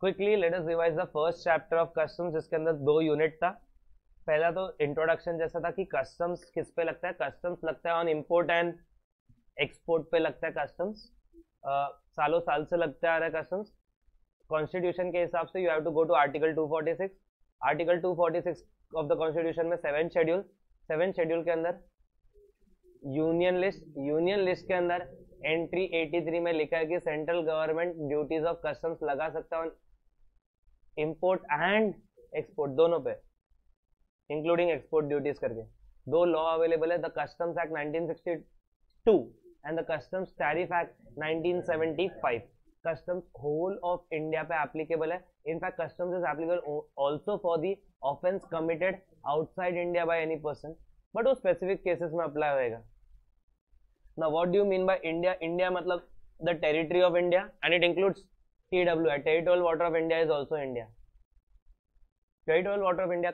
Quickly let us revise the first chapter of customs जिसके अंदर दो यूनिट था। पहला तो इंट्रोडक्शन जैसा था कि कस्टम्स किस पे लगता है? कस्टम्स लगता है ऑन इंपोर्ट एंड एक्सपोर्ट पे लगता है कस्टम्स uh, सालों साल से लगता आ रहा है कस्टम्स कॉन्स्टिट्यूशन के हिसाब से you have to go to article 246 article 246 of the constitution में सेवन शेड्यूल सेवन शेड्यूल के अंदर यूनियन लिस्ट यूनियन लिस्ट के अंदर एंट्री 83 में लिखा है कि central government duties of customs लगा सकता है। इंपोर्ट एंड एक्सपोर्ट दोनों पे इंक्लूडिंग एक्सपोर्ट ड्यूटीज़ करके। दो लॉ अवेलेबल है the customs act 1962 and the customs tariff act 1975 customs whole of India पे एप्लीकेबल है। In fact customs is applicable also for the offence committed outside India by any person but वो specific cases में apply होएगा। Now, what do you mean by india? India matlab the territory of india and it includes twi territorial water of india is also india. Territorial water of india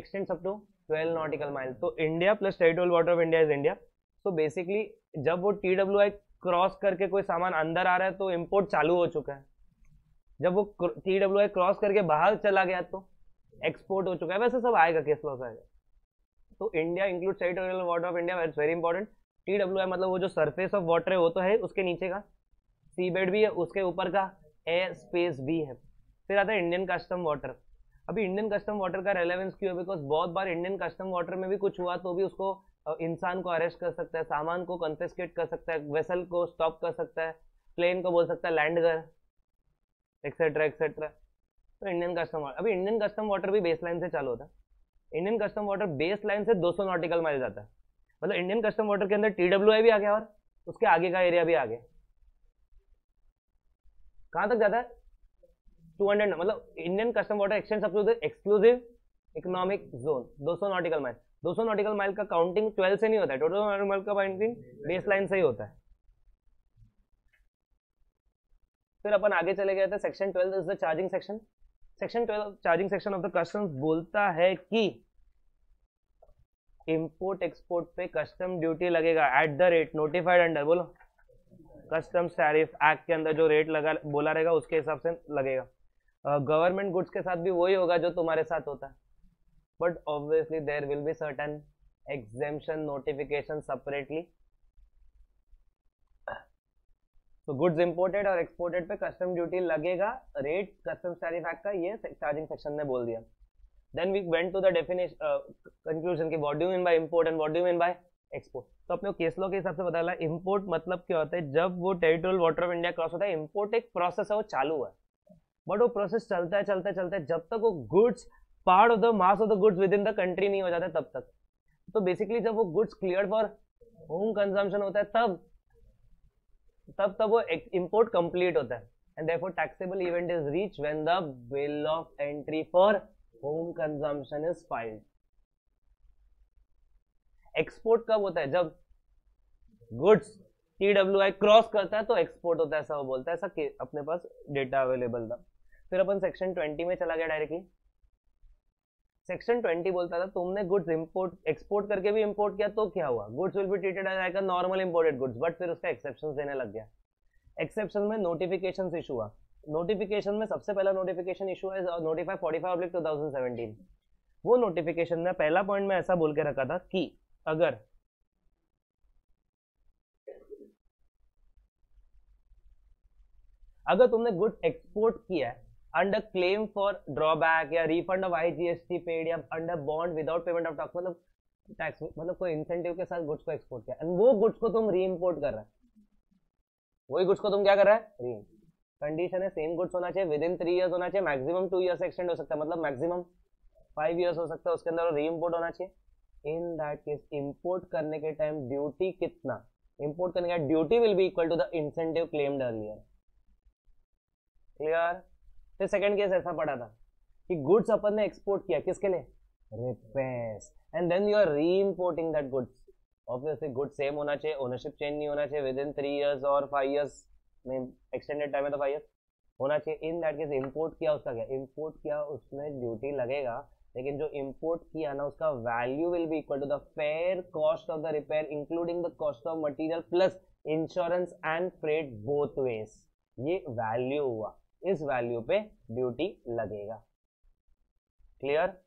extends up to 12 nautical miles. So, india plus territorial water of india is india. So, basically, जब वो आई cross करके कोई सामान अंदर आ रहा है तो import चालू हो चुका है। जब वो आई क्रॉस करके बाहर चला गया तो एक्सपोर्ट हो चुका है। वैसे सब आएगा केस लॉस आएगा। तो India include territorial water of India it's very important T W I मतलब वो जो सरफेस ऑफ़ वाटर है, वो तो है उसके नीचे का। सी बेड भी है, उसके ऊपर का। एयर स्पेस बी है। फिर आता है इंडियन कस्टम वाटर अभी इंडियन कस्टम वाटर का रेलेवेंस क्यों है? बिकॉज़ बहुत बार इंडियन कस्टम वाटर में भी कुछ हुआ तो भी उसको इंसान को अरेस्ट कर सकता है, सामान को कंफेस्केट कर सकता है वेसल को स्टॉप कर सकता है प्लेन को बोल सकता है लैंड कर एक्सेट्रा एक्सेट्रा तो इंडियन कस्टम वाटर अभी इंडियन कस्टम वाटर भी बेस लाइन से चालू होता है। Indian custom water base line से 200 नॉटिकल माइल जाता है। मतलब इंडियन कस्टम वाटर के अंदर टीडब्ल्यूआई भी आ गया और उसके आगे का एरिया भी आ गया। कहाँ तक जाता है? 200 मतलब Indian custom water exchange exclusive economic zone 200 nautical mile 200 nautical mile का काउंटिंग 12 से नहीं होता है. टोटल नॉटिकल माइल का काउंटिंग बेस लाइन से ही होता है. फिर अपन आगे चले गए थे section 12 is the charging section section 12 charging section of the customs बोलता है कि इंपोर्ट एक्सपोर्ट पे कस्टम ड्यूटी लगेगा. At the rate notified under बोलो. कस्टम्स टैरिफ एक्ट के अंदर जो रेट लगा बोला रहेगा उसके हिसाब से लगेगा। गवर्नमेंट uh, गुड्स के साथ भी वही होगा जो तुम्हारे साथ होता है। But obviously there will be certain exemption notification separately तो गुड्स इंपोर्टेड और एक्सपोर्टेड पे कस्टम ड्यूटी लगेगा रेट कस्टम टैरिफ एक्ट का ये चार्जिंग सेक्शन ने बोल दिया। Then we went to definition uh, conclusion कि what do you mean by import and what do you export. तो अपने केस लॉ के हिसाब से बता इंपोर्ट मतलब क्या होता है? जब वो territorial water of India cross होता है इंपोर्ट एक प्रोसेस है, वो चालू है। बट वो प्रोसेस चलता है चलता है चलता है, जब तक वो goods part of the mass of the goods within the country नहीं हो जाता तब तक। तो बेसिकली जब वो goods clear for home consumption होता है, तब तब तब वो इम्पोर्ट कंप्लीट होता है। And therefore taxable event is reach when the bill of entry for home consumption is filed export कब होता है? जब goods T W I cross करता है तो एक्सपोर्ट होता है, ऐसा वो बोलता है, ऐसा अपने पास डेटा अवेलेबल था। फिर अपन सेक्शन ट्वेंटी में चला गया डायरेक्टली सेक्शन ट्वेंटी बोलता था, तुमने गुड्स इंपोर्ट एक्सपोर्ट करके भी इंपोर्ट किया तो क्या हुआ? Goods will be treated like normal imported goods but फिर उसका एक्सेप्शन देने लग गया। एक्सेप्शन में नोटिफिकेशन इशू हुआ। नोटिफिकेशन में सबसे पहला नोटिफिकेशन इशू है notify forty five two thousand seventeen वो नोटिफिकेशन में पहला पॉइंट में ऐसा बोल के रखा था कि अगर अगर तुमने गुड एक्सपोर्ट किया है अंडर क्लेम फॉर ड्रॉबैक या रिफंड ऑफ़ आईजीएसटी पेड या under bond without payment of tax मतलब टैक्स मतलब कोई इंसेंटिव के साथ गुड्स को एक्सपोर्ट किया। एंड वो गुड्स को तुम री इम्पोर्ट कर रहा है। वही गुड्स को तुम क्या कर रहा है? री कंडीशन है सेम गुड्स होना चाहिए विद इन थ्री ईयर्स होना चाहिए मैक्सिमम टू ईयर्स एक्सटेंड हो सकता है मतलब मैक्सिमम फाइव ईयर्स हो सकता है, उसके अंदर री इम्पोर्ट होना चाहिए। इन दैट केस इम्पोर्ट करने के टाइम ड्यूटी कितना? इम्पोर्ट करने का duty will be equal to the incentive claimed earlier clear फिर सेकंड केस ऐसा पड़ा था कि गुड्स अपन ने एक्सपोर्ट किया किसके लिए? Repairs and then you are reimporting that goods obviously good same होना चाहिए ओनरशिप चेंज नहीं होना चाहिए. विद इन थ्री ईयर्स और फाइव ईयर्स में एक्सटेंडेड टाइम है तो फाइव ईयर्स होना चाहिए. इन दैट केस इंपोर्ट किया उसका क्या? इंपोर्ट किया उसमें ड्यूटी लगेगा लेकिन जो इम्पोर्ट किया ना, उसका value will be equal to the fair cost of the repair including the cost of material plus insurance and freight both ways ये वैल्यू हुआ। इस वैल्यू पे ड्यूटी लगेगा। क्लियर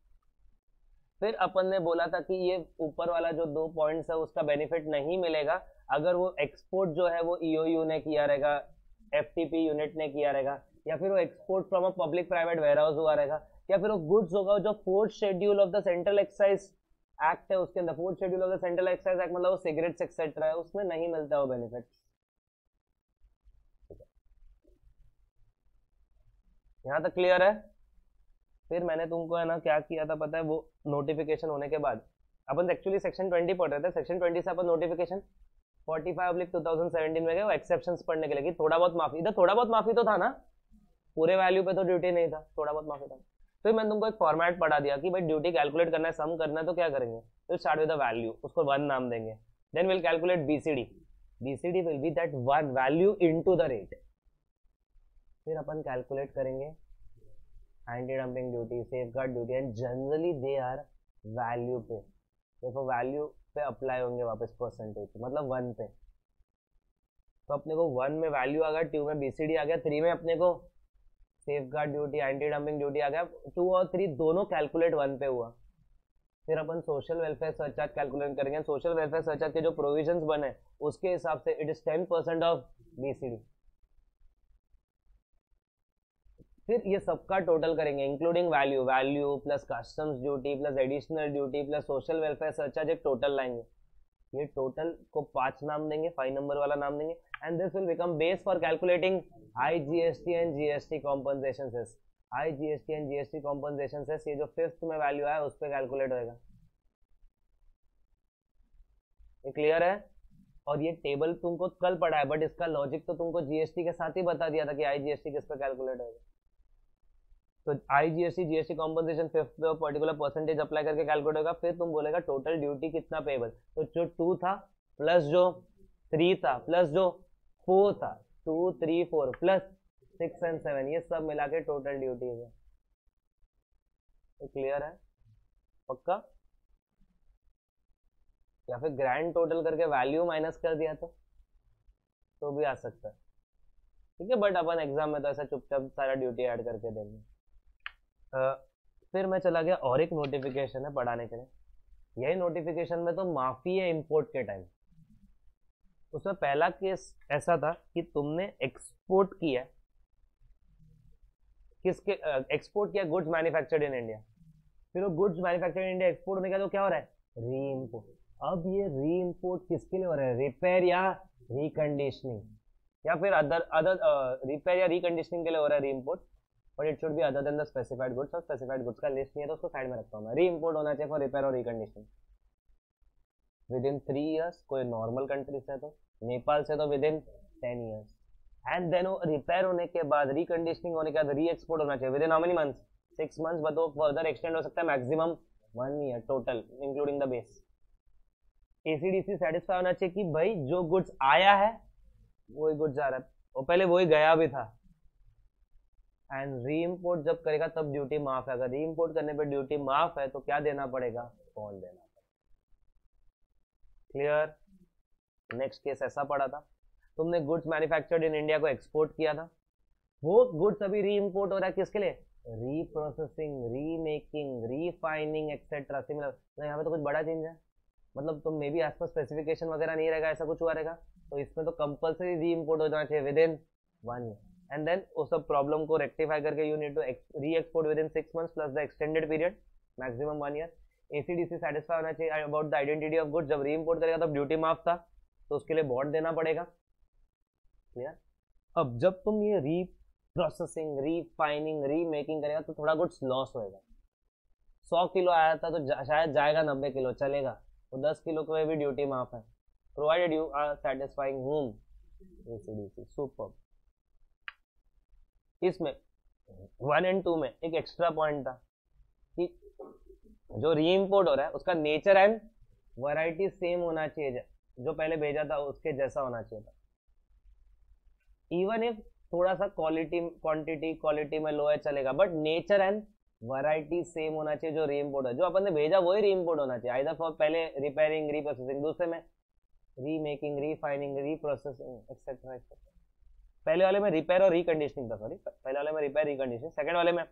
फिर अपन ने बोला था कि ये ऊपर वाला जो दो पॉइंट्स है, उसका बेनिफिट नहीं मिलेगा। अगर वो एक्सपोर्ट जो है, वो ईओयू e ने किया रहेगा एफटीपी यूनिट ने किया रहेगा, या फिर वो export from a public private warehouse हुआ रहेगा या फिर वो गुड्स होगा जो fourth schedule of the central excise act है, उसके अंदर fourth schedule of the central excise act मतलब वो सिगरेट्स एक्सेट्रा है, उसमें नहीं मिलता वो बेनिफिट यहाँ तक क्लियर है? फिर मैंने तुमको, है ना, क्या किया था पता है? वो नोटिफिकेशन होने के बाद। अपन एक्चुअली सेक्शन 20 पढ़ रहे थे। सेक्शन 20 से अपन नोटिफिकेशन 45 फाइव लिख 2017 में गए, वो एक्सेप्शंस पढ़ने के लिए थोड़ा बहुत माफ़ी, इधर थोड़ा बहुत माफ़ी तो था ना? पूरे वैल्यू पे तो ड्यूटी नहीं था, थोड़ा बहुत माफ़ी था। फिर मैंने तुमको एक फॉर्मेट पढ़ा दिया कि भाई ड्यूटी कैलकुलेट करना है सम करना है तो क्या करेंगे? तो स्टार्ट विद द वैल्यू उसको वन नाम देंगे। Then will calculate BCD BCD will be that one value into the rate फिर अपन कैलकुलेट करेंगे। Anti dumping duty safeguard duty and generally they are value पे। देखो वैल्यू पे अप्लाई होंगे वापस परसेंटेज मतलब वन पे। तो अपने को वन में वैल्यू आ गया टू में बीसीडी आ गया थ्री में अपने को safeguard duty anti dumping duty आ गया। टू और थ्री दोनों कैलकुलेट वन पे हुआ। फिर अपन सोशल वेलफेयर सरचार्ज कैलकुलेट करेंगे। सोशल वेलफेयर सरचार्ज के जो प्रोविजंस बने, उसके हिसाब से it is ten percent of BCD फिर ये सबका टोटल करेंगे including value value plus customs duty plus additional duty plus social welfare surcharge एक टोटल लाएँगे। ये टोटल को पाँच नाम देंगे फाइव नंबर वाला नाम देंगे। Will become base for calculating I GST and GST compensation cess I GST and GST compensation cess ये जो फिफ्थ में वैल्यू आया, उस पर कैलकुलेट होएगा। ये क्लियर है? और ये टेबल तुमको कल पढ़ा है बट इसका लॉजिक तो तुमको जीएसटी के साथ ही बता दिया था कि आई जीएसटी किस पे कैलकुलेट होगा तो I GST GST compensation fifth पे पर्टिकुलर परसेंटेज अप्लाई करके कैलकुलेट होगा फिर तुम बोलेगा टोटल ड्यूटी कितना पेबल तो जो टू था प्लस जो थ्री था प्लस जो फोर था two three four plus six and seven ये सब मिला के टोटल ड्यूटीज़ है। तो क्लियर है? पक्का? या फिर ग्रैंड टोटल करके वैल्यू माइनस कर दिया तो? तो भी आ सकता है। ठीक है बट अपन एग्ज़ाम में तो ऐसा चुपचाप सारा ड्यूटी ऐड करके देंगे। फिर मैं चला गया और एक नोटिफिकेशन है पढ़ाने के लिए। यही नोटिफिकेशन में तो माफ़ी है इंपोर्ट के टाइम उसमें पहला केस ऐसा था कि तुमने एक्सपोर्ट किया। किसके एक्सपोर्ट किया गुड्स मैन्युफैक्चर्ड इन इंडिया फिर वो goods manufactured in India export होने का तो क्या हो रहा है? री इम्पोर्ट अब ये री इम्पोर्ट किसके लिए हो रहा है? रिपेयर या रिकंडीशनिंग या फिर अदर अदर रिपेयर या रिकंडीशनिंग के लिए हो रहा है reimport but it should be other than the specified goods और स्पेसिफाइड गुड्स का लिस्ट नहीं है तो उसको साइड में रखता हूँ मैं। री इम्पोर्ट होना चाहिए फॉर रिपेयर और recondition within three years कोई नॉर्मल कंट्री से तो। नेपाल से तो within ten years and then repair होने के बाद रिकंडीशनिंग होने के बाद री एक्सपोर्ट होना चाहिए. Within how many months six months but वो फर्दर एक्सटेंड हो सकता है maximum one year total including the base ACDC satisfy होना चाहिए कि भाई, जो गुड्स आया है, वही गुड्स आ रहा है. वो पहले वही गया भी था. एंड री इम्पोर्ट जब करेगा, तब ड्यूटी माफ़ है. अगर री इम्पोर्ट करने पे ड्यूटी माफ़ है तो क्या देना पड़ेगा? कौन देना पड़ेगा? क्लियर नेक्स्ट केस ऐसा पड़ा था। तुमने गुड्स मैन्युफैक्चर्ड इन इंडिया को एक्सपोर्ट किया था। वो गुड्स अभी री इम्पोर्ट हो रहा है किसके लिए? Reprocessing remaking refining etcetera similar यहाँ पे तो कुछ बड़ा चेंज है। मतलब तुम मे बी आसपास स्पेसिफिकेशन वगैरह नहीं रहेगा, ऐसा कुछ हुआ रहेगा। तो इसमें तो कंपलसरी री इम्पोर्ट हो जाना चाहिए within one year and then उस सब प्रॉब्लम को रेक्टिफाई करके you need to reexport within six months plus the extended period maximum one year ACDC satisfy होना चाहिए about the identity of good जब री इम्पोर्ट करेगा तब ड्यूटी माफ़ था। तो उसके लिए बॉन्ड देना पड़ेगा। क्लियर अब जब तुम ये री प्रोसेसिंग रीफाइनिंग रीमेकिंग करेगा तो थोड़ा गुड्स लॉस होएगा। सौ किलो आया था तो जा, शायद जाएगा नब्बे किलो चलेगा। तो दस किलो को भी ड्यूटी माफ़ है। Provided you are satisfying home super इसमें वन एंड टू में एक एक्स्ट्रा पॉइंट था कि जो री इम्पोर्ट हो रहा है उसका नेचर एंड वैरायटी सेम होना चाहिए। जो पहले भेजा था उसके जैसा होना चाहिए था। इवन इफ़ थोड़ा सा क्वालिटी क्वांटिटी क्वालिटी में लो है चलेगा but nature and variety same होना चाहिए जो रीइम्पोर्ट है। जो अपन ने भेजा वही रीइम्पोर्ट होना चाहिए। आइदर फॉर पहले रिपेयरिंग रीप्रोसेसिंग दूसरे में remaking refining reprocessing etcetera etcetera पहले वाले में रिपेयर और रिकंडीशनिंग था सॉरी पहले वाले में रिपेयर रिकंडीशनिंग सेकंड वाले में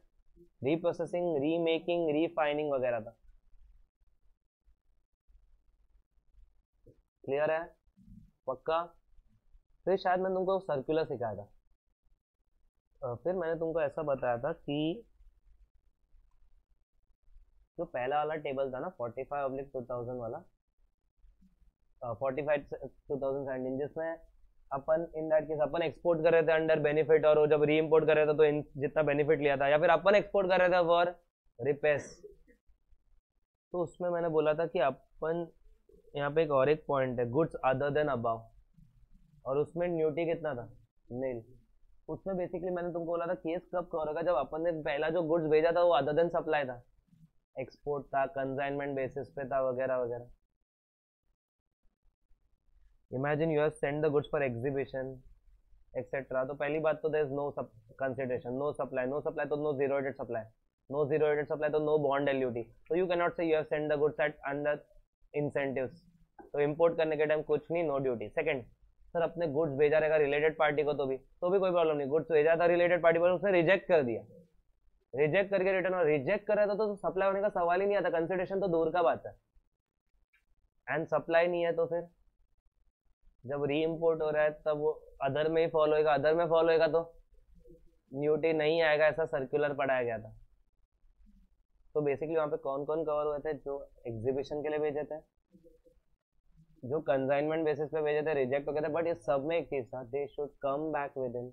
रीप्रोसेसिंग रीमेकिंग रीफाइनिंग वगैरह था। क्लियर है? पक्का? फिर शायद मैंने तुमको सर्कुलर सिखाया था। फिर मैंने तुमको ऐसा बताया था कि जो पहला वाला टेबल था ना forty five oblique two thousand वाला forty five two thousand seventeen जिसमें अपन इन दैट केस अपन एक्सपोर्ट कर रहे थे अंडर बेनिफिट और वो जब री इम्पोर्ट कर रहे थे तो इन, जितना बेनिफिट लिया था, या फिर अपन एक्सपोर्ट कर रहे थे फॉर रिपेस तो उसमें मैंने बोला था कि अपन यहाँ पे एक और एक पॉइंट है गुड्स अदर देन अबाव और उसमें न्यूटी कितना था? नील उसमें बेसिकली मैंने तुमको बोला था केस कब कवर होगा? जब अपन ने पहला जो गुड्स भेजा था, वो अदर देन सप्लाई था. एक्सपोर्ट था कंसाइनमेंट बेसिस पे था, वगैरह वगैरह. Imagine you have send the goods for exhibition etcetera तो पहली बात तो there is no consideration no supply no supply तो no zero supply no zero supply तो नो बॉन्ड एलयूटी तो you can not say you have send the goods at under incentives तो import करने के टाइम कुछ नहीं no duty second sir अपने goods भेजा रहेगा रिलेटेड पार्टी को तो भी तो भी कोई प्रॉब्लम नहीं. गुड्स भेजा था रिलेटेड पार्टी पर, उसने रिजेक्ट कर दिया. रिजेक्ट करके रिटर्न रिजेक्ट कर रहा था तो सप्लाई होने का सवाल ही नहीं आता. कंसिडरेशन तो दूर का बात है. एंड सप्लाई नहीं है तो फिर? जब री इम्पोर्ट हो रहा है, तब वो अदर में ही फॉलो होगा. अदर में फॉलो होगा तो न्यूटी नहीं आएगा. ऐसा सर्कुलर पढ़ाया गया था. तो बेसिकली वहाँ पे कौन कौन कवर हुए थे जो एग्जीबिशन के लिए भेजे थे जो कंसाइनमेंट बेसिस पे भेजे थे रिजेक्ट हो गए थे बट इस सब में एक चीज़ था they should come back within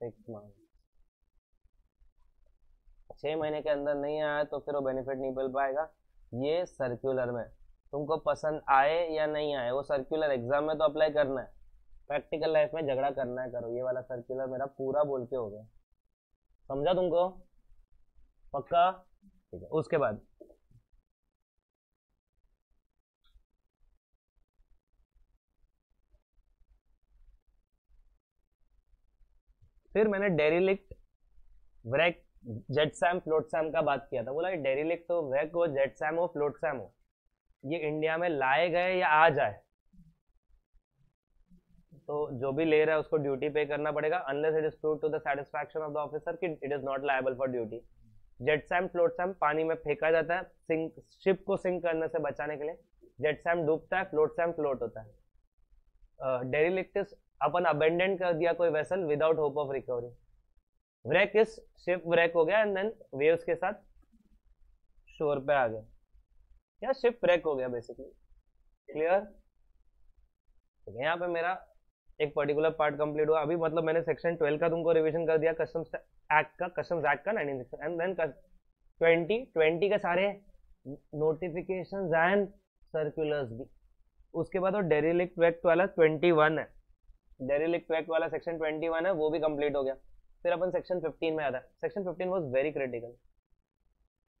six month छह महीने के अंदर नहीं आया तो फिर वो बेनिफिट नहीं मिल पाएगा। ये सर्कुलर में। तुमको पसंद आए या नहीं आए, वो सर्कुलर एग्ज़ाम में तो अप्लाई करना है। प्रैक्टिकल लाइफ में झगड़ा करना है, करो। ये वाला सर्कुलर मेरा पूरा बोल के हो गया। समझा तुमको? पक्का? ठीक है, उसके बाद। फिर मैंने derelict wreck jetsam flotsam का बात किया था। बोला डेरीलिक्ट तो व्रैक हो जेट सैम हो फ्लोट सैम हो। ये इंडिया में लाए गए या आ जाए? तो जो भी ले रहा है, उसको ड्यूटी पे करना पड़ेगा। Unless it is prove to the satisfaction of the officer कि it is not liable for duty jetsam flotsam पानी में फेंका जाता है सिंक शिप को सिंक करने से बचाने के लिए। जेट सैम डूबता है फ्लोट सैम फ्लोट होता है। डेरिलिक्टिस अपन अबेंडेंट कर दिया कोई vessel without hope of recovery wreck is shipwreck हो गया एंड देन वेव्स के साथ शोर पे आ गया। या शिप ब्रेक हो गया बेसिकली क्लियर यहाँ पे मेरा एक पर्टिकुलर पार्ट कंप्लीट हुआ। अभी मतलब मैंने सेक्शन 12 का तुमको रिवीजन कर दिया कस्टम्स एक्ट का कस्टम्स एक्ट का nineteen and then twenty twenty के सारे नोटिफिकेशन एंड सर्कुलर्स भी। उसके बाद वो डेरिलिक्ट एक्ट वाला 21 है। डेरिलिक्ट एक्ट वाला सेक्शन 21 है, वो भी कंप्लीट हो गया। फिर अपन सेक्शन 15 में आता है। सेक्शन 15 वाज वेरी क्रिटिकल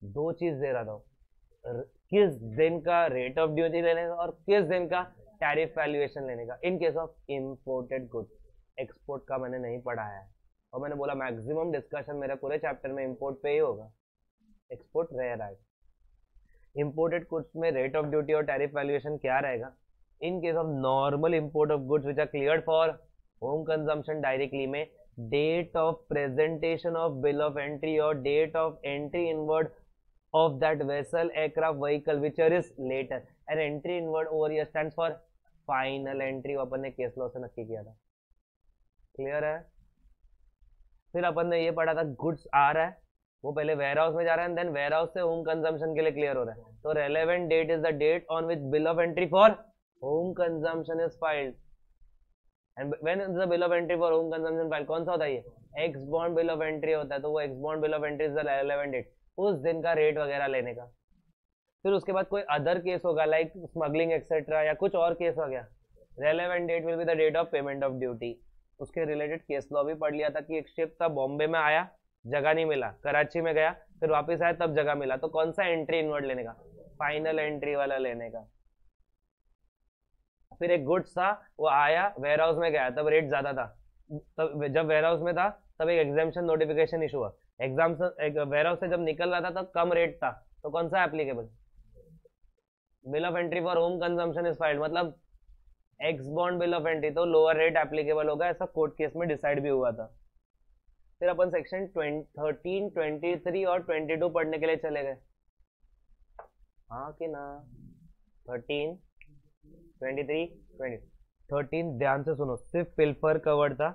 दो चीज़ दे रहा था। किस दिन का रेट ऑफ़ ड्यूटी लेने का और किस दिन का टैरिफ वैल्यूएशन लेने का। In case of imported goods export का मैंने नहीं पढ़ाया है। और मैंने बोला मैक्सिमम डिस्कशन मेरे पूरे चैप्टर में इम्पोर्ट पे ही होगा। एक्सपोर्ट रेयर आएगा। इम्पोर्टेड गुड्स में रेट ऑफ़ ड्यूटी और टैरिफ वैल्यूएशन क्या रहेगा? In case of normal import of goods which are clear for home consumption directly में date of presentation of bill of entry और date of entry inward of that vessel, aircraft, vehicle whichever is later and entry inward over here stands for final entry अपन ने case law से नक्की किया था। Clear है? फिर अपन ने ये पढ़ा था, गुड्स आ रहा है, वो पहले वेयर हाउस में जा रहा है देन वेयर हाउस से होम कंजम्पशन के लिए क्लियर हो रहा है। तो relevant date is the date on which bill of entry for home consumption is filed and when is the bill of entry for home consumption file कौन सा होता है ये? Ex bond bill of entry होता है तो वो ex bond bill of entry is the relevant date उस दिन का रेट वगैरह लेने का। फिर उसके बाद कोई अदर केस होगा लाइक स्मगलिंग एक्सेट्रा या कुछ और केस हो गया। Relevant date will be the date of payment of duty उसके रिलेटेड केस लॉ भी पढ़ लिया था कि एक शिप था बॉम्बे में आया, जगह नहीं मिला, कराची में गया, फिर वापस आया, तब जगह मिला। तो कौन सा एंट्री इनवर्ड लेने का? फाइनल एंट्री वाला लेने का। फिर एक गुड्स था, वो आया वेयर हाउस में गया, तब रेट ज़्यादा था। तब जब वेयर हाउस में था, तब एक एग्जामेशन नोटिफिकेशन इशू हुआ। एग्ज़ाम वेयर हाउस से जब निकल रहा था, तब कम रेट था। तो कौन सा applicable bill of entry for home consumption is filed मतलब ex bond bill of entry तो लोअर रेट एप्लीकेबल होगा, ऐसा कोर्ट केस में डिसाइड भी हुआ था। फिर अपन सेक्शन थर्टीन ट्वेंटी थ्री और ट्वेंटी टू पढ़ने के लिए चले गए। हाँ कि ना? Thirteen twenty three twenty thirteen ध्यान से सुनो, सिर्फ़ पिल्फर कवर्ड था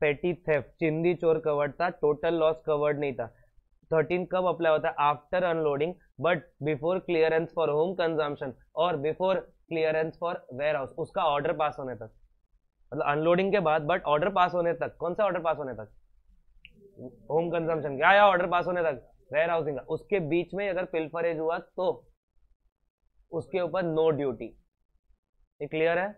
पेटी थेफ्ट चिंदी चोर कवर्ड था टोटल लॉस कवर्ड नहीं था। थर्टीन कब अप्लाई होता है? After unloading but before clearance for home consumption और before clearance for warehouse उसका ऑर्डर पास होने तक। मतलब अनलोडिंग के बाद बट ऑर्डर पास होने तक। कौन सा ऑर्डर पास होने तक? होम कंजम्पशन क्या या ऑर्डर पास होने तक। वेयर हाउसिंग का। उसके बीच में अगर पिल्फरेज हुआ तो उसके ऊपर नो ड्यूटी ये क्लियर है?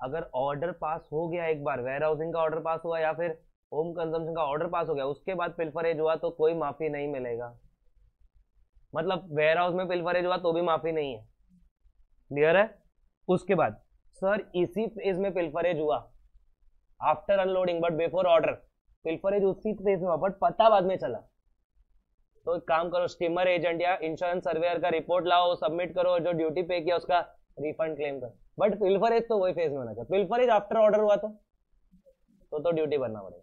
अगर ऑर्डर पास हो गया एक बार वेयर हाउसिंग का ऑर्डर पास हुआ या फिर होम कंजम्पशन का ऑर्डर पास हो गया, उसके बाद पिल्फरेज हुआ तो कोई माफ़ी नहीं मिलेगा। मतलब वेयर हाउस में पिलफरेज हुआ तो भी माफ़ी नहीं है। क्लियर है? उसके बाद सर इसी फ़ेज़ में पिलफरेज हुआ। After unloading but before order pilferage उसी फ़ेज़ में हुआ बट पता बाद में चला। तो एक काम करो स्टीमर एजेंट या इंश्योरेंस सर्वेयर का रिपोर्ट लाओ सबमिट करो, जो ड्यूटी पे किया उसका रिफंड क्लेम करो। बट पिलफरेज तो वही फ़ेज़ में होना चाहिए। पिलफरेज आफ्टर ऑर्डर हुआ तो तो तो ड्यूटी भरना पड़ेगा।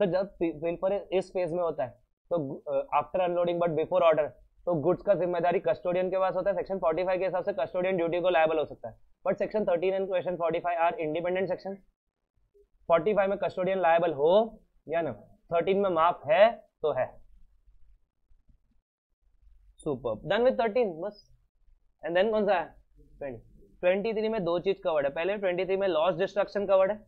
सर जब पिलफरेज इस फ़ेज़ में होता है तो after unloading but before order तो गुड्स का ज़िम्मेदारी कस्टोडियन के पास होता है। सेक्शन 45 के हिसाब से कस्टोडियन ड्यूटी को लायबल हो सकता है। But section 13 and question 45 are independent section 45 में कस्टोडियन लायबल हो या ना? 13 में माफ़ है तो है। सुपर डन विद 13 बस। एंड देन कौन सा है? 20 23 में दो चीज़ कवर्ड है। पहले 23 में लॉस डिस्ट्रक्शन कवर्ड है।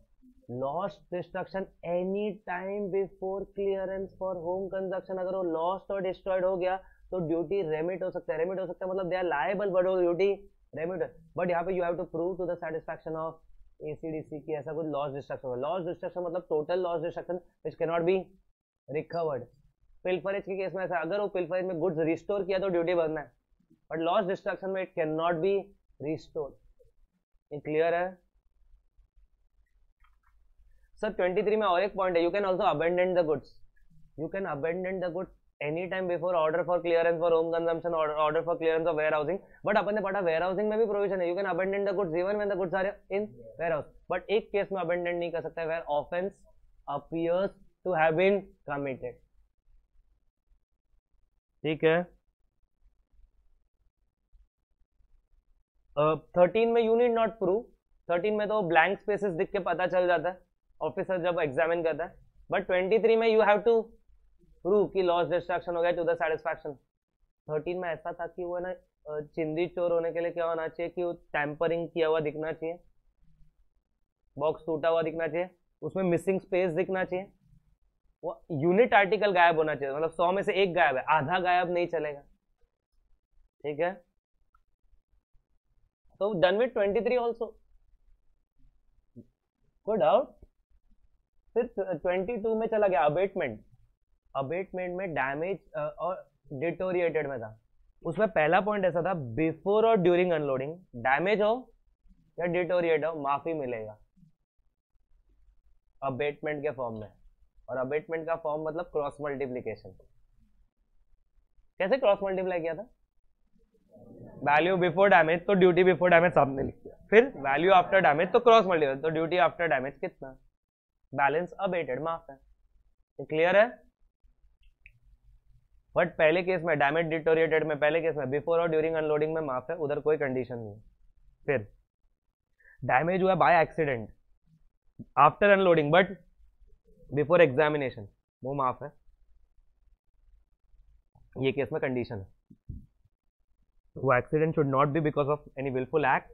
Loss destruction any time before clearance for home consumption अगर वो लॉस्ट और डिस्ट्रॉयड हो गया तो ड्यूटी रेमिट हो सकता है। रेमिट हो सकता है मतलब they are liable but duty remit but यहाँ पे you have to prove to the satisfaction of ACDC की ऐसा कुछ लॉस डिस्ट्रक्शन लॉस डिस्ट्रक्शन मतलब total loss destruction which can not be recovered pilferage के केस में ऐसा अगर वो पिल्फरेज में गुड्स रिस्टोर किया तो ड्यूटी बनना है। बट लॉस डिस्ट्रक्शन में it can not be restore ये क्लियर है? सर 23 में और एक पॉइंट है। You can also abandon the goods you can abandon the goods any time before order for clearance for home consumption order for clearance of warehousing but अपन ने पढ़ा warehousing में भी provision है. You can abandon the goods even when the goods are in warehouse but एक case में abandon नहीं कर सकता where offence appears to have been committed ठीक है? थर्टीन uh, में you need not prove thirteen में तो ब्लैंक स्पेसेस दिख के पता चल जाता है. ऑफिसर जब एग्जामिन करता है. बट ट्वेंटी थ्री में यू हैव टू प्रूव कि लॉस डिस्ट्रक्शन हो गया टू द थर्टीन में ऐसा था कि वो ना चिंदी चोर होने के लिए क्या होना चाहिए कि वो टैंपरिंग किया हुआ दिखना चाहिए। बॉक्स टूटा हुआ दिखना चाहिए। उसमें मिसिंग स्पेस दिखना चाहिए। वो यूनिट आर्टिकल गायब होना चाहिए। मतलब सौ में से एक गायब है। आधा गायब नहीं चलेगा। ठीक है? तो done with twenty three also good out फिर ट्वेंटी टू में चला गया अबेटमेंट अबेटमेंट में डैमेज और डिटोरिएटेड में था। उसमें पहला पॉइंट ऐसा था बिफोर और ड्यूरिंग अनलोडिंग डैमेज हो या डिटोरिएट हो, माफ़ी मिलेगा। अबेटमेंट के फॉर्म में। और अबेटमेंट का फॉर्म मतलब क्रॉस मल्टीप्लीकेशन कैसे क्रॉस मल्टीप्लाई किया था? वैल्यू बिफोर डैमेज तो ड्यूटी बिफोर डैमेज सामने लिख दिया। फिर वैल्यू आफ्टर डैमेज तो क्रॉस मल्टीप्लाई तो ड्यूटी आफ्टर डैमेज कितना? बैलेंस अबेटेड माफ़ है। क्लियर है? बट पहले केस में डैमेज डिटोरिएटेड में, पहले केस में बिफोर और ड्यूरिंग अनलोडिंग में माफ़ है, उधर कोई कंडीशन नहीं। फिर डैमेज हुआ by accident after unloading but before examination वो माफ़ है। ये केस में कंडीशन है। वो accident should not be because of any wilful act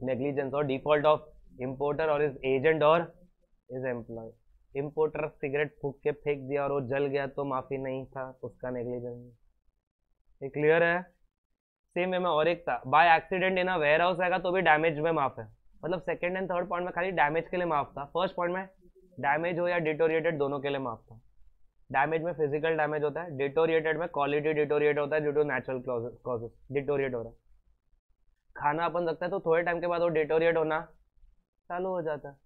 negligence और डिफ़ॉल्ट ऑफ़ इंपोर्टर और इज़ एजेंट और इज़ एम्प्लॉय इम्पोर्टर सिगरेट फूक के फेंक दिया और वो जल गया तो माफ़ी नहीं था उसका नेग्लिजेंस ये क्लियर है? सेम है, में और एक था। By accident in warehouse आएगा तो भी डैमेज में माफ़ है। मतलब सेकंड एंड थर्ड पॉइंट में खाली डैमेज के लिए माफ़ था। फ़र्स्ट पॉइंट में डैमेज हो या डिटोरिएटेड दोनों के लिए माफ़ था। डैमेज में फ़िज़िकल डैमेज होता है डिटोरिएटेड में क्वालिटी डिटोरिएट होता है due to natural causes deteriorate हो रहा है। खाना अपन रखता है तो थोड़े टाइम के बाद वो डिटोरिएट होना चालू हो जाता है।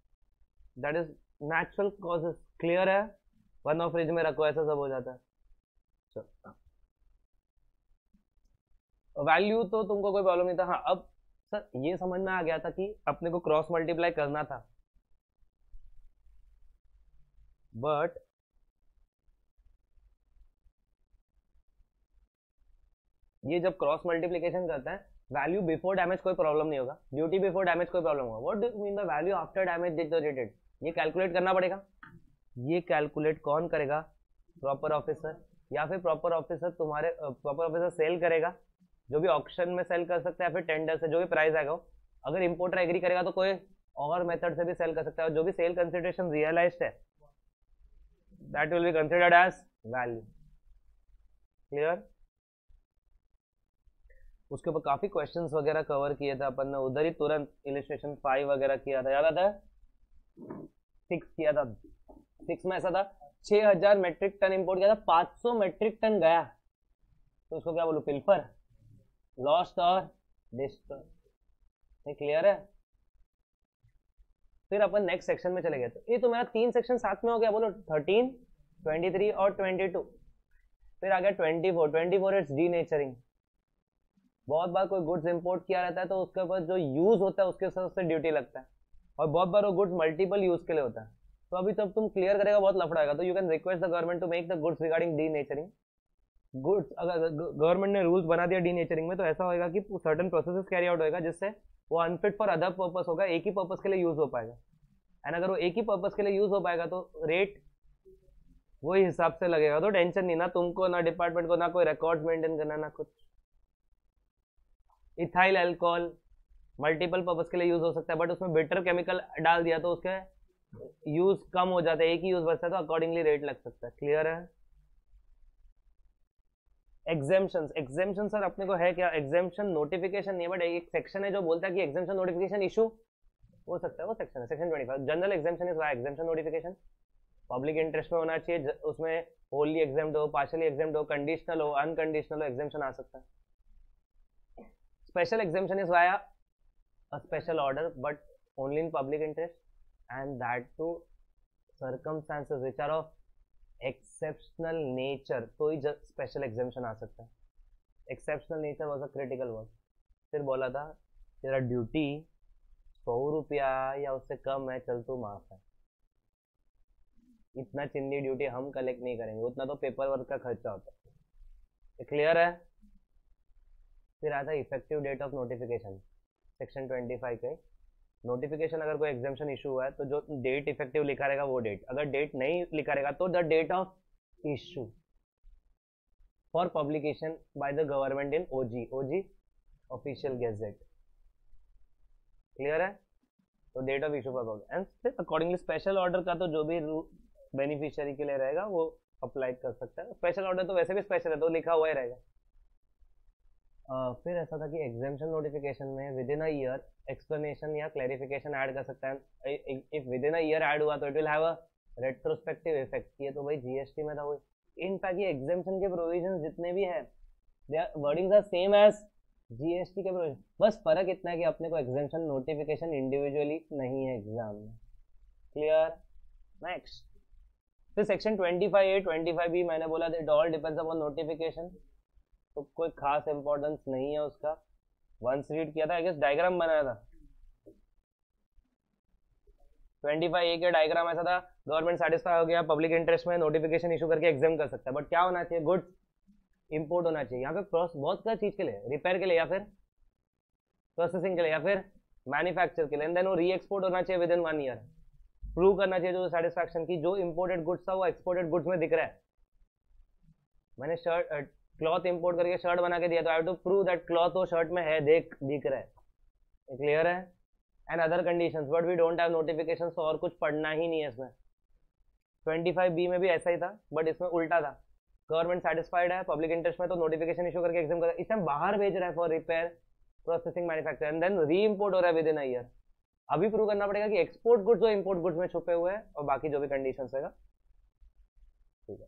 That is natural causes clear है वरना फ्रिज में रखो, ऐसा सब हो जाता है। वैल्यू तो तुमको कोई प्रॉब्लम नहीं था। हाँ अब सर, ये समझ में आ गया था कि अपने को क्रॉस मल्टीप्लाई करना था। बट ये जब क्रॉस मल्टीप्लीकेशन करते हैं वैल्यू बिफोर डैमेज कोई प्रॉब्लम नहीं होगा। ड्यूटी बिफोर डैमेज कोई प्रॉब्लम होगा। What do mean the value after damage deteriorated ये कैलकुलेट करना पड़ेगा। ये कैलकुलेट कौन करेगा? प्रॉपर ऑफिसर या फिर प्रॉपर ऑफिसर तुम्हारे प्रॉपर ऑफिसर सेल करेगा, जो भी ऑप्शन में सेल कर सकता है या फिर टेंडर से जो भी प्राइस आएगा अगर इंपोर्टर एग्री करेगा तो कोई और मेथड से भी सेल कर सकता है जो भी सेल कंसिडरेशन रियलाइज्ड है that will be considered as value clear उसके ऊपर काफ़ी क्वेश्चंस वगैरह कवर किए थे अपन ने। उधर ही तुरंत इलिस्ट्रेशन फाइव वगैरह किया था। याद आता है? सिक्स किया था। सिक्स में ऐसा था, छह हज़ार मेट्रिक टन इंपोर्ट किया था, पाँच सौ मेट्रिक टन गया। तो उसको क्या बोलू पिल्फर लॉस्ट और डिस्ट्रॉय क्लियर है? फिर अपन नेक्स्ट सेक्शन में चले गए। तो ये तो मेरा तीन सेक्शन साथ में हो गया, बोलो थर्टीन ट्वेंटी थ्री और ट्वेंटी टू फिर आ गया twenty four twenty four it's denaturing बहुत बार कोई गुड्स इंपोर्ट किया रहता है तो उसके ऊपर जो यूज़ होता है, उसके हिसाब से ड्यूटी लगता है। और बहुत बार वो गुड्स मल्टीपल यूज़ के लिए होता है। तो अभी तब तुम क्लियर करेगा, बहुत लफड़ाएगा। तो you can request the government to make the goods regarding denaturing goods अगर गवर्नमेंट ने रूल्स बना दिया डी नेचरिंग में तो ऐसा होगा कि सर्टन प्रोसेस कैरी आउट होगा जिससे वो अनफिट फॉर अदर पर्पज होगा, एक ही पर्पज के लिए यूज़ हो पाएगा। एंड अगर वो एक ही पर्पज के लिए यूज़ हो पाएगा तो रेट वही हिसाब से लगेगा। तो टेंशन नहीं, ना तुमको, ना डिपार्टमेंट को, ना कोई रिकॉर्ड मेंटेन करना, ना कुछ। इथाइल एल्कोहल मल्टीपल पर्पज के लिए यूज़ हो सकता है बट उसमें बेटर केमिकल डाल दिया तो उसके यूज़ कम हो जाता है, एक ही यूज़ बचता है तो अकॉर्डिंगली रेट लग सकता है। क्लियर है? एग्जेम्पन एग्जेम्पन सर अपने को है क्या? एग्जेम्पन नोटिफिकेशन नहीं है बट एक सेक्शन है जो बोलता है कि एग्जेम्पन नोटिफिकेशन इशू हो सकता है, वो सेक्शन है section 25 general exemption is via exemption notification public interest में होना चाहिए उसमें होली एग्ज़ाम हो पार्शली एग्ज़ाम हो कंडीशनल हो अनकंडीशनल हो एग्जेम्पन आ सकता है। स्पेशल exemption इज़ via a special order, but only in public interest, and that too circumstances which are of exceptional nature. तो ही special exemption आ सकता है. Exceptional nature was a critical word. फिर बोला था तेरा ड्यूटी सौ रुपया या उससे कम है चल तू माफ़ है इतना चिंदी ड्यूटी हम कलेक्ट नहीं करेंगे उतना तो पेपर वर्क का खर्चा होता है क्लियर है फिर आता है effective date of notification section 25 के नोटिफिकेशन अगर कोई एग्जामेशन इशू हुआ है तो जो डेट इफ़ेक्टिव लिखा रहेगा वो डेट अगर डेट नहीं लिखा रहेगा तो the date of issue for publication by the government in OG OG official gazette clear है? तो date of issue for and accordingly special order का तो जो भी बेनिफिशियरी के लिए रहेगा, वो अप्लाई कर सकता है। स्पेशल ऑर्डर तो वैसे भी स्पेशल है तो लिखा हुआ ही रहेगा। फिर ऐसा था कि एग्जामेशन नोटिफिकेशन में within a year explanation या क्लैरिफिकेशन ऐड कर सकता है। If within a year add हुआ तो it will have a retrospective effect ये तो भाई जीएसटी में था वो। इनफैक्ट ये एग्जामेशन के प्रोविजंस जितने भी हैं wordings are same as GST के प्रोविज़न बस फ़र्क इतना है कि अपने को एग्जामेशन नोटिफिकेशन इंडिविजुअली नहीं है एग्ज़ाम में। क्लियर नेक्स्ट फिर सेक्शन 25 ए 25 बी मैंने बोला it all depends upon notification तो कोई खास इंपॉर्टेंस नहीं है उसका। वंस रीड किया था आई गेस डायग्राम बनाया था। 25 ए के डायग्राम ऐसा था गवर्नमेंट सेटिस्फाई हो गया पब्लिक इंटरेस्ट में नोटिफिकेशन इशू करके एग्ज़ाम कर सकता है। बट क्या होना चाहिए? गुड्स इंपोर्ट होना चाहिए। यहाँ पे बहुत सा चीज़ के लिए रिपेयर के लिए या फिर प्रोसेसिंग के लिए या फिर मैन्युफैक्चर के लिए। देन वो री एक्सपोर्ट होना चाहिए with in one year prove करना चाहिए जो सेटिस्फैक्शन की, जो इंपोर्टेड गुड्स था, वो एक्सपोर्टेड गुड्स में दिख रहा है। मैंने शर्ट क्लॉथ इंपोर्ट करके शर्ट बना के दिया तो I to prove that cloth वो शर्ट में है, देख, दिख रहा है। क्लियर है? And other condition but we don't have notification तो और कुछ पढ़ना ही नहीं है इसमें। 25 बी में भी ऐसा ही था बट इसमें उल्टा था। गवर्नमेंट सेटिस्फाइड है पब्लिक इंटरेस्ट में तो नोटिफिकेशन इशू करके एग्ज़ाम कर, इस टाइम बाहर भेज रहा है for repair processing manufacture and then reimport हो रहा है विद इन ईयर अभी प्रूव करना पड़ेगा कि एक्सपोर्ट गुड्स जो इम्पोर्ट गुड्स में छुपे हुए हैं, और बाकी जो भी कंडीशन है। ठीक है?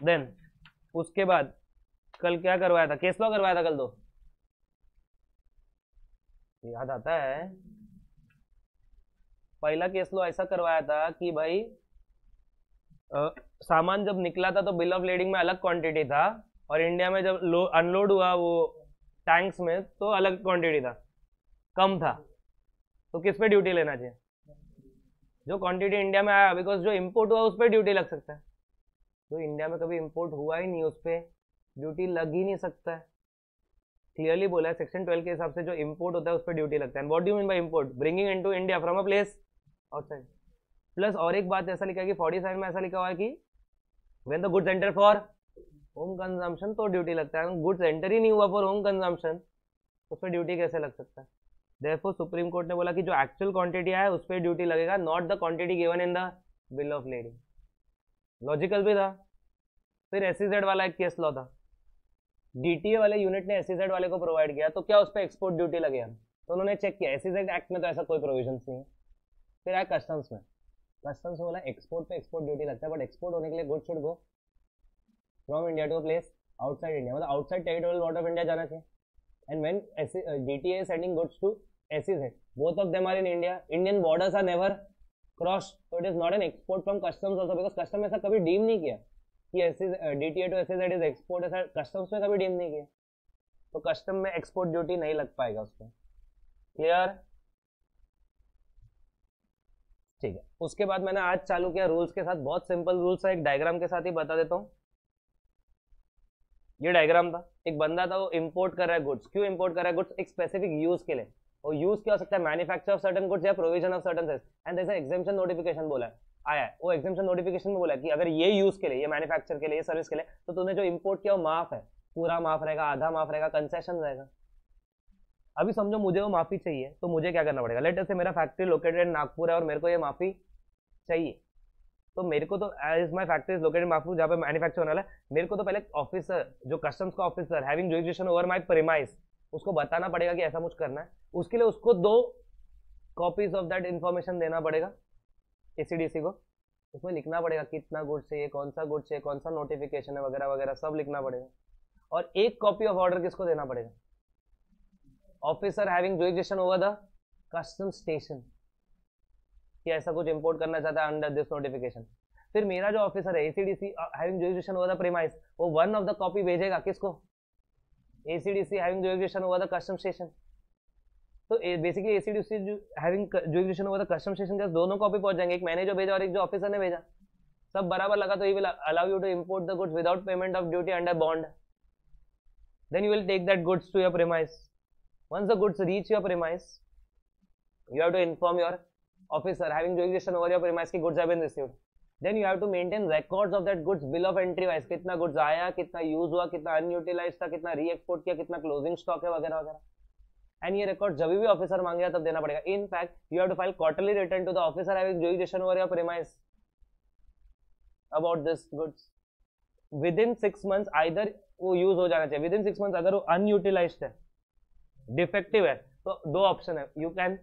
देन उसके बाद कल क्या करवाया था? केस लॉ करवाया था कल दो याद आता है पहला केस लॉ ऐसा करवाया था कि भाई आ, सामान जब निकला था तो बिल ऑफ़ लेडिंग में अलग क्वांटिटी था और इंडिया में जब अनलोड हुआ वो टैंक्स में तो अलग क्वांटिटी था। कम था। तो किस पे ड्यूटी लेना चाहिए? जो क्वांटिटी इंडिया में आया बिकॉज़ जो इम्पोर्ट हुआ उस पर ड्यूटी लग सकता है। जो इंडिया में कभी इम्पोर्ट हुआ ही नहीं उस पर ड्यूटी लग ही नहीं सकता है। क्लियरली बोला है सेक्शन ट्वेल्व के हिसाब से जो इम्पोर्ट होता है उस पर ड्यूटी लगता है। What do mean by import bringing into India from a place outside plus और एक बात ऐसा लिखा है कि फोर्टी सेवन में ऐसा लिखा हुआ है कि when the goods enter for home consumption तो ड्यूटी लगता है। गुड्स एंटर ही नहीं हुआ फॉर होम कंजम्पशन उस पर ड्यूटी कैसे लग सकता है? देखो सुप्रीम कोर्ट ने बोला कि जो एक्चुअल क्वांटिटी है, उस पर ड्यूटी लगेगा not the quantity given in the bill of lading logical भी था। फिर एस वाला एक केस लॉ था। डीटीए वाले यूनिट ने एस वाले को प्रोवाइड किया तो क्या उस पर एक्सपोर्ट ड्यूटी लगे हम? तो उन्होंने चेक किया एस एक्ट में तो ऐसा कोई प्रोविज़न नहीं है। फिर आया कस्टम्स में। कस्टम्स में बोला एक्सपोर्ट पे एक्सपोर्ट ड्यूटी लगता है बट एक्सपोर्ट होने के लिए good should go from India to a place outside India मतलब आउटसाइड टेरिटोरियल वॉट ऑफ़ इंडिया जाना चाहिए। And when DTA sending goods to SEZ both of them are in India. Indian borders are never crossed so it is not an export from customs also, because custom ऐसा कभी deem नहीं किया। कि ऐसे DTA to S is export ऐसा customs में कभी deem नहीं किया। तो कस्टम में एक्सपोर्ट ड्यूटी नहीं लग पाएगा उसमें। क्लियर ठीक है। उसके बाद मैंने आज चालू किया रूल्स के साथ, बहुत सिंपल रूल्स है, एक डायग्राम के साथ ही बता देता हूँ। ये डायग्राम था। एक बंदा था, वो इंपोर्ट कर रहा है गुड्स क्यों इंपोर्ट कर रहा है गुड्स एक स्पेसिफिक यूज़ के लिए। और यूज़ क्या हो सकता है? मैन्युफैक्चर ऑफ़ सर्टन गुड्स या प्रोविज़न ऑफ़ सर्टन एंड जैसे एग्जामेशन नोटिफिकेशन बोला है। आया है। वो एग्जामेशन नोटिफिकेशन में बोला कि अगर ये यूज़ के लिए, ये मैन्युफैक्चर के लिए, ये सर्विस के लिए तो तूने जो इंपोर्ट किया वो माफ़ है। पूरा माफ़ रहेगा, आधा माफ़ रहेगा कंसेशन रहेगा। अभी समझो मुझे वो माफ़ी चाहिए तो मुझे क्या करना पड़ेगा? लेटर से मेरा फैक्ट्री लोकेटेड नागपुर है और मेरे को ये माफ़ी चाहिए। तो मेरे को तो as my factory is located Nagpur जहाँ पे मैन्युफैक्चर होने वाला है, मेरे को तो पहले ऑफिसर जो कस्टम्स का officer having jurisdiction over my premise उसको बताना पड़ेगा कि ऐसा कुछ करना है। उसके लिए उसको दो कॉपीज ऑफ़ दैट इंफॉर्मेशन देना पड़ेगा एसीडीसी को। उसमें लिखना पड़ेगा कितना गुड चाहिए, कौन सा गुड चाहिए, कौन सा नोटिफिकेशन है वगैरह वगैरह, सब लिखना पड़ेगा। और एक कॉपी ऑफ़ ऑर्डर किसको देना पड़ेगा? Officer having jurisdiction over the custom station कि ऐसा कुछ इंपोर्ट करना चाहता है अंडर दिस नोटिफिकेशन फिर मेरा जो ऑफिसर है ACDC having jurisdiction over the premise वो वन ऑफ़ द कॉपी भेजेगा किसको? ACDC having jurisdiction over the custom station. तो बेसिकली एसी डी हैविंग जुग्रेशन हुआ था कस्टम स्टेशन के दोनों को पहुँच जाएँगे। एक मैनेजर भेजा और एक जो ऑफिसर ने भेजा। सब बराबर लगा तो he will allow you to import the goods without payment of duty under bond then you will take that goods to your premise once the goods reach your premise you have to inform your officer having जुग्रेशन over your premise की goods have been received then you have to maintain records of that goods, bill of entry wise, कितना goods आया, कितना use हुआ, कितना unutilise था, कितना री export किया, कितना क्लोजिंग स्टॉक है वगैरह वगैरह। एंड ये रिकॉर्ड जब भी ऑफिसर मांगेगा तब देना पड़ेगा। In fact you have to file quarterly return to the officer having jurisdiction over your premise about this goods within six months either वो यूज़ हो जाना चाहिए। विद इन सिक्स मंथ्स अगर वो अनयूटिलाइज है डिफेक्टिव है तो दो ऑप्शन है। यू कैन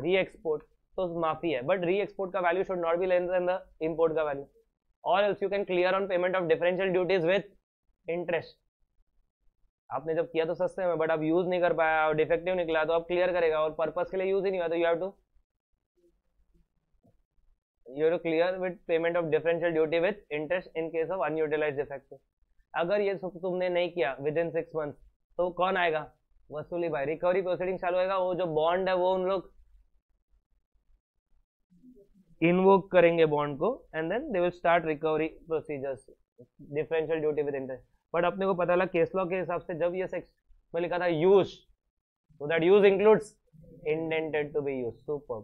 री एक्सपोर्ट तो माफ़ी है। बट री एक्सपोर्ट का value should not be less than the import का वैल्यू और else you can clear on payment of differential duties with interest आपने जब किया तो सस्ते में बट आप यूज़ नहीं कर पाया, और डिफेक्टिव निकला तो आप क्लियर करेगा, और पर्पज के लिए यूज़ ही नहीं हुआ तो you have to have to clear with payment of differential duty with interest in case of unutilized defective अगर ये सब तुमने नहीं किया विद इन सिक्स मंथ तो कौन आएगा? वसूली भाई। रिकवरी प्रोसीडिंग चालू होगा वो जो बॉन्ड है, वो उन लोग इनवोक करेंगे बॉन्ड को and then they will start recovery procedures differential duty with interest but अपने को पता लगा केस लॉ के हिसाब से जब ये सेक्स में लिखा था यूज़ तो that use includes intended to be used super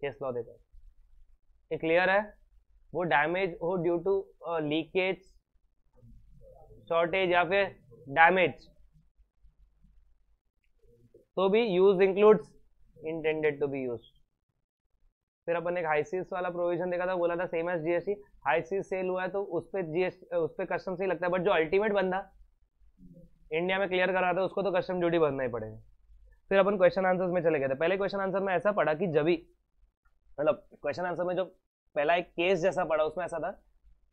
case law देता ये क्लियर है? वो डैमेज हो ड्यू टू लीकेज शॉर्टेज या फिर डैमेज तो भी use includes intended to be used फिर अपन एक हाईसीस वाला प्रोविज़न देखा था, बोला था same as GST high seas sale हुआ है तो उस पर जीएस उस पर कस्टम से ही लगता है बट जो अल्टीमेट बंदा इंडिया में क्लियर कर रहा था उसको तो कस्टम ड्यूटी भरना ही पड़ेगा। फिर अपन क्वेश्चन आंसर्स में चले गए थे। पहले क्वेश्चन आंसर में ऐसा पढ़ा कि जब मतलब क्वेश्चन आंसर में जो पहला एक केस जैसा पढ़ा उसमें ऐसा था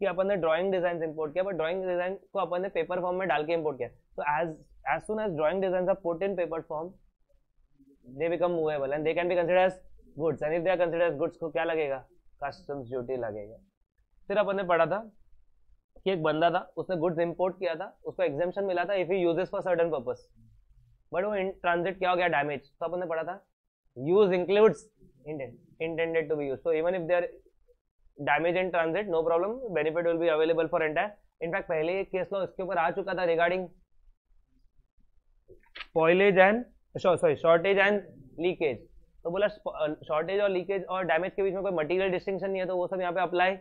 कि अपन ने ड्राइंग डिज़ाइन इंपोर्ट किया बट ड्राइंग डिज़ाइन को अपन ने पेपर फॉर्म में डाल के इम्पोर्ट किया। तो as as soon as drawing design are put in paper form they become movable and they can be consider as goods and if they are consider goods को क्या लगेगा? कस्टम्स ड्यूटी लगेगा। फिर अपन ने पढ़ा था कि एक बंदा था, उसने गुड्स इंपोर्ट किया था, उसको एग्जामेशन मिला था if he uses for certain purpose but वो इन ट्रांजिट क्या हो गया? डैमेज तो अपन ने पढ़ा था use includes to be used so even if they are damage in transit, no problem, benefit will be available for entire in fact, पहले एक केस लॉ इसके ऊपर आ चुका था regarding spoilage and sorry shortage and leakage तो बोला shortage और लीकेज और डैमेज के बीच में कोई मटेरियल डिस्टिंक्शन नहीं है तो वो सब यहाँ पे अप्लाई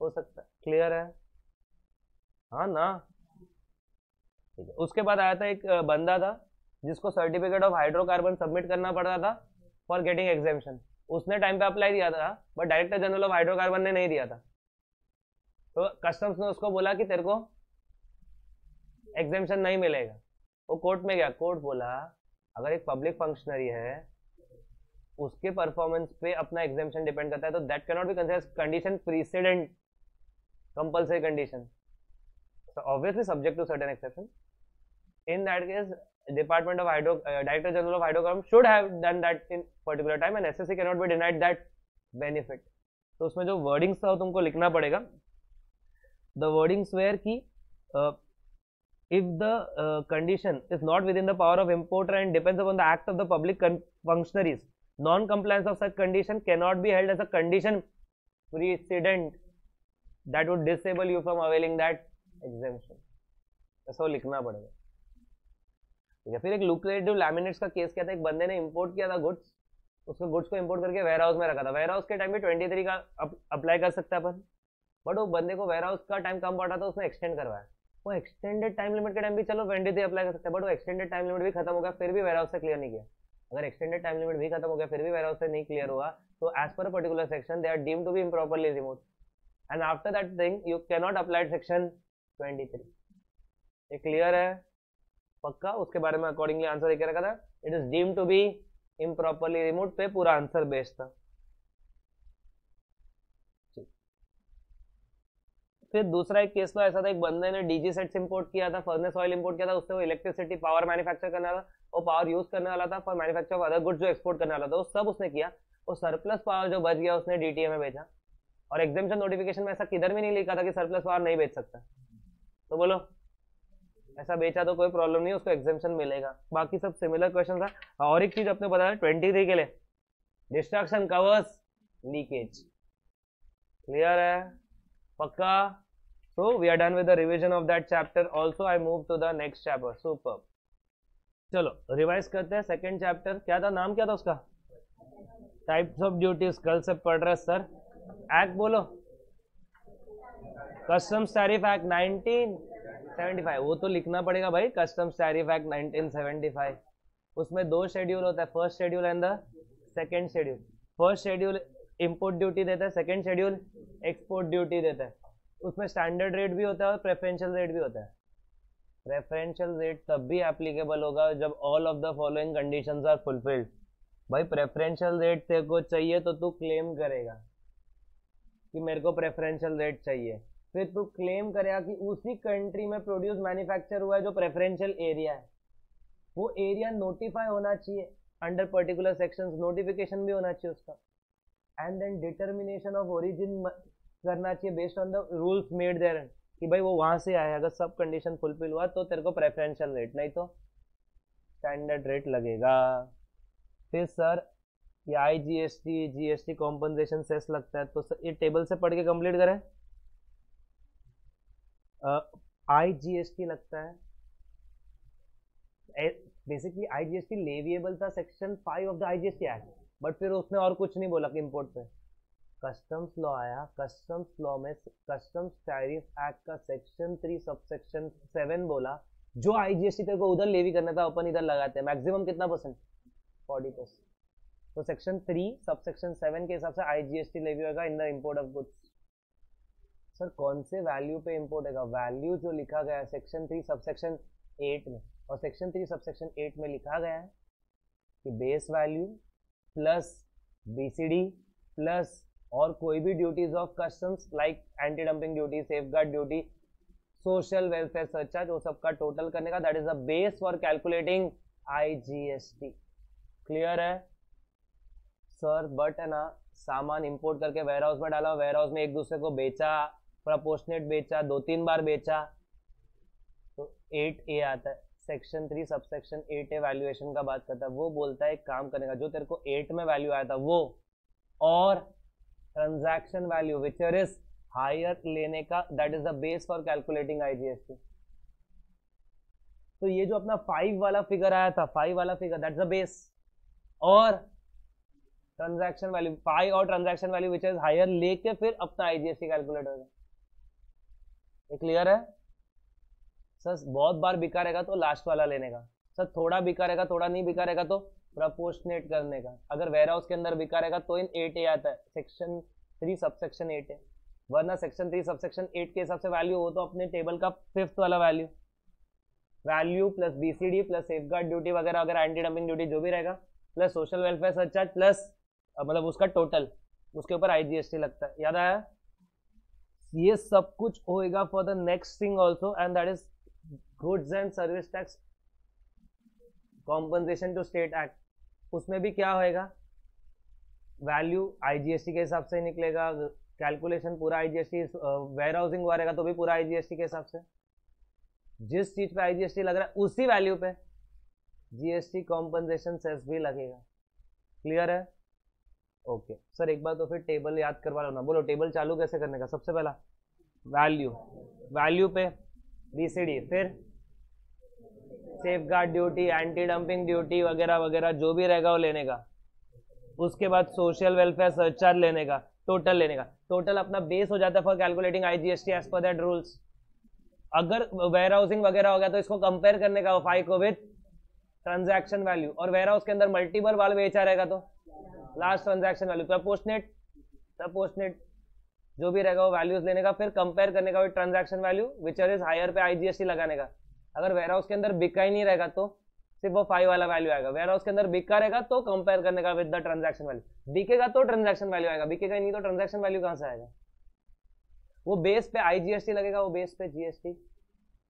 हो सकता है। क्लियर है? हाँ ना? ठीक है। उसके बाद आया था एक बंदा था, जिसको सर्टिफिकेट ऑफ़ हाइड्रोकार्बन सबमिट करना पड़ रहा था फॉर गेटिंग एग्जामेशन उसने टाइम पे अप्लाई दिया था but director general of hydrocarbon ने नहीं दिया था। तो कस्टम्स ने उसको बोला कि तेरे को एग्जामेशन नहीं मिलेगा। वो कोर्ट में गया। कोर्ट बोला, अगर एक पब्लिक फंक्शनरी है उसके परफॉर्मेंस पे अपना एग्जामेशन डिपेंड करता है तो that can not be consider condition precedent compulsory condition so obviously subject to certain exception in that case department of hydro director general of hydrocarbon should have done that in particular time and SSC can not be denied that benefit तो उसमें जो wordings था तुमको लिखना पड़ेगा। The wordings were की if the condition is not within the power of importer and depends upon the act of the public functionaries non-compliance of such condition cannot be held as a condition precedent that would disable you from availing that exemption. ऐसा लिखना पड़ेगा। है, फिर एक lucrative laminates का case क्या था? एक बंदे ने इंपोर्ट किया था गुड्स उसको गुड्स को इंपोर्ट करके वेयर हाउस में रखा था। वेयर हाउस के टाइम पे ट्वेंटी थ्री का अप्लाई कर सकता है अपन। बट वो बंदे को वेयर हाउस का टाइम कम पड़ा था, उसने एक्सटेंड करवाया। वो एक्सटेंडेड टाइम लिमिट के टाइम भी चलो ट्वेंटी थ्री अप्लाई कर सकता है बट वो एक्सटेंडेड टाइम लिमिट भी खत्म हो गया, फिर भी वेयर हाउस से क्लियर नहीं किया। अगर एक्सटेंडेड टाइम लिमिट भी खत्म हो गया, फिर भी वेयर से नहीं क्लियर हुआ तो as per particular section they are deem to be improperly remove and after that thing you cannot apply section twenty three ये क्लियर है? पक्का? उसके बारे में अकॉर्डिंगली आंसर क्या रखा था। It is deem to be improperly remove पे पूरा आंसर बेस्ड था। फिर दूसरा एक केस तो ऐसा था, एक बंदे ने डीजी सेट्स इंपोर्ट किया था फर्नेस ऑयल इंपोर्ट किया था, उससे वो इलेक्ट्रिसिटी पावर मैन्युफैक्चर करना वाला वो पावर यूज़ करने वाला था for manufacture of other goods जो एक्सपोर्ट करने वाला था, वो सब उसने किया। वो सरप्लस पावर जो बच गया, उसने डीटीए में बेचा। और एग्जामेशन नोटिफिकेशन में ऐसा किधर भी नहीं लिखा था कि सरप्लस पावर नहीं बेच सकता। तो बोलो, ऐसा बेचा तो कोई प्रॉब्लम नहीं, उसको एग्जामेशन मिलेगा। बाकी सब सिमिलर क्वेश्चन था और एक चीज़ अपने बताया ट्वेंटी थ्री के लिए। डिस्ट्रक्शन कवर्स लीकेज क्लियर है? पक्का? We are done with the revision of that chapter. Also, i move to the next chapter. Super चलो रिवाइज करते हैं सेकंड चैप्टर क्या था? नाम क्या था उसका? टाइप्स ऑफ़ ड्यूटीज़ कल से पढ़ रहे सर एक्ट बोलो। कस्टम्स टैरिफ एक्ट 1975 वो तो लिखना पड़ेगा भाई। कस्टम्स टैरिफ एक्ट 1975 उसमें दो शेड्यूल होता है। First schedule and the second schedule first schedule import duty देता है। सेकेंड शेड्यूल एक्सपोर्ट ड्यूटी देता है। उसमें स्टैंडर्ड रेट भी होता है और प्रेफरेंशियल रेट भी होता है। प्रेफरेंशियल रेट तब भी एप्लीकेबल होगा जब all of the following conditions are fulfilled भाई प्रेफरेंशियल रेट तेरे को चाहिए तो तू क्लेम करेगा कि मेरे को प्रेफरेंशियल रेट चाहिए। फिर तू क्लेम करेगा कि उसी कंट्री में प्रोड्यूस मैन्युफैक्चर हुआ है जो प्रेफरेंशियल एरिया है। वो एरिया नोटिफाई होना चाहिए। अंडर पर्टिकुलर सेक्शंस नोटिफिकेशन भी होना चाहिए उसका। And then determination of origin करना चाहिए based on the rules made there कि भाई वो वहाँ से आया, अगर सब कंडीशन फुलफिल हुआ तो तेरे को प्रेफरेंशियल रेट नहीं तो स्टैंडर्ड रेट लगेगा। फिर सर ये I G S T G S T compensation cess लगता है तो सर ये टेबल से पढ़ के कंप्लीट करें। आई जी एस टी लगता है। Basically I G S T leviable था section five of the I G S T act but फिर उसने और कुछ नहीं बोला कि इम्पोर्ट पे। कस्टम्स लॉ आया। कस्टम्स लॉ में कस्टम्स टैरिफ एक्ट का section three sub section seven बोला। जो आईजीएसटी तेरे को उधर लेवी करना था, अपन इधर लगाते हैं। मैक्सिमम कितना परसेंट फोर्टी परसेंट तो section three sub section seven के हिसाब से आईजीएसटी लेवी होगा in the import of goods sir, कौन से वैल्यू पे इम्पोर्ट होगा वैल्यू जो लिखा गया है section three sub section eight में। और section three sub section eight में लिखा गया है कि base value plus BCD plus और कोई भी duties of customs like anti dumping duty safeguard duty social welfare surcharge वो सबका टोटल करने का that is the base for calculating IGST clear है? सर बट है ना, सामान इंपोर्ट करके वेयर हाउस में डाला वेयर हाउस में एक दूसरे को बेचा प्रपोर्शनेट बेचा, दो तीन बार बेचा तो एट ए आता है। Section three sub section eight A valuation का बात करता है। वो बोलता है एक काम करने का जो तेरे को एट में वैल्यू आया था, वो, और transaction value which is higher लेने का that is the base for calculating IGST तो ये जो अपना फाइव वाला फिगर आया था फाइव वाला फिगर दैट्स द बेस और ट्रांजैक्शन वैल्यू फाइव और transaction value which is higher लेके फिर अपना आईजीएसटी कैलकुलेट होगा ये क्लियर है? सर, बहुत बार बिका रहेगा तो लास्ट वाला लेने का। सर, थोड़ा बिका रहेगा, थोड़ा नहीं बिका रहेगा तो प्रपोर्शनेट करने का। अगर वेयर हाउस के अंदर बिका रहेगा तो इन एट ए आता है। सेक्शन थ्री सबसेक्शन एट है वरना सेक्शन थ्री सबसेक्शन एट के हिसाब से वैल्यू हो तो अपने टेबल का फिफ्थ वाला value value plus BCD plus safe duty वगैरह, अगर एंटी डंपिंग ड्यूटी जो भी रहेगा plus social welfare surcharge plus मतलब उसका टोटल उसके ऊपर आईजीएसटी लगता है। याद आया? ये सब कुछ होएगा for the next thing also and that is goods and service tax compensation to state act उसमें भी क्या होएगा? वैल्यू आईजीएसटी के हिसाब से निकलेगा। कैलकुलेशन पूरा आईजीएसटी वेयर हाउसिंग हुआ रहेगा तो भी पूरा आईजीएसटी के हिसाब से। जिस चीज़ पे आईजीएसटी लग रहा है, उसी वैल्यू पे जीएसटी कॉम्पनसेशन सेस भी लगेगा। क्लियर है? ओके सर एक बार तो फिर टेबल याद करवा लो ना बोलो टेबल चालू कैसे करने का? सबसे पहला वैल्यू वैल्यू पे बीसीडी फिर safeguard duty anti dumping duty वगैरह वगैरह, जो भी रहेगा वो लेने का। उसके बाद सोशल वेलफेयर सरचार्ज लेने का टोटल लेने का। टोटल अपना बेस हो जाता है फॉर कैलकुलेटिंग आईजीएसटी एज पर दैट रूल्स अगर वेयर हाउसिंग वगैरह हो गया तो इसको कंपेयर करने का फाइव को विथ ट्रांजैक्शन वैल्यू और वेयर हाउस के अंदर मल्टीपल वाल बेचा रहेगा तो। Last transaction value proportionate proportionate जो भी रहेगा वो वैल्यूज़ लेने का, फिर कंपेयर करने का with transaction value which is higher पे आईजीएसटी लगाने का। अगर वेयर हाउस के अंदर बिका ही नहीं रहेगा तो सिर्फ़ वो फाइव वाला वैल्यू आएगा। वेयर हाउस के अंदर बिका रहेगा तो कंपेयर करने का विद द ट्रांजैक्शन वैल्यू बिकेगा तो ट्रांजैक्शन वैल्यू आएगा। बिकेगा नहीं तो ट्रांजैक्शन वैल्यू कहाँ से आएगा? वो बेस पे आईजीएसटी लगेगा, वो बेस पे जीएसटी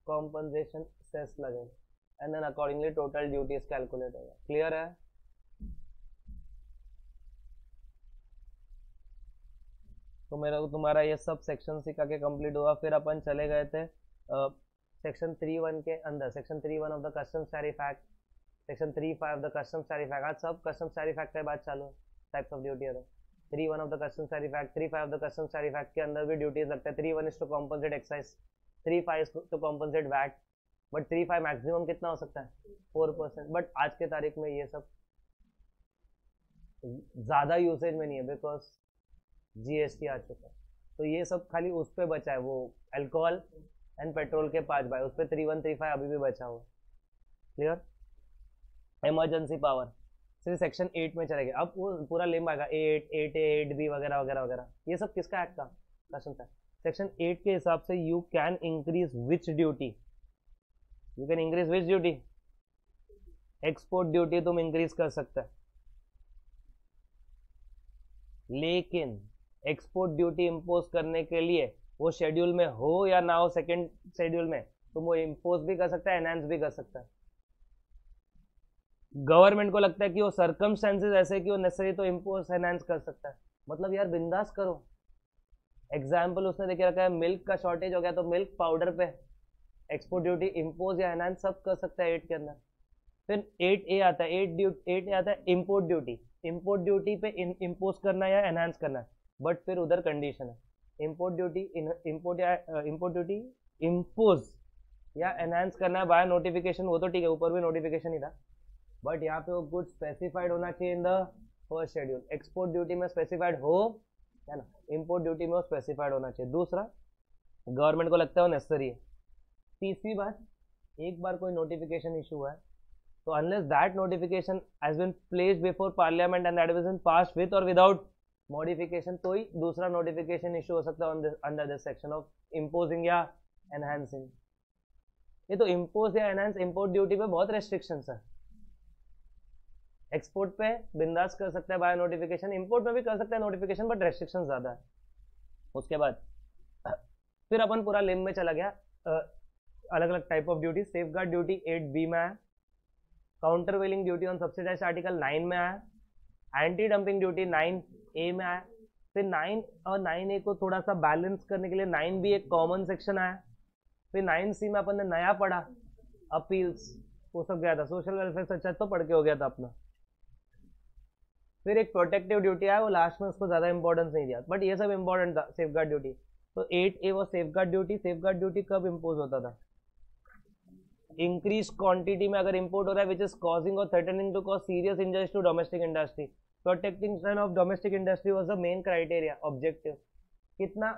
कॉम्पनसेशन सेस लगेगा। And then accordingly total duty is calculate होगा। क्लियर है? तो मेरा, तुम्हारा ये सब सेक्शन सिखा के कंप्लीट हुआ। फिर अपन चले गए थे सेक्शन थ्री वन के अंदर section three one of the custom tariff act section three five of the custom tariff act आज सब कस्टम टैरिफ एक्ट का बात चालू टाइप्स ऑफ़ ड्यूटी है three one of the custom tariff act three five of the custom tariff act के अंदर भी duties लगता है। Three one is to compensate excise three five to compensate VAT but three five maximum कितना हो सकता है? फोर परसेंट बट आज के तारीख में ये सब ज़्यादा यूसेज में नहीं है बिकॉज़ जीएसटी आ चुका है। तो ये सब खाली उस पर बचा है, वो अल्कोहल एंड पेट्रोल के पाँच बाय उस पर थ्री वन थ्री फाइव अभी भी बचा हुआ। क्लियर इमरजेंसी पावर सिर्फ़ सेक्शन एट में चलेगा अब वो पूरा लिम आएगा एट एट एट बी वगैरह वगैरह वगैरह। ये सब किसका एक्ट क्वेश्चन था सेक्शन एट के हिसाब से you can increase which duty you can increase which duty export duty तुम इंक्रीज कर सकते लेकिन एक्सपोर्ट ड्यूटी इम्पोज करने के लिए वो शेड्यूल में हो या ना हो सेकेंड शेड्यूल में तो वो इम्पोज भी कर सकता है एनहेंस भी कर सकता है। गवर्नमेंट को लगता है कि वो सरकमस्टेंसेज ऐसे कि वो नेसेसरी तो इम्पोज एनहेंस कर सकता है। मतलब यार बिंदास करो। एग्ज़ाम्पल उसने देखे रखा है मिल्क का शॉर्टेज हो गया तो मिल्क पाउडर पे एक्सपोर्ट ड्यूटी इम्पोज या एनहेंस सब कर सकता है एट के अंदर। फिर एट ए आता है एट ड्यूटी एट ए आता है इम्पोर्ट ड्यूटी इम्पोर्ट ड्यूटी पे इम्पोज करना या एनहांस करना बट फिर उधर कंडीशन है। इम्पोर्ट ड्यूटी इम्पोर्ट या इम्पोर्ट ड्यूटी इम्पोज या एनहांस करना है बाय नोटिफिकेशन वो तो ठीक है, ऊपर भी नोटिफिकेशन ही था। बट यहाँ पे वो गुड स्पेसिफाइड होना चाहिए in the first schedule export duty में स्पेसिफाइड हो, है ना? इम्पोर्ट ड्यूटी में वो स्पेसिफाइड होना चाहिए। दूसरा गवर्नमेंट को लगता है वो नेसेसरी है। तीसरी बात, एक बार कोई नोटिफिकेशन इशू हुआ है तो unless that notification has been placed before parliament and that been pass with or without modification तो ही दूसरा नोटिफिकेशन इशू हो सकता है under this section of imposing या एनहेंसिंग ये तो इम्पोज या एनहेंस इम्पोर्ट ड्यूटी पे बहुत रेस्ट्रिक्शन है। एक्सपोर्ट पे बिंदास कर सकता है बाय नोटिफिकेशन इम्पोर्ट में भी कर सकता है नोटिफिकेशन बट रेस्ट्रिक्शन ज़्यादा है। उसके बाद, फिर अपन पूरा लिम में चला गया। अलग अलग type of duty safeguard duty eight B में आया। Countervailing duty on subsidize article nine में आया। Anti dumping duty nine A में आया। फिर नाइन और नाइन ए को थोड़ा सा बैलेंस करने के लिए नाइन बी एक कॉमन सेक्शन आया। फिर नाइन सी में अपन ने नया पढ़ा अपील्स वो सब गया था। सोशल वेलफेयर से अच्छा तो पढ़ के हो गया था अपना। फिर एक प्रोटेक्टिव ड्यूटी आया, वो लास्ट में उसको ज़्यादा इंपॉर्टेंस नहीं दिया। बट ये सब इंपॉर्टेंट था सेफ़ ड्यूटी तो एट ए वो सेफ़ ड्यूटी सेफ़ ड्यूटी कब इम्पोज होता था? इंक्रीज क्वांटिटी में अगर इंपोर्ट हो रहा है which is causing or threatening to cause serious injuries to domestic industry protecting son of domestic industry was the main criteria objective कितना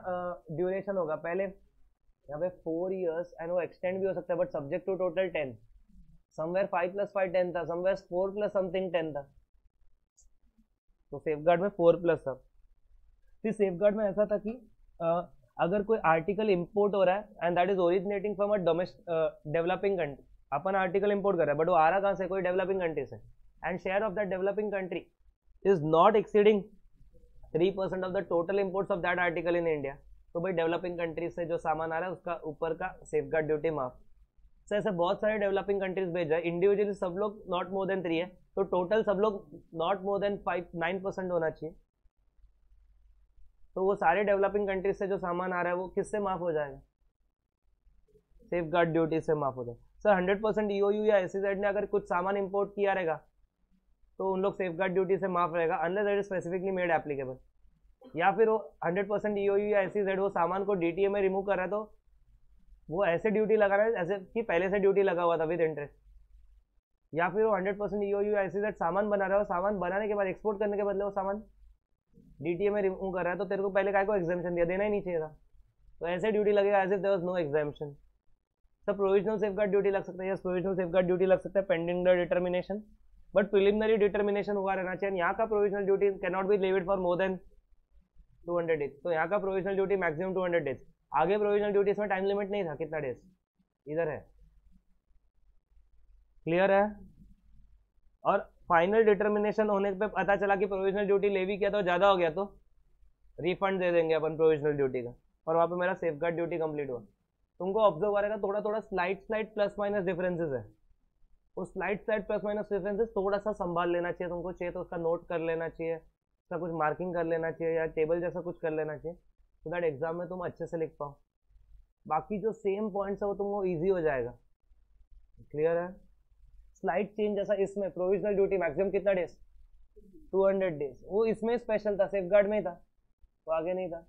ड्यूरेशन uh, होगा? पहले यहाँ पे फोर ईयर्स एंड वो एक्सटेंड भी हो सकता है but subject to total ten somewhere five plus five ten था somewhere four plus something ten था. तो सेफ़ में फोर प्लस था. फिर सेफ़ में ऐसा था कि uh, अगर कोई आर्टिकल इंपोर्ट हो रहा है and that is originating from a domest developing country upon article import कर रहे हैं बट वो आ रहा कहाँ से? कोई डेवलपिंग कंट्री से. And share of that developing country not exceeding three percent of the total imports of that article in India तो भाई डेवलपिंग कंट्री से जो सामान आ रहा है, उसका ऊपर का सेफ़ गार्ड ड्यूटी माफ़। सर ऐसे बहुत सारे डेवलपिंग कंट्रीज़ भेज हैं। इंडिविजुअली सब लोग नॉट मोर देन थ्री है। तो टोटल सब लोग not more than five nine percent होना चाहिए। तो वो सारे डेवलपिंग कंट्रीज़ से जो सामान आ रहा है, वो किससे माफ़ हो जाएगा? सेफ़ गार्ड ड्यूटी से माफ़ हो जाएगा। सर हंड्रेड परसेंट ई या एस ने अगर कुछ सामान इंपोर्ट किया रहेगा तो उन लोग सेफ़ गार्ड ड्यूटी से माफ़ रहेगा unless that is specifically made applicable या फिर वो हंड्रेड परसेंट ई या एस वो सामान को डीटीए में रिमूव कर रहा है तो वो ऐसे ड्यूटी लगा रहा है, ऐसे कि पहले से ड्यूटी लगा हुआ था विद इंटरेस्ट या फिर वो हंड्रेड परसेंट ई या एस सामान बना रहा है सामान बनाने के बाद एक्सपोर्ट करने के बदले वो सामान डीटीए में रिमूव कर रहा है तो तेरे को पहले काय को एग्जामेशन दिया? देना ही नहीं चाहिए था. तो ऐसे ड्यूटी लगेगा as if there was no exemption sir provisional safeguard duty लग सकता है yes provisional safeguard duty लग सकता है pending the determination but preliminary determination हुआ रहना चाहिए। यहाँ का provisional duty can not be levied for more than 200 days तो यहाँ का प्रोविजनल ड्यूटी मैक्सिमम 200 डेज़ आगे प्रोविजनल ड्यूटी इसमें टाइम लिमिट नहीं था, कितना डेज़ इधर है। क्लियर है? और फाइनल डिटर्मिनेशन होने पे पता चला कि प्रोविजनल ड्यूटी लेवी किया तो ज़्यादा हो गया तो रिफंड दे देंगे अपन प्रोविजनल ड्यूटी का। और वहाँ पे मेरा सेफ़ गार्ड ड्यूटी कंप्लीट हुआ। तुमको ऑब्ज़र्व करेगा थोड़ा थोड़ा slide slide plus minus differences है। उस slide slide plus minus differences थोड़ा सा संभाल लेना चाहिए तुमको, चाहिए तो उसका नोट कर लेना चाहिए, उसका कुछ मार्किंग कर लेना चाहिए या टेबल जैसा कुछ कर लेना चाहिए तो दैट एग्ज़ाम में तुम अच्छे से लिख पाओ। बाकी जो सेम पॉइंट्स है वो तुमको ईजी हो जाएगा। क्लियर है? स्लाइड चेंज जैसा इसमें प्रोविजनल ड्यूटी मैक्सिमम कितना डेज़ 200 डेज़ वो इसमें स्पेशल था सेफ़ गार्ड में ही था तो आगे नहीं था।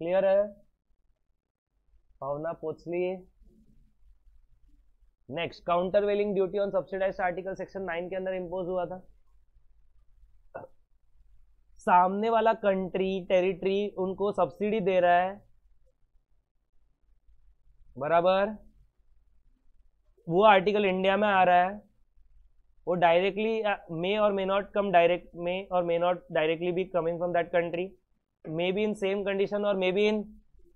क्लियर है? भावना पूछ लिए next countervailing duty on subsidize article section nine के अंदर इंपोज हुआ था। सामने वाला कंट्री टेरिटरी उनको सब्सिडी दे रहा है। बराबर? वो आर्टिकल इंडिया में आ रहा है। वो डायरेक्टली मे और may not come direct may or may not directly be coming from that country may be in same condition or may be in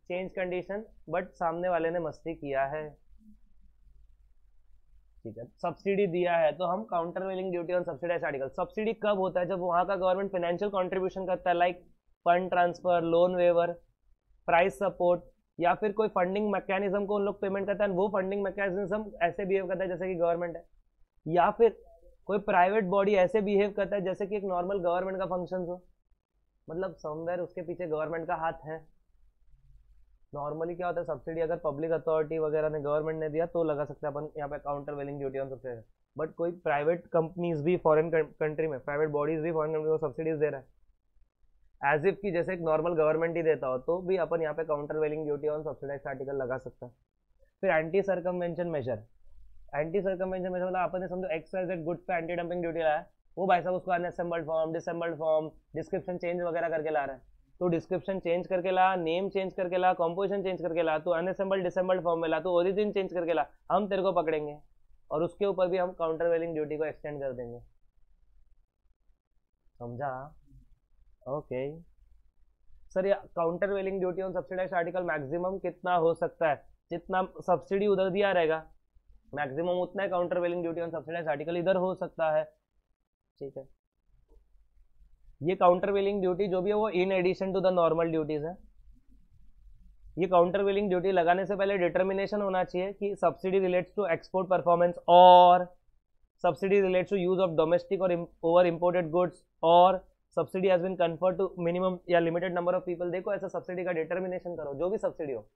change condition but सामने वाले ने मस्ती किया है। है सब्सिडी दिया है तो हम countervailing duty on subsidize article subsidy कब होता है? जब वहाँ का गवर्नमेंट फाइनेंशियल कॉन्ट्रीब्यूशन करता है like fund transfer loan waiver price support या फिर कोई फंडिंग मैकेनिज्म को उन लोग पेमेंट करता है, वो फंडिंग मैकेनिज्म ऐसे बिहेव करता है जैसे कि गवर्नमेंट है। या फिर कोई प्राइवेट बॉडी ऐसे बिहेव करता है जैसे कि एक नॉर्मल गवर्नमेंट का फ़ंक्शन हो। मतलब समवेयर उसके पीछे गवर्नमेंट का हाथ है। नॉर्मली क्या होता है सब्सिडी अगर पब्लिक अथॉरिटी वगैरह ने गवर्नमेंट ने दिया तो लगा सकते हैं अपन यहाँ पे countervailing duty on subsidy but कोई प्राइवेट कंपनीज़ भी फॉरेन कंट्री में प्राइवेट बॉडीज भी फॉरेन कंट्री को सब्सिडीज दे रहा है। एज इफ़ की जैसे एक नॉर्मल गवर्नमेंट ही देता हो तो भी अपन यहाँ पे countervailing duty on subsidize article लगा सकता है। फिर anti circumvention measure anti circumvention measure मतलब अपन समझो एक्स वाई जेड गुड्स पे एंटी डंपिंग ड्यूटी लाया वो भाई साहब उसको unassembled form disassembled form description change वगैरह करके ला रहा है। तो डिस्क्रिप्शन चेंज करके ला नेम चेंज करके ला कॉम्पोजिशन चेंज करके ला तो अनअसेंबल्ड डिसम्बल्ड फॉर्म में ला तो ओरिजिन चेंज करके ला, हम तेरे को पकड़ेंगे। और उसके ऊपर भी हम काउंटर वेलिंग ड्यूटी को एक्सटेंड कर देंगे। समझा? ओके सर ये countervailing duty on subsidize article maximum कितना हो सकता है? जितना सब्सिडी उधर दिया रहेगा। मैक्सिमम उतना है countervailing duty on subsidize article इधर हो सकता है। ठीक है। ये काउंटर वेलिंग ड्यूटी जो भी है, वो in addition to the normal duties है। ये काउंटर वेलिंग ड्यूटी लगाने से पहले डिटर्मिनेशन होना चाहिए कि subsidy relates to export performance और subsidy relates to use of domestic or over imported goods और subsidy has been conferred to minimum या लिमिटेड नंबर ऑफ़ पीपल देखो, ऐसा सब्सिडी का डिटर्मिनेशन करो, जो भी सब्सिडी हो।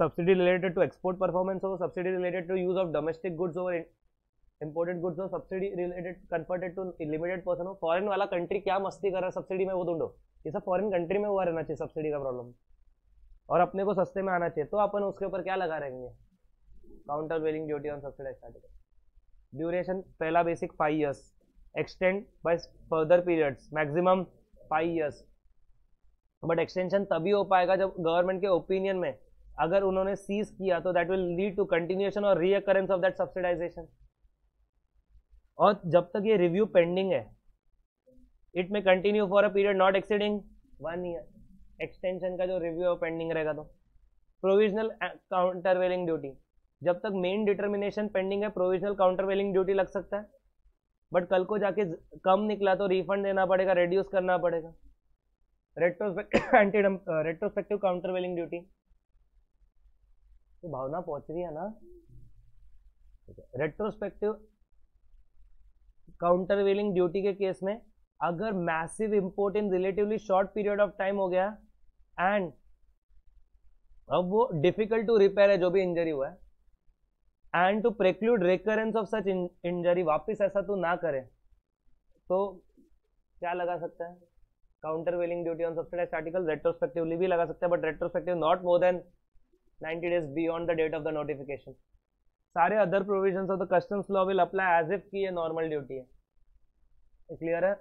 Subsidy related to export performance हो subsidy related to use of domestic goods over imported goods हो subsidy related converted to limited person हो फॉरेन वाला कंट्री क्या मस्ती कर रहा है सब्सिडी में वो ढूंढो। ये सब फॉरेन कंट्री में हुआ रहना चाहिए सब्सिडी का प्रॉब्लम और अपने को सस्ते में आना चाहिए। तो अपन उसके ऊपर क्या लगा रहेंगे? Countervailing duty on subsidise article duration पहला basic five years extend by further periods maximum five years but extension तभी हो पाएगा जब गवर्नमेंट के ओपिनियन में अगर उन्होंने सीज किया तो that will lead to continuation और रीअकरेंस ऑफ़ दैट सब्सिडाइजेशन और जब तक ये रिव्यू पेंडिंग है it may continue for a period not exceeding one year extension का जो रिव्यू है पेंडिंग रहेगा तो। प्रोविजनल काउंटर वेलिंग ड्यूटी जब तक मेन डिटर्मिनेशन पेंडिंग है प्रोविजनल काउंटर वेलिंग ड्यूटी लग सकता है। बट कल को जाके कम निकला तो रिफंड देना पड़ेगा रिड्यूस करना पड़ेगा। Anti retrospective countervailing duty तो भावना पहुँच रही है ना? रेट्रोस्पेक्टिव काउंटर वेलिंग ड्यूटी के केस में अगर massive import in relatively short period of time हो गया एंड अब वो डिफ़िकल्ट टू रिपेयर है जो भी इंजरी हुआ है and to preclude recurrence of such injury वापिस ऐसा तू ना करे तो क्या लगा सकता है? Countervailing duty on subsidise article retrospectively भी लगा सकता है but retrospective not more than 90 days beyond the date of the notification. सारे other provision of the customs law will apply as if की ये नॉर्मल ड्यूटी है। क्लियर है?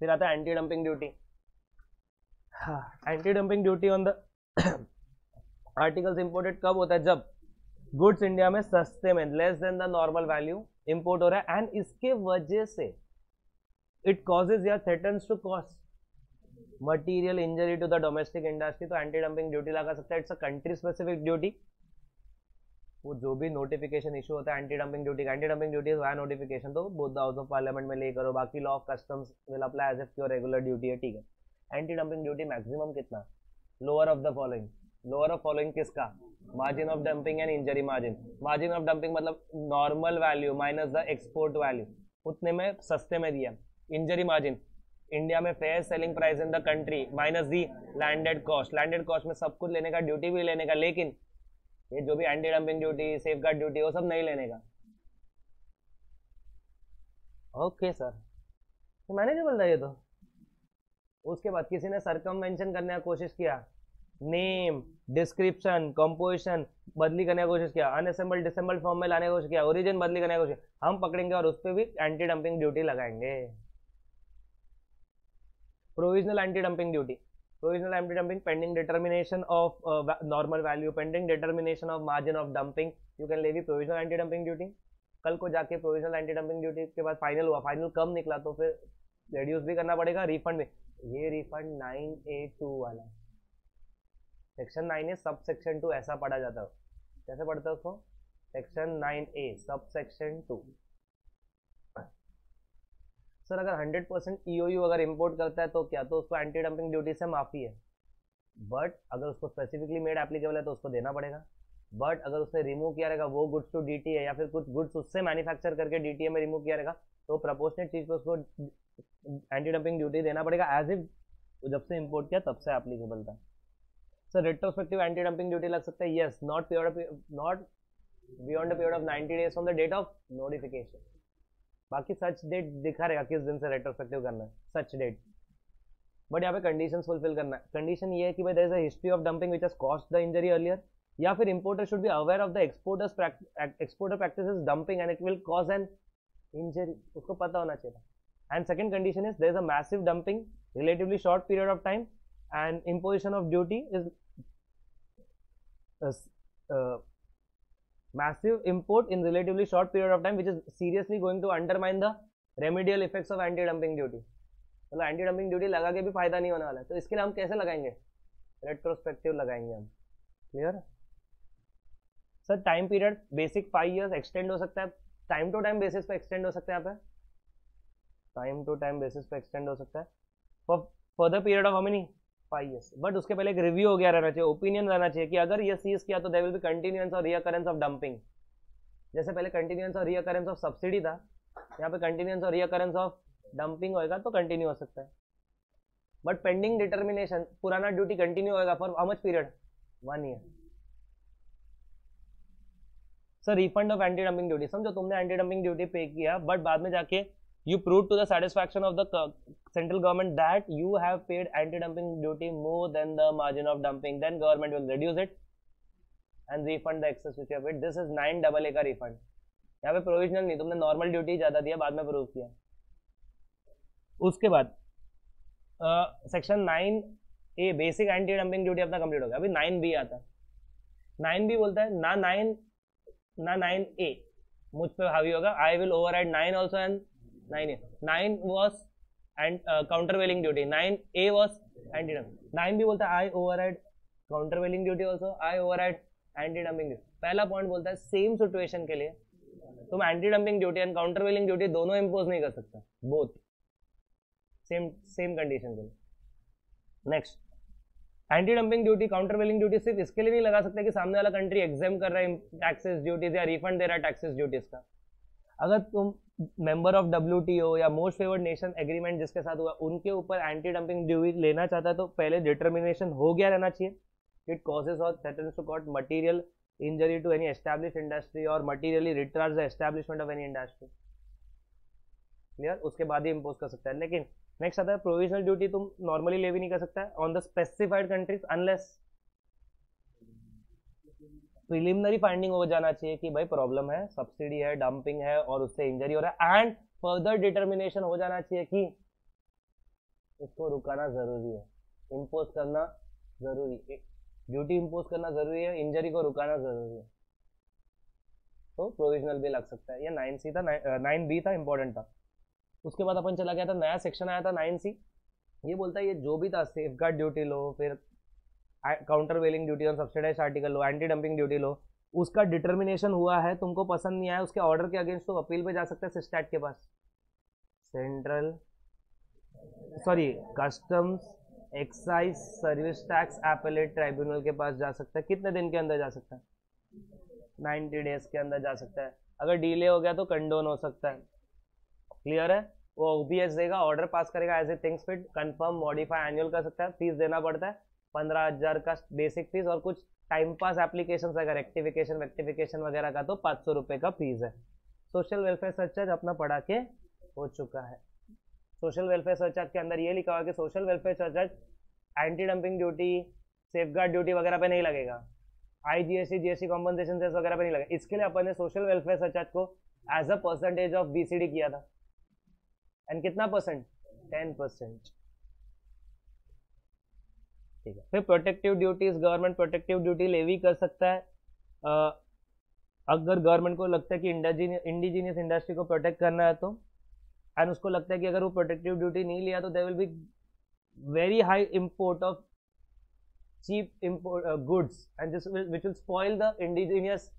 फिर आता है anti dumping duty anti dumping duty on the articles imported कब होता है? जब गुड्स इंडिया में सस्ते में less than the normal value import हो रहा है एंड इसके वजह से इट कॉजेज या threatens to cost material injury to the domestic industry तो एंटी डंपिंग ड्यूटी लगा सकता है। It's a country specific duty वो जो भी नोटिफिकेशन इशू होता है एंटी डंपिंग ड्यूटी का anti dumping duty via notification तो both the House of Parliament में ले करो, बाकी law of customs will apply as if your regular duty है, ठीक है। एंटी डंपिंग ड्यूटी मैक्सिमम कितना? Lower of the following lower of following किसका? Margin of dumping and injury margin margin of dumping मतलब normal value minus the export value उतने में सस्ते में दिया। इंजरी मार्जिन इंडिया में fair selling price in the country minus the landed cost landed cost में सब कुछ लेने का ड्यूटी भी लेने का, लेकिन ये जो भी anti dumping duty safeguard duty वो सब नहीं लेने का। ओके सर तो मैनेजेबल था ये तो। उसके बाद किसी ने सरकम करने का कोशिश किया। नेम डिस्क्रिप्शन कंपोजिशन बदली करने का कोशिश किया। अनअसेंबल डिसेंबल फॉर्म में लाने की कोशिश किया। ओरिजिन बदली करने की कोशिश हम पकड़ेंगे और उस पर भी एंटी डंपिंग ड्यूटी लगाएँगे। Provisional anti dumping duty provisional anti-dumping pending determination of uh, normal value pending determination of margin of dumping you can levy provisional anti-dumping duty कल को जाके प्रोविजनल एंटी डंपिंग ड्यूटी के बाद final हुआ final कम निकला तो फिर रिड्यूस भी करना पड़ेगा रिफंड भी ये रिफंड नाइन ए टू वाला section nine A subsection two ऐसा पढ़ा जाता है कैसे पढ़ते हो उसको section nine A sub section two sir, अगर 100 परसेंट ई अगर इम्पोर्ट करता है तो क्या? तो उसको एंटी डंपिंग ड्यूटी से माफ़ी है। बट अगर उसको स्पेसिफिकली मेड एप्लीकेबल है तो उसको देना पड़ेगा। बट अगर उसने रिमूव किया रहेगा, वो गुड्स टू डी या फिर कुछ गुड्स उससे मैन्युफैक्चर करके डी में रिमूव किया रहेगा तो प्रपोर्शनेट चीज़ पर उसको एंटी डंपिंग ड्यूटी देना पड़ेगा एज इफ़ जब से इम्पोर्ट किया तब से एप्लीकेबल था। Sir retrospective anti dumping duty लग सकता है? Yes not period not beyond period of 90 days from the date of notification बाकी सच डेट दिखा रहेगा, किस दिन से रेट्रोस्पेक्टिव करना है सच डेट बट यहाँ पे कंडीशन फुलफिल करना है. कंडीशन ये है कि भाई there history of dumping which has cost the injury earlier या फिर importer should be aware of the exporters exporter practice dumping and it will cause an injury उसको पता होना चाहिए and second condition is there is a massive dumping relatively short period of time and imposition of duty is massive import in relatively short period of time, which is seriously going to undermine the remedial effects of anti dumping duty. मतलब anti dumping duty लगा के भी फ़ायदा नहीं होने वाला है। तो इसके लिए हम कैसे लगाएँगे? रेट्रोस्पेक्टिव लगाएँगे हम। Clear sir time period basic five years extend हो सकता है। टाइम टू टाइम बेसिस पे एक्सटेंड हो सकता है यहाँ पे। टाइम टू टाइम बेसिस पे एक्सटेंड हो सकता है। For further period of how many five years but उसके पहले एक रिव्यू हो गया रहना चाहिए ओपिनियन रहना चाहिए कि अगर ये सीज किया तो दे विल बी कंटिन्यूएंस और रियकरेंस ऑफ़ डंपिंग जैसे पहले कंटिन्यूएंस और रियकरेंस ऑफ़ सब्सिडी था, यहाँ पे कंटिन्यूएंस और रियकरेंस ऑफ़ डंपिंग होएगा तो कंटिन्यू हो सकता है. बट पेंडिंग डिटर्मिनेशन पुराना ड्यूटी कंटिन्यू होएगा for how much period one year sir refund of anti dumping duty समझो तुमने एंटी डंपिंग ड्यूटी पे किया बट बाद में जाके you prove to the satisfaction of the central government that you have paid anti-dumping duty more than the margin of dumping then government will reduce it and refund the excess which you have paid this is 9 double a का refund यहाँ पे provisional नहीं तुमने normal duty ज़्यादा दिया बाद में prove किया उसके बाद section nine A basic anti dumping duty अपना कंप्लीट हो गया अभी नाइन बी आता है नाइन बी बोलता है ना नाइन ना नाइन ए मुझ पे हावी होगा I will override nine also and nine A nine was and countervailing duty nine A was anti dumping nine B बोलता है I over countervailing duty also I override anti dumping duty पहला point बोलता है same situation के लिए तुम anti dumping duty and countervailing duty दोनों impose नहीं कर सकता. बोथ सेम सेम कंडीशन के लिए. Next anti dumping duty countervailing duty सिर्फ़ इसके लिए नहीं लगा सकते कि सामने वाला कंट्री एग्ज़ाम कर रहा है टैक्सेस ड्यूटीज़ या रिफंड दे रहा है टैक्सेस ड्यूटीज़ का. अगर तुम मेंबर ऑफ़ डब्ल्यू या मोस्ट फेवर्ड नेशन एग्रीमेंट जिसके साथ हुआ, उनके ऊपर एंटी डंपिंग ड्यूटी लेना चाहता है तो पहले डिटर्मिनेशन हो गया रहना चाहिए। इट कॉजेज और threatens to cause material injury to any established industry or materially retards the establishment of any industry clear उसके बाद ही इम्पोज कर सकता है। लेकिन नेक्स्ट आता है प्रोविजनल ड्यूटी तुम नॉर्मली ले भी नहीं कर सकता on the specified countries unless preliminary finding हो जाना चाहिए कि भाई प्रॉब्लम है सब्सिडी है डंपिंग है और उससे इंजरी हो रहा है एंड फर्दर डिटर्मिनेशन हो जाना चाहिए कि इसको रुकाना ज़रूरी है। इम्पोज करना ज़रूरी ड्यूटी इम्पोज करना ज़रूरी है इंजरी को रुकाना ज़रूरी है। तो प्रोविजनल भी लग सकता है। ये नाइन सी था नाइन बी था इंपॉर्टेंट था। उसके बाद अपन चला गया था, नया सेक्शन आया था नाइन सी ये बोलता है, ये जो भी था सेफ़ गार्ड ड्यूटी लो, फिर काउंटर वेलिंग ड्यूटी और सब्सिडाइज आर्टिकल लो एंटी डंपिंग ड्यूटी लो, उसका डिटर्मिनेशन हुआ है, तुमको पसंद नहीं आया, उसके ऑर्डर के अगेंस्ट तो अपील पे जा सकते हैं, सिस्टैट के पास। Central sorry customs excise service tax appellate tribunal के पास जा सकता है। कितने दिन के अंदर जा सकता है? नाइन्टी डेज़ के अंदर जा सकता है। अगर डिले हो गया तो कंडोन हो सकता है। क्लियर है? वो ओबीएस देगा ऑर्डर पास करेगा as a things fit confirm modify annul कर सकता है फ़ीस देना पड़ता है। पंद्रह हज़ार का बेसिक फ़ीस और कुछ टाइम पास एप्लीकेशन अगर रेक्टिफिकेशन वेक्टिफिकेशन वगैरह का तो पाँच सौ रुपये का फ़ीस है। सोशल वेलफेयर सर्च अपना पढ़ा के हो चुका है। सोशल वेलफेयर सरचार्ज के अंदर ये लिखा हुआ कि social welfare surcharge anti dumping duty safeguard duty वगैरह पे नहीं लगेगा। I G S C G S C compensation cess वगैरह पे नहीं लगेगा। इसके लिए अपन ने सोशल वेलफेयर सरचार्ज को as a percentage of BCD किया था। एंड कितना परसेंट टेन परसेंट ठीक है। फिर protective duties government protective duty levy कर सकता है। आ, अगर गवर्नमेंट को लगता है कि इंडिजीनियस इंडस्ट्री को प्रोटेक्ट करना है तो एंड उसको लगता है कि अगर वो प्रोटेक्टिव ड्यूटी नहीं लिया तो they will be very high import of cheap import goods and which will spoil the indigenous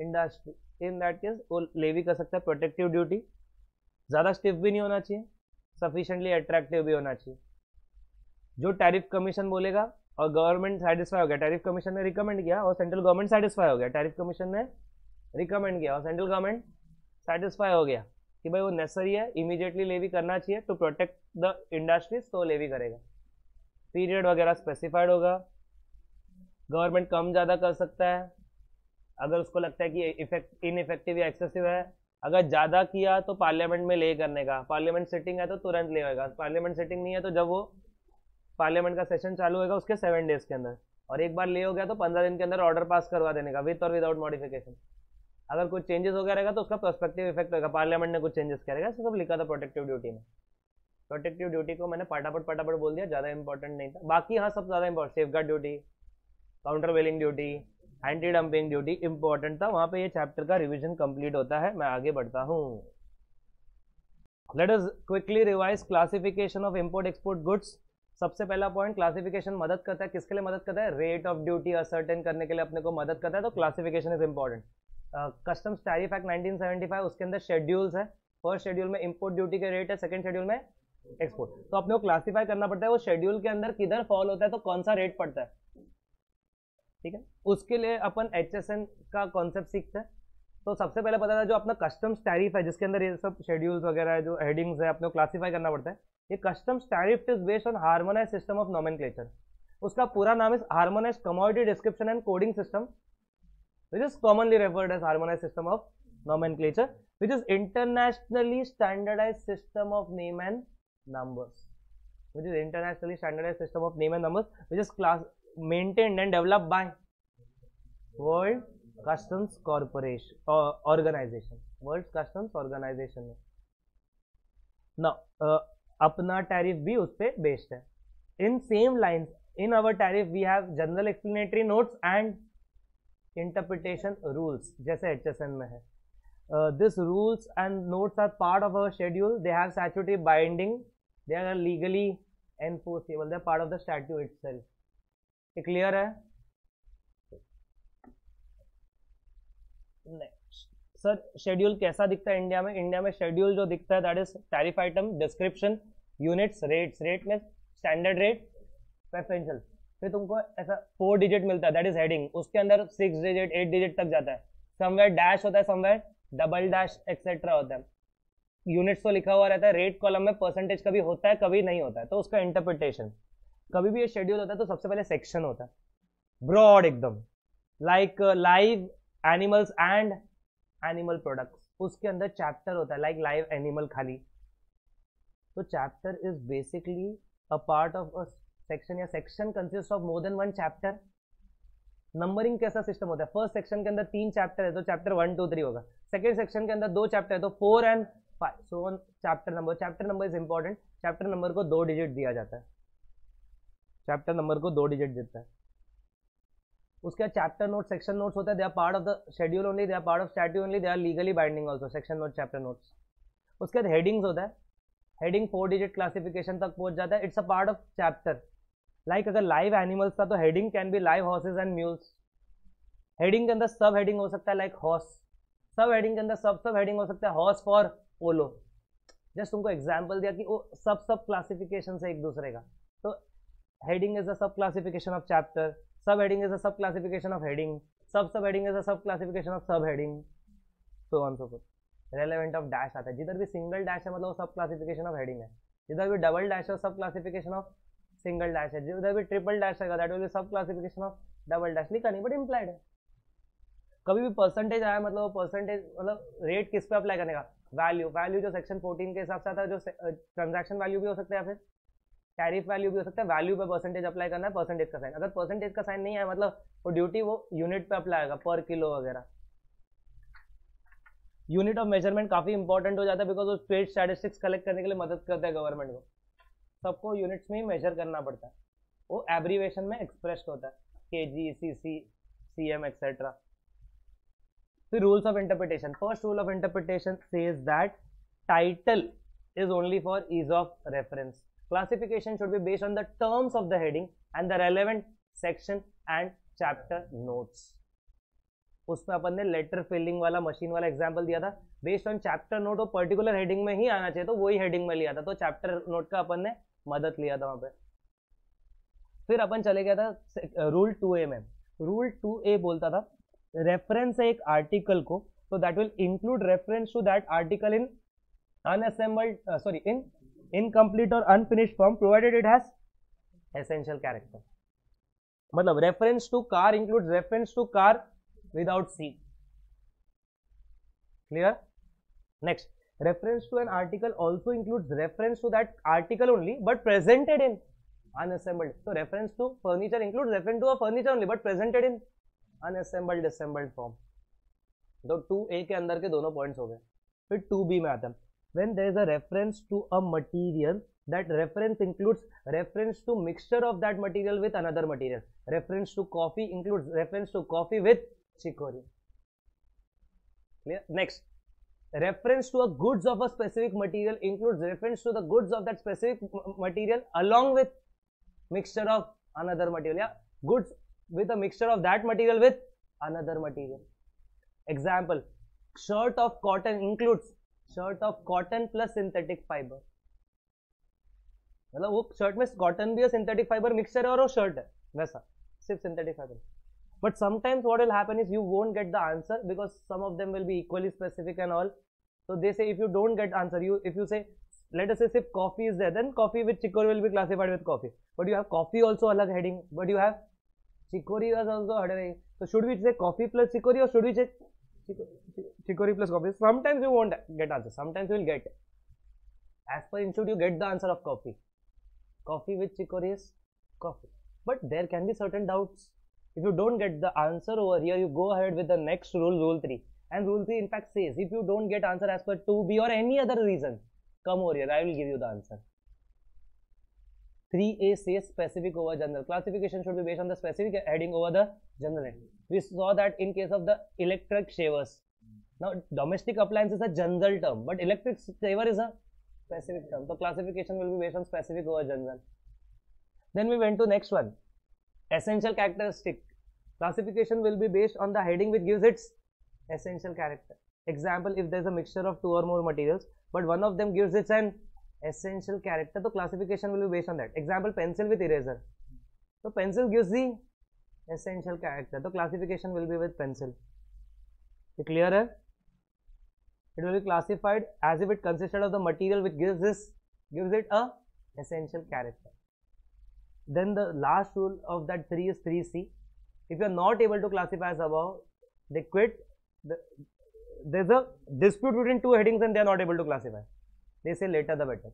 industry in that case वो ले भी कर सकता है प्रोटेक्टिव ड्यूटी ज़्यादा स्टिफ भी नहीं होना चाहिए। सफिशेंटली अट्रैक्टिव भी होना चाहिए। जो टैरिफ कमीशन बोलेगा, और गवर्नमेंट सेटिस्फाई हो गया। टैरिफ कमीशन ने रिकमेंड किया और सेंट्रल गवर्नमेंट सेटिस्फाई हो गया। टैरिफ कमीशन ने रिकमेंड किया और सेंट्रल गवर्नमेंट सेटिस्फाई हो गया कि भाई वो नेसेसरी है इमीडिएटली लेवी करना चाहिए टू प्रोटेक्ट द इंडस्ट्रीज़ तो लेवी करेगा। पीरियड वगैरह स्पेसिफाइड होगा। गवर्नमेंट कम ज़्यादा कर सकता है। अगर उसको लगता है कि इफ़ेक्ट इनइफेक्टिव या एक्सेसिव है, अगर ज़्यादा किया तो पार्लियामेंट में ले करने का। पार्लियामेंट सिटिंग है तो तुरंत ले होगा पार्लियामेंट सिटिंग नहीं है तो जब वो पार्लियामेंट का सेशन चालू होगा उसके सेवन डेज़ के अंदर। और एक बार ले हो गया तो पंद्रह दिन के अंदर ऑर्डर पास करवा देने का विथ और विदाउट मॉडिफिकेशन अगर कुछ चेंजेस हो गया रहेगा तो उसका प्रोस्पेक्टिव इफ़ेक्ट होगा पार्लियामेंट ने कुछ चेंजेस करेगा सब लिखा था प्रोटेक्टिव ड्यूटी में। प्रोटेक्टिव ड्यूटी को मैंने पटापट पटापट बोल दिया, ज़्यादा इंपॉर्टेंट नहीं था। बाकी हाँ सब ज़्यादा important safeguard duty countervailing duty anti dumping duty important था। वहाँ पे ये चैप्टर का रिवीजन कंप्लीट होता है। मैं आगे बढ़ता हूँ। Let us quickly revise classification of import export goods सबसे पहला पॉइंट क्लासिफिकेशन मदद करता है। किसके लिए मदद करता है? रेट ऑफ़ ड्यूटी असर्टेन करने के लिए अपने को मदद करता है। तो classification is important customs tariff act 1975 उसके अंदर शेड्यूल्स है। फ़र्स्ट शेड्यूल में इंपोर्ट ड्यूटी के रेट है सेकंड शेड्यूल में एक्सपोर्ट तो अपने को क्लासीफाई करना पड़ता है। वो शेड्यूल के अंदर किधर फॉल होता है तो कौन सा रेट पड़ता है? ठीक है? उसके लिए अपन एचएसएन का कॉन्सेप्ट सीखते हैं। तो सबसे पहले पता था जो अपना कस्टम्स टैरिफ है, जिसके अंदर ये सब शेड्यूल्स वगैरह है, जो हेडिंग्स है, अपने क्लासीफाई करना पड़ता है। ये customs tariff is based on harmonise system of nomen उसका पूरा नाम is harmonise commodity description and coding system which is commonly referred as harmonise system of nomenclature which is internationally standardise system of name and numbers which is internationally standardise system of name and numbers which is class maintain and develop by world customs corporation organisation world customs organisation ना अपना tariff भी उस पर based है। In same lines in our tariff we have general explanatory notes and interpretation rules जैसे H में है। This rules and notes are part of our schedule they have statutory binding they are legally enforceable they part of the statute itself ये clear है? Next sir schedule कैसा दिखता है India में? India में शेड्यूल जो दिखता है that is tariff item description units rates rate में स्टैंडर्ड रेट प्रेफरेंशियल फिर तुमको ऐसा फोर डिजिट मिलता है दैट इज़ हेडिंग उसके अंदर सिक्स डिजिट एट डिजिट तक जाता है. समवेयर डैश होता है समवेयर डबल डैश एक्सेट्रा होता है. यूनिट्स तो लिखा हुआ रहता है रेट कॉलम में परसेंटेज कभी होता है, कभी नहीं होता है. तो उसका इंटरप्रिटेशन कभी भी ये शेड्यूल होता है तो सबसे पहले सेक्शन होता है. ब्रॉड एकदम. Like live animals and animal products उसके अंदर चैप्टर होता है लाइक लाइव एनिमल खाली। तो chapter is basically a part of a section या section consist of more than one chapter numbering कैसा सिस्टम होता है? फ़र्स्ट सेक्शन के अंदर तीन चैप्टर है तो चैप्टर वन टू थ्री होगा। सेकेंड सेक्शन के अंदर दो चैप्टर है तो four and five so one chapter number chapter number is important chapter number को दो डिजिट दिया जाता है। चैप्टर नंबर को दो डिजिट देता है। उसके बाद चैप्टर नोट सेक्शन नोट्स होता है they are part of the schedule only they are part of statute only they are legally binding also section note chapter notes उसके बाद हेडिंग्स होता है हेडिंग फोर डिजिट क्लासिफिकेशन तक पहुँच जाता है it's a part of chapter like अगर live animals था तो heading can be live horses and mules heading के अंदर सब हेडिंग हो सकता है लाइक हॉर्स सब हेडिंग के अंदर सब सब हेडिंग हो सकता है हॉर्स फॉर पोलो जस्ट तुमको एग्ज़ाम्पल दिया कि वो सब सब क्लासिफिकेशन से एक दूसरे का. तो heading is a sub classification of chapter sub heading is a sub classification of heading sub सब heading is a sub classification of sub heading so on so forth relevant of dash आता है. जिधर भी single dash है मतलब sub classification of heading है. जिधर भी डबल डैश है sub classification of single dash है. जिधर भी ट्रिपल डैश है that will be sub classification of double dash लिखा नहीं बट इम्प्लाइड है. कभी भी परसेंटेज आया मतलब परसेंटेज मतलब रेट किस पे अप्लाई करने का? वैल्यू वैल्यू जो सेक्शन 14 के हिसाब से आता है, जो ट्रांजैक्शन वैल्यू भी हो सकता है या फिर टैरिफ वैल्यू भी हो सकता है वैल्यू पे परसेंटेज अप्लाई करना है परसेंटेज का साइन अगर परसेंटेज का साइन नहीं आया मतलब वो ड्यूटी वो यूनिट पे अप्लाई आएगा पर किलो वगैरह. यूनिट ऑफ़ मेज़रमेंट काफ़ी इंपॉर्टेंट हो जाता है बिकॉज़ वो स्टेट स्टैटिस्टिक्स कलेक्ट करने के लिए मदद करता है गवर्नमेंट को. सबको यूनिट्स में ही मेजर करना पड़ता है. वो एब्रीवेशन में एक्सप्रेस होता है. K G C C C M etcetera फिर rules of interpretation first rule of interpretation says that title is only for ease of reference. Classification should be based on the terms of the heading and the relevant section and chapter notes. उसमें अपन ने letter filling वाला machine वाला example दिया था। Based on chapter note वो particular heading में ही आना चाहिए तो वही हेडिंग में लिया था। तो चैप्टर नोट का अपन ने मदद लिया था वहाँ पे। फिर अपन चले गया था रूल टू ए में। रूल टू ए बोलता था रेफरेंस है एक आर्टिकल को तो that will include reference to that article in unassembled sorry in incomplete or unfinished form provided it has essential character मतलब reference to car include reference to car without see clear next reference to an article also includes reference to that article only but presented in unassembled so reference to furniture includes reference to a furniture only but presented in unassembled disassembled form तो two a के अंदर के दोनों points हो गए फिर to B में आता है when there is a reference to a material that reference includes reference to mixture of that material with another material. Reference to coffee includes reference to coffee with chicory. Clear? Next. Reference to a goods of a specific material includes reference to the goods of that specific material along with mixture of another material. Yeah? Goods with a mixture of that material with another material. Example, shirt of cotton includes shirt of cotton plus synthetic fibre मतलब वो shirt में cotton भी है synthetic fibre mixture है और वो shirt है, वैसा, सिर्फ़ synthetic fibre but sometimes what will happen is you won't get the answer because some of them will be equally specific and all तो they say if you don't get answer you if you say let us सिर्फ़ coffee is then coffee with chicory will be classified with coffee but you have coffee also अलग heading but you have chicory तो should be say coffee plus chicory और should be check chicory plus coffee sometimes you won't get answer. Sometimes you will get. As per institute you get the answer of coffee coffee with chicory is coffee but there can be certain doubts. If you don't get the answer over here you go ahead with the next rule rule 3 and rule 3 in fact says if you don't get answer as per 2b or any other reason come over here. I will give you the answer 3a says specific over general. Classification should be based on the specific heading over the general we saw that in case of the electric shavers. Now domestic appliance is a general term but electric shaver is a specific term. So classification will be based on specific over general. Then we went to next one. Essential characteristic. Classification will be based on the heading which gives its essential character. Example if there's a mixture of two or more materials but one of them gives its an essential character the classification will be based on that. Example pencil with eraser. so pencil gives the essential character. the classification will be with pencil. you clear है? It will be classified as if it consisted of the material which gives this gives it a essential character. Then the last rule of that 3 is 3c if you are not able to classify as above they quit. The, there's a dispute between two headings and they are not able to classify they say later the better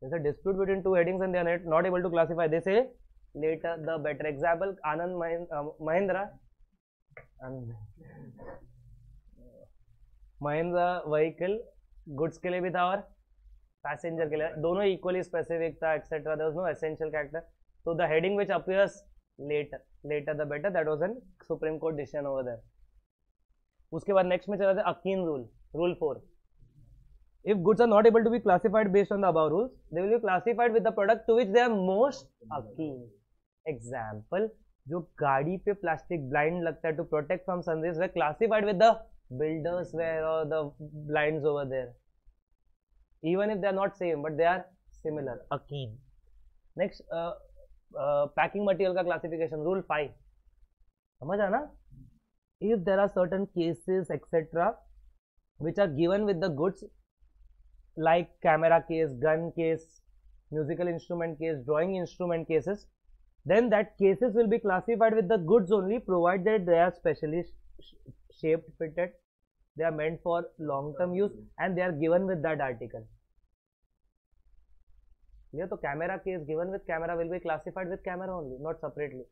there's a dispute between two headings and they are not able to classify they say later the better example anand uh, mahindra mahindra vehicle goods के लिए भी था और passenger के लिए दोनों equally specific था etcetera there was no essential character so the heading which appears later later the better that was an supreme court decision over there उसके बाद नेक्स्ट में चला था akin rule rule four if goods are not able to be classified based on the above rules they will be classified with the product to which they are most akin example जो गाड़ी पे plastic blind लगता है to protect from sunrays we classified with the builders ware or the blinds over there even if they are not same but they are similar akin next uh, uh, packing material ka classification rule 5 समझ आना if there are certain cases etc which are given with the goods like camera case gun case musical instrument case drawing instrument cases then that cases will be classified with the goods only provided they are specially sh shaped fitted they are meant for long term use and they are given with that article clear so camera case given with camera will be classified with camera only not separately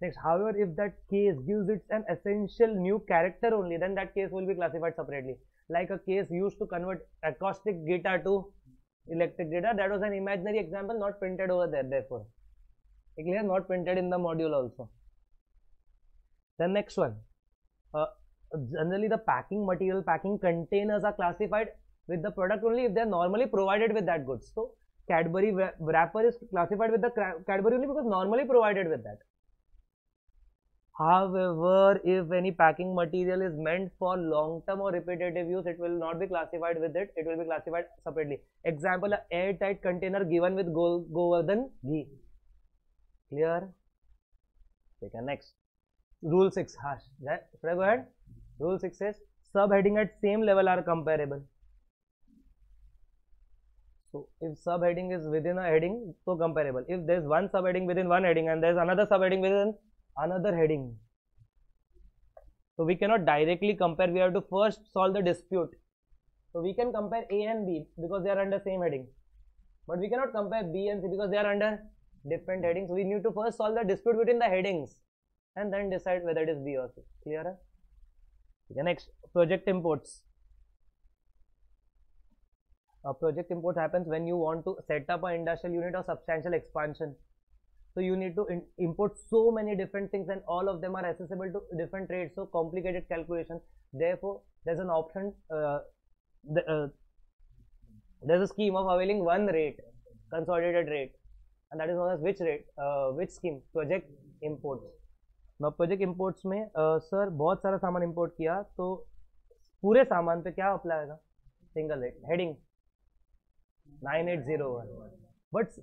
next however if that case gives it an essential new character only then that case will be classified separately like a case used to convert acoustic guitar to electric guitar that was an imaginary example not printed over there therefore clear not printed in the module also the next one uh, generally the packing material packing containers are classified with the product only if they are normally provided with that goods so Cadbury wrapper is classified with the Cadbury only because normally provided with that. However, if any packing material is meant for long-term or repetitive use, it will not be classified with it. It will be classified separately. Example, an airtight container given with go Govardhan ghee. Clear? Take a next. Rule 6. Harsh. Should I go ahead? Rule 6 says subheading at same level are comparable. So if subheading is within a heading, so comparable. If there is one subheading within one heading and there is another subheading within another heading, so we cannot directly compare. We have to first solve the dispute. So we can compare A and B because they are under same heading, but we cannot compare B and C because they are under different headings. We need to first solve the dispute between the headings and then decide whether it is B or C. Clear? the next project imports a project import happens when you want to set up an industrial unit or substantial expansion so you need to import so many different things and all of them are accessible to different trades so complicated calculation therefore there's an option uh, the, uh, there's a scheme of availing one rate consolidated rate and that is known as which rate uh, which scheme project imports now project imports sir uh, बहुत सारा सामान import किया तो पूरे सामान पे क्या apply होगा single rate heading 9801 but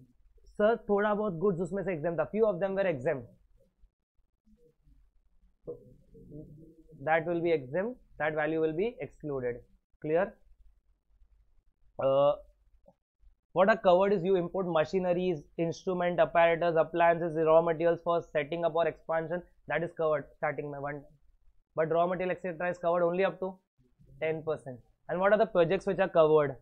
sir थोड़ा बहुत गुड्स उसमें से एग्ज़ाम था few of them were exempt that will be exempt that value will be excluded clear what are covered is you import machineries instrument apparatus appliances raw material for setting up or expansion that is covered starting में one but raw material etcetera covered only up to ten percent and what are the projects which are covered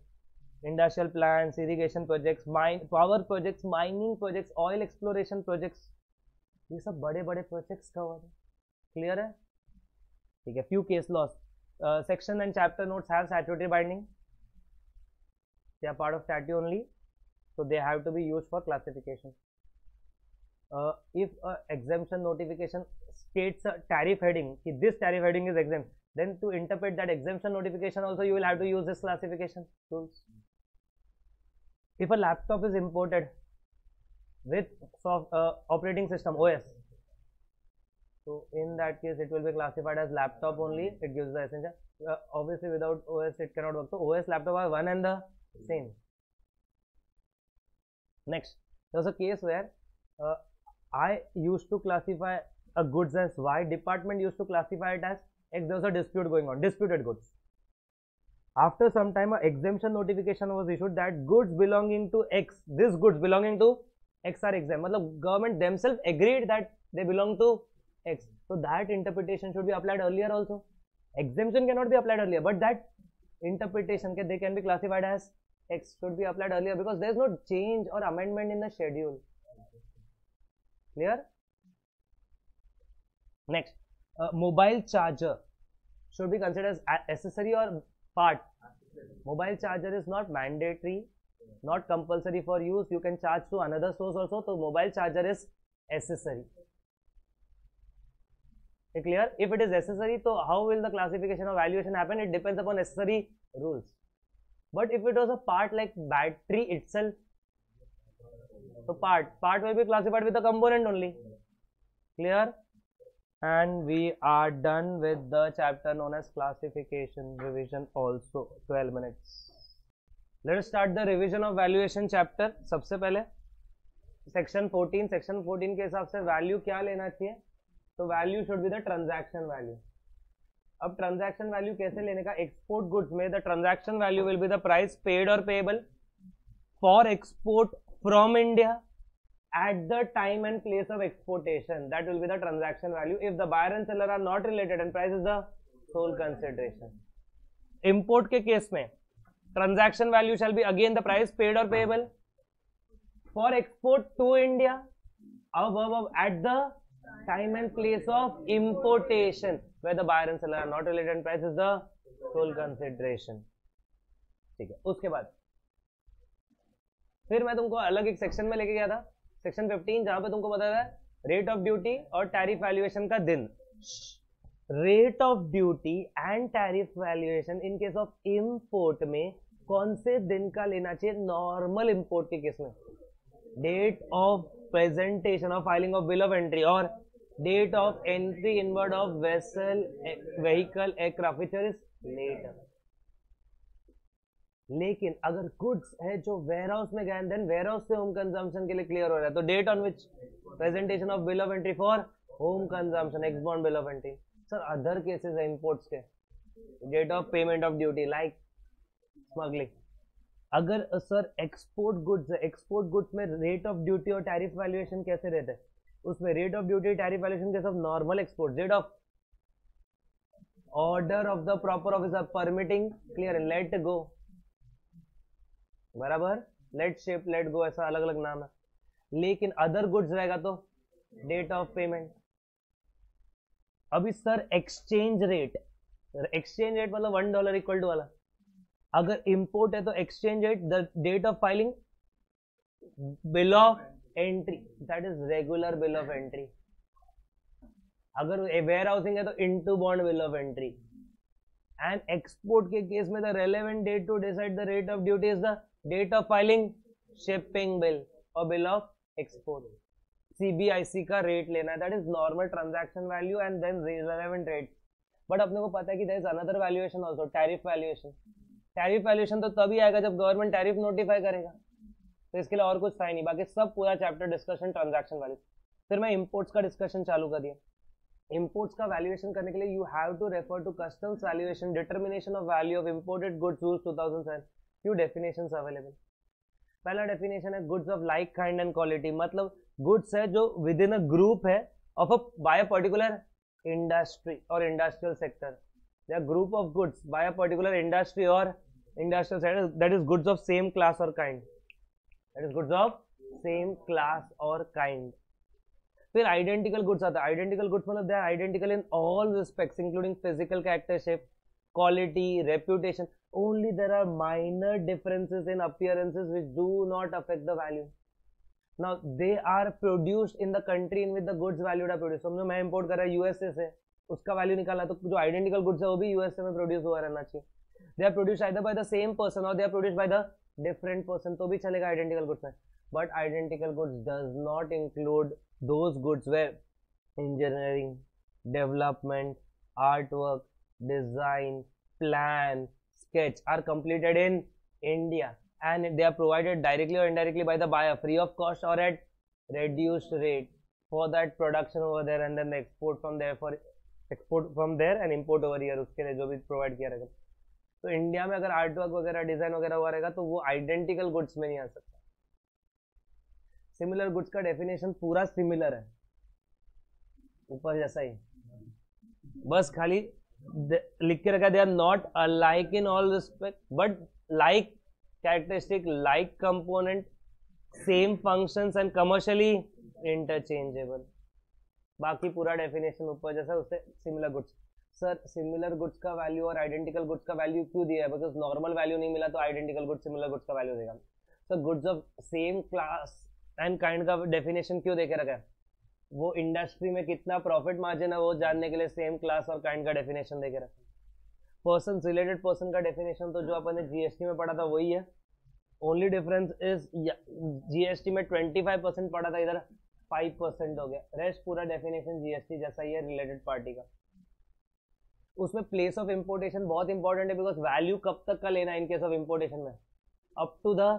industrial plants irrigation projects mine power projects mining projects oil exploration projects ये सब बड़े बड़े projects cover है। Clear है? ठीक है few case laws section and chapter notes have statutory binding they are part of statute only so they have to be use for classification if exemption notification states tariff heading कि this tariff heading is exempt then to interpret that exemption notification also you will have to use this classification tools. If a laptop is imported with soft, uh, operating system OS. So in that case, it will be classified as laptop only. It gives the essential. Uh, obviously, without OS, it cannot work. So OS laptop are one and the same. Next, there was a case where uh, I used to classify a goods as Y. Department used to classify it as X. There was a dispute going on. Disputed goods. after some time an exemption notification was issued that goods belonging to x this goods belonging to x are exempt. matlab government themselves agreed that they belong to x. So that interpretation should be applied earlier also. Exemption cannot be applied earlier but that interpretation they can be classified as x should be applied earlier because there is no change or amendment in the schedule. Clear? Next. Uh, mobile charger should be considered as accessory or part. Mobile charger is not mandatory not compulsory for use you can charge to another source also so mobile charger is accessory clear if it is necessary so how will the classification of valuation happen it depends upon necessary rules but if it was a part like battery itself so part part will be classified with a component only clear and we are done with the chapter known as classification revision also. 12 minutes. Let start the revision of valuation chapter सबसे पहले section 14 section 14 के हिसाब से value क्या लेना चाहिए? तो value should be the transaction value अब ट्रांजैक्शन वैल्यू कैसे लेने का? एक्सपोर्ट गुड्स में the transaction value will be the price paid or payable for export from India at the time and place of exportation that will be the transaction value if the buyer and seller are not related and price is the sole consideration import के case में transaction value shall be again the price paid or payable for export to India above, at the time and place of importation where the buyer and seller are not related and price is the sole consideration ठीक है उसके बाद फिर मैं तुमको अलग एक section में लेके गया था सेक्शन 15 जहाँ पे तुमको बताया रेट ऑफ़ ड्यूटी और टैरिफ वैल्यूएशन का दिन। Rate of duty and tariff valuation in case of import में कौन से दिन का लेना चाहिए नॉर्मल इंपोर्ट के केस में? Date of presentation of filing of bill of entry or date of entry inward of vessel vehicle aircraft is later लेकिन अगर गुड्स है जो वेयर हाउस में गए देन वेयर हाउस से होम कंजम्पशन के लिए क्लियर हो रहा है। तो date on which presentation of bill of entry for home consumption ex bond bill of entry sir other cases है इंपोर्ट्स के। Date of payment of duty like smuggling अगर सर एक्सपोर्ट गुड्स है export goods में rate of duty और tariff valuation कैसे रहते हैं? उसमें rate of duty tariff valuation के सब normal export rate of order of the proper officer permitting clear let go बराबर? लेट शिप लेट गो ऐसा अलग अलग नाम है। लेकिन अदर गुड्स रहेगा तो? डेट ऑफ़ पेमेंट अभी sir exchange rate exchange rate मतलब वन डॉलर इक्वल टू वाला। अगर इंपोर्ट है तो exchange rate the date of filing bill of entry that is regular bill of entry अगर वेयर हाउसिंग है तो into bond bill of entry and export के case में the relevant date to decide the rate of duty is the date of filing shipping bill or bill of export CBIC का rate लेना है। That is normal transaction value and then relevant rate but अपने को पता है कि there is another valuation also tariff valuation tariff valuation तो तभी आएगा जब गवर्नमेंट टैरिफ नोटिफाई करेगा। तो इसके लिए और कुछ था ही नहीं। बाकी सब पूरा चैप्टर डिस्कशन ट्रांजैक्शन वैल्यू फिर मैं इम्पोर्ट्स का डिस्कशन चालू कर दिया। इम्पोर्ट्स का वैल्यूएशन करने के लिए you have to refer to customs valuation determination of value of imported goods rules 2007 few definitions available पहला डेफिनेशन है goods of like kind and quality मतलब गुड्स है जो विद इन अ ग्रुप है of a by a particular industry or industrial sector या group of goods by a particular industry or industrial sector that is goods of same class or that is goods of same class or kind फिर identical goods आता है। Identical goods मतलब they are identical in all respects including physical characteristics quality reputation. Only there are minor differences in appearances which do not affect the value now they are produced in the country in which the goods valued are produced समझो मैं import कर रहा USA से उसका value निकाला तो जो identical goods है वो भी यूएसए में प्रोड्यूस हुआ रहना चाहिए they are produce either by the same person or they are produce by the different person तो भी चलेगा आइडेंटिकल गुड्स में but identical goods does not include those goods where engineering development artwork design plan sketch are completed in india and they are provided directly or indirectly by the buyer free of cost or at reduced rate for that production over there and then the export from there for export from there and import over here उसके लिए जो भी provide किया रहेगा तो India में अगर art work वगैरह डिज़ाइन वगैरह हुआ रहेगा तो वो आइडेंटिकल गुड्स में नहीं आ सकता सिमिलर गुड्स का डेफिनेशन पूरा सिमिलर है ऊपर जैसा ही बस खाली लिख के रखा they are not alike in all respect but like characteristic like component same functions and commercially interchangeable बाकी पूरा डेफिनेशन ऊपर जैसा उससे similar goods sir similar goods का वैल्यू और आइडेंटिकल गुड्स का वैल्यू क्यों दिया है? बिकॉज़ नॉर्मल वैल्यू नहीं मिला तो आइडेंटिकल गुड्स सिमिलर गुड्स का वैल्यू देगा. Sir goods of same class and kind का डेफिनेशन क्यों देखे रखा है? वो इंडस्ट्री में कितना प्रॉफिट मार्जिन है वो जानने के लिए सेम क्लास और काइंड का डेफिनेशन देके रखा पर्सन रिलेटेड पर्सन का डेफिनेशन तो जो अपन ने जीएसटी में पढ़ा था वही है। ओनली डिफरेंस इज़ जीएसटी में 25 परसेंट पढ़ा था, इधर 5 परसेंट हो गया। रेस्ट पूरा डेफिनेशन जीएसटी जैसा ही है रिलेटेड पार्टी का। उसमें प्लेस ऑफ़ इम्पोर्टेशन बहुत इंपॉर्टेंट है बिकॉज़ वैल्यू कब तक का लेना है इन ऑफ़ इम्पोर्टेशन में? अप टू द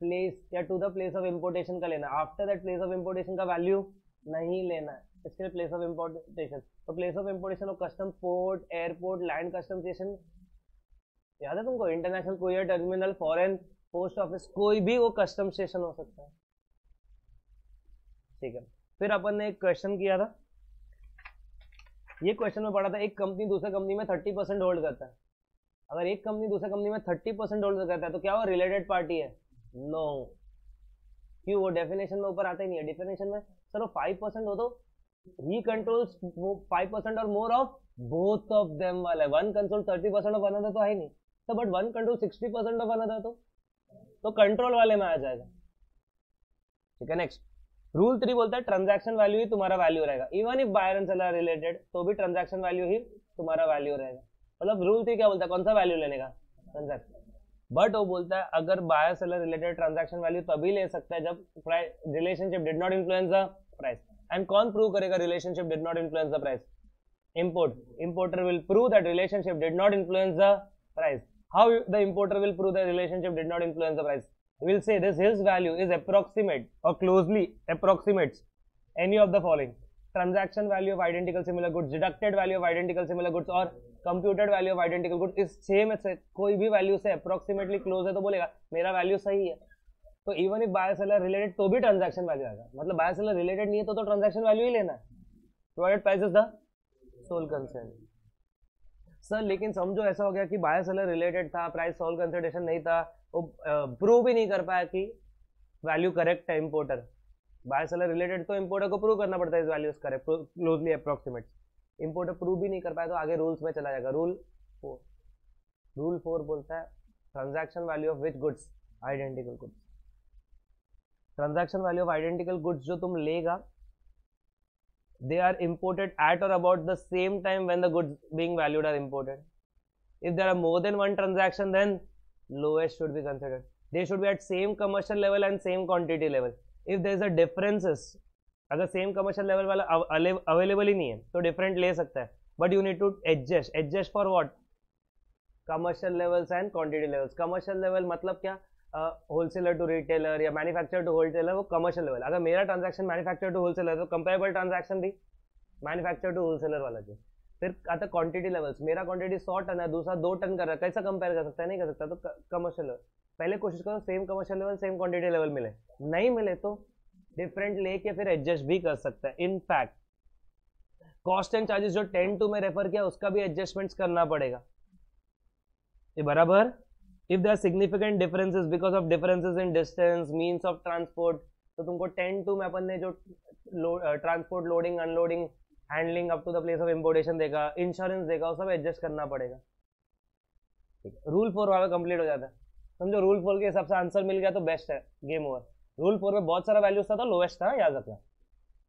प्लेस या to the place of importation का लेना after that place of importation का वैल्यू नहीं लेना है। इसके लिए प्लेस ऑफ़ इंपोर्टेशन तो place of importation of custom port airport land custom station याद है तुमको? International courier terminal foreign post office कोई भी वो कस्टम स्टेशन हो सकता है। ठीक है। फिर अपन ने एक क्वेश्चन किया था। ये क्वेश्चन में पढ़ा था, एक कंपनी दूसरे कंपनी में थर्टी परसेंट होल्ड करता है। अगर एक कंपनी दूसरे कंपनी में थर्टी परसेंट होल्ड करता है तो क्या वो रिलेटेड पार्टी है? No no. क्यों? वो डेफिनेशन में ऊपर आता ही नहीं है। डेफिनेशन में वो फाइव परसेंट हो तो ही controls five percent or more of both of them वाला है। One control thirty percent of another तो है नहीं। तो but one control sixty percent of another तो तो कंट्रोल वाले में आ जाएगा। ठीक है नेक्स्ट रूल थ्री बोलता है ट्रांजैक्शन वैल्यू ही तुम्हारा वैल्यू रहेगा। Even if buyer and seller related तो भी ट्रांजैक्शन वैल्यू ही तुम्हारा वैल्यू रहेगा। मतलब रूल थ्री क्या बोलता है? कौन सा वैल्यू लेने का? ट्रांजैक्शन बट वो बोलता है, अगर buyer seller related transaction value तभी ले सकता है जब relationship did not influence the price and कौन प्रूव करेगा relationship did not influence the price import importer will prove that relationship did not influence the price how the importer will prove the relationship did not influence the price will say this his value is approximate or closely approximates any of the following transaction value of identical similar goods deducted value of identical similar goods or computed value of identical good इस same से कोई भी value से approximately close है तो बोलेगा, मेरा value सही है। तो even if buyer seller related तो भी ट्रांजेक्शन वैल्यू आएगा। मतलब बायर सेलर रिलेटेड नहीं है तो तो ट्रांजैक्शन वैल्यू ही लेना है। Provided price is the sole concern sir लेकिन समझो ऐसा हो गया कि बायर सेलर रिलेटेड था प्राइस सोल कंसिडरेशन नहीं था, वो प्रूव भी नहीं कर पाया कि वैल्यू करेक्ट है इंपोर्टर बायर सेलर रिलेटेड तो इंपोर्टर को प्रूव करना पड़ता है इस values correct closely approximate importer prove भी नहीं कर पाया तो आगे रूल्स में चला जाएगा। रूल फोर रूल फोर बोलता है transaction value of which goods identical goods transaction value of identical goods जो तुम लेगा they are imported at or about the same time when the goods being valued are imported if there are more than one transaction then lowest should be considered they should be at same commercial level and same quantity level if there is a differences अगर same commercial level वाला available ही नहीं है तो different ले सकता है. But you need to adjust adjust for what commercial levels and quantity levels commercial level मतलब क्या? होलसेलर टू रिटेलर या मैन्युफैक्चर टू होलसेलर वो कमर्शियल लेवल अगर मेरा ट्रांजैक्शन मैन्युफैक्चर टू होलसेलर तो कंपेरेबल ट्रांजैक्शन भी मैन्युफैक्चर टू होलसेलर वाला चीज़ फिर आता क्वांटिटी लेवल्स मेरा क्वांटिटी सौ टन है, दूसरा दो टन कर रहा है, कैसा कंपेयर कर सकता है? नहीं कर सकता तो कमर्शियल पहले कोशिश करो same commercial level same quantity level मिले. नहीं मिले तो डिफरेंट लेके फिर एडजस्ट भी कर सकता है। In fact cost and charges जो टेन टू में रेफर किया, उसका भी एडजस्टमेंट्स करना पड़ेगा। ये बराबर? If there significant differences because of differences in distance means of transport तो तुमको टेन टू में अपन ने जो transport loading unloading handling up to the place of importation देगा इंश्योरेंस देगा वो सब एडजस्ट करना पड़ेगा। रूल फोर वाला कंप्लीट हो जाता है। समझो रूल फोर के हिसाब से आंसर मिल गया तो बेस्ट है। गेम ओवर रूल फोर में बहुत सारा वैल्यूज़ था तो लोएस्ट था, याद रखना।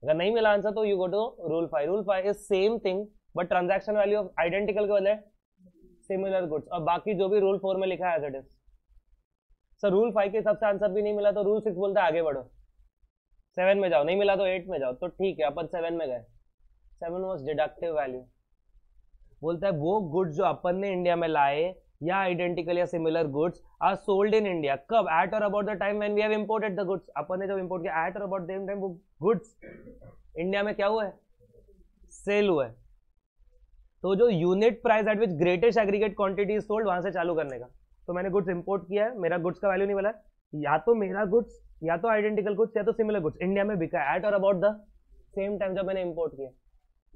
अगर नहीं मिला आंसर तो you go to rule five rule five is same thing but transaction value of identical के बदले सिमिलर गुड्स और बाकी जो भी रूल फोर में लिखा है as it is sir rule five के हिसाब से आंसर भी नहीं मिला तो रूल सिक्स बोलता है, आगे बढ़ो। सेवन में जाओ, नहीं मिला तो एट में जाओ। तो ठीक है, अपन सेवन में गए। सेवन वॉज़ डिडक्टिव वैल्यू बोलता है, वो गुड्स जो अपन ने इंडिया में लाए या आइडेंटिकल या similar goods are sold in India कब? At or about the time when we have imported the goods अपन ने जब इंपोर्ट किया at or about the time वो गुड्स इंडिया में क्या हुआ है? सेल हुआ है। तो जो unit price at which greatest aggregate quantity sold वहाँ से चालू करने का। तो मैंने गुड्स इंपोर्ट किया है, मेरा गुड्स का वैल्यू नहीं मिला या तो मेरा गुड्स या तो आइडेंटिकल गुड्स या तो सिमिलर गुड्स इंडिया में बिका एट और अबाउट द सेम टाइम जब मैंने इंपोर्ट किया।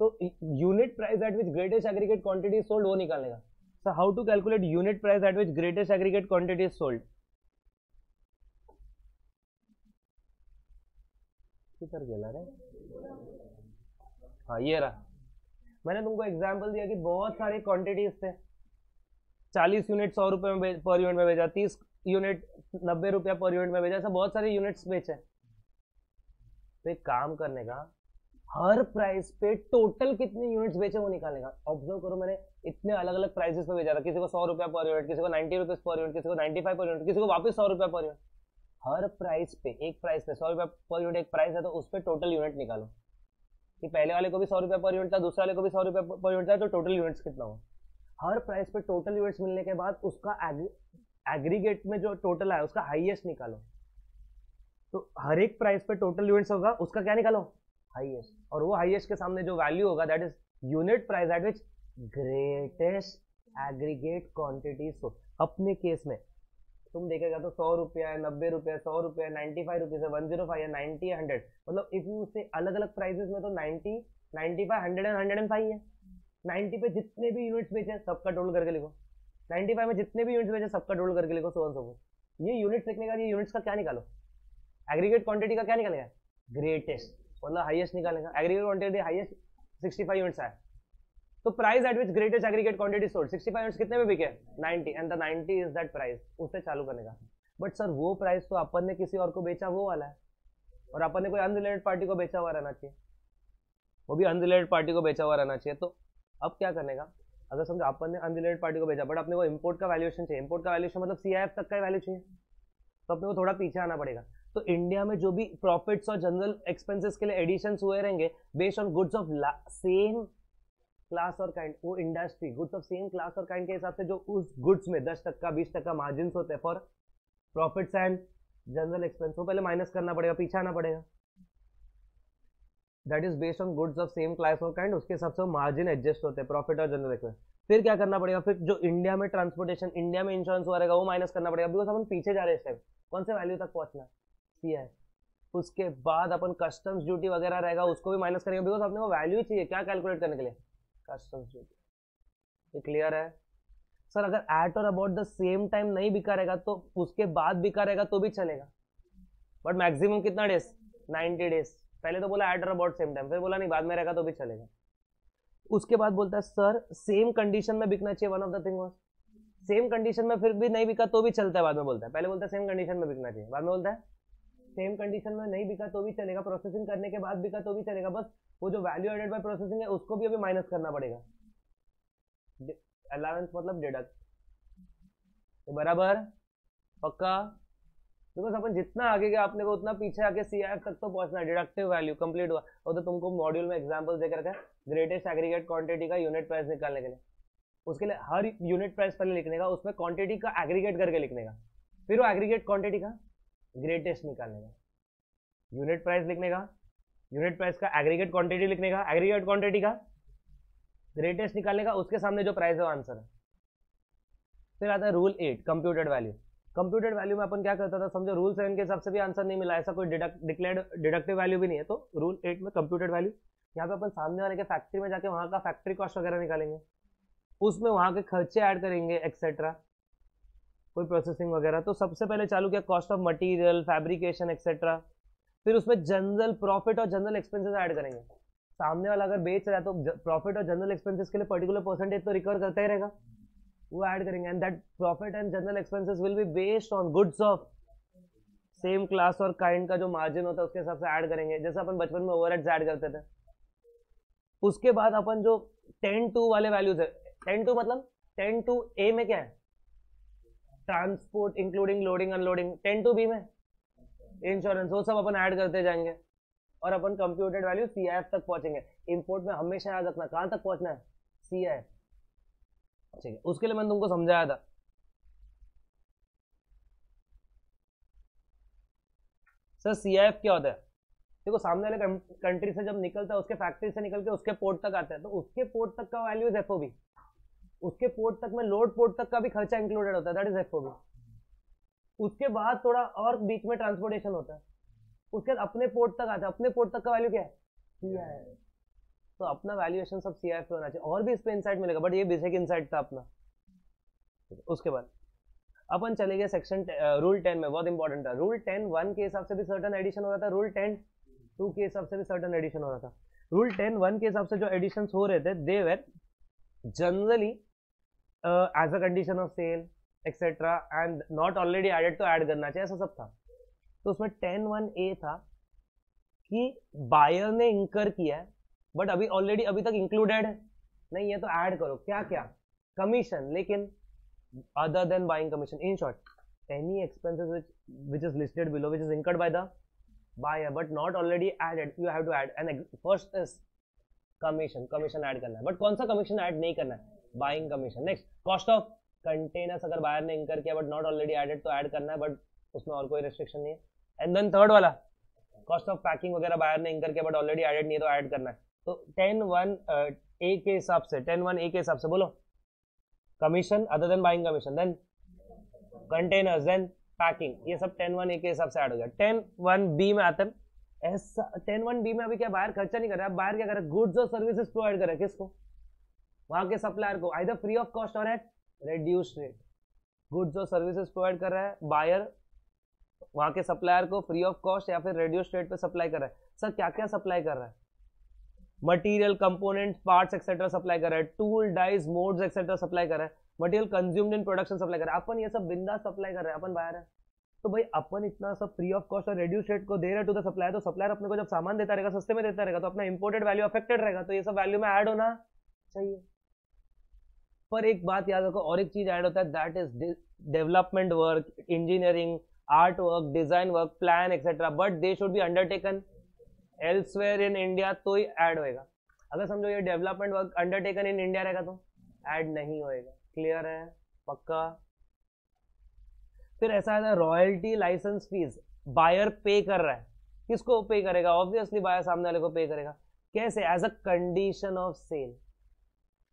तो unit price at which greatest aggregate quantity sold वो निकालने का। So how to calculate unit price at which greatest aggregate quantity sold किधर गेला रे हाँ ये रहा। मैंने तुमको एग्ज़ाम्पल दिया कि बहुत सारे क्वांटिटीज थे। चालीस यूनिट सौ रुपए में पर यूनिट में भेजा तीस यूनिट नब्बे रुपया पर यूनिट में भेजा ऐसा बहुत सारे यूनिट्स बेचे। तो एक काम करने का हर प्राइस पे टोटल कितने यूनिट्स बेचे वो निकालने का। ऑब्ज़र्व करो मैंने इतने अलग अलग प्राइसेस पे भेजा था। किसी को सौ रुपया पर यूनिट किसी को नाइन्टी रुपीज़ पर यूनिट किसी को नाइन्टी फाइव पर यूनिट किसी को वापस सौ रुपया पर यूनिट हर प्राइस पे, एक प्राइस पे सौ रुपया पर यूनिट एक प्राइस है तो उस पर टोटल यूनिट निकालो। कि पहले वाले को भी सौ रुपया पर यूनिट था, दूसरे वाले को भी सौ रुपया पर यूनिट था तो टोटल यूनिट्स कितना हो हर प्राइस पे टोटल यूनिट्स मिलने के बाद उसका एग्रीगेट में जो टोटल है उसका हाईएस्ट निकालो। तो हर एक प्राइस पे टोटल यूनिट्स होगा, उसका क्या निकालो? हाईएस्ट और वो हाईएस्ट के सामने जो वैल्यू होगा that is unit price at which greatest aggregate quantity so अपने केस में, तुम देखेगा तो सौ रुपया नब्बे रुपया सौ रुपया नाइन्टी फाइव रुपीज़ है वन ज़ीरो फाइव है नाइन्टी हंड्रेड मतलब इफ़ यू से अलग अलग प्राइजेस में तो ninety ninety five hundred and hundred and five है। नाइन्टी पे जितने भी यूनिट्स बेचे, सबका टोटल करके लिखो। नाइन्टी फाइव में जितने भी यूनिट्स बेचे, सबका टोटल करके लिखो सो सो ये यूनिट्स लिखने का ये यूनिट्स का क्या निकालो? एग्रीगेट क्वांटिटी का क्या निकालेगा? ग्रेटेस्ट मतलब हाईएस्ट निकालेगा aggregate quantity highest sixty five units है। तो price at which greatest aggregate quantity sold 65 units कितने में बिके? 90 and the 90 is that price उससे चालू करने का। बट सर वो प्राइस तो अपन ने किसी और को बेचा, वो वाला है। और अपन ने कोई अनरिलेटेड पार्टी को बेचा हुआ रहना चाहिए। वो भी अनरिलेटेड पार्टी को बेचा हुआ रहना चाहिए। तो अब क्या करने का? अगर समझो अपन ने अनरिलेटेड पार्टी को बेचा बट अपने को इम्पोर्ट का वैल्यूएशन चाहिए। इम्पोर्ट का वैल्यूएशन मतलब सीआईएफ तक का वैल्यू चाहिए। तो अपने को थोड़ा पीछे आना पड़ेगा। तो इंडिया में जो भी प्रॉफिट्स और जनरल एक्सपेंसेस के लिए एडिशन हुए रहेंगे based on goods of same class or kind वो industry goods of same class or kind के हिसाब से जो उस गुड्स में दस टक्का, बीस टक्का मार्जिन होते हैं for profits and general expense वो पहले माइनस करना पड़ेगा, पीछे आना पड़ेगा। That is based on goods of same class or kind उसके हिसाब से मार्जिन एडजस्ट होते हैं प्रॉफिट और जनरल एक्सपेंस फिर क्या करना पड़ेगा? फिर जो इंडिया में ट्रांसपोर्टेशन इंडिया में इंश्योरेंस हुआ रहेगा, वो माइनस करना पड़ेगा बिकॉज़ अपन पीछे जा रहे हैं इस टाइम कौन से वैल्यू तक पहुँचना सी है। उसके बाद अपन कस्टम्स ड्यूटी वगैरह रहेगा, उसको भी माइनस करेंगे बिकॉज़ अपने को वैल्यू चाहिए, क्या कैलकुलेट करने के लिए? कस्टम्स ड्यूटी ये क्लियर है? सर अगर at or about the same time नहीं बिका रहेगा तो उसके बाद बिका रहेगा तो भी चलेगा। बट मैक्सिमम कितना डेज़ 90 डेज़ पहले तो बोला एट और अबाउट सेम टाइम फिर बोला नहीं, बाद में रहेगा तो भी चलेगा। उसके बाद बोलता है सर सेम कंडीशन में बिकना चाहिए one of the thing same condition में फिर भी नहीं बिका तो भी चलता है, बाद में बोलता है। पहले बोलता है सेम कंडीशन में बिकना चाहिए। बाद में बोलता है सेम कंडीशन में नहीं बिका तो भी चलेगा प्रोसेसिंग करने के बाद बिका तो भी चलेगा। बस वो जो वैल्यू एडेड बाय प्रोसेसिंग है, उसको भी अभी माइनस करना पड़ेगा। अलावेंस मतलब डिडक्ट बराबर? पक्का? बिकॉज़ अपन जितना आगे गया आपने को उतना पीछे आके सी तक तो पहुँचना डिडक्टिव वैल्यू कंप्लीट हुआ। और तो तुमको मॉड्यूल में एग्जांपल देकर रखा ग्रेटेस्ट एग्रीगेट क्वांटिटी का यूनिट प्राइस निकालने के लिए। उसके लिए हर यूनिट प्राइस पहले लिखने का, उसमें क्वांटिटी का एग्रीगेट करके लिखने का। फिर वो एग्रीगेट क्वांटिटी का? ग्रेटेस्ट निकालने का। यूनिट प्राइस लिखने का यूनिट प्राइस का एग्रीगेट क्वांटिटी लिखने का एग्रीगेट क्वांटिटी का ग्रेटेस्ट निकालने का, उसके सामने जो प्राइस है वो आंसर है। फिर आता है rule eight computed value computed value में अपन क्या करता था, समझो रूल सेवन के हिसाब से भी आंसर नहीं मिला, ऐसा कोई डिक्लेयर्ड डिडक्टिव वैल्यू भी नहीं है तो रूल एट में कंप्यूटेड वैल्यू यहाँ पे अपन सामने वाले के फैक्ट्री में जाके वहाँ का फैक्ट्री कॉस्ट वगैरह निकालेंगे। उसमें वहाँ के खर्चे ऐड करेंगे एक्सेट्रा कोई प्रोसेसिंग वगैरह तो सबसे पहले चालू किया cost of material fabrication etcetera फिर उसमें जनरल प्रॉफिट और जनरल एक्सपेंसेस ऐड करेंगे। सामने वाला अगर बेच रहा है तो प्रॉफिट और जनरल एक्सपेंसेस के लिए पर्टिकुलर परसेंटेज तो रिकवर करता ही रहेगा। वो ऐड करेंगे and that profit and general expenses will be based on goods of same class or kind का जो मार्जिन होता है, उसके हिसाब से ऐड करेंगे। जैसे अपन बचपन में ओवर ऐड करते थे। उसके बाद अपन जो टेन टू वाले वैल्यूज़ है टेन टू मतलब टेन टू ए में क्या है? Transport including loading unloading ten two B में? इंश्योरेंस वो सब अपन ऐड करते जाएँगे। और अपन computed value C I F तक पहुँचेंगे। इंपोर्ट में हमेशा याद रखना, कहाँ तक पहुँचना है? सी आई ठीक है, उसके लिए मैंने तुमको समझाया था। सर सी आई एफ़ क्या होता है? देखो, सामने वाले कंट्री से जब निकलता है, उसके फैक्ट्री से निकल के उसके पोर्ट तक आता है तो उसके पोर्ट तक का वैल्यू इज़ एफओबी उसके पोर्ट तक में लोड पोर्ट तक का भी खर्चा इंक्लूडेड होता है दैट इज़ एफओबी उसके बाद थोड़ा और बीच में ट्रांसपोर्टेशन होता है। उसके बाद अपने पोर्ट तक आता है। अपने पोर्ट तक का वैल्यू क्या है? सी तो अपना वैल्यूएशन सब सी पे होना चाहिए। और भी इस पर इंसाइट मिलेगा बट ये बेसिक इंसाइट था अपना। उसके बाद अपन चले गए सेक्शन रूल टेन में बहुत इंपॉर्टेंट था। रूल टेन वन के हिसाब से भी सर्टन एडिशन हो रहा था रूल टेन टू के हिसाब से भी सर्टन एडिशन हो रहा था। रूल टेन वन के हिसाब से जो एडिशन हो रहे थे they were generally as a condition of sale etcetera and not already added तो ऐड करना चाहिए, ऐसा सब था। तो उसमें टेन वन ए था कि बायर ने इंकर किया है बट अभी ऑलरेडी अभी तक इंक्लूडेड नहीं है तो ऐड करो। क्या क्या कमीशन लेकिन other than buying commission in short any expenses which which is listed below which is incurred by the buyer, but not already added, you have to add. And first is commission commission add करना है। बट कौन सा commission add नहीं करना है? Buying commission. Next, cost of containers अगर buyer ने incur किया, but not already added तो add करना है, but उसमें और कोई restriction नहीं है। And then third वाला, cost of packing वगैरह buyer ने incur किया, but already added नहीं है तो add करना है। तो टेन वन ए के हिसाब से टेन वन ए के हिसाब से बोलो। Commission other than buying commission then containers then packing ये सब टेन वन ए के हिसाब से ऐड हो गया। टेन वन बी में आते हैं। ऐसा टेन वन बी में अभी क्या बाहर खर्चा नहीं कर रहा है? बाहर क्या कर रहा है? गुड्स और सर्विसेज़ प्रोवाइड कर रहा है। किसको? वहाँ के सप्लायर को either free of cost or at reduce rate goods or services provide कर रहा है बायर वहाँ के सप्लायर को फ्री ऑफ़ कॉस्ट या फिर रेड्यूस रेट पे सप्लाई कर रहा है। सर क्या क्या सप्लाई कर रहा है? Material component parts etcetera supply कर रहा है। Tool dies moulds etcetera supply कर रहा है। Material consumed in production supply कर रहा है। अपन ये सब बिंदा सप्लाई कर रहे हैं, अपन बाहर है। तो भाई, अपन इतना सब फ्री ऑफ़ कॉस्ट और रेड्यूस रेट को दे रहे टू द सप्लायर तो सप्लायर अपने को जब सामान देता रहेगा, सस्ते में देता रहेगा तो अपना इंपोर्टेड वैल्यू अफेक्टेड रहेगा तो ये सब वैल्यू में ऐड होना चाहिए। पर एक बात याद रखो, और एक चीज़ ऐड होता है that is development work engineering art work design work plan etcetera but they should be undertaken elsewhere in India तो ही ऐड होएगा। अगर समझो ये development work undertaken in India रहेगा तो ऐड नहीं होएगा। क्लियर है? पक्का? फिर ऐसा है royalty licence fees buyer pay कर रहा है। किसको पे करेगा? ऑब्वियसली बायर सामने वाले को पे करेगा। कैसे? As a condition of sale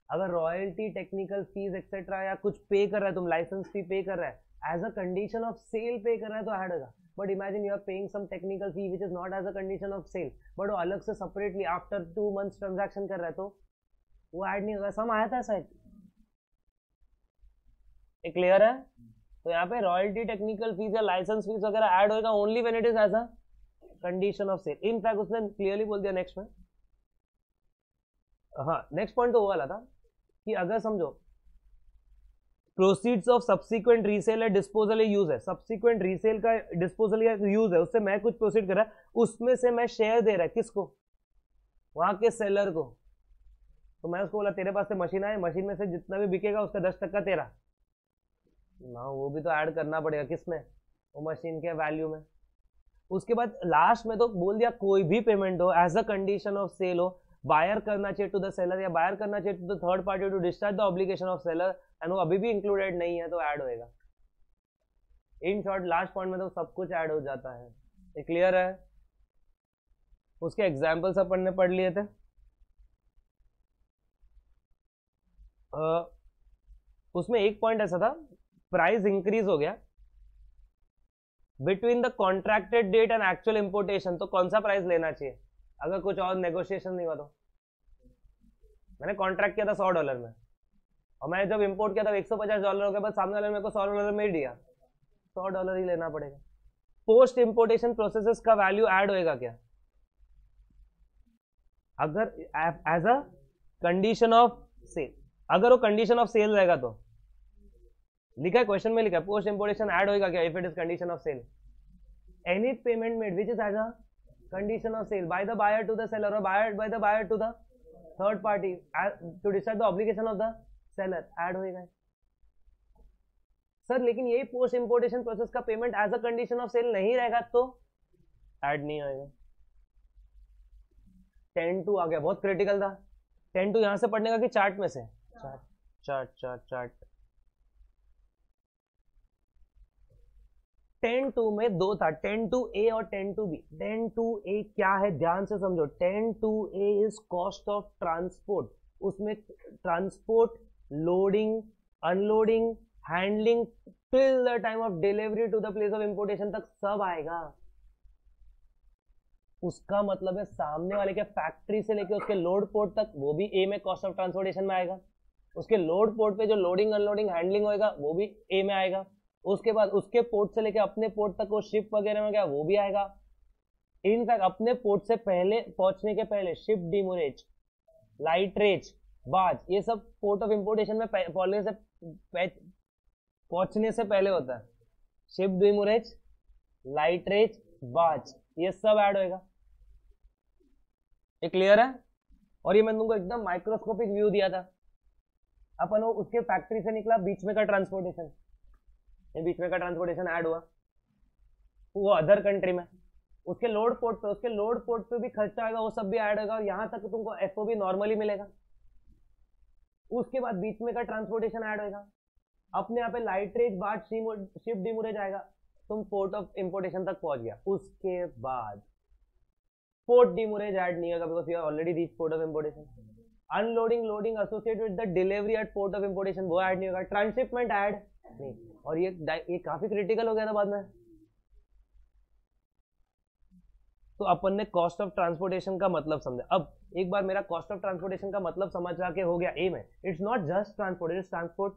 अगर रॉयल्टी टेक्निकल फ़ीस एक्सेट्रा या कुछ पे कर रहा है, तुम लाइसेंस फ़ी पे कर रहा है as a condition of sale pay कर रहा है तो ऐड होगा। But imagine you are paying some technical fee which is not as a condition of sale but वो अलग से separately after two months transaction कर रहा है तो वो ऐड नहीं होगा। सम आया था शायद? क्लियर है? तो यहाँ पे रॉयल्टी टेक्निकल फ़ीस या लाइसेंस फ़ीस वगैरह ऐड होगा only when it is as a condition of sale in fact उसने क्लियरली बोल दिया नेक्स्ट में। हाँ नेक्स्ट पॉइंट तो वो वाला था। कि अगर समझो प्रोसीड्स ऑफ़ सब्सिक्वेंट रीसेल है डिस्पोजल या यूज़ है सब्सिक्वेंट रीसेल का डिस्पोजल या यूज़ है, उससे मैं कुछ प्रोसीड कर रहा है, उसमें से मैं शेयर दे रहा है किसको? वहाँ के सेलर को। तो मैं उसको बोला, तेरे पास से मशीन आए, मशीन में से जितना भी बिकेगा उसका दस टक्का तेरा। ना, वो भी तो ऐड करना पड़ेगा किसमें? वो मशीन के वैल्यू में। उसके बाद लास्ट में तो बोल दिया, कोई भी पेमेंट हो as a condition of sale हो बायर करना चाहिए टू द सेलर या बायर करना चाहिए to the third party to discharge the obligation of seller and वो अभी भी इंक्लूडेड नहीं है तो ऐड होएगा। इन शॉर्ट लास्ट पॉइंट में तो सब कुछ ऐड हो जाता है। ये क्लियर है? उसके एग्जाम्पल्स अपन ने पढ़ लिए थे। uh, उसमें एक पॉइंट ऐसा था प्राइस इंक्रीज हो गया। Between the contracted date and actual importation तो कौन सा प्राइस लेना चाहिए? अगर कुछ और नेगोशिएशन नहीं हुआ तो। मैंने कॉन्ट्रैक्ट किया था सौ डॉलर में। और मैंने जब इम्पोर्ट किया था एक सौ पचास डॉलर गया, बस सामने वाले मेरे को सौ डॉलर में ही दिया। सौ डॉलर ही लेना पड़ेगा। पोस्ट इंपोर्टेशन प्रोसेस का वैल्यू ऐड होएगा क्या? अगर as a condition of sale अगर वो कंडीशन ऑफ़ सेल रहेगा तो। लिखा है क्वेश्चन में लिखा है पोस्ट इम्पोर्टेशन ऐड होएगा क्या? If it is condition of sale any payment made which is as a condition of sale by the buyer to the seller or buyer by the buyer to the third party to decide the obligation of the seller add होएगा sir लेकिन यही post importation process का payment as a condition of sale नहीं रहेगा तो add नहीं होएगा ten two आ गया। बहुत क्रिटिकल था। टेन टू यहाँ से पढ़ने का कि चार्ट में से। Chart chart chart chart ten two में दो था, टेन टू ए और ten two B. Ten two A क्या है? ध्यान से समझो, ten two A is cost of transport उसमें transport loading unloading handling till the time of delivery to the place of importation तक सब आएगा। उसका मतलब है सामने वाले के फैक्ट्री से लेके उसके लोड पोर्ट तक, वो भी ए में कॉस्ट ऑफ़ ट्रांसपोर्टेशन में आएगा। उसके लोड पोर्ट पे जो लोडिंग अनलोडिंग हैंडलिंग होएगा, वो भी ए में आएगा। उसके बाद उसके पोर्ट से लेके अपने पोर्ट तक वो शिप वगैरह में गया, वो भी आएगा। इनफैक्ट अपने पोर्ट से पहले, पहुँचने के पहले शिप डिमोरेज लाइट रेज बाज ये सब पोर्ट ऑफ़ इंपोर्टेशन में पहले से पहुँचने से पहले होता है। शिप डिमोरेज लाइट रेज बाज ये सब ऐड होएगा। ये क्लियर है? और ये मैंने तुमको एकदम माइक्रोस्कोपिक व्यू दिया था। अपन वो उसके फैक्ट्री से निकला, बीच में का ट्रांसपोर्टेशन बीच में का ट्रांसपोर्टेशन ऐड हुआ। वो अदर कंट्री में। उसके लोड पोर्ट पे, उसके लोड पोर्ट पे भी खर्चा आएगा, वो सब भी ऐड होगा और यहाँ तक तुमको एफओबी नॉर्मली मिलेगा। उसके बाद बीच में का ट्रांसपोर्टेशन ऐड होगा अपने यहाँ पे लाइट रेज बाद शिप डिमोरेज आएगा तुम पोर्ट ऑफ़ इंपोर्टेशन तक पहुँच गया। उसके बाद पोर्ट डिमोरेज ऐड नहीं होगा because you are already reach port of importation unloading loading associated with the delivery at port of importation वो ऐड नहीं होगा। ट्रांसशिपमेंट ऐड नहीं, और ये ये काफ़ी क्रिटिकल हो गया था बाद में। तो अपन ने कॉस्ट ऑफ़ ट्रांसपोर्टेशन का मतलब समझा। अब एक बार मेरा कॉस्ट ऑफ़ ट्रांसपोर्टेशन का मतलब समझ के हो गया एम है। It's not just transport it's transport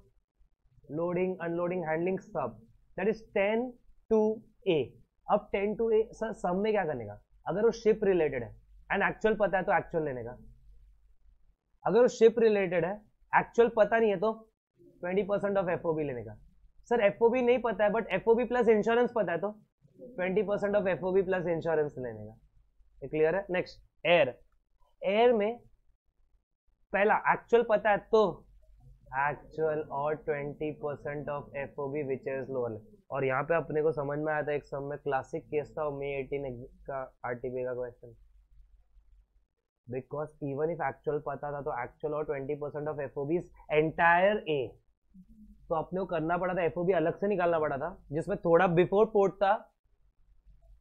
loading unloading handling सब। That is ten two a अब टेन टू ए सर सब में क्या करने का? अगर वो शिप रिलेटेड है एंड एक्चुअल पता है तो एक्चुअल लेने का। अगर वो शिप रिलेटेड है एक्चुअल पता नहीं है तो ट्वेंटी परसेंट ऑफ़ एफ़ लेने का। सर एफओबी नहीं पता है बट एफ़ प्लस इंश्योरेंस पता है तो? Twenty percent of F plus insurance लेने का। क्लियर है? नेक्स्ट एयर एयर में पहला एक्चुअल पता है तो? एक्चुअल और twenty percent of F O B which is lower और यहाँ पे अपने को समझ में आया था एक समय क्लासिक केस था मे एटीन का आरटीपी का question because even if actual पता था तो एक्चुअल और twenty percent of F O B entire a तो अपने को करना पड़ा था एफ़ अलग से निकालना पड़ा था, जिसमें थोड़ा बिफोर पोर्ट था,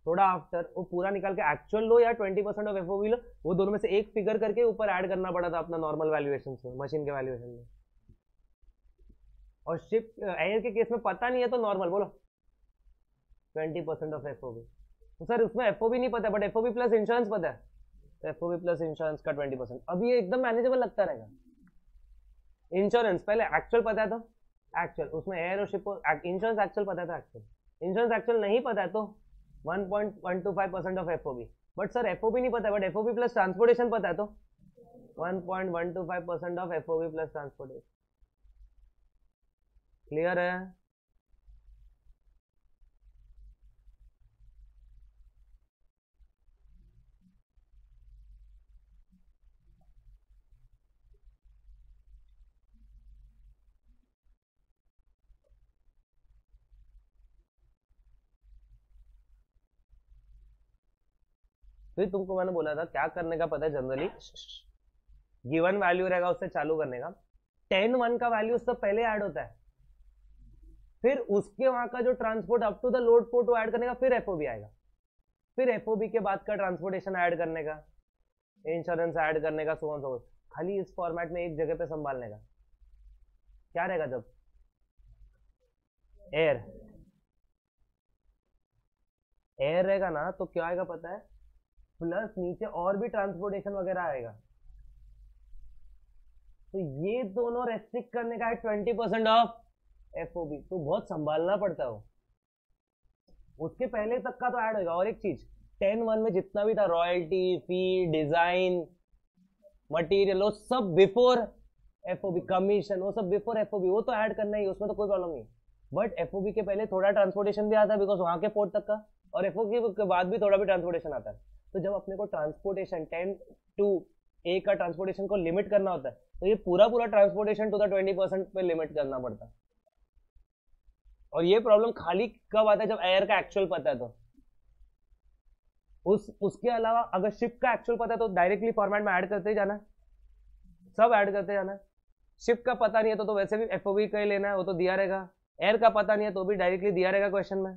थोड़ा आफ्टर वो पूरा निकाल के एक्चुअल लो या ट्वेंटी परसेंट ऑफ़ एफ़ लो, वो दोनों में से एक फिगर करके ऊपर ऐड करना पड़ा था अपना नॉर्मल वैल्यूएशन से मशीन के वैल्यूएशन में। और शिप एयर के केस में पता नहीं है तो नॉर्मल बोलो। ट्वेंटी परसेंट ऑफ़ एफ़ तो सर उसमें एफ़ नहीं पता बट एफ़ प्लस इंश्योरेंस पता है। तो एफ़ प्लस इंश्योरेंस का ट्वेंटी परसेंट अभी ये एकदम मैनेजेबल लगता रहेगा। इंश्योरेंस पहले एक्चुअल पता है तो। एक्चुअल उसमें एयर और शिप इंश्योरेंस एक्चुअल पता तो एक्चुअल इंश्योरेंस एक्चुअल नहीं पता है तो 1.125 percent of FOB but sir FOB नहीं पता बट एफओबी प्लस ट्रांसपोर्टेशन पता है तो 1.125 percent of FOB plus transportation clear है? फिर तुमको मैंने बोला था क्या करने का पता है जनरली गिवन वैल्यू रहेगा उससे चालू करने का। टेन वन का वैल्यू उससे पहले ऐड होता है। फिर उसके वहाँ का जो transport up to the load port वो ऐड करने का फिर एफओबी आएगा। फिर एफओबी के बाद का ट्रांसपोर्टेशन ऐड करने का इंश्योरेंस ऐड करने का सो सो खाली इस फॉर्मेट में एक जगह पे संभालने का। क्या रहेगा जब? एयर एयर रहेगा ना तो क्या आएगा पता है? प्लस नीचे और भी ट्रांसपोर्टेशन वगैरह आएगा। तो ये दोनों रेस्ट्रिक्ट करने का है ट्वेंटी परसेंट ऑफ़ एफओबी तो बहुत संभालना पड़ता है। उसके पहले तक का तो ऐड होगा और एक चीज़ टेन वन में जितना भी था रॉयल्टी फ़ी डिज़ाइन मटीरियल वो सब बिफोर एफओबी कमीशन वो सब बिफोर एफओबी वो तो ऐड करना ही उसमें तो कोई प्रॉब्लम नहीं बट एफओबी के पहले थोड़ा ट्रांसपोर्टेशन भी आता है बिकॉज़ वहाँ के पोर्ट तक का, और एफओबी के बाद भी थोड़ा भी ट्रांसपोर्टेशन आता है। तो जब अपने को ट्रांसपोर्टेशन टेन टू ए का ट्रांसपोर्टेशन को लिमिट करना होता है तो ये पूरा पूरा transportation to the twenty percent पे लिमिट करना पड़ता है। और ये प्रॉब्लम खाली कब आता है जब एयर का एक्चुअल पता है तो। उस उसके अलावा अगर शिप का एक्चुअल पता है तो डायरेक्टली फॉर्मेट में ऐड करते जाना सब ऐड करते जाना शिप का पता नहीं है तो, तो वैसे भी एफओबी का ही लेना है वो तो दिया रहेगा। एयर का पता नहीं है तो भी डायरेक्टली दिया रहेगा क्वेश्चन में।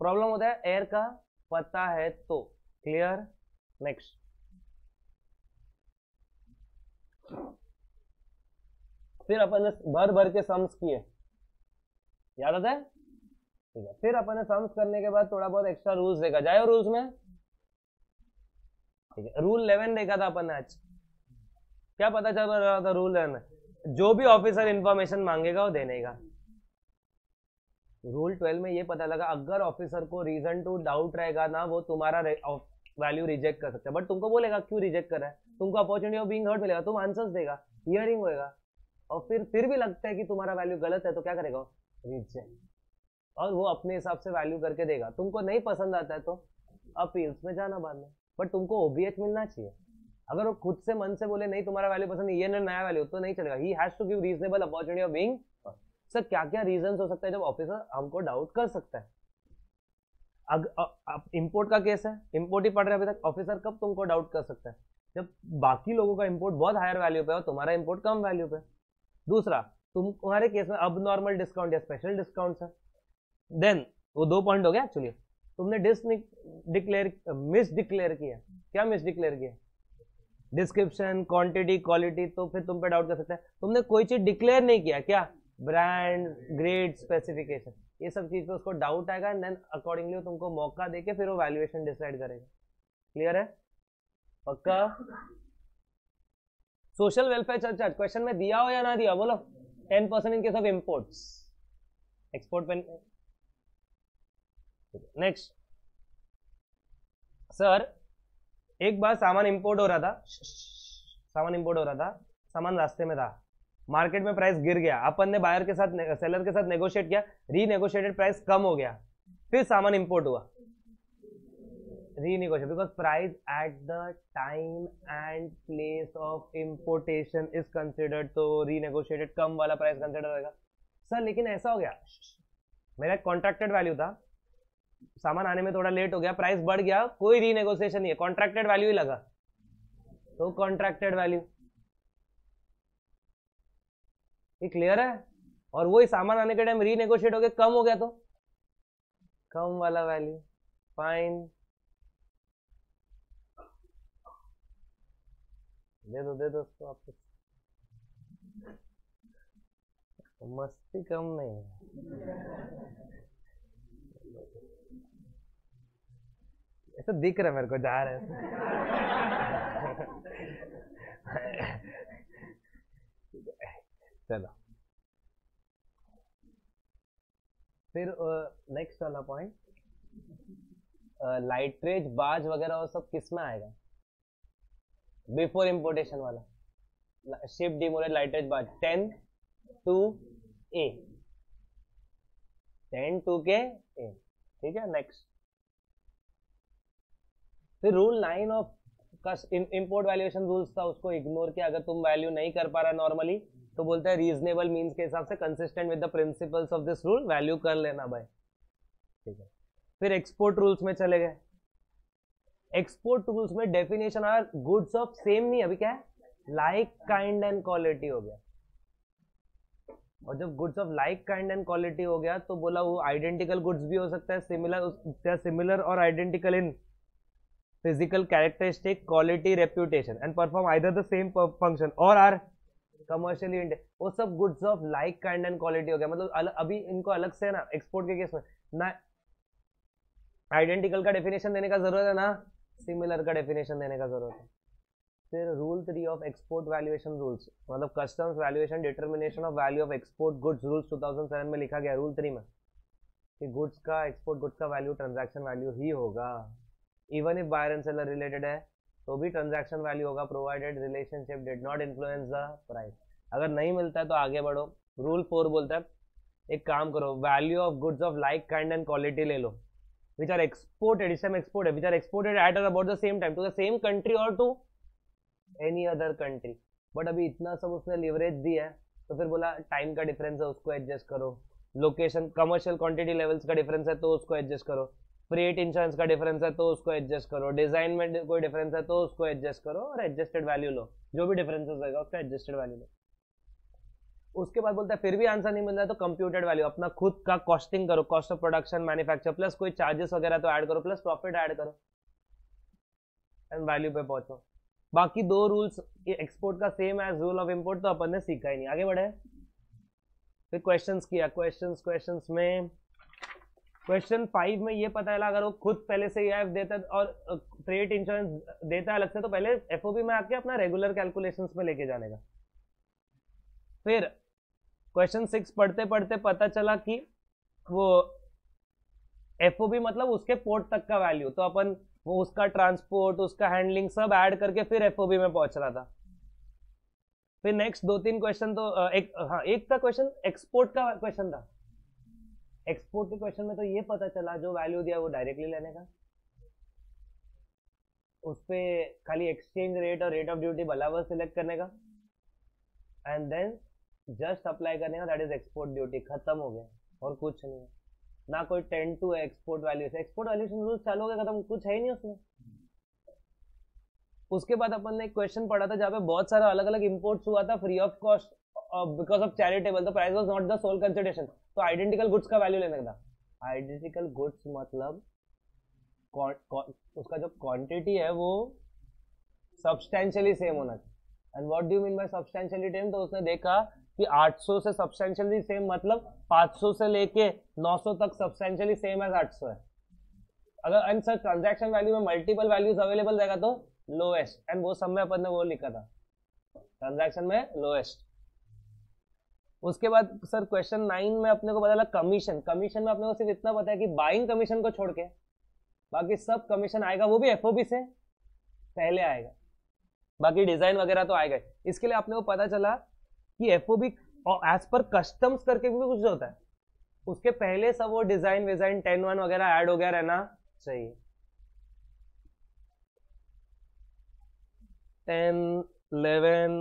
प्रॉब्लम होता है एयर का पता है तो। क्लियर नेक्स्ट फिर अपन ने भर भर के सम्स किए। याद आता है? ठीक है। फिर अपन ने सम्स करने के बाद थोड़ा बहुत एक्स्ट्रा रूल्स देखा। जाए रूल्स में? ठीक है। रूल इलेवन देखा था अपन ने आज। क्या पता चल रहा था रूल इलेवन जो भी ऑफिसर इंफॉर्मेशन मांगेगा वो देने का। रूल ट्वेल्व में ये पता लगा, अगर ऑफिसर को रीजन टू डाउट रहेगा ना, वो तुम्हारा वैल्यू रिजेक्ट कर सकता है। बट तुमको बोलेगा, क्यों रिजेक्ट कर रहा है? तुमको अपॉर्चुनिटी ऑफ़ बीइंग हर्ट मिलेगा, तुम आंसर्स देगा हियरिंग होएगा। और फिर फिर भी लगता है कि तुम्हारा वैल्यू गलत है तो क्या करेगा? रिजेक्ट और वो अपने हिसाब से वैल्यू करके देगा। तुमको नहीं पसंद आता है तो अपील्स में जाना बाद में। बट तुमको ओबीएच मिलना चाहिए। अगर वो खुद से मन से बोले, नहीं, तुम्हारा वैल्यू पसंद ये नया वैल्यू तो नहीं चलेगा। He has to give reasonable opportunity of being sir क्या क्या रीजन हो सकता है जब ऑफिसर हमको डाउट कर सकता है? अब इंपोर्ट का केस है। इंपोर्ट ही पढ़ रहे अभी तक। ऑफिसर कब तुमको डाउट कर सकता है? जब बाकी लोगों का इंपोर्ट बहुत हायर वैल्यू पे और तुम्हारा इम्पोर्ट कम वैल्यू पे। दूसरा तुम तुम्हारे केस में अब नॉर्मल डिस्काउंट या स्पेशल डिस्काउंट है। देन वो दो पॉइंट हो गया एक्चुअली तुमने डिस डिक्लेयर मिस डिक्लेयर किया। क्या मिस डिक्लेयर किया? डिस्क्रिप्शन क्वांटिटी क्वालिटी तो फिर तुम पे डाउट कर सकते हैं। तुमने कोई चीज़ डिक्लेयर नहीं किया। क्या? ब्रांड ग्रेड स्पेसिफिकेशन ये सब चीज़ पे उसको डाउट आएगा एंड देन अकॉर्डिंगली तुमको मौका देके फिर वो वैल्यूएशन डिसाइड करेगा। क्लियर है? पक्का? सोशल वेलफेयर चर्चा क्वेश्चन में दिया हो या ना दिया बोलो। Ten percent in case of export पे नेक्स्ट सर एक बार सामान इंपोर्ट हो रहा था। सामान इंपोर्ट हो रहा था। सामान रास्ते में था। मार्केट में प्राइस गिर गया। अपन ने बायर के साथ सेलर के साथ नेगोशिएट किया रीनेगोशिएटेड प्राइस कम हो गया। फिर सामान इंपोर्ट हुआ। Renegotiate because price at the time and place of importation is considered तो रीनेगोशिएटेड कम वाला प्राइस कंसिडर होगा सर लेकिन ऐसा हो गया। मेरा कॉन्ट्रैक्टेड वैल्यू था। सामान आने में थोड़ा लेट हो गया प्राइस बढ़ गया, कोई रीनेगोशिएशन नहीं है। कॉन्ट्रैक्टेड वैल्यू ही लगा। तो कॉन्ट्रैक्टेड वैल्यू ये क्लियर है? और वही सामान आने के टाइम रीनेगोशिएट हो गया, कम हो गया तो? कम वाला वैल्यू फाइन दे दो दे दो उसको आपको मस्ती कम नहीं है। ऐसा दिख रहा है मेरे को, जा रहे चलो। फिर नेक्स्ट वाला पॉइंट लाइट्रेज बाज वगैरह वो सब किसमें आएगा? बिफोर इंपोर्टेशन वाला। Ship डिमोलेट lighterage barge. Ten two a ten two के ए ठीक है नेक्स्ट फिर रूल नाइन ऑफ़ का इंपोर्ट वैल्यूएशन रूल्स था, उसको इग्नोर किया। अगर तुम वैल्यू नहीं कर पा रहा नॉर्मली तो बोलता है रीजनेबल मीन्स के हिसाब से consistent with the principles of this rule value कर लेना भाई। ठीक है। फिर एक्सपोर्ट रूल्स में चले गए। एक्सपोर्ट रूल्स में definition are goods of same नहीं, अभी क्या है? लाइक काइंड एंड क्वालिटी हो गया। और जब goods of like kind and quality हो गया तो बोला वो आइडेंटिकल गुड्स भी हो सकता है सिमिलर सिमिलर और identical in physical characteristic, quality, reputation and perform either the same function or are commercially वो सब goods of like kind and quality हो गया। मतलब अल, अभी इनको अलग से ना एक्सपोर्ट के केस में ना आइडेंटिकल का डेफिनेशन देने का ज़रूरत है ना सिमिलर का डेफिनेशन देने का ज़रूरत है। फिर rule three of export valuation rules मतलब customs valuation determination of value of export goods rules 2007 में लिखा गया रूल थ्री में कि गुड्स का एक्सपोर्ट गुड्स का वैल्यू ट्रांजैक्शन वैल्यू ही होगा। Even if buyer and seller related है तो भी ट्रांजैक्शन वैल्यू होगा provided relationship did not influence the price अगर नहीं मिलता है तो आगे बढ़ो। रूल फोर बोलता है, एक काम करो value of goods of like kind and quality ले लो विच आर एक्सपोर्टेड इस exported which are exported at about the same time to the same country और to any other country but अभी इतना सब उसने लिवरेज दिया है तो फिर बोला टाइम का डिफरेंस है, उसको एडजस्ट करो। लोकेशन कमर्शियल क्वांटिटी लेवल्स का डिफरेंस है तो उसको एडजस्ट करो। फ्रेट इंश्योरेंस का डिफरेंस है तो उसको एडजस्ट करो। डिज़ाइन में कोई डिफरेंस है तो उसको एडजस्ट करो और एडजस्टेड वैल्यू लो। जो भी डिफरेंसेस रहेगा उसका एडजस्टेड वैल्यू लो। उसके बाद बोलता है, फिर भी आंसर नहीं मिल रहा है तो कंप्यूटेड वैल्यू अपना खुद का कॉस्टिंग करो। Cost of production manufacture plus कोई चार्जेस वगैरह तो ऐड करो प्लस प्रॉफिट ऐड करो। एंड वैल्यू पे पहुंचो। बाकी दो रूल्स एक्सपोर्ट का same as rule of import तो अपन ने सीखा ही नहीं। आगे बढ़े। फिर क्वेश्चंस किया। क्वेश्चंस क्वेश्चंस में क्वेश्चन फाइव में ये पता चला, अगर वो खुद पहले से ई देता और फ्रेट इंश्योरेंस देता है अलग से तो पहले एफओबी में आके अपना रेगुलर कैलकुलेशन में लेके जाने का। फिर क्वेश्चन सिक्स पढ़ते पढ़ते पता चला कि वो एफ़ मतलब उसके पोर्ट तक का वैल्यू तो अपन वो उसका ट्रांसपोर्ट उसका हैंडलिंग सब ऐड करके फिर एफओबी में पहुँच रहा था। फिर नेक्स्ट दो तीन क्वेश्चन तो एक हाँ एक था क्वेश्चन एक्सपोर्ट का क्वेश्चन था। एक्सपोर्ट के क्वेश्चन में तो ये पता चला, जो वैल्यू दिया वो डायरेक्टली लेने का। उस पर खाली एक्सचेंज रेट और रेट ऑफ़ ड्यूटी बराबर सिलेक्ट करने का। एंड देन जस्ट अप्लाई करने का दैट इज़ एक्सपोर्ट ड्यूटी खत्म हो गया। और कुछ नहीं। है ना कोई ten two export value export valuation rule चालू हो गया खत्म। कुछ है ही नहीं उसमें। उसके बाद अपन ने एक क्वेश्चन पढ़ा था, जहाँ पे बहुत सारा अलग अलग इम्पोर्ट्स हुआ था free of cost because of charitable the price was not the sole consideration तो आइडेंटिकल गुड्स का वैल्यू लेने का आइडेंटिकल गुड्स मतलब उसका जो क्वांटिटी है वो सब्सटेंशियली सेम होना चाहिए। And what do mean by substantially same तो उसने देखा कि 800 से सब्सटेंशियली सेम मतलब 500 से लेके 900 तक सब्सटेंशियली सेम एज 800 है। अगर एंड सर ट्रांजैक्शन वैल्यू में मल्टीपल वैल्यूज़ अवेलेबल रहेगा तो लोएस्ट एंड वो सब में अपन ने वो लिखा था। ट्रांजैक्शन में लोएस्ट उसके बाद सर क्वेश्चन नाइन में अपने को पता लगा कमीशन कमीशन में अपने को सिर्फ़ इतना पता है कि बाइंग कमीशन को छोड़ के, बाकी सब कमीशन आएगा, वो भी एफओबी से पहले आएगा। बाकी डिज़ाइन वगैरह तो आएगा इसके लिए अपने को पता चला कि एफओबी एज पर कस्टम्स करके भी कुछ होता है। उसके पहले सब वो डिज़ाइन विजाइन टेन वन वगैरह ऐड हो गया रहना चाहिए। Ten eleven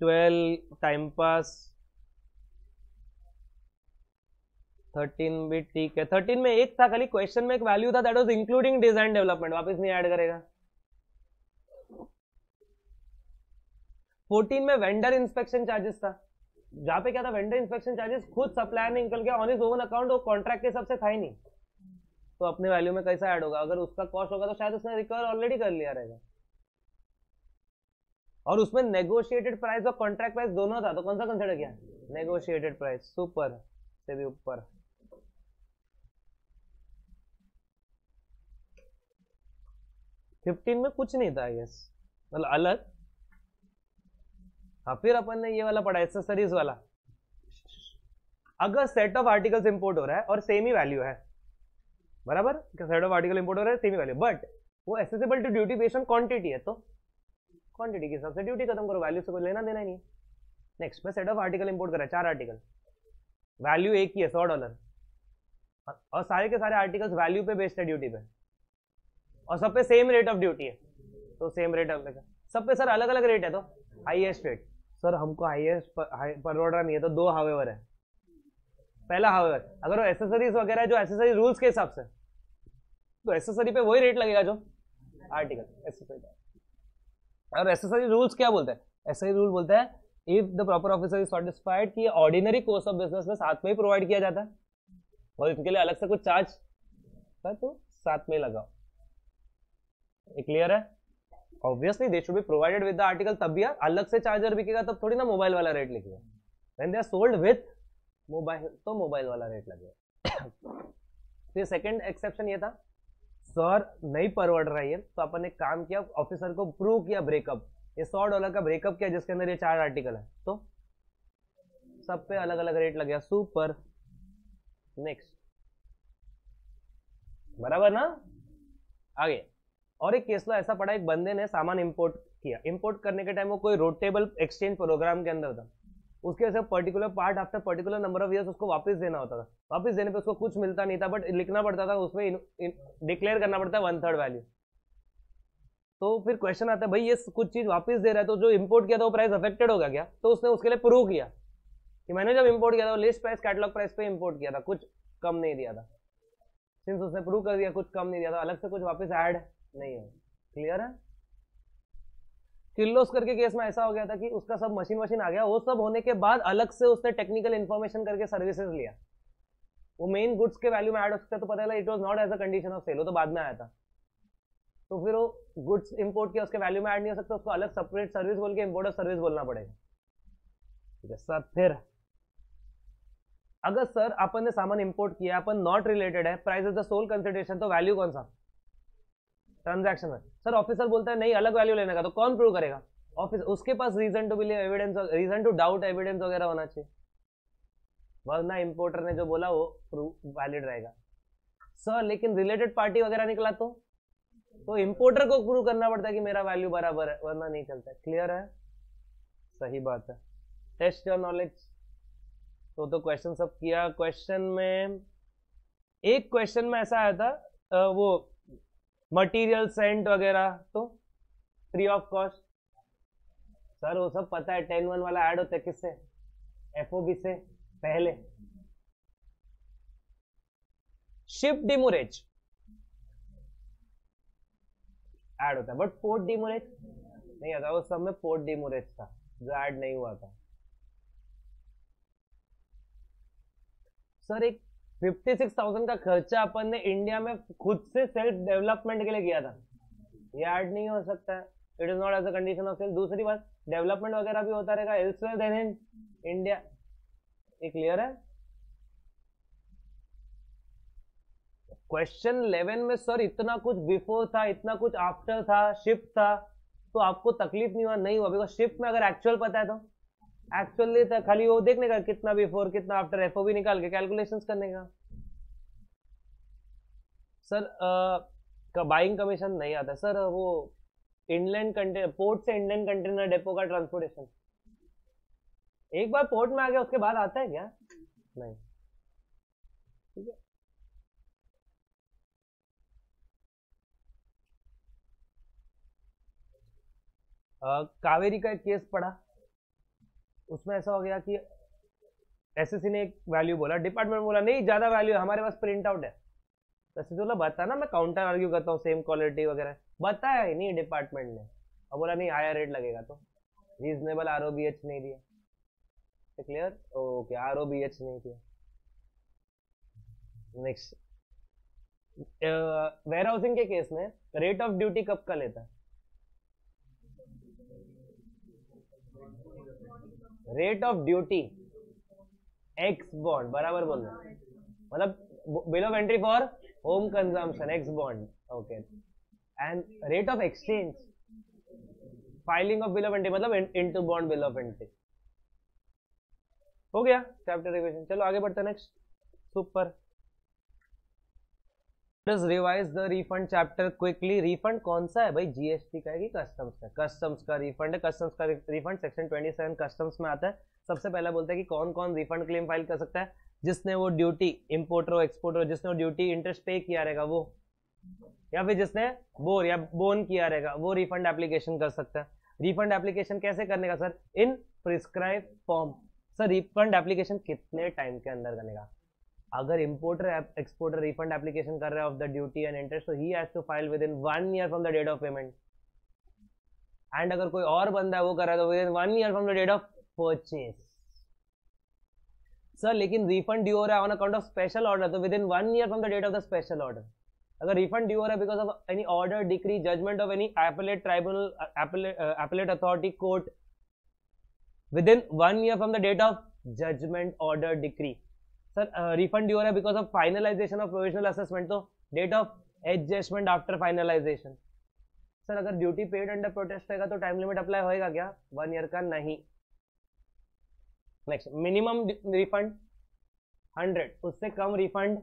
twelve time pass thirteen भी ठीक है। थर्टीन में एक था, खाली क्वेश्चन में एक वैल्यू था that was including design development वापस नहीं ऐड करेगा। फोर्टीन में वेंडर इंस्पेक्शन चार्जेस था। जहाँ पे क्या था वेंडर इंस्पेक्शन चार्जेस खुद सप्लायर ने निकल गया ऑन इज़ ओवन अकाउंट वो कॉन्ट्रैक्ट के हिसाब से था ही नहीं। तो अपने वैल्यू में कैसा ऐड होगा? अगर उसका कॉस्ट होगा तो शायद उसने रिकवर ऑलरेडी कर लिया रहेगा। और उसमें नेगोशिएटेड प्राइस और कॉन्ट्रैक्ट प्राइस दोनों था तो कौन सा कंसिडर किया? नेगोशिएटेड प्राइस सुपर से भी ऊपर। फिफ्टीन में कुछ नहीं था यस मतलब अलग. हाँ फिर अपन ने ये वाला पढ़ा एसेसरीज वाला. अगर सेट ऑफ़ आर्टिकल्स इंपोर्ट हो रहा है और सेम ही वैल्यू है. बराबर? सेट ऑफ़ आर्टिकल इंपोर्ट हो रहा है सेम ही वैल्यू बट वो assessable to duty based on quantity है तो क्वांटिटी के हिसाब से ड्यूटी खत्म करो वैल्यू से कोई लेना देना ही नहीं. नेक्स्ट मैं सेट ऑफ़ आर्टिकल इंपोर्ट करा चार आर्टिकल वैल्यू एक ही है, सौ डॉलर और सारे के सारे आर्टिकल्स वैल्यू पे बेस्ड है ड्यूटी पे. और सब पे सेम रेट ऑफ़ ड्यूटी है। तो सेम रेट ऑफ़ सब पे सर अलग अलग रेट है तो हाईएस्ट रेट सर हमको हाईएस्ट पर ऑर्डर नहीं है तो दो हावेवर है। पहला हावेवर अगर वो एसेसरीज वगैरह जो एसेसरी रूल्स के हिसाब से तो एसेसरी पे वही रेट लगेगा जो आर्टिकल एसेसरी और एसेसरी रूल्स क्या बोलते हैं? एसेसरी रूल बोलते हैं if the proper officer is satisfied कि ऑर्डिनरी कोर्स ऑफ़ बिज़नेस में साथ में ही प्रोवाइड किया जाता है। और इनके लिए अलग से कुछ चार्ज तो साथ में लगाओ। क्लियर है? Obviously they should be provided with the article तब भी अलग से चार्जर बिकेगा, तब थोड़ी ना मोबाइल वाला रेट लिखेगा। When they are sold with mobile तो मोबाइल वाला रेट लगेगा। फिर सेकंड एक्सेप्शन ये था। सर नहीं परवड़ रहा है तो अपन ने काम किया ऑफिसर को प्रूव किया ब्रेकअप ये सौ डॉलर का ब्रेकअप किया, जिसके अंदर ये चार आर्टिकल है। तो सब पे अलग अलग रेट लग गया। सुपर नेक्स्ट बराबर ना? आगे। और एक केस ऐसा पड़ा, एक बंदे ने सामान इम्पोर्ट किया। इम्पोर्ट करने के टाइम वो कोई रोटेबल एक्सचेंज प्रोग्राम के अंदर था। उसके वजह particular part after particular number of years उसको वापस देना होता था। वापस देने पे उसको कुछ मिलता नहीं था बट लिखना पड़ता था, उसमें डिक्लेयर करना पड़ता है वन थर्ड वैल्यू तो फिर क्वेश्चन आता है, भाई, ये कुछ चीज़ वापस दे रहा है तो जो इम्पोर्ट किया था वो प्राइस अफेक्टेड हो गया क्या? तो उसने उसके लिए प्रूव किया कि मैंने जब इम्पोर्ट किया था लिस्ट प्राइस कैटलॉग प्राइस पे इम्पोर्ट किया था, कुछ कम नहीं दिया था। सिंस उसने प्रूव कर दिया, कुछ कम नहीं दिया था, अलग से कुछ वापस ऐड नहीं है। क्लियर है? किलोस करके केस में ऐसा हो गया था कि उसका सब मशीन मशीन आ गया। वो सब होने के बाद अलग से उसने टेक्निकल इन्फॉर्मेशन करके सर्विसेज़ लिया। वो मेन गुड्स के वैल्यू में ऐड हो सकता तो पता चला it was not as a condition of sale वो तो बाद में आया था। तो फिर वो गुड्स इंपोर्ट किया, उसके वैल्यू में ऐड नहीं हो सकता, उसको अलग सेपरेट सर्विस बोल के इंपोर्टर सर्विस बोलना पड़ेगा। ठीक है सर फिर। अगर सर अपन ने सामान इंपोर्ट किया, अपन नॉट रिलेटेड है price is the sole consideration तो वैल्यू कौन सा? ट्रांजैक्शन में सर ऑफिसर बोलता है, नहीं, अलग वैल्यू लेने का। तो कौन प्रूव करेगा? ऑफ़िस उसके पास reason to believe evidence reason to doubt evidence वगैरह होना चाहिए। वरना इंपोर्टर ने जो बोला, वो प्रूव वैलिड रहेगा। सर लेकिन रिलेटेड पार्टी वगैरह निकला तो? तो इंपोर्टर को प्रूव करना पड़ता है कि मेरा वैल्यू बराबर है, वरना नहीं चलता क्लियर है? सही बात है। टेस्ट योर नॉलेज तो तो क्वेश्चन सब किया। क्वेश्चन में, एक क्वेश्चन में ऐसा आया था वो मटेरियल सेंट वगैरह तो फ्री ऑफ़ कॉस्ट सर वो सब पता है टेन वन वाला ऐड होता है किससे? एफओबी से, पहले। शिप डिमोरेज ऐड होता है बट पोर्ट डिमोरेज नहीं आता उस सब में पोर्ट डिमोरेज था, जो ऐड नहीं हुआ था। सर एक फिफ्टी सिक्स थाउज़ेंड का खर्चा अपन ने इंडिया में खुद से सेल्फ डेवलपमेंट के लिए किया था। ये ऐड नहीं हो सकता। है it is not as a condition of sale दूसरी बात डेवलपमेंट वगैरह भी होता रहेगा एल्सवेयर देन इन इंडिया ये क्लियर है? क्वेश्चन 11 में सर इतना कुछ बिफोर था, इतना कुछ आफ्टर था शिफ्ट था तो आपको तकलीफ़ नहीं हुआ? नहीं हुआ बिकॉज़ शिफ्ट में अगर एक्चुअल पता है तो। एक्चुअली था खाली वो देखने का कितना बिफोर कितना आफ्टर एफओ भी निकाल के कैलकुलेशन करने का। सर बाइंग कमीशन नहीं आता। सर वो इंडलैंड कंटेनर पोर्ट से इंडियन कंटेनर डेपो का ट्रांसपोर्टेशन एक बार पोर्ट में आ गया, उसके बाद आता है क्या? नहीं। ठीक है। कावेरी का एक केस पड़ा उसमें ऐसा हो गया कि एसएससी ने एक वैल्यू बोला डिपार्टमेंट बोला, नहीं, ज़्यादा वैल्यू है, हमारे पास प्रिंट आउट है। एसएससी बोला, बता ना, मैं काउंटर आर्ग्यू करता हूँ सेम क्वालिटी वगैरह। बताया ही नहीं डिपार्टमेंट ने। और बोला, नहीं हायर रेट लगेगा तो। रीजनेबल आरओबीएच नहीं दिया। क्लियर ओके आरओबीएच नहीं दिया। नेक्स्ट वेयर हाउसिंग के केस में रेट ऑफ़ ड्यूटी कब का लेता है? Rate of duty ex bond बराबर बोल मतलब bill of entry for home consumption ex bond okay and rate of exchange filing of bill of entry मतलब into bond bill of entry हो गया चैप्टर रिविजन चलो आगे बढ़ते next super. Revise the refund chapter quickly refund कौन सा है भाई? जीएसटी का है कि कस्टम्स का कस्टम्स का रिफंड है। कस्टम्स का रिफंड सेक्शन 27 कस्टम्स में आता है। सबसे पहला बोलता है कि कौन कौन रिफंड क्लेम फ़ाइल कर सकता है? जिसने वो ड्यूटी इंपोर्टर हो एक्सपोर्टर जिसने वो ड्यूटी इंटरेस्ट पे किया रहेगा, वो। या फिर जिसने बोर या बोन किया रहेगा, वो रिफंड एप्लीकेशन कर सकता है। रिफंड एप्लीकेशन कैसे करने का sir in prescribe form sir refund application कितने टाइम के अंदर करने का अगर इंपोर्टर एक्सपोर्टर रिफंड एप्लीकेशन कर रहा है of the duty and interest तो he has to file within one year from the date of payment and अगर कोई और बंदा है वो कर रहा है तो within one year from the date of purchase sir लेकिन रिफंड ड्यू हो रहा है on account of special order तो within one year from the date of the special order अगर रिफंड ड्यू हो रहा है because of any order decree judgment of any appellate tribunal appellate authority court within one year from the date of judgment order decree sir refund due हो रहा है because of finalisation of provisional assessment तो date of adjustment after finalisation sir अगर duty paid under protest रहेगा तो time limit apply होएगा क्या? One year का नहीं. नेक्स्ट मिनिमम रिफंड हंड्रेड उससे कम रिफंड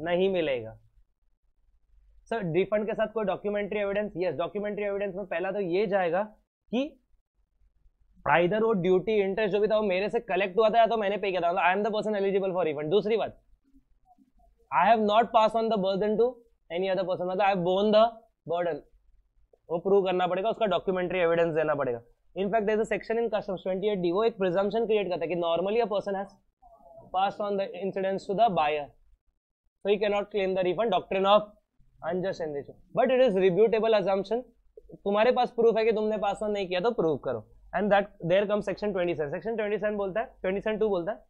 नहीं मिलेगा. सर रिफंड के साथ कोई documentary evidence yes documentary evidence में पहला तो ये जाएगा कि आइदर वो ड्यूटी इंटरेस्ट जो भी था, वो मेरे से कलेक्ट हुआ था या तो मैंने पे किया था। I am the person eligible for refund दूसरी बात I have not pass on the burden to any other person मतलब I have borne the burden वो प्रूव करना पड़ेगा, उसका डॉक्यूमेंट्री एविडेंस देना पड़ेगा। In fact a section in customs 28 D वो एक प्रिजम्पशन क्रिएट करता है कि normally a person has pass on the incidents to the buyer so, he cannot claim the refund, doctrine of unjust enrichment but it is rebutable assumption तुम्हारे पास proof है कि तुमने पास ऑन नहीं किया तो प्रूव करो। And that there come section 27 section 27 बोलता है 27 टू बोलता है।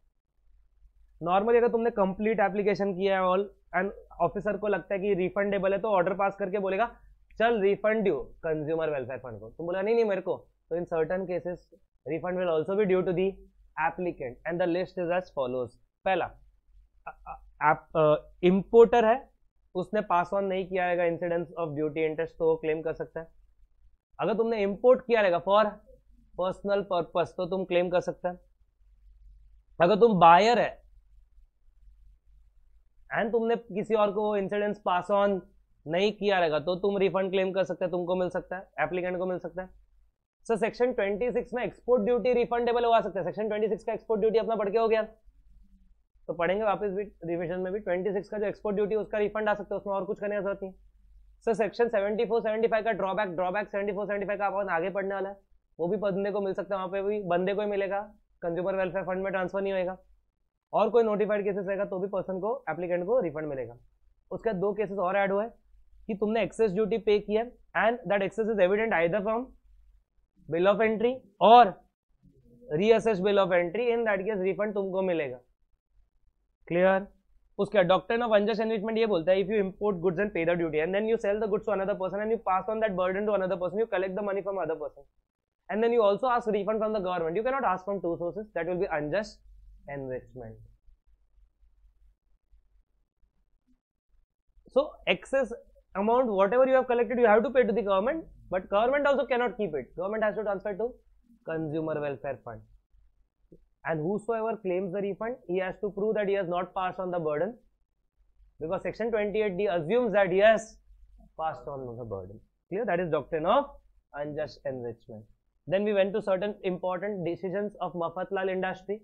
नॉर्मली अगर तुमने कंप्लीट एप्लीकेशन किया है ऑल एंड ऑफिसर को लगता है कि रिफंडेबल है तो ऑर्डर पास करके बोलेगा, चल refund due consumer welfare fund को. तुम बोला, नहीं नहीं, मेरे को. तो in certain cases refund will also be due to the applicant and the list is as follows पहला इम्पोर्टर है, उसने पास ऑन नहीं किया रहेगा इंसिडेंस ऑफ़ ड्यूटी इंटरेस्ट तो क्लेम कर सकता है। अगर तुमने इंपोर्ट किया रहेगा फॉर पर्सनल पर्पस तो तुम क्लेम कर सकते हैं। अगर तुम बायर है एंड तुमने किसी और को इंसिडेंस पास ऑन नहीं किया रहेगा तो तुम रिफंड क्लेम कर सकते हैं, तुमको मिल सकता है एप्लीकेंट को मिल सकता है। सर सेक्शन 26 में एक्सपोर्ट ड्यूटी रिफंडेबल हुआ सकता है। सेक्शन 26 का एक्सपोर्ट ड्यूटी अपना पढ़ के हो गया। तो पढ़ेंगे वापस भी रिविजन में भी। 26 का जो एक्सपोर्ट ड्यूटी उसका रिफंड आ सकता है, उसमें और कुछ करने की ज़रूरत नहीं। सर सेक्शन 74 75 का ड्रॉबैक ड्रॉबैक 74 75 का अपन आगे पढ़ने वाला है। वो भी बंदे को मिल सकता है, वहाँ पे भी बंदे को ही मिलेगा। कंज्यूमर वेलफेयर फंड में ट्रांसफ़र नहीं होगा और कोई नोटिफाइड केसेस रहेगा तो भी पर्सन को एप्लीकेंट को रिफंड मिलेगा। उसके दो केसेस और ऐड हुए कि तुमने एक्सेस ड्यूटी पे किया and that excess is evident either from bill of entry और reassess bill of entry in that case refund तुमको मिलेगा। क्लियर उसके डॉक्टर ऑफ़ अनजस्ट एनरिचमेंट ये बोलता है if you import goods and pay the duty and then you sell the goods to another person and you pass on that burden to another person you collect the money from other person and then you also ask refund from the government. You cannot ask from two sources. That will be unjust enrichment. So excess amount whatever you have collected you have to pay to the government. But government also cannot keep it. Government has to transfer to consumer welfare fund. And whosoever claims the refund he has to prove that he has not passed on the burden. Because section 28d assumes that he has passed on the burden. Clear? That is doctrine of unjust enrichment then we went to certain important decisions of mafatlal industry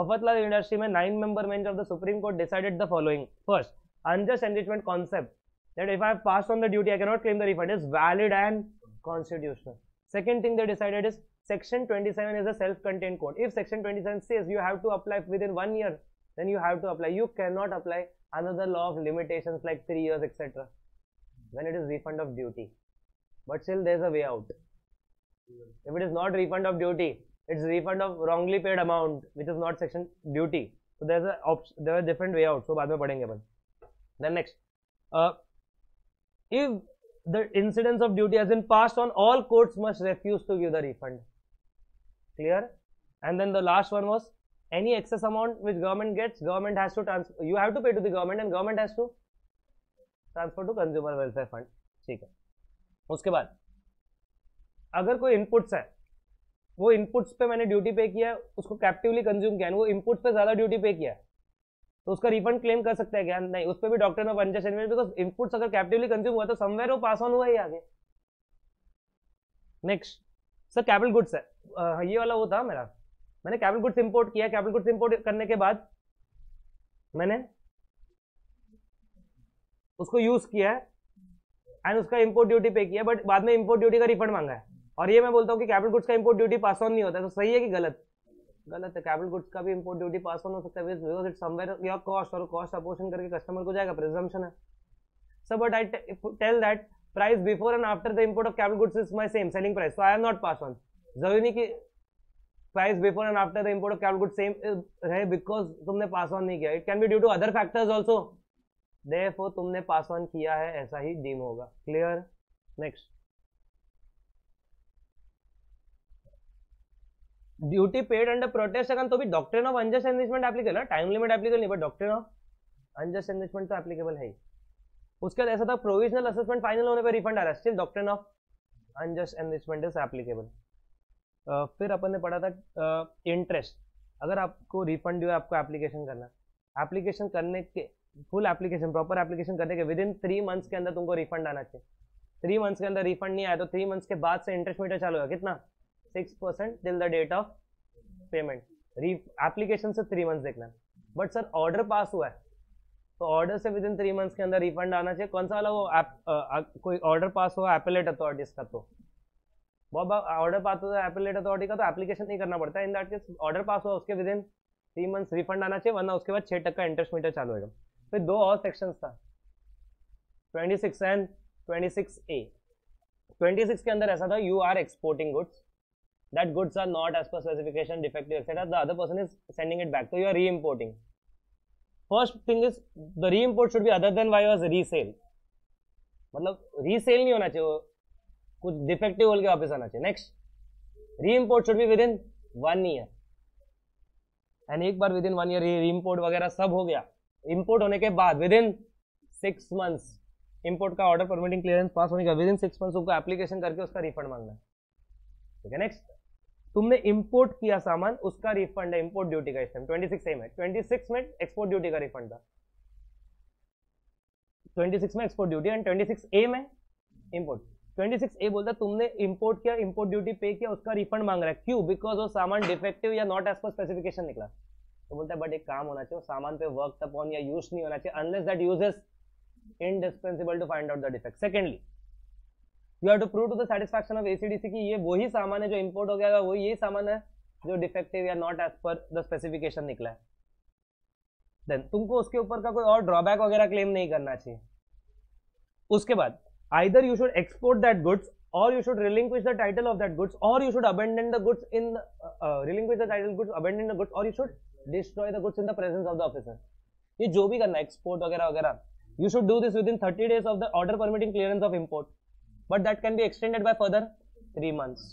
mafatlal industry mein nine member bench of the supreme court decided the following first unjust enrichment concept that if i have passed on the duty i cannot claim the refund is valid and constitutional second thing they decided is Section 27 is a self-contained code. If Section 27 says you have to apply within one year, then you have to apply. You cannot apply another law of limitations like three years, etc. When it is refund of duty. But still, there's a way out. If it is not refund of duty, it's refund of wrongly paid amount, which is not section duty. So there's a option. There are different way out. So बाद में पढ़ेंगे अपन. Then next, uh, if the incidence of duty has been passed on, all courts must refuse to give the refund clear and then the last one was any excess amount which government gets government has to transfer you have to pay to the government and government has to transfer to consumer welfare fund ठीक है उसके बाद अगर कोई inputs है वो inputs पे मैंने ड्यूटी पे किया है उसको कैप्टिवली कंज्यूम किया है वो इनपुट्स पे ज़्यादा ड्यूटी पे किया है तो उसका रिफंड क्लेम कर सकता है क्या? नहीं उस पर भी doctor of unjust because inputs अगर कैप्टिवली कंज्यूम हुआ तो समवेयर वो पास ऑन हुआ ही आगे। नेक्स्ट सर कैपिटल गुड्स है। आ, ये वाला वो था मेरा। मैंने कैपिटल गुड्स इंपोर्ट किया कैपिटल गुड्स इंपोर्ट करने के बाद मैंने उसको यूज़ किया है एंड उसका इंपोर्ट ड्यूटी पे किया बट बाद में इंपोर्ट ड्यूटी का रिफंड मांगा है। और ये मैं बोलता हूँ कि कैपिटल गुड्स का इम्पोर्ट ड्यूटी पास ऑन नहीं होता तो सही है कि गलत? गलत है। कैपिटल गुड्स का भी इंपोर्ट ड्यूटी पास ऑन हो सकता है because it somewhere your cost और कॉस्ट अपोर्शन करके कस्टमर को जाएगा प्रिजम्पशन है। So but I tell that price before and after the import of capital goods is my same, selling price, so i am not passed on ज़रूरी नहीं कि price before and after the import of capital good same है because तुमने pass on नहीं किया। It can be due to other factors also देखो तुमने pass on किया है, ऐसा ही डीम होगा। Clear next duty paid under protest again तो भी doctor of unjust enrichment applicable time limit applicable नहीं but doctor of unjust enrichment तो एप्लीकेबल है उसके बाद ऐसा था प्रोविजनल असेसमेंट फाइनल होने पर रिफंड आ रहा है। Still doctor of unjust enrichment is applicable फिर अपन ने पढ़ा था इंटरेस्ट uh, अगर आपको रिफंड जो है आपको एप्लीकेशन करना एप्लीकेशन करने के फुल एप्लीकेशन प्रॉपर एप्लीकेशन करने के विद इन थ्री मंथ्स के अंदर तुमको रिफंड आना चाहिए। थ्री मंथ्स के अंदर रिफंड नहीं आया तो थ्री मंथ्स के बाद से इंटरेस्ट मीटर चालू होगा। कितना? Six percent till the date of payment application से थ्री मंथ्स देखना बट सर ऑर्डर पास हुआ है। तो ऑर्डर से विद इन थ्री मंथ्स के अंदर रिफंड आना चाहिए। कौन सा वाला वो आप कोई ऑर्डर पास हुआ एपेलेट अथॉरिटीज का तो? बहुत ऑर्डर पास हुआ एपेलेट अथॉरिटी का तो एप्लीकेशन नहीं करना पड़ता in that case order pass हुआ उसके within three months refund आना चाहिए, वरना उसके बाद छः टक्का इंटरेस्ट मीटर चालू होगा फिर दो और सेक्शन था। 26 एंड 26 ए 26 के अंदर ऐसा था you are exporting goods are not as per specification defective etcetera the other person is sending it back तो you are reimporting first thing is the reimport should be other than why was मतलब resale नहीं होना चाहिए कुछ defective बोल के वापस आना चाहिए। Next reimport should be within one year and एक बार with in one year re import वगैरह सब हो गया। इंपोर्ट होने के बाद within six months import का ऑर्डर परमिटिंग क्लियरेंस पास होने का विद इन सिक्स मंथ्स उनको एप्लीकेशन करके उसका रिफंड मांगना है। ठीक है नेक्स्ट तुमने इंपोर्ट किया सामान, उसका रिफंड है इंपोर्ट ड्यूटी का इस टाइम ट्वेंटी सिक्स में ट्वेंटी में एक्सपोर्ट ड्यूटी का रिफंड था। ट्वेंटी सिक्स में export duty and twenty six A में इंपोर्ट ट्वेंटी सिक्स ए बोलता तुमने इंपोर्ट किया इंपोर्ट ड्यूटी पे किया, उसका रिफंड मांग रहा है। क्यों? बिकॉज़ वो सामान डिफेक्टिव या नॉट एज पर स्पेसिफिकेशन निकला। तो बोलता है, बट एक काम होना चाहिए सामान पे वर्क अपॉन या यूज़ नहीं होना चाहिए unless that use is indispensable to find out the defect secondly you have to prove to the satisfaction of ACDC की ये वही सामान है जो इम्पोर्ट हो गया वही ये सामान है जो डिफेक्टिव या not as per the specification निकला है। देन तुमको उसके ऊपर का कोई और ड्रॉबैक वगैरह क्लेम नहीं करना चाहिए। उसके बाद either you should export that goods और you should relinquish the title of that goods और you should abandon the goods in relinquish the title goods abandon the goods और you should destroy the goods in the presence of the officer ये जो भी करना export वगैरह वगैरह you should do this within thirty days of the order permitting clearance of import but that can be extended by further 3 months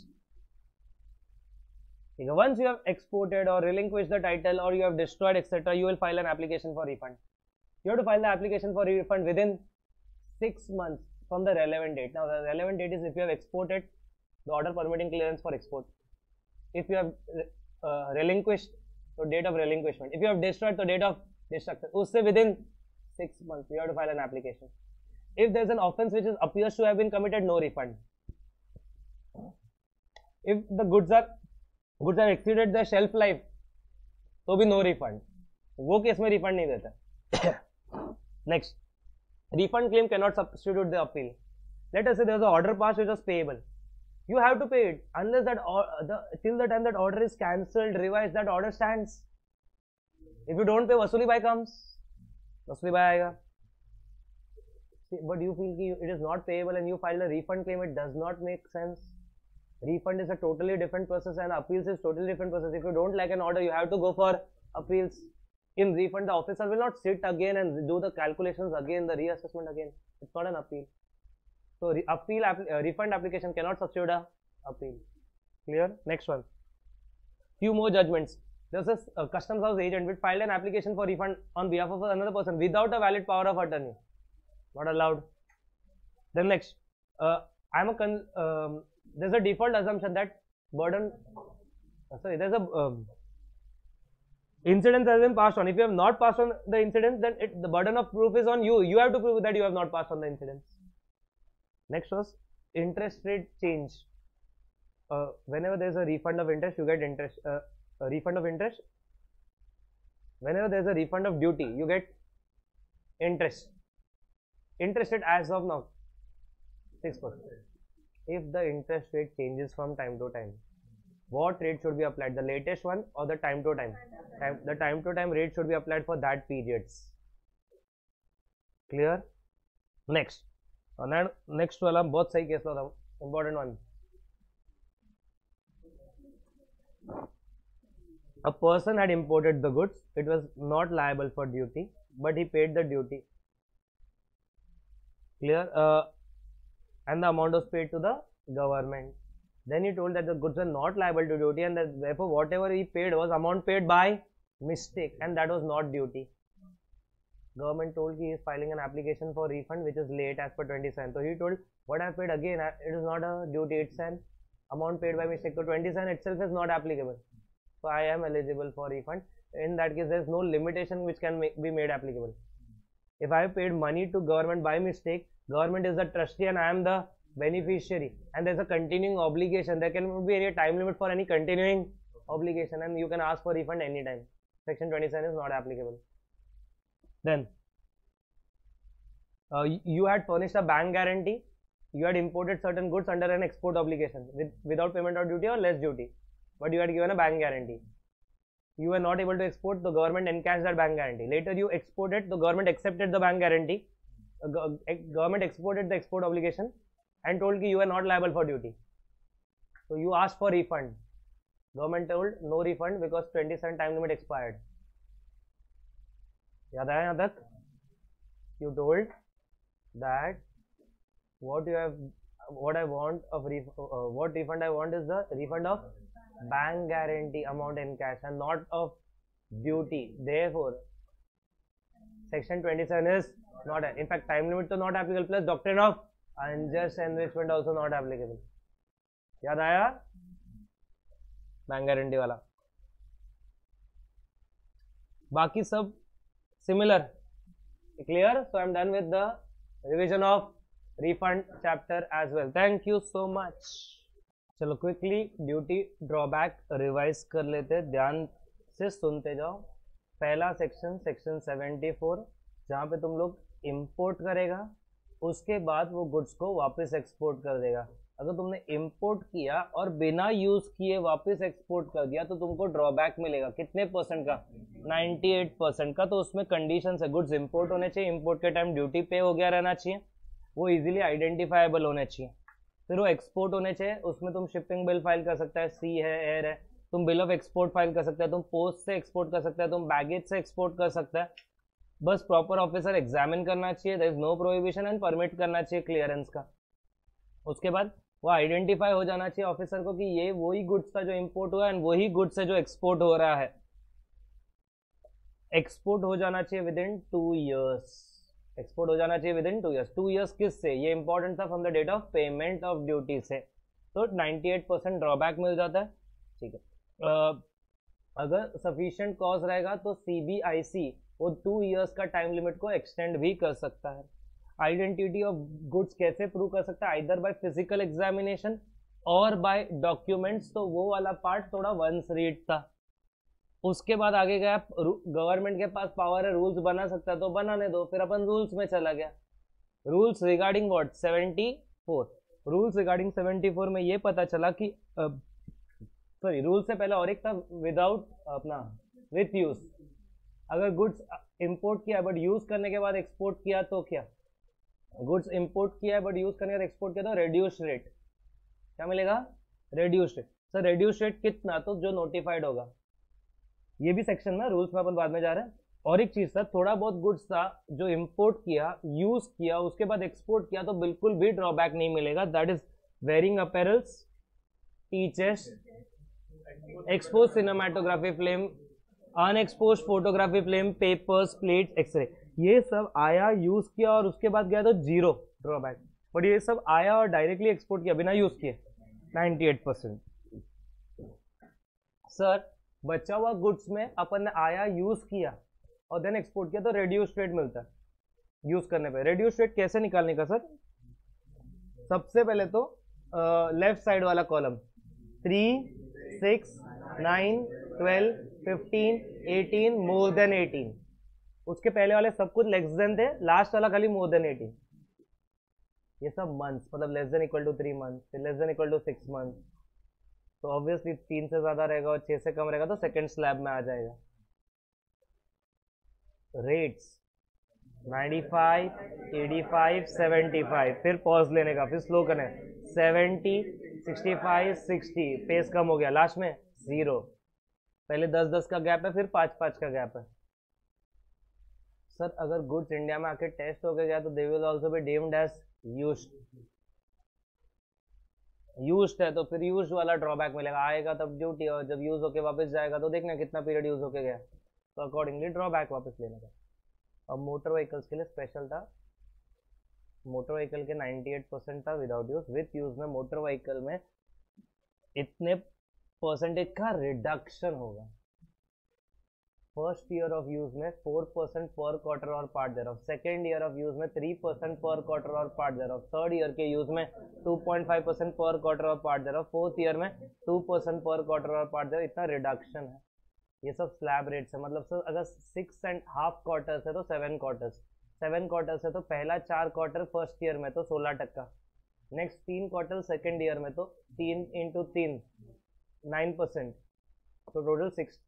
once you have exported or relinquished the title or you have destroyed etc you will file an application for refund you have to file the application for refund within 6 months from the relevant date. Now, the relevant date is if you have exported the order permitting clearance for export. If you have uh, relinquished the date of relinquishment. If you have destroyed the date of destruction. usse within six months you have to file an application If there is an offence which is, appears to have been committed, no refund. If the goods are goods have exceeded their shelf life, तो भी no refund वो case में refund नहीं देता next refund claim cannot substitute the appeal let us say there's an order passed which was payable you have to pay it unless that or, the till the time that order is cancelled revised that order stands if you don't pay vasuli by comes vasuli by aega but you feel it is not payable and you file a refund claim it does not make sense. Refund is a totally different process and appeals is totally different process. If you don't like an order you have to go for appeals. In refund the officer will not sit again and do the calculations again the reassessment again. It's not an appeal. So re appeal app uh, refund application cannot substitute a appeal. Clear? Next one. Few more judgments. There's a uh, customs house agent which filed an application for refund on behalf of another person without a valid power of attorney not allowed then next uh, i'm a um, there's a default assumption that burden uh, sorry there's a um, incident has been passed on. If you have not passed on the incidents, then it, the burden of proof is on you. You have to prove that you have not passed on the incidents. Next was interest rate change. Uh, whenever there is a refund of interest, you get interest. Uh, a refund of interest. Whenever there is a refund of duty, you get interest Interest rate as of now, six percent. If the interest rate changes from time to time, what rate should be applied the latest one or the time to time, time the time to time rate should be applied for that periods clear next and then next वाला बहुत सही case था important one a person had imported the goods it was not liable for duty but he paid the duty clear uh, and the amount was paid to the government. Then he told that the goods were not liable to duty and that therefore whatever he paid was amount paid by mistake and that was not duty. Government told he is filing an application for refund which is late as per 27 so he told what i paid again it is not a duty it's an amount paid by mistake. So 27 itself is not applicable. So i am eligible for refund. In that case there is no limitation which can make, be made applicable. If i paid money to government by mistake government is the trustee and i am the beneficiary. And there's a continuing obligation. There can be any time limit for any continuing obligation and you can ask for refund anytime. Section 27 is not applicable. Then uh, you had furnished a bank guarantee. You had imported certain goods under an export obligation with, without payment of duty or less duty but you had given a bank guarantee. You were not able to export the government encashed that bank guarantee. Later you exported the government accepted the bank guarantee government exported the export obligation and told you are not liable for duty so you asked for refund government told no refund because 27 time limit expired याद आया यहाँ तक you told that what you have what I want of ref, uh, what refund I want is the refund of bank guarantee amount in cash and not of duty therefore section 27 is not in fact time limit to not applicable plus doctrine of unjust enrichment also not applicable याद आया bank guarantee वाला बाकी सब similar clear so I am done with the revision refund chapter as well thank you so much चलो quickly duty drawback revise कर लेते ध्यान से सुनते जाओ पहला सेक्शन सेक्शन 74 जहाँ पे तुम लोग इंपोर्ट करेगा, उसके बाद वो गुड्स को वापस एक्सपोर्ट कर देगा। अगर तुमने इंपोर्ट किया और बिना यूज़ किए वापस एक्सपोर्ट कर दिया तो तुमको ड्रॉबैक मिलेगा। कितने परसेंट का? 98 परसेंट का। तो उसमें कंडीशन है। गुड्स इंपोर्ट होने चाहिए। इंपोर्ट के टाइम ड्यूटी पे हो गया रहना चाहिए। वो इजीली आइडेंटिफाइबल होने चाहिए। फिर वो एक्सपोर्ट होने चाहिए। उसमें तुम शिपिंग बिल फ़ाइल कर सकता है। सी है एयर है। तुम बिल ऑफ़ एक्सपोर्ट फ़ाइल कर सकते हैं। तुम पोस्ट से एक्सपोर्ट कर सकते हैं। तुम बैगेज से एक्सपोर्ट कर सकते हैं। बस प्रॉपर ऑफिसर एग्जामिन करना चाहिए there is no prohibition and permit करना चाहिए क्लियरेंस का। उसके बाद वो आइडेंटिफाई हो जाना चाहिए ऑफिसर को कि ये वही गुड्स का जो इम्पोर्ट हुआ एंड वही गुड्स है जो एक्सपोर्ट हो रहा है। एक्सपोर्ट हो जाना चाहिए within two years export हो जाना चाहिए within two years two years किस से ये इंपॉर्टेंट था from the date of payment of duty से। तो 98 परसेंट ड्रॉबैक मिल जाता है। ठीक है। uh, अगर सफिशियंट कॉज रहेगा तो सीबीआईसी वो टू इयर्स का टाइम लिमिट को एक्सटेंड भी कर सकता है। आइडेंटिटी ऑफ़ गुड्स कैसे प्रूव कर सकता है? आइदर बाय फ़िज़िकल एग्जामिनेशन और बाय डॉक्यूमेंट्स तो वो वाला पार्ट थोड़ा वंस रीड था। उसके बाद आगे गया गवर्नमेंट के पास पावर है रूल्स बना सकता है तो बनाने दो, फिर अपन रूल्स में चला गया। Rules regarding what seventy four rules regarding seventy four में ये पता चला कि सॉरी रूल से पहले और एक था विदाउट अपना विथ यूज़ अगर गुड्स इंपोर्ट किया बट यूज़ करने के बाद एक्सपोर्ट किया तो क्या? गुड्स इंपोर्ट किया बट यूज़ करने के बाद एक्सपोर्ट किया तो रेड्यूस रेट क्या मिलेगा? Reduce rate sir reduce rate कितना? तो जो नोटिफाइड होगा। ये भी सेक्शन में रूल्स में अपन बाद में जा रहे हैं। और एक चीज़ था थोड़ा बहुत गुड्स था जो इंपोर्ट किया यूज़ किया, उसके बाद एक्सपोर्ट किया तो बिल्कुल भी ड्रॉबैक नहीं मिलेगा। That is wearing apparels teachers expose cinematography film unexpose photography flame papers plate X ray ये सब आया यूज़ किया और उसके बाद गया तो ज़ीरो ड्रॉबैक बट ये सब आया और डायरेक्टली एक्सपोर्ट किया, बिना यूज़ किए. 98 परसेंट सर बचा हुआ गुड्स में अपन ने आया यूज़ किया और देन एक्सपोर्ट किया तो रेड्यूस रेट मिलता है. यूज़ करने पे. रेड्यूस रेट कैसे निकालने का सर सबसे पहले तो लेफ़्ट साइड वाला column three six nine twelve fifteen eighteen more than eighteen उसके पहले वाले सब कुछ लेस देन थे लास्ट वाला खाली मोर देन एटीन ये सब मंथ्स मतलब less than equal to three month फिर less than equal to six month तो ऑब्वियसली तीन से ज़्यादा रहेगा और छह से कम रहेगा तो सेकेंड स्लैब में आ जाएगा. रेट्स 95, 85, 75 फिर पॉज लेने का फिर स्लो करना है. 70, 65, 60 पेस कम हो गया लास्ट में ज़ीरो पहले दस दस का गैप है, फिर पाँच पाँच का गैप है। सर, अगर गुड्स इंडिया में आके टेस्ट हो गया तो they will also be deemed as used. Used है तो फिर यूज़ वाला ड्रॉबैक मिलेगा। आएगा तब ड्यूटी और जब यूज़ होके वापस जाएगा तो देखना कितना पीरियड यूज़ होके गया। तो अकॉर्डिंगली ड्रॉबैक वापस लेने का अब मोटर व्हीकल्स के लिए स्पेशल था। मोटर व्हीकल के 98 परसेंट था विदाउट यूज़। विथ यूज़ में मोटर व्हीकल में इतने परसेंटेज का रिडक्शन होगा। फ़र्स्ट ईयर ऑफ़ यूज़ में फोर परसेंट पर क्वार्टर और part thereof second year of use में थ्री परसेंट पर क्वार्टर और part thereof third year के यूज़ में two point five percent per quarter और part thereof fourth year में two percent per quarter और part there इतना reduction है। ये सब स्लैब रेट्स है। मतलब सर, अगर सिक्स एंड हाफ़ क्वार्टर्स है तो सेवन क्वार्टर्स सेवन क्वार्टर्स है तो पहला चार क्वार्टर फ़र्स्ट ईयर में तो सोलह टक्का। नेक्स्ट तीन क्वार्टर सेकेंड ईयर में तो तीन इंटू तीन। नाइन परसेंट तो total six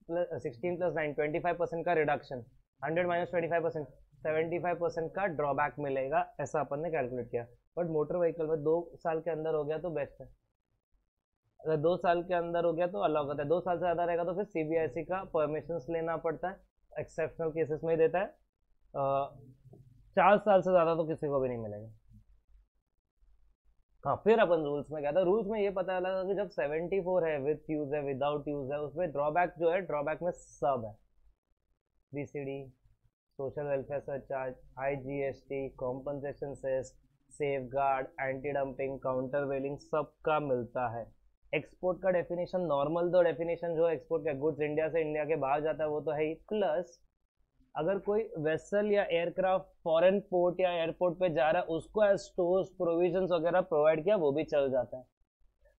sixteen plus nine twenty five percent का reduction hundred minus twenty five percent seventy five percent का ड्रॉबैक मिलेगा, ऐसा अपन ने कैलकुलेट किया. बट मोटर व्हीकल में दो साल के अंदर हो गया तो बेस्ट है. अगर दो साल के अंदर हो गया तो अलाउ करता है. दो साल से ज़्यादा रहेगा तो फिर सीबीआईसी का परमिशन लेना पड़ता है. एक्सेप्शनल केसेस में ही देता है. चार साल से ज़्यादा तो किसी को भी नहीं मिलेगा. हाँ फिर अपन रूल्स में क्या था। रूल्स में ये पता लगा कि जब 74 है विथ यूज़ है विदाउट यूज़ है, उसमें ड्रॉबैक जो है ड्रॉबैक में सब है। BCD social welfare surcharge I G S T compensation cess safeguard anti dumping countervailing सबका मिलता है। एक्सपोर्ट का डेफिनेशन नॉर्मल तो डेफिनेशन जो एक्सपोर्ट का गुड्स इंडिया से इंडिया के बाहर जाता है, वो तो है ही। प्लस अगर कोई वेसल या एयरक्राफ्ट फॉरेन पोर्ट या एयरपोर्ट पे जा रहा है, उसको एज स्टोर्स प्रोविजंस वगैरह प्रोवाइड किया, वो भी चल जाता है।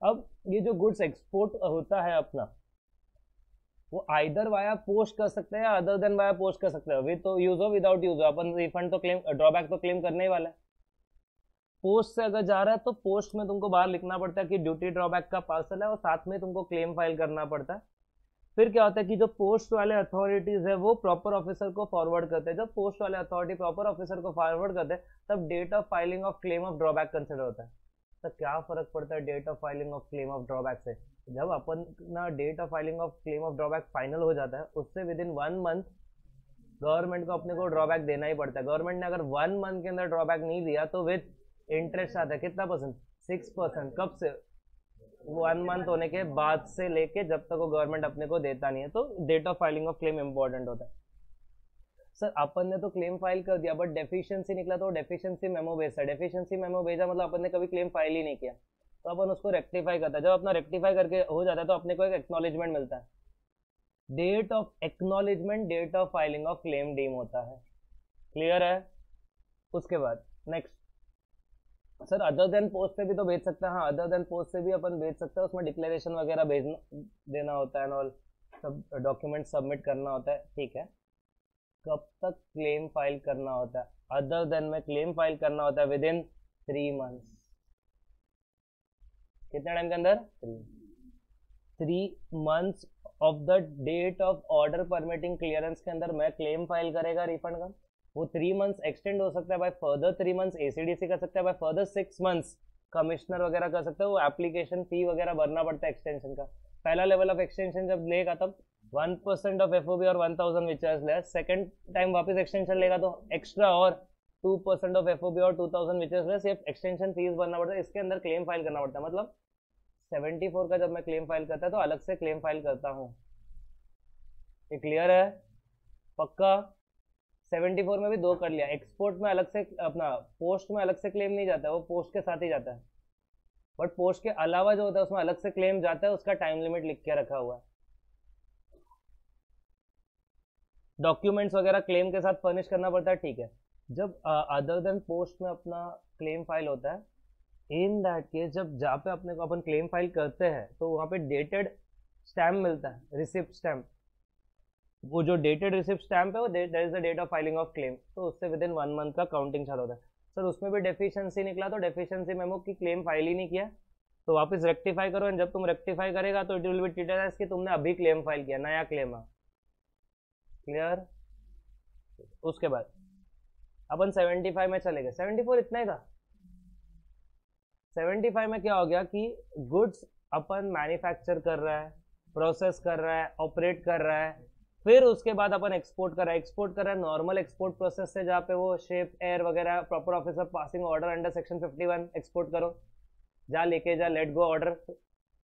अब ये जो गुड्स एक्सपोर्ट होता है अपना, वो आइदर वाया पोस्ट कर सकते हैं या अदर देन वाया पोस्ट कर सकते हैं। विद तो यूज़ हो विदाउट यूज़ हो, अपन रिफंड तो क्लेम ड्रॉबैक तो क्लेम करने ही वाला है। पोस्ट से अगर जा रहा है तो पोस्ट में तुमको बाहर लिखना पड़ता है कि ड्यूटी ड्रॉबैक का पार्सल है और साथ में तुमको क्लेम फ़ाइल करना पड़ता है। फिर क्या होता है कि जो पोस्ट वाले अथॉरिटीज है, वो प्रॉपर ऑफिसर को फॉरवर्ड करते हैं। जब पोस्ट वाले अथॉरिटी प्रॉपर ऑफिसर को फॉरवर्ड करते हैं, तब date of filing of claim of drawback consider होता है। तो क्या फ़र्क पड़ता है date of filing of claim of drawback से? जब अपन ना date of filing of claim of drawback final हो जाता है, उससे with in one month government को अपने को ड्रॉबैक देना ही पड़ता है। गवर्नमेंट ने अगर वन मंथ के अंदर ड्रॉबैक नहीं दिया तो विद इंटरेस्ट आता है। कितना परसेंट सिक्स परसेंट कब से? वन मंथ होने के बाद से लेके जब तक वो गवर्नमेंट अपने को देता नहीं है तो date of filing of claim important होता है। सर अपन ने तो क्लेम फ़ाइल कर दिया बट डेफिशिएंसी निकला तो डेफिशिएंसी मेमो भेजा डेफिशिएंसी मेमो भेजा मतलब अपन ने कभी क्लेम फ़ाइल ही नहीं किया। तो अपन उसको रेक्टिफाई करता है। जब अपना रेक्टिफाई करके हो जाता है तो अपने को एक एक्नोलेजमेंट मिलता है। Date of acknowledgement date of filing of claim deem होता है। क्लियर है? उसके बाद next sir other than post से भी तो भेज सकते हैं। हाँ अदर देन पोस्ट से भी अपन भेज सकते हैं। उसमें डिक्लेरेशन वगैरह भेजना देना होता है और सब डॉक्यूमेंट सबमिट करना होता है। ठीक है। कब तक क्लेम फ़ाइल करना होता है? अदर देन में क्लेम फ़ाइल करना होता है विद इन थ्री मंथ्स कितने टाइम के अंदर? Three three months of the date of order permitting clearance के अंदर मैं क्लेम फ़ाइल करेगा रिफंड का? वो थ्री मंथ्स एक्सटेंड हो सकता है by further three months AC DC कर सकता है by further six months commissioner वगैरह कर सकते हैं, वो एप्लीकेशन फ़ी वगैरह भरना पड़ता है एक्सटेंशन का। पहला लेवल ऑफ़ एक्सटेंशन जब लेगा तब वन परसेंट ऑफ़ एफओबी और one thousand whichever less second time वापस एक्सटेंशन लेगा तो एक्स्ट्रा और टू परसेंट ऑफ़ एफओबी और टू थाउज़ेंड विचार्स ले सिर्फ़ एक्सटेंशन फ़ीस भरना पड़ता है, इसके अंदर क्लेम फ़ाइल करना पड़ता है। मतलब सेवेंटी फोर का जब मैं क्लेम फ़ाइल करता है तो अलग से क्लेम फ़ाइल करता हूँ। ये क्लियर है? पक्का? 74 में भी दो कर लिया। एक्सपोर्ट में अलग से, अपना पोस्ट में अलग से क्लेम नहीं जाता है वो पोस्ट के साथ ही जाता है। बट पोस्ट के अलावा जो होता है, उसमें अलग से क्लेम जाता है, उसका टाइम लिमिट लिख के रखा हुआ है। डॉक्यूमेंट्स वगैरह क्लेम के साथ फर्निश करना पड़ता है, ठीक है। जब अदर देन पोस्ट में अपना क्लेम फ़ाइल होता है इन दैट केस जब, जहाँ पे अपने को अपन क्लेम फ़ाइल करते हैं तो वहाँ पे डेटेड स्टैम्प मिलता है रिसिप्ट स्टैम्प वो जो डेटेड रिसिप्ट स्टैम्प है, वो there is the date of filing of claim तो उससे विद इन वन मंथ का काउंटिंग चालू होता है। सर उसमें भी डेफिशिएंसी निकला तो डेफिशिएंसी मेमो की क्लेम फ़ाइल ही नहीं किया। तो वापस रेक्टिफाई करो एंड जब तुम रेक्टिफाई करेगा तो it will be treated as कि तुमने अभी क्लेम फ़ाइल किया, नया क्लेम है क्लियर उसके बाद। अपन 75 में चले गए। 74 इतना ही था। 75 में क्या हो गया कि गुड्स अपन मैन्युफैक्चर कर रहा है प्रोसेस कर रहा है ऑपरेट कर रहा है। फिर उसके बाद अपन एक्सपोर्ट कर एक्सपोर्ट कर नॉर्मल एक्सपोर्ट प्रोसेस से जहाँ पे वो शेप एयर वगैरह proper officer passing order under section 51 export करो। जा लेके जा लेट गो ऑर्डर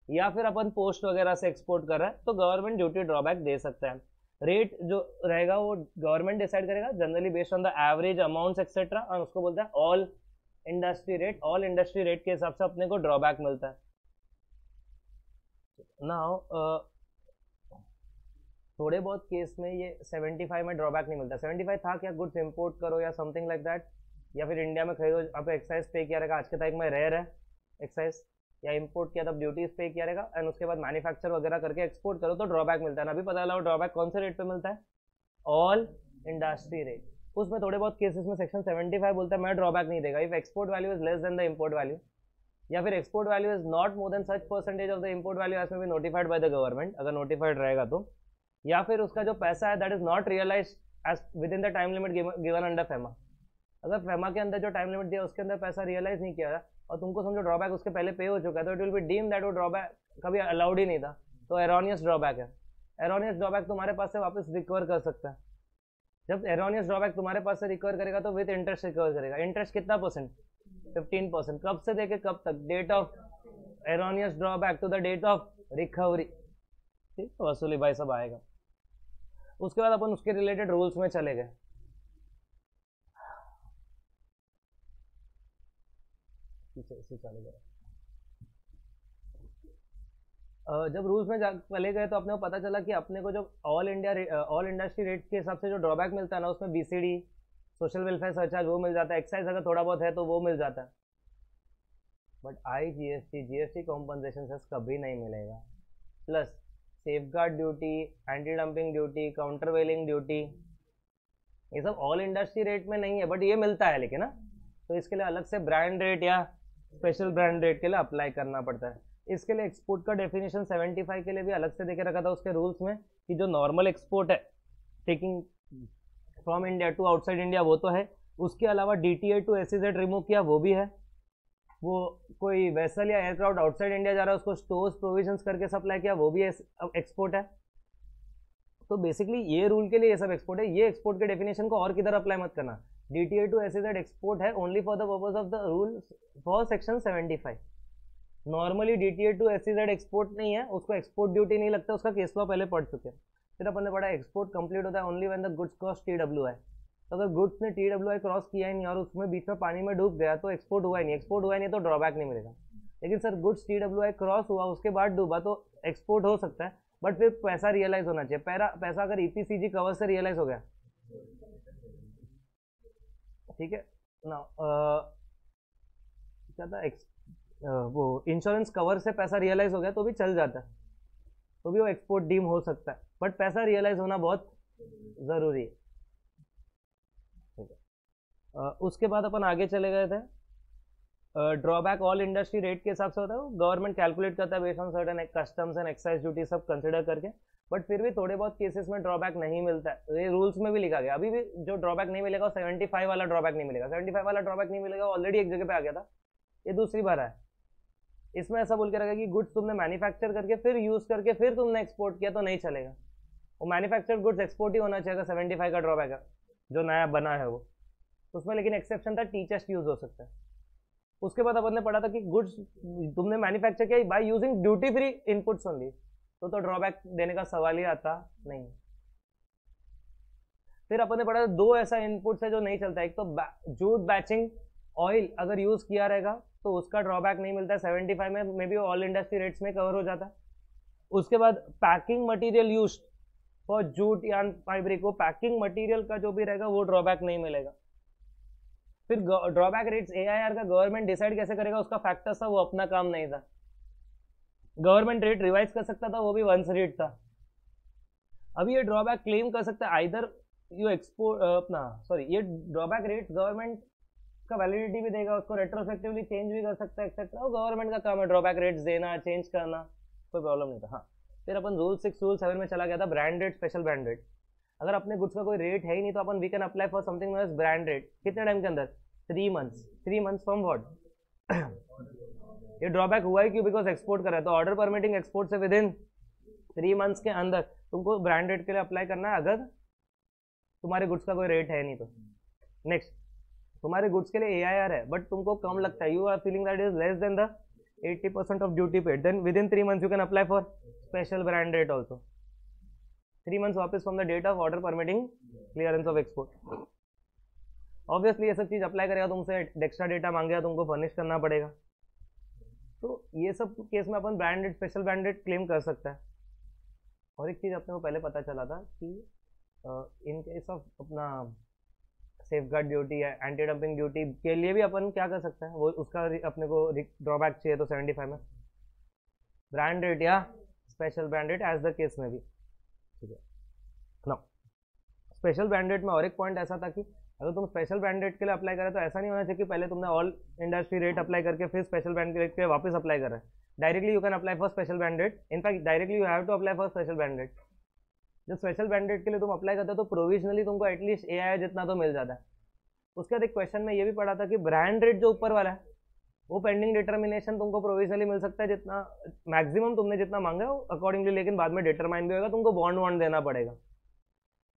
या फिर अपन पोस्ट वगैरह से एक्सपोर्ट कर रहे हैं तो गवर्नमेंट ड्यूटी ड्रॉबैक दे सकता है। रेट जो रहेगा वो गवर्नमेंट डिसाइड करेगा generally based on the average amounts etcetera और उसको बोलता है all industry rate all industry rate के हिसाब से अपने को ड्रॉबैक मिलता है। नाउ थोड़े बहुत केस में ये 75 में ड्रॉबैक नहीं मिलता। 75 था क्या गुड्स इंपोर्ट करो या समथिंग लाइक दैट या फिर इंडिया में खरीदो आप एक्साइज पे किया रहेगा। आज के तारीख में रेयर है एक्साइज या इंपोर्ट किया तब ड्यूटीज़ पे किया रहेगा एंड उसके बाद मैन्युफैक्चर वगैरह करके एक्सपोर्ट करो तो ड्रॉबैक मिलता है। ना, अभी पता लगा ड्रॉबैक कौन से रेट पर मिलता है? ऑल इंडस्ट्री रेट उसमें थोड़े बहुत केसेस में सेक्शन 75 बोलता है, मैं ड्रॉबैक नहीं देगा। If export value is less than the import value या फिर export value is not more than such percentage of the import value as may be notified by the government अगर notified रहेगा तो। या फिर उसका जो पैसा है that is not realise as within the time limit given under FEMA अगर फेमा के अंदर जो टाइम लिमिट दिया, उसके अंदर पैसा रियलाइज़ नहीं किया और तुमको समझो ड्रॉबैक उसके पहले पे हो चुका है तो it will be deem that वो ड्रॉबैक कभी अलाउड ही नहीं था। तो एरोनियस ड्रॉबैक है। एरोनियस ड्रॉबैक तुम्हारे पास से वापस रिकवर कर सकता है। जब एरोनियस ड्रॉबैक तुम्हारे पास से रिकवर करेगा तो विथ इंटरेस्ट रिकवर करेगा। इंटरेस्ट कितना परसेंट फिफ्टीन परसेंट कब से देखे? कब तक? Date of erroneous drawback to the date of recovery ठीक तो वसूली भाई सब आएगा। उसके बाद अपन उसके रिलेटेड रूल्स में चले गए। जब रूल्स में चले गए तो अपने को पता चला कि अपने को जो all India all industry rate के हिसाब से जो ड्रॉबैक मिलता है ना, उसमें बीसीडी सोशल वेलफेयर सरचार्ज वो मिल जाता है। एक्साइज अगर थोड़ा बहुत है तो वो मिल जाता है। But I GST GST compensation कभी नहीं मिलेगा। Plus safeguard duty anti dumping duty countervailing duty ये सब ऑल इंडस्ट्री रेट में नहीं है बट ये मिलता है लेकिन ना तो इसके लिए अलग से ब्रांड रेट या स्पेशल ब्रांड रेट के लिए अप्लाई करना पड़ता है। इसके लिए एक्सपोर्ट का डेफिनेशन 75 के लिए भी अलग से देके रखा था उसके रूल्स में कि जो नॉर्मल एक्सपोर्ट है taking from India to outside India वो तो है, उसके अलावा D T to S remove किया वो भी है। वो कोई वेसल या एयरक्राफ्ट आउटसाइड इंडिया जा रहा है, उसको स्टोर्स प्रोविजंस करके सप्लाई किया, वो भी एक्सपोर्ट है। तो बेसिकली ये रूल के लिए ये सब एक्सपोर्ट है। ये एक्सपोर्ट के डेफिनेशन को और किधर अप्लाई मत करना। D T A to S export है only for the purpose of the rule for section 75 normally D T A to S export नहीं है, उसको एक्सपोर्ट ड्यूटी नहीं लगता, उसका केस लॉ पहले पढ़ चुके हैं। फिर अपन ने पढ़ा एक्सपोर्ट कंप्लीट होता है only when the goods crossed T W I तो अगर गुड्स ने टी डब्ल्यू आई क्रॉस किया ही नहीं और उसमें बीच में पानी में डूब गया तो एक्सपोर्ट हुआ ही नहीं। एक्सपोर्ट हुआ ही नहीं तो ड्रॉबैक नहीं मिलेगा। लेकिन sir goods T W I cross हुआ, उसके बाद डूबा तो एक्सपोर्ट हो सकता है बट फिर पैसा रियलाइज़ होना चाहिए। पैरा, पैसा अगर ईपीसीजी e कवर से रियलाइज़ हो गया। ठीक है? ना क्या था? एक्स वो इंश्योरेंस कवर से पैसा रियलाइज़ हो गया तो भी चल जाता है। तो भी वो एक्सपोर्ट डीम हो सकता है बट पैसा रियलाइज़ होना बहुत ज़रूरी है। उसके बाद अपन आगे चले गए थे। ड्रॉबैक ऑल इंडस्ट्री रेट के हिसाब से होता है गवर्नमेंट कैलकुलेट करता है based on certain customs and excise duty सब कंसिडर करके। बट फिर भी थोड़े बहुत केसेस में ड्रॉबैक नहीं मिलता है। ये रूल्स में भी लिखा गया। अभी भी जो ड्रॉबैक नहीं मिलेगा, वो सेवेंटी फाइव वाला ड्रॉबैक नहीं मिलेगा। सेवेंटी फाइव वाला ड्रॉबैक नहीं मिलेगा ऑलरेडी एक जगह पे आ गया था। ये दूसरी बार है। इसमें ऐसा बोल के रखा कि गुड्स तुमने मैन्युफैक्चर करके, फिर यूज़ करके, फिर तुमने एक्सपोर्ट किया तो नहीं चलेगा। वो मैन्युफैक्चर्ड गुड्स एक्सपोर्ट ही होना चाहिए सेवेंटी फाइव का ड्रॉबैक जो नया बना है वो। उसमें लेकिन एक्सेप्शन था टीचर्स यूज़ हो सकता है। उसके बाद अपन ने पढ़ा था कि गुड्स तुमने मैन्युफैक्चर किया by using duty free inputs only तो तो ड्रॉबैक देने का सवाल ही आता नहीं। फिर अपन ने पढ़ा दो ऐसा इनपुट्स है जो नहीं चलता एक तो जूट बैचिंग ऑयल अगर यूज़ किया रहेगा तो उसका ड्रॉबैक नहीं मिलता सेवेंटी फाइव में may be all industry rates में कवर हो जाता है। उसके बाद packing material use for jute या फाइब्रिक वो पैकिंग मटेरियल का जो भी रहेगा, वो ड्रॉबैक नहीं मिलेगा। फिर ड्रॉबैक रेट्स एआईआर का गवर्नमेंट डिसाइड कैसे करेगा, उसका फैक्टर था, वो अपना काम नहीं था। गवर्नमेंट रेट रिवाइज कर सकता था, वो भी वंस रेट था। अभी ये ड्रॉबैक क्लेम कर सकता है आइदर यू एक्सपोर्ट अपना सॉरी ये ड्रॉबैक रेट गवर्नमेंट का वैलिडिटी भी देगा, उसको रेट्रोफेक्टिवली चेंज भी कर सकता है एक्सेट्रा गवर्नमेंट का काम है ड्रॉबैक रेट्स देना चेंज करना, कोई प्रॉब्लम नहीं था हाँ। फिर अपन रूल सिक्स रूल सेवन में चला गया था ब्रांडेड स्पेशल ब्रांड रेट अगर अपने गुड्स का कोई रेट है ही नहीं तो अपन we can apply for something brand rate कितने टाइम के अंदर? Three months three months from what ये ड्रॉबैक हुआ है क्यों? बिकॉज़ एक्सपोर्ट कर रहा है। तो ऑर्डर परमिटिंग एक्सपोर्ट से विद इन थ्री मंथ्स के अंदर तुमको ब्रांड रेट के लिए अप्लाई करना है अगर तुम्हारे गुड्स का कोई रेट है नहीं तो। नेक्स्ट तुम्हारे गुड्स के लिए ए आई आर है बट तुमको कम लगता है। You are feeling that is less than the 80% of duty paid. Then within 3 months you can apply for special brand rate also. 3 months वापस from the date of order permitting clearance of export. Obviously ये सब चीज़ apply करेगा तुमसे extra data मांगेगा तुमको furnish करना पड़ेगा। तो ये सब केस में अपन ब्रांडेड स्पेशल ब्रांडेड क्लेम कर सकता है। और एक चीज़ अपने को पहले पता चला था कि इन केस ऑफ़ अपना सेफ़ गार्ड ड्यूटी है एंटी डंपिंग ड्यूटी के लिए भी अपन क्या कर सकते हैं? वो, उसका अपने को ड्रॉबैक चाहिए तो सेवेंटी फाइव में। ब्रांडेड या special branded as the case may be. ठीक है ना स्पेशल ब्रांड रेट में और एक पॉइंट ऐसा था कि अगर तुम स्पेशल ब्रांडेड के लिए अप्लाई करें तो ऐसा नहीं होना चाहिए कि पहले तुमने ऑल इंडस्ट्री रेट अप्लाई करके फिर स्पेशल ब्रांड रेट के वापस अप्लाई कर directly you can apply for special branded in fact directly you have to apply for special branded जब स्पेशल ब्रांडेड के लिए तुम अप्लाई करते हो तो प्रोविजनली तुमको एटलीस्ट ए आई जितना तो मिल जाता है। उसके बाद एक क्वेश्चन में ये भी पढ़ा था कि ब्रांड रेट जो ऊपर वाला है वो पेंडिंग डिटर्मिनेशन तुमको प्रोविजनली मिल सकता है जितना मैक्सिमम तुमने जितना मांगा हो अकॉर्डिंगली लेकिन बाद में डिटरमाइन भी होगा, तुमको बॉन्ड वॉन्ड देना पड़ेगा।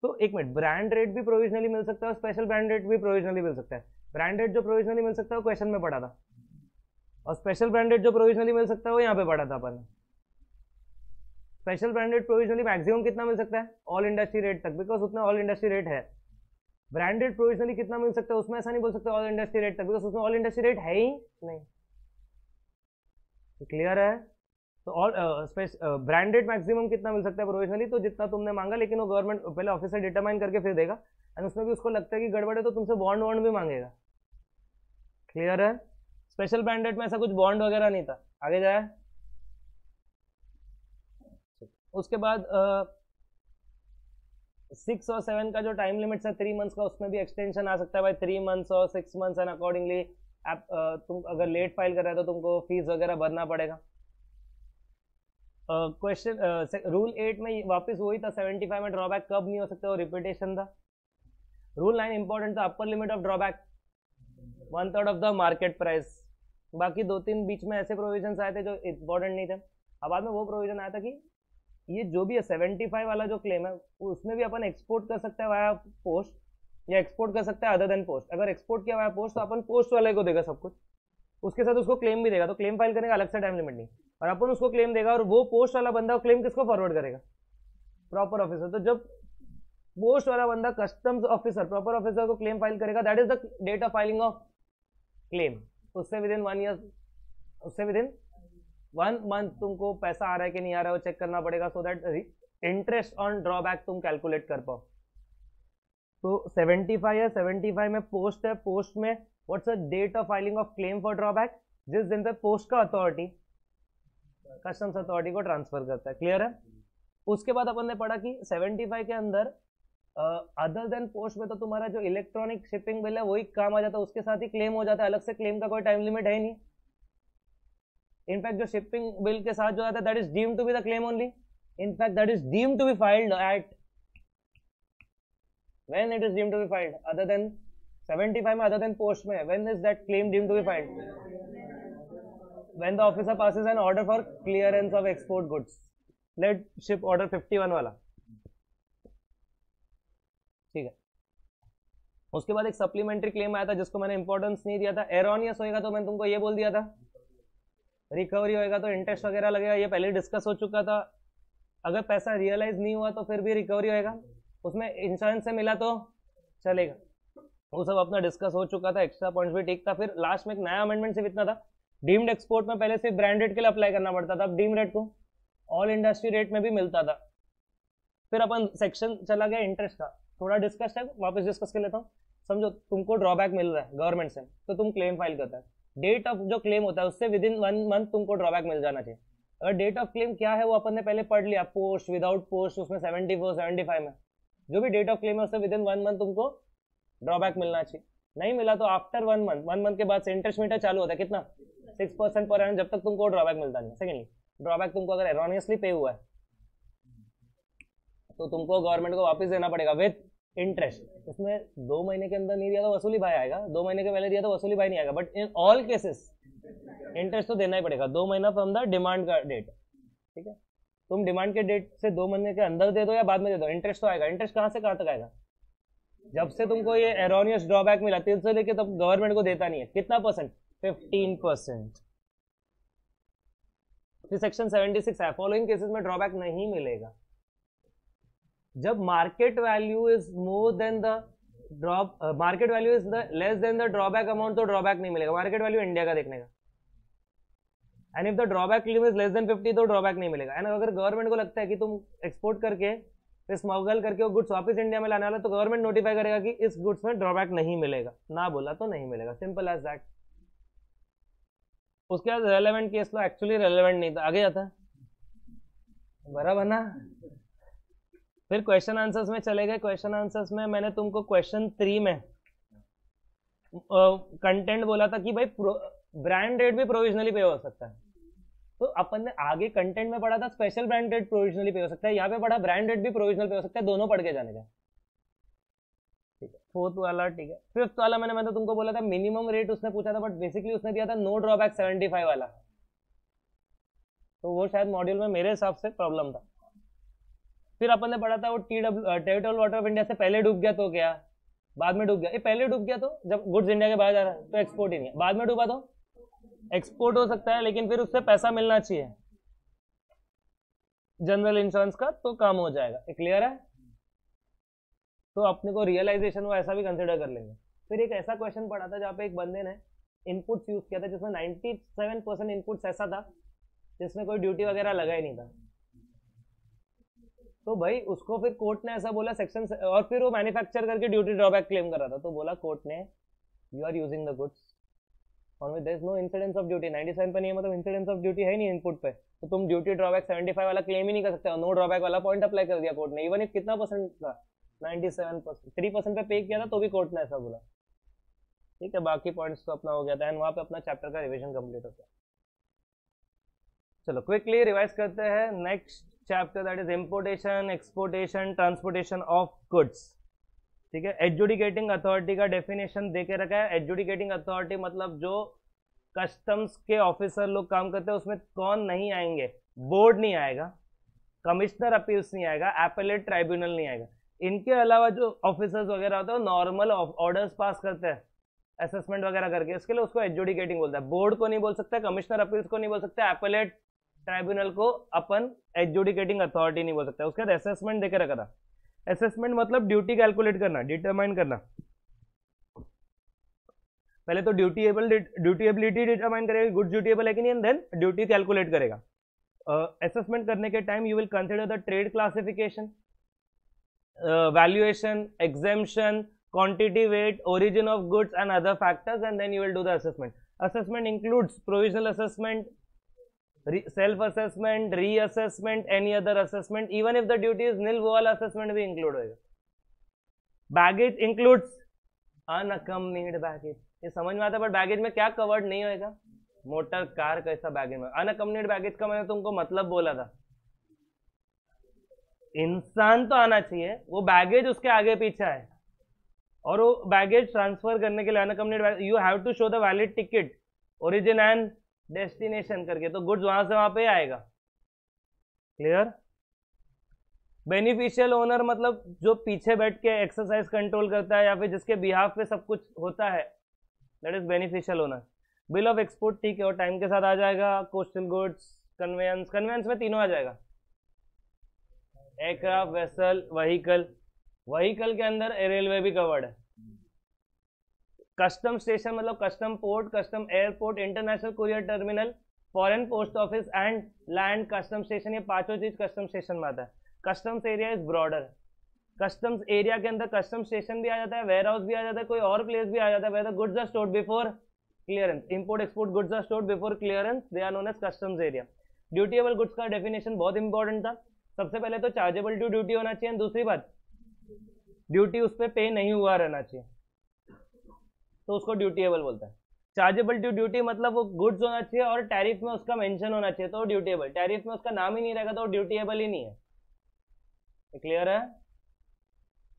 तो एक मिनट ब्रांड रेट भी प्रोविजनली मिल सकता है और स्पेशल ब्रांड रेट भी प्रोविजनली मिल सकता है। ब्रांड रेट जो प्रोविजनली मिल सकता है वो क्वेश्चन में पढ़ा था। और स्पेशल ब्रांड रेट जो प्रोविजनली मिल सकता है वो यहाँ पे पढ़ा था अपन। स्पेशल ब्रांडेड प्रोविजनली मैक्सिमम कितना मिल सकता है? ऑल इंडस्ट्री रेट तक बिकॉज़ उतना ऑल इंडस्ट्री रेट है। ब्रांडेड प्रोविजनली कितना मिल सकता है, उसमें ऐसा नहीं बोल सकते ऑल इंडस्ट्री रेट तक बिकॉज़ उसमें ऑल इंडस्ट्री रेट है ही नहीं। क्लियर है? तो ऑल ब्रांडेड मैक्सिमम कितना मिल सकता है प्रोविजनली तो जितना तुमने मांगा, लेकिन वो गवर्नमेंट पहले ऑफिसर डिटरमाइन करके फिर देगा। एंड उसमें भी उसको लगता है कि गड़बड़ है तो तुमसे बॉन्ड वॉन्ड भी मांगेगा। क्लियर है? स्पेशल ब्रांडेड में ऐसा कुछ बॉन्ड वगैरह नहीं था। आगे जाए। उसके बाद सिक्स और सेवन का जो टाइम लिमिट है थ्री मंथ्स का, उसमें भी एक्सटेंशन आ सकता है भाई। थ्री मंथ्स और सिक्स मंथ्स एंड अकॉर्डिंगली आप तुम अगर लेट फ़ाइल कर रहे हो तो तुमको फ़ीस वगैरह भरना पड़ेगा। क्वेश्चन रूल एट में वापस वही था सेवेंटी फाइव में ड्रॉबैक कब नहीं हो सकता, वो रिपीटेशन था। रूल नाइन इंपॉर्टेंट था upper limit of drawback one third of the market price बाकी दो तीन बीच में ऐसे प्रोविज़न आए थे जो इंपॉर्टेंट नहीं थे। अब बाद में वो प्रोविज़न आया था कि ये जो भी है सेवेंटी फाइव वाला जो क्लेम है उसमें भी अपन एक्सपोर्ट कर सकते हैं वाया पोस्ट या एक्सपोर्ट कर सकते हैं अदर देन पोस्ट अगर एक्सपोर्ट किया वाया पोस्ट तो अपन पोस्ट वाले को देगा सब कुछ। उसके साथ उसको क्लेम भी देगा तो क्लेम फ़ाइल करने का अलग से टाइम लिमिट नहीं। और अपन उसको क्लेम देगा, और वो पोस्ट वाला बंदा क्लेम किसको फॉरवर्ड करेगा? प्रॉपर ऑफिसर तो जब पोस्ट वाला बंदा कस्टम्स ऑफिसर प्रॉपर ऑफिसर को क्लेम फ़ाइल करेगा that is the date of filing of claim उससे विद इन वन ईयर उससे विद इन वन मंथ तुमको पैसा आ रहा है कि नहीं आ रहा है वो चेक करना पड़ेगा so that interest on drawback तुम कैलकुलेट कर पाओ। तो 75 है 75 में पोस्ट है पोस्ट में what's date of filing of claim for drawback जिस दिन पे पोस्ट का अथॉरिटी कस्टम्स अथॉरिटी को ट्रांसफ़र करता है क्लियर है? उसके बाद अपन ने पढ़ा कि 75 के अंदर अदर देन पोस्ट में तो तुम्हारा जो इलेक्ट्रॉनिक शिपिंग बिल है, वही काम आ जाता है, उसके साथ ही क्लेम हो जाता है, अलग से क्लेम का कोई टाइम लिमिट है नहीं। इनफैक्ट जो शिपिंग बिल के साथ जो आता है that is deem to be the claim only in fact that is deem to be filed at when it is deem to be filed other than 75 में other than post में when is that claim deem to be filed when the officer passes an order for clearance of export goods let ship order 51 वाला. ठीक है. उसके बाद एक supplementary claim आया था, जिसको मैंने इंपॉर्टेंस नहीं दिया था. एरोनियस होएगा तो मैंने तुमको ये बोल दिया था. रिकवरी होएगा तो इंटरेस्ट वगैरह लगेगा, ये पहले डिस्कस हो चुका था। अगर पैसा रियलाइज़ नहीं हुआ तो फिर भी रिकवरी होएगा। उसमें इंश्योरेंस से मिला तो चलेगा। वो सब अपना डिस्कस हो चुका था एक्स्ट्रा पॉइंट भी ठीक था। फिर लास्ट में एक नया अमेंडमेंट सिर्फ़ इतना था। डीम्ड एक्सपोर्ट में पहले सिर्फ़ ब्रांडेड के लिए अप्लाई करना पड़ता था, अब डीम रेट को ऑल इंडस्ट्री रेट में भी मिलता था। फिर अपन सेक्शन चला गया इंटरेस्ट का। थोड़ा डिस्कस है, वापस डिस्कस कर लेता हूँ। समझो, तुमको ड्रॉबैक मिल रहा है गवर्नमेंट से तो तुम क्लेम फ़ाइल करता है। डेट ऑफ़ जो क्लेम होता है, उससे विद इन वन मंथ तुमको ड्रॉबैक मिल जाना चाहिए। अगर डेट ऑफ़ क्लेम क्या है, वो अपन ने पहले पढ़ लिया पोस्ट विदाउट पोस्ट उसमें सेवेंटी फोर सेवेंटी फाइव में। जो भी डेट ऑफ़ क्लेम है, उससे विद इन वन मंथ तुमको ड्रॉबैक मिलना चाहिए। नहीं मिला तो after one month one month के बाद से इंटरेस्ट मीटर चालू होता है, कितना? सिक्स परसेंट पर जब तक तुमको ड्रॉबैक मिलता नहीं सेकेंडली ड्रॉबैक तुमको अगर एरोनियसली पे हुआ है तो तुमको गवर्नमेंट को वापस देना पड़ेगा विथ इंटरेस्ट उसमें दो महीने के अंदर नहीं दिया तो वसूली भाई आएगा। दो महीने के पहले दिया तो वसूली भाई नहीं आएगा। But in all cases interest तो देना ही पड़ेगा। दो महीना फ्रॉम द डिमांड का डेट ठीक है? तुम डिमांड के डेट से दो महीने के अंदर दे दो या बाद में दे दो। इंटरेस्ट तो आएगा। इंटरेस्ट कहाँ से कहाँ तक आएगा? जब से तुमको ये एरोनियस ड्रॉबैक मिला, तीन से लेके तब गवर्नमेंट को देता नहीं है। कितना परसेंट फिफ्टीन परसेंट सेक्शन 76 है। फॉलोइंग केसेस में ड्रॉबैक नहीं मिलेगा। जब market value is more than the drop market value is the less than the drawback amount तो ड्रॉबैक नहीं मिलेगा। मार्केट वैल्यू इंडिया का देखने का। And if the drawback limit is less than 50 तो ड्रॉबैक नहीं मिलेगा। एंड अगर गवर्नमेंट को लगता है कि तुम एक्सपोर्ट करके फिर स्मगल करके वो गुड्स वापस इंडिया में लाने वाला तो गवर्नमेंट नोटिफाई करेगा कि इस गुड्स में ड्रॉबैक नहीं मिलेगा। ना बोला तो नहीं मिलेगा। सिंपल एज दैट उसके बाद रेलेवेंट केस तो एक्चुअली रेलेवेंट नहीं था। आगे जाता है। बराबर ना? फिर क्वेश्चन आंसर्स में चले गए। क्वेश्चन आंसर्स में मैंने तुमको क्वेश्चन थ्री में कंटेंट uh, बोला था कि भाई ब्रांड रेट भी प्रोविजनली पे हो सकता है। तो अपन ने आगे कंटेंट में पढ़ा था स्पेशल ब्रांड रेट प्रोविजनली पे हो सकता है। यहाँ पे पढ़ा ब्रांड रेट भी प्रोविजनल पे हो सकता है दोनों पढ़ के जाने का। ठीक है फोर्थ वाला ठीक है। फिफ्थ वाला मैंने मैंने तुमको बोला था मिनिमम रेट उसने पूछा था बट बेसिकली उसने दिया था नो ड्रॉबैक सेवेंटी फाइव वाला। तो वो शायद मॉड्यूल में मेरे हिसाब से प्रॉब्लम था। फिर अपन ने पढ़ा था वो T W territorial water of India से पहले डूब गया तो क्या? बाद में डूब गया। ये पहले डूब गया तो जब गुड्स इंडिया के बाहर जा रहा है तो एक्सपोर्ट ही नहीं है। बाद में डूबा तो? एक्सपोर्ट हो सकता है, लेकिन फिर उससे पैसा मिलना चाहिए। जनरल इंश्योरेंस का तो काम हो जाएगा। क्लियर है? तो अपने को रियलाइजेशन वो ऐसा भी कंसिडर कर लेंगे। फिर एक ऐसा क्वेश्चन पड़ा था जहाँ पे एक बंदे ने इनपुट्स यूज़ किया था, जिसमें 97 परसेंट इनपुट्स ऐसा था, जिसमें कोई ड्यूटी वगैरह लगा ही नहीं था। तो भाई उसको फिर कोर्ट ने ऐसा बोला सेक्शन और फिर वो मैन्युफैक्चर करके ड्यूटी ड्रॉबैक क्लेम कर रहा था। तो बोला कोर्ट ने you are using the goods on with is no incidence of duty 97 पे नहीं है मतलब इंसिडेंस ऑफ़ ड्यूटी है नहीं इनपुट पे। तो तुम ड्यूटी ड्रॉबैक 75 वाला क्लेम ही नहीं कर सकते नो ड्रॉबैक वाला पॉइंट अप्लाई कर दिया कोर्ट ने। इवन इफ़ कितना परसेंट था? 97 परसेंट थ्री परसेंट पे पे किया था तो भी कोर्ट ने ऐसा बोला। ठीक है, बाकी पॉइंट्स तो अपना हो गया था। एंड वहाँ पे अपना चैप्टर का रिविजन कंप्लीट हो गया। चलो क्विकली रिवाइज करते हैं। Next chapter that is importation exportation transportation of goods ठीक है? एजुडिकेटिंग अथॉरिटी का डेफिनेशन दे के रखा है। एजुडिकेटिंग अथॉरिटी मतलब जो कस्टम्स के ऑफिसर लोग काम करते हैं, उसमें कौन नहीं आएँगे? बोर्ड नहीं आएगा। कमिश्नर अपील्स नहीं आएगा। एपेलेट ट्राइब्यूनल नहीं आएगा। इनके अलावा जो ऑफिसर्स वगैरह होते हैं नॉर्मल ऑर्डर्स पास करते हैं। असेसमेंट वगैरह करके। इसके लिए उसको एजुडिकेटिंग बोलता है। बोर्ड को नहीं बोल सकता कमिश्नर अपील्स को नहीं बोल सकते एपेलेट ट्राइब्यूनल को अपन एजुडिकेटिंग अथॉरिटी नहीं बोल सकता। उसके बाद असेसमेंट देकर रखा था। असेसमेंट मतलब ड्यूटी कैलकुलेट करना डिटरमाइन करना। पहले तो ड्यूटीएबल ड्यूटीएबिलिटी डिटरमाइन करेगा गुड ड्यूटीएबल है कि नहीं देन ड्यूटी कैलकुलेट करेगा। असेसमेंट uh, करने के time you will consider the trade classification valuation, exemption, quantity weight, origin of goods and other factors and then you will do the assessment. Assessment includes provisional assessment, self-assessment, reassessment, any other assessment. Even if the duty is nil, वो वाला assessment भी include होगा. Baggage includes unaccompanied baggage. ये समझ में आता है पर बैगेज में क्या कवर्ड नहीं होएगा मोटर कार कैसा बैगेज में अनकम्पनीड बैगेज का मैंने तुमको मतलब बोला था इंसान तो आना चाहिए वो बैगेज उसके आगे पीछे है और वो बैगेज ट्रांसफ़र करने के लिए unaccompanied you have to show the valid ticket origin and destination करके तो गुड्स वहाँ से वहाँ पे आएगा। क्लियर बेनिफिशियल ओनर मतलब जो पीछे बैठ के एक्सरसाइज कंट्रोल करता है या फिर जिसके बिहाफ पे सब कुछ होता है that is beneficial owner bill of export ठीक है, और टाइम के साथ आ जाएगा कोस्टल गुड्स कन्वेंस कन्वेंस में तीनों आ जाएगा। एयरक्राफ्ट वेसल वहीकल वहीकल के अंदर रेलवे भी कवर्ड है। कस्टम स्टेशन मतलब custom port custom airport international courier terminal foreign post office and land custom station ये पाँचों चीज़ कस्टम स्टेशन में आता है। Customs area is broader customs area के अंदर कस्टम स्टेशन भी आ जाता है वेयर हाउस भी आ जाता है, कोई और प्लेस भी आ जाता है goods are stored before clearance import export goods are stored before clearance they are known as customs area dutiable goods का डेफिनेशन बहुत इंपॉर्टेंट था। सबसे पहले तो चार्जेबल टू ड्यूटी होना चाहिए, दूसरी बात ड्यूटी उस पर पे नहीं हुआ रहना चाहिए। तो उसको ड्यूटीएबल बोलता है। चार्जेबल टू ड्यूटी मतलब वो गुड्स होना चाहिए और टैरिफ में उसका मेंशन होना चाहिए तो ड्यूटीएबल टैरिफ में उसका नाम ही नहीं रहेगा तो ड्यूटीएबल ही नहीं है। क्लियर है?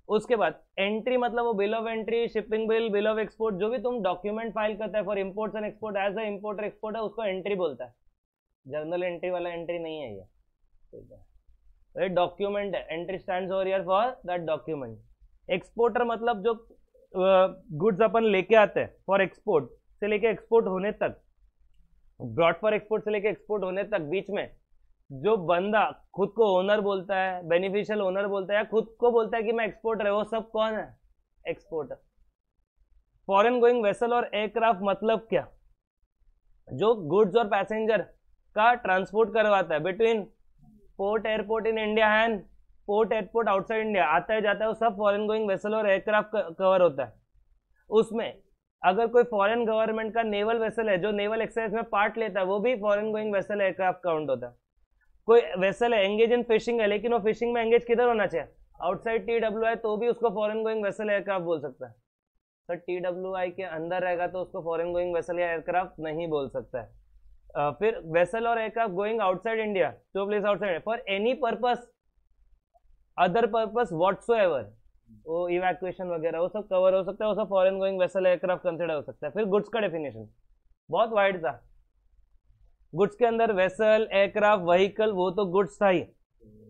उसके बाद एंट्री मतलब वो bill of entry shipping bill bill of export जो भी तुम डॉक्यूमेंट फ़ाइल करता है for imports and export as a export है, उसको एंट्री बोलता है। जर्नल एंट्री वाला एंट्री नहीं है ये। ठीक है। डॉक्यूमेंट है entry stand for that document exporter मतलब जो गुड्स अपन लेके आते हैं फॉर एक्सपोर्ट से लेके एक्सपोर्ट होने तक। ब्रॉड फॉर एक्सपोर्ट से लेके एक्सपोर्ट होने तक बीच में जो बंदा खुद को ओनर बोलता है बेनिफिशियल ओनर बोलता है या खुद को बोलता है कि मैं एक्सपोर्टर है, वो सब कौन है? एक्सपोर्टर फॉरेन गोइंग वेसल और एयरक्राफ्ट मतलब क्या? जो गुड्स और पैसेंजर का ट्रांसपोर्ट करवाता है between port airport in India and port, airport, outside India, आता है, जाता है, वो सब फॉरेन गोइंग वेसल और एयरक्राफ्ट कवर होता है। उसमें अगर कोई फॉरेन गवर्नमेंट का नेवल वेसल है, जो नेवल एक्सरसाइज में पार्ट लेता है, वो भी foreign going vessel aircraft count होता है। कोई वेसल है एंगेज इन फिशिंग है, लेकिन वो फिशिंग में एंगेज किधर होना चाहिए? आउटसाइड टी डब्ल्यू आई तो भी उसको फॉरेन गोइंग वेसल एयरक्राफ्ट बोल सकता है। सर टी डब्ल्यू आई के अंदर रहेगा तो उसको फॉरेन गोइंग वेसल या एयरक्राफ्ट नहीं बोल सकता है। फिर वेसल और aircraft going outside India to place outside for any purpose other purpose whatsoever वो इवैक्यूएशन वगैरह, वो सब कवर हो सकता है, वो सब foreign going vessel aircraft consider हो सकता है। फिर गुड्स का डेफिनेशन बहुत वाइड था। गुड्स के अंदर वेसल एयरक्राफ्ट व्हीकल वो तो गुड्स था ही।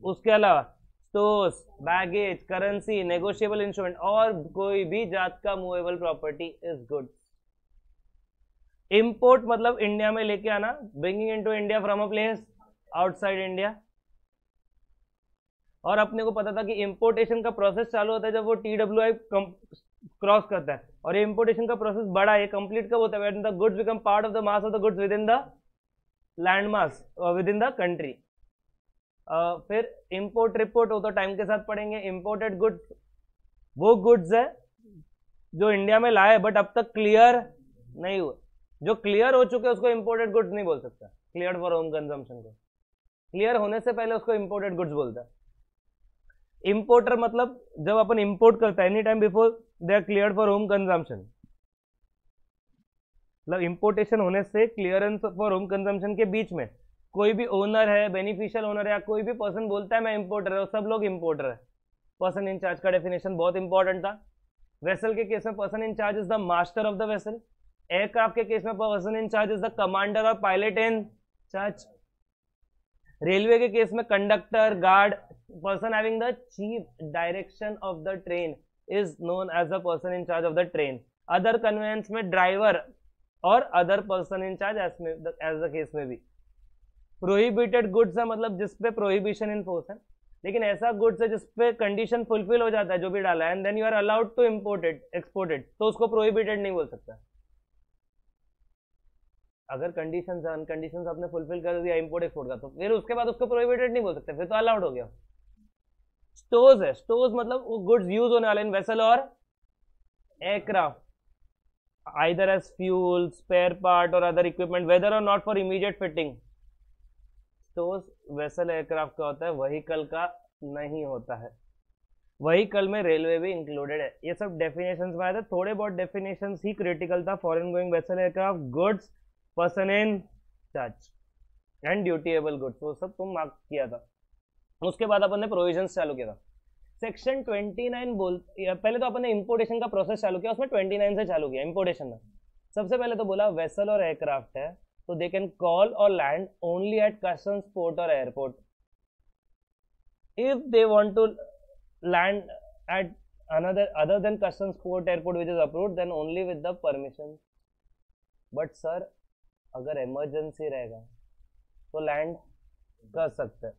उसके अलावा stores baggage currency negotiable instrument और कोई भी जात का movable property is goods import मतलब इंडिया में लेके आना bringing into India from a place outside India और अपने को पता था कि इंपोर्टेशन का प्रोसेस चालू होता है जब वो टी डब्ल्यू आई क्रॉस करता है। और ये इंपोर्टेशन का प्रोसेस बड़ा है कंप्लीट कब होता है? Goods become part of the mass of the goods within the land mass within the country फिर इंपोर्ट रिपोर्ट हो तो टाइम के साथ पढ़ेंगे। इंपोर्टेड गुड्स वो गुड्स है जो इंडिया में लाए बट अब तक क्लियर नहीं हुए। जो क्लियर हो चुके उसको इंपोर्टेड गुड्स नहीं बोल सकता। क्लियर फॉर होम कंजम्पशन को। क्लियर होने से पहले उसको इंपोर्टेड गुड्स बोलता है। इंपोर्टर मतलब जब अपन इंपोर्ट करता है any time before they are clear for home consumption मतलब इंपोर्टेशन होने से क्लियरेंस फॉर होम कंजम्पशन के बीच में कोई भी ओनर है बेनिफिशियल ओनर है या कोई भी पर्सन बोलता है, मैं इंपोर्टर है, सब लोग इंपोर्टर है। पर्सन इंचार्ज का डेफिनेशन बहुत इंपॉर्टेंट था। वेसल के केस में person in charge is the master of the vessel aircraft के केस में person in charge is the commander और पायलट इन चार्ज रेलवे के केस में कंडक्टर गार्ड पर्सन है the chief direction of the train is known as the person in charge of the train other conveyance में driver और other person in charge as the case में भी। Prohibited goods है मतलब जिसपे prohibition in force है। लेकिन ऐसा गुड्स है जिसपे कंडीशन फुलफिल हो जाता है, जो भी डाला है and then you are allowed to imported exported तो उसको प्रोहिबिटेड नहीं बोल सकता। अगर कंडीशन अनकंडीशन आपने फुलफिल कर दिया इम्पोर्ट एक्सपोर्ट का तो फिर उसके बाद उसको प्रोहिबिटेड नहीं बोल सकते, फिर तो अलाउड हो गया। स्टोर्स है स्टोर्स मतलब वो गुड्स यूज़ होने वाले इन वेसल और aircraft either as fuel spare part और other equipment whether or not for immediate fitting stores vessel aircraft का होता है? वहीकल का नहीं होता है। वहीकल में रेलवे भी इंक्लूडेड है। ये सब डेफिनेशंस में आया था, थोड़े बहुत डेफिनेशंस ही क्रिटिकल था। Foreign going vessel aircraft goods person in charge and dutiable goods वो सब तुम मार्क किया था। उसके बाद अपन ने प्रोविज़न चालू किया था। सेक्शन 29 बोल पहले तो अपन ने इंपोर्टेशन का प्रोसेस चालू किया, उसमें 29 से चालू किया इंपोर्टेशन में। सबसे पहले तो बोला वेसल और एयरक्राफ्ट है तो they can call or land only at customs port or airport if they want to land at another other than customs port airport which is approve then only with the permission but sir अगर emergency रहेगा तो land कर सकते हैं।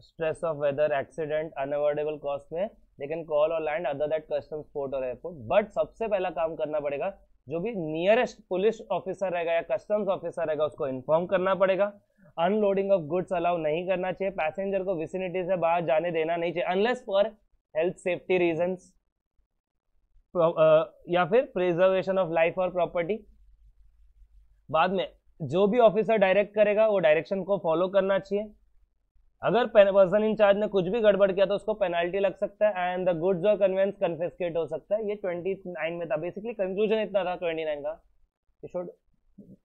Stress of weather accident unavoidable cost में they can call or land other that customs port or airport but सबसे पहला काम करना पड़ेगा, जो भी नियरेस्ट पुलिस ऑफिसर रहेगा या कस्टम्स ऑफिसर रहेगा, उसको इन्फॉर्म करना पड़ेगा। अनलोडिंग ऑफ़ गुड्स अलाउ नहीं करना चाहिए। पैसेंजर को विसिनिटी से बाहर जाने देना नहीं चाहिए unless for health safety reason या फिर प्रिजर्वेशन ऑफ़ लाइफ और प्रॉपर्टी बाद में जो भी ऑफिसर डायरेक्ट करेगा, वो डायरेक्शन को फॉलो करना चाहिए। अगर पर्सन इंचार्ज ने कुछ भी गड़बड़ किया तो उसको पेनाल्टी लग सकता है एंड द गुड्स और कन्वेंस कन्फिस्केट हो सकता है। ये 29 में था। बेसिकली कंक्लूजन इतना था 29 का। कि शुड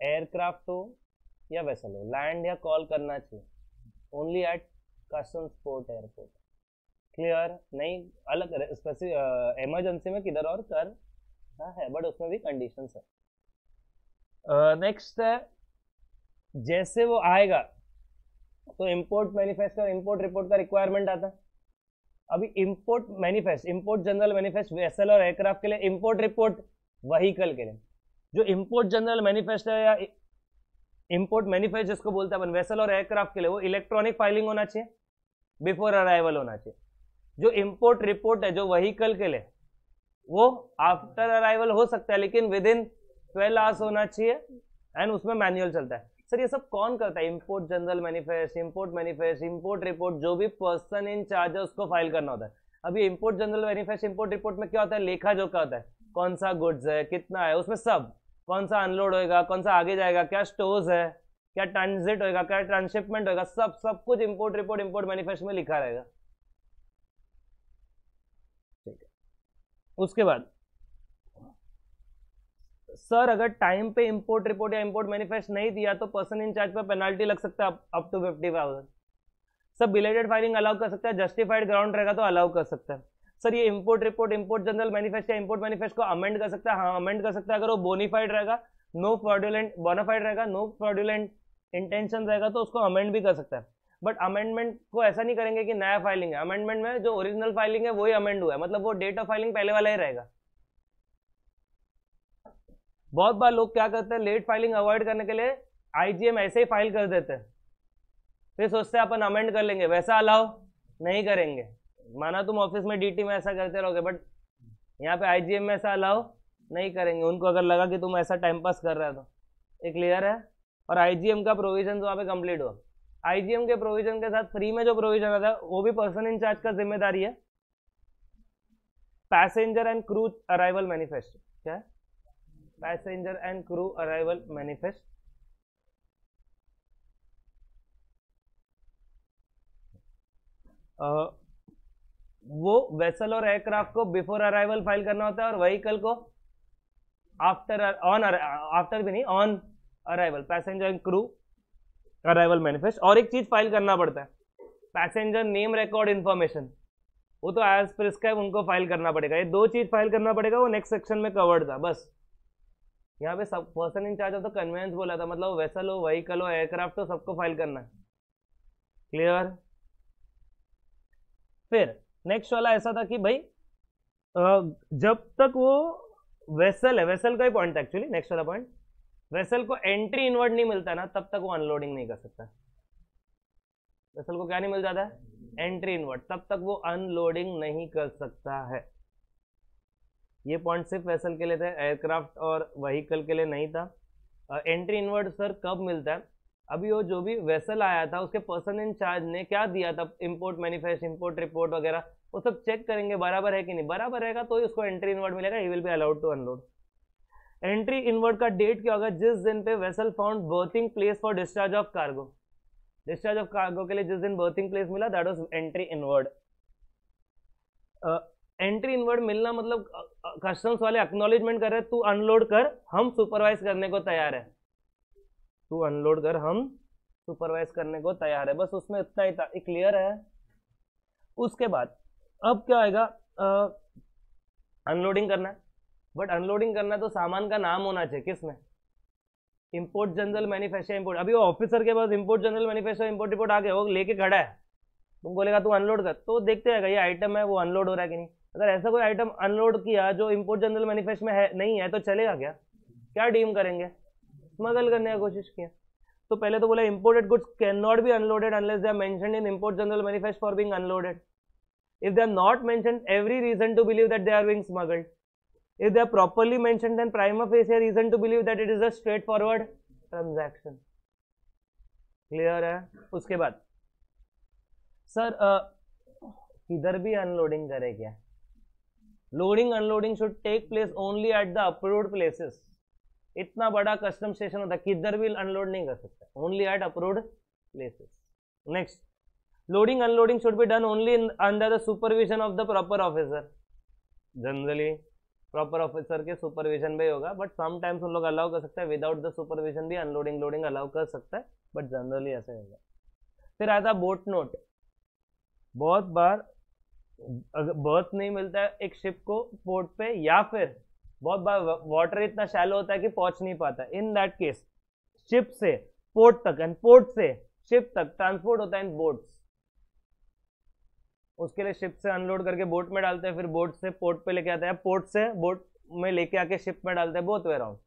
एयरक्राफ्ट हो या वेसल हो लैंड या कॉल करना चाहिए। Only at customs port airport clear नहीं, अलग स्पेसिफिक इमरजेंसी में किधर और कर है बट उसमें भी कंडीशन है। नेक्स्ट uh, है जैसे वो आएगा तो इंपोर्ट मैनिफेस्ट और इंपोर्ट रिपोर्ट का रिक्वायरमेंट आता है। अभी import manifest import general manifest vessel और एयरक्राफ्ट के लिए इंपोर्ट रिपोर्ट वहीकल के लिए। जो इंपोर्ट जनरल मैनिफेस्ट है या इंपोर्ट मैनिफेस्ट जिसको बोलते हैं अपन वेसल और एयरक्राफ्ट के लिए वो इलेक्ट्रॉनिक फाइलिंग होना चाहिए बिफोर अराइवल होना चाहिए। जो इंपोर्ट रिपोर्ट है जो वहीकल के लिए वो आफ्टर अराइवल हो सकता है लेकिन विद इन ट्वेल्व आवर्स होना चाहिए एंड उसमें मैनुअल चलता है। सर ये सब कौन करता है? Import general manifest import manifest import report जो भी पर्सन इन चार्ज है, उसको फ़ाइल करना होता है। अभी import general manifest import report में क्या होता है? लेखा जोखा होता है। कौन सा गुड्स है, कितना है, उसमें सब। कौन सा अनलोड होएगा, कौन सा आगे जाएगा, क्या स्टोर्स है, क्या ट्रांजिट होएगा, क्या ट्रांसशिपमेंट होएगा, सब सब कुछ इम्पोर्ट रिपोर्ट इम्पोर्ट मैनिफेस्ट में लिखा रहेगा। ठीक है। उसके बाद सर, अगर टाइम पे इंपोर्ट रिपोर्ट या इंपोर्ट मैनिफेस्ट नहीं दिया तो पर्सन इन चार्ज पर पेनाल्टी लग सकता है अप टू फिफ्टी थाउज़ेंड सब बिलेटेड फाइलिंग अलाउ कर सकता है जस्टिफाइड ग्राउंड रहेगा तो अलाउ कर सकता है। सर, ये import report import general manifest या इंपोर्ट मैनिफेस्ट को अमेंड कर सकता है हाँ अमेंड कर सकता है। अगर वो बोनीफाइड रहेगा नो फ्रॉड्यूलेंट बोनाफाइड रहेगा नो फ्रॉड्यूलेंट इंटेंशन रहेगा तो उसको अमेंड भी कर सकता है। बट अमेंडमेंट को ऐसा नहीं करेंगे कि नया फाइलिंग है। अमेंडमेंट में जो ओरिजिनल फाइलिंग है, वही अमेंड हुआ है। मतलब वो डेट ऑफ़ फाइलिंग पहले वाला ही रहेगा। बहुत बार लोग क्या करते हैं लेट फाइलिंग अवॉइड करने के लिए आईजीएम ऐसे ही फ़ाइल कर देते हैं। फिर सोचते हैं, अपन अमेंड कर लेंगे, वैसा अलाउ नहीं करेंगे। माना तुम ऑफ़िस में डीटी में ऐसा करते रहोगे बट यहाँ पे आईजीएम में ऐसा अलाउ नहीं करेंगे। उनको अगर लगा कि तुम ऐसा टाइम पास कर रहे हो तो ये क्लियर है। और आईजीएम का प्रोविज़न वहाँ पे कंप्लीट हुआ। आईजीएम के प्रोविज़न के साथ फ्री में जो प्रोविज़न आता है, वो भी पर्सन इंचार्ज का ज़िम्मेदारी है। Passenger and crews arrival manifesto क्या है? Passenger and crew arrival manifest वो वेसल और एयरक्राफ्ट को बिफोर अराइवल फ़ाइल करना होता है और व्हीकल को आफ्टर ऑन आफ्टर भी नहीं on arrival passenger and crew arrival manifest और एक चीज़ फ़ाइल करना पड़ता है। पैसेंजर नेम रिकॉर्ड इन्फॉर्मेशन वो तो एज प्रिस्क्राइब उनको फ़ाइल करना पड़ेगा। ये दो चीज़ फ़ाइल करना पड़ेगा, वो नेक्स्ट सेक्शन में कवर्ड था, बस। यहाँ पे सब person in charge of the conveyance बोला था मतलब वेसल हो व्हीकल हो एयरक्राफ्ट हो, सबको फ़ाइल करना है। क्लियर फिर नेक्स्ट वाला ऐसा था कि भाई जब तक वो वेसल है वेसल का ही पॉइंट एक्चुअली नेक्स्ट वाला पॉइंट वेसल को एंट्री इनवर्ड नहीं मिलता ना, तब तक वो अनलोडिंग नहीं कर सकता। वेसल को क्या नहीं मिल जाता? है एंट्री इनवर्ड तब तक वो अनलोडिंग नहीं कर सकता है। ये पॉइंट सिर्फ़ वेसल के लिए थे एयरक्राफ्ट और वहीकल के लिए नहीं था। एंट्री इनवर्ड सर कब मिलता है? अभी वो जो भी वेसल आया था, उसके पर्सन इन चार्ज ने क्या दिया था? इंपोर्ट मैनिफेस्ट इंपोर्ट रिपोर्ट वगैरह, वो सब चेक करेंगे, बराबर है कि नहीं? बराबर रहेगा तो ही उसको एंट्री इनवर्ड मिलेगा he will be allowed to unload entry inward का डेट क्या होगा? जिस दिन पे vessel found berthing place for discharge of cargo discharge of cargo के लिए जिस दिन बर्थिंग प्लेस मिला that was entry inward entry inward मिलना मतलब कस्टम्स वाले एक्नोलेजमेंट कर रहे तू अनलोड कर, हम सुपरवाइज करने को तैयार है। तू अनलोड कर, हम सुपरवाइज करने को तैयार है। बस उसमें इतना ही था क्लियर है। उसके बाद, अब क्या आएगा? अनलोडिंग करना बट अनलोडिंग करना तो सामान का नाम होना चाहिए, किसमें? इंपोर्ट जनरल मैन्युफैक्चर इंपोर्ट अभी वो ऑफिसर के पास import general manufacture import report आ गया वो लेके खड़ा है। तुम बोलेगा, तू अनलोड कर। तो देखते रहेगा, ये आइटम है, वो अनलोड हो रहा है कि नहीं? अगर ऐसा कोई आइटम अनलोड किया जो इम्पोर्ट जनरल मैनिफेस्ट में है, नहीं है तो चलेगा क्या? क्या डीम करेंगे? स्मगल करने की कोशिश किया। तो पहले तो बोला imported goods can not be unloaded unless they are in import general manifest for being unloaded if they are not mention every reason to believe that they are being smuggled if they are properly mention then prime of as reason to believe that it is a straightforward transaction clear है? उसके बाद। Sir किधर भी unloading करे क्या? Loading unloading should take place only at the approved places इतना बड़ा custom station होता है, किधर भी अनलोड नहीं कर सकता। Only at approved places next loading unloading should be done only under the supervision of the proper officer generally proper officer के सुपरविजन में होगा बट समटाइम्स उन लोग अलाउ कर सकते हैं विदाउट द सुपरविजन भी अनलोडिंग लोडिंग अलाउ कर सकता है बट जनरली ऐसे होगा। फिर आता बोट नोट बहुत बार अगर बर्थ नहीं मिलता है एक शिप को पोर्ट पे, या फिर बहुत बार वाटर इतना शैलो होता है कि पहुँच नहीं पाता। इन दैट केस शिप से पोर्ट तक एंड पोर्ट से शिप तक ट्रांसपोर्ट होता है इन बोट्स उसके लिए शिप से अनलोड करके बोट में डालते हैं, फिर बोट से पोर्ट पे लेके आते हैं। पोर्ट से बोट में लेके आके शिप में डालते हैं बोथ वे अराउंड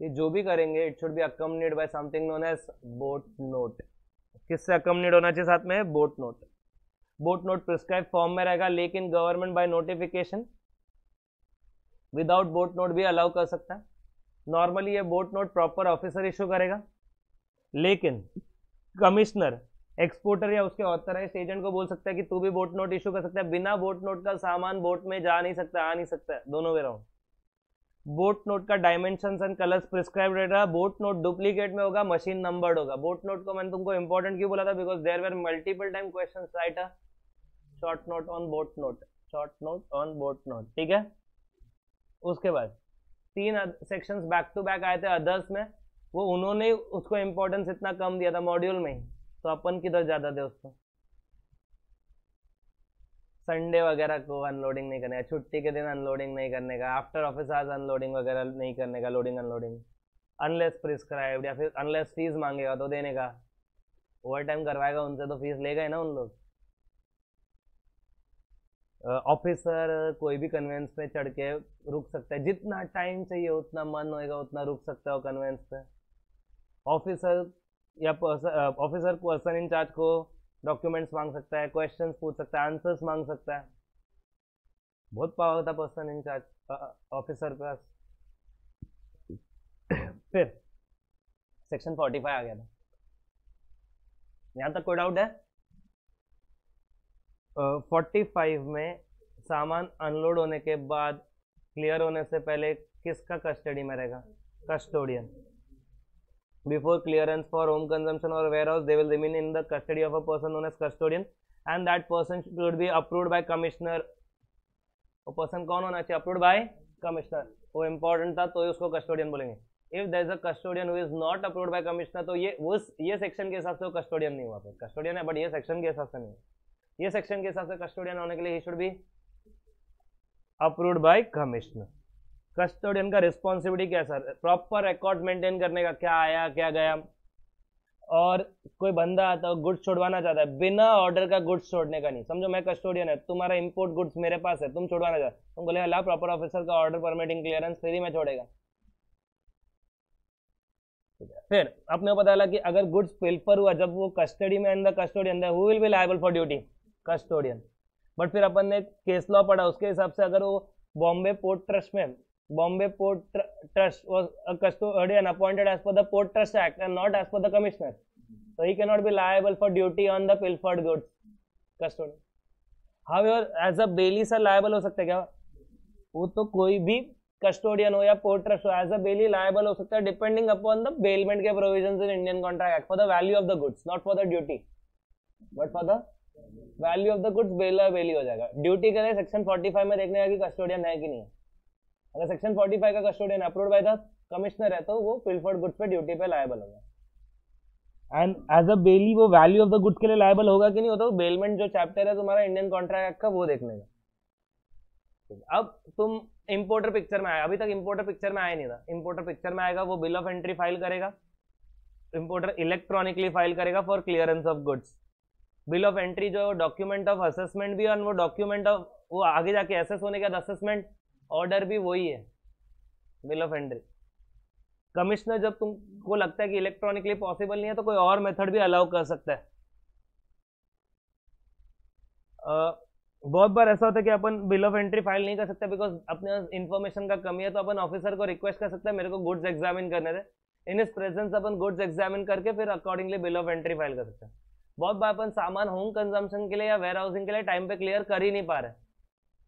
ये जो भी करेंगे it should be accompanied by something known as boat note किससे अकम्पनीड होना चाहिए साथ में? Boat note boat note prescribe form में रहेगा, लेकिन government by notification without boat note भी अलाउ कर सकता है। नॉर्मली ये boat note proper officer issue करेगा, लेकिन कमिश्नर एक्सपोर्टर या उसके ऑथराइज एजेंट को बोल सकता है कि तू भी बोट नोट इशू कर सकता है। बिना बोट नोट का सामान बोट में जा नहीं सकता, आ नहीं सकता, दोनों वे राउंड बोट नोट का डायमेंशन एंड कलर्स प्रिस्क्राइब रहेगा बोट नोट डुप्लीकेट में होगा मशीन नंबर्ड होगा। बोट नोट को मैंने तुमको इंपॉर्टेंट क्यों बोला था? Because there were multiple time question right short note on boat note short note on boat note ठीक है? उसके बाद, तीन सेक्शंस बैक टू बैक आए थे अदर्स में, वो उन्होंने उसको इंपॉर्टेंस इतना कम दिया था मॉड्यूल में ही तो अपन किधर ज़्यादा थे उसको? संडे वगैरह को अनलोडिंग नहीं करने का, छुट्टी के दिन अनलोडिंग नहीं करने का आफ्टर ऑफ़िस आज अनलोडिंग वगैरह नहीं करने का लोडिंग अनलोडिंग अनलेस प्रिस्क्राइब्ड या फिर अनलेस फ़ीस मांगेगा तो देने का। ओवर टाइम करवाएगा उनसे तो फ़ीस लेगा ही ना उन लोग। ऑफिसर, कोई भी कन्वेंस पे चढ़ के रुक सकता है। जितना टाइम चाहिए, उतना मन होएगा, उतना रुक सकता है कन्वेंस पे। ऑफिसर या ऑफिसर पर्सन इंचार्ज को डॉक्यूमेंट्स मांग सकता है क्वेश्चंस पूछ सकता है आंसर्स मांग सकता है। बहुत पावर होता पर्सन इंचार्ज ऑफिसर के पास। फिर सेक्शन 45 आ गया था। यहाँ तक कोई डाउट है? फोर्टी uh, फाइव में सामान अनलोड होने के बाद क्लियर होने से पहले किसका कस्टडी में रहेगा? Custodian before clearance for home consumption or warehouse they will remain in the custody of a person known as custodian and that person should be approved by commissioner. वो पर्सन कौन होना चाहिए? अप्रूव्ड बाय कमिश्नर वो important था तो उसको custodian बोलेंगे। If there is a custodian who is not approved by commissioner तो ये वो ये सेक्शन के हिसाब से वो कस्टोडियन नहीं हुआ फिर। कस्टोडियन है बट ये सेक्शन के हिसाब से नहीं ये सेक्शन के हिसाब से कस्टोडियन होने के लिए ही should be approved by commissioner custodian का रिस्पॉन्सिबिलिटी क्या सर प्रॉपर रिकॉर्ड मेंटेन करने का क्या आया, क्या गया? और कोई बंदा आता है गुड्स छोड़वाना चाहता है, बिना ऑर्डर का गुड्स छोड़ने का नहीं। समझो, मैं कस्टोडियन है, तुम्हारा इंपोर्ट गुड्स मेरे पास है, तुम छोड़वाना चाहते तुम बोले अल्लाह प्रॉपर ऑफिसर का ऑर्डर परमिटिंग क्लियरेंस फ्री में छोड़ेगा। फिर अपने को पता लगा कि अगर गुड्स पिल्फर हुआ, जब वो कस्टडी में अंदर custodian who will be liable for duty custodian but फिर अपन ने केस लॉ पढ़ा उसके हिसाब से अगर वो बॉम्बे पोर्ट ट्रस्ट में Bombay port to, trust custodian appointed as per the port trust act and not as per the commissioner so he cannot be liable for duty on the pilfered goods custodian how your as a bailee sir liable हो सकते क्या? वो तो कोई भी custodian हो या port trust हो एज अ बेली लाइबल हो सकता है डिपेंडिंग अपॉन द बेलमेंट के provision in Indian contract act for the value of the goods not for the duty but for the value of the goods bailor bailee हो जाएगा। Duty के लिए section 45 में देखने का कि कस्टोडियन है कि नहीं? है अगर सेक्शन 45 का custodian approved by the commissioner है तो वो पिलफर्ड गुड्स पे ड्यूटी पे लायबल होगा। एंड एज अ बेली वो वैल्यू ऑफ़ द गुड्स के लिए लायबल होगा कि नहीं होता? बेलमेंट जो चैप्टर है, तुम्हारा इंडियन कॉन्ट्रैक्ट का, वो देखने का अब तुम इंपोर्टर पिक्चर में आया अभी तक इंपोर्टर पिक्चर में आया नहीं था। इंपोर्टर पिक्चर में आएगा, वो बिल ऑफ़ एंट्री फ़ाइल करेगा। इंपोर्टर इलेक्ट्रॉनिकली फ़ाइल करेगा for clearance of goods bill of entry जो डॉक्यूमेंट ऑफ़ असेसमेंट भी और वो डॉक्यूमेंट ऑफ़ वो आगे जाके एसेस होने के बाद असेसमेंट ऑर्डर भी वही है बिल ऑफ़ एंट्री। कमिश्नर जब तुमको लगता है कि इलेक्ट्रॉनिकली पॉसिबल नहीं है तो कोई और मेथड भी अलाउ कर सकता है। uh, बहुत बार ऐसा होता है कि अपन बिल ऑफ़ एंट्री फ़ाइल नहीं कर सकते बिकॉज़ अपने इन्फॉर्मेशन का कमी है तो अपन ऑफिसर को रिक्वेस्ट कर सकते हैं मेरे को गुड्स एग्जामिन करने दे। इन इस प्रेजेंस अपन गुड्स एग्जामिन करके फिर accordingly bill of entry file कर सकते हैं। बहुत बार अपन सामान होम कंजम्पशन के लिए या वेयर हाउसिंग के लिए टाइम पे क्लियर कर ही नहीं पा रहे।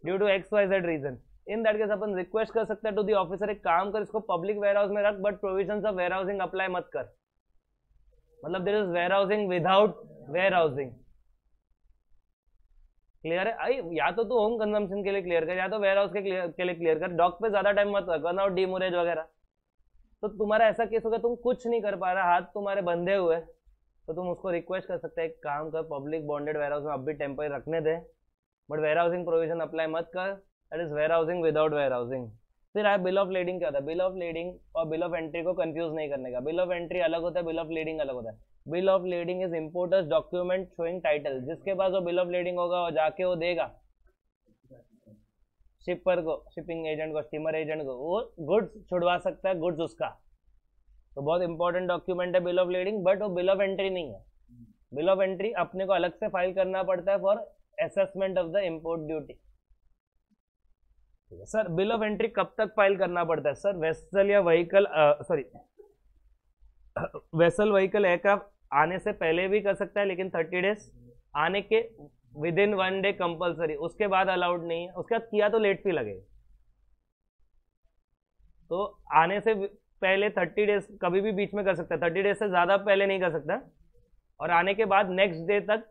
Due to X Y Z reason in that case upon request कर सकते हैं टू दी ऑफिसर एक काम कर इसको पब्लिक वेयर हाउस में रख but provision of warehousing apply मत कर। मतलब there is warehousing without warehousing clear है? आई या तो तू होम कंजम्पशन के लिए क्लियर कर या तो वेयर हाउस के, के लिए क्लियर कर। डॉक पे ज़्यादा टाइम मत करना और डीमोरेज वगैरह। तो तुम्हारा ऐसा केस होगा तुम कुछ नहीं कर पा रहा हाथ तुम्हारे बंधे हुए। तो तुम उसको रिक्वेस्ट कर सकते हैं काम कर पब्लिक बॉन्डेड वेयर हाउस में अब भी टेम्पर रखने दे। But warehousing provision apply मत कर। That is warehousing without warehousing फिर आया बिल ऑफ़ लीडिंग क्या होता है बिल ऑफ़ लीडिंग और बिल ऑफ़ एंट्री को कंफ्यूज नहीं करने का। बिल ऑफ़ एंट्री अलग होता है बिल ऑफ़ लीडिंग अलग होता है। Bill of lading is importer's document showing title जिसके पास वो बिल ऑफ़ लीडिंग होगा, वो जाके वो देगा। शिपर को शिपिंग एजेंट को स्टीमर एजेंट को, वो गुड्स छुड़वा सकता है गुड्स उसका। तो बहुत इंपॉर्टेंट डॉक्यूमेंट है बिल ऑफ़ लीडिंग बट वो बिल ऑफ़ एंट्री नहीं है। बिल ऑफ़ एंट्री अपने को अलग से फ़ाइल करना पड़ता है for assessment of the import duty sir bill of entry कब तक फ़ाइल करना पड़ता है सर वेसल या vehicle sorry vessel vehicle aircraft आने से पहले भी कर सकता है, लेकिन थर्टी डेज़ आने के with in one day compulsory उसके बाद अलाउड नहीं है। उसके बाद किया तो लेट फ़ी लगेगा। तो आने से पहले थर्टी डेज़ कभी भी बीच में कर सकता है। थर्टी डेज़ से ज़्यादा पहले नहीं कर सकता। और आने के बाद नेक्स्ट डे तक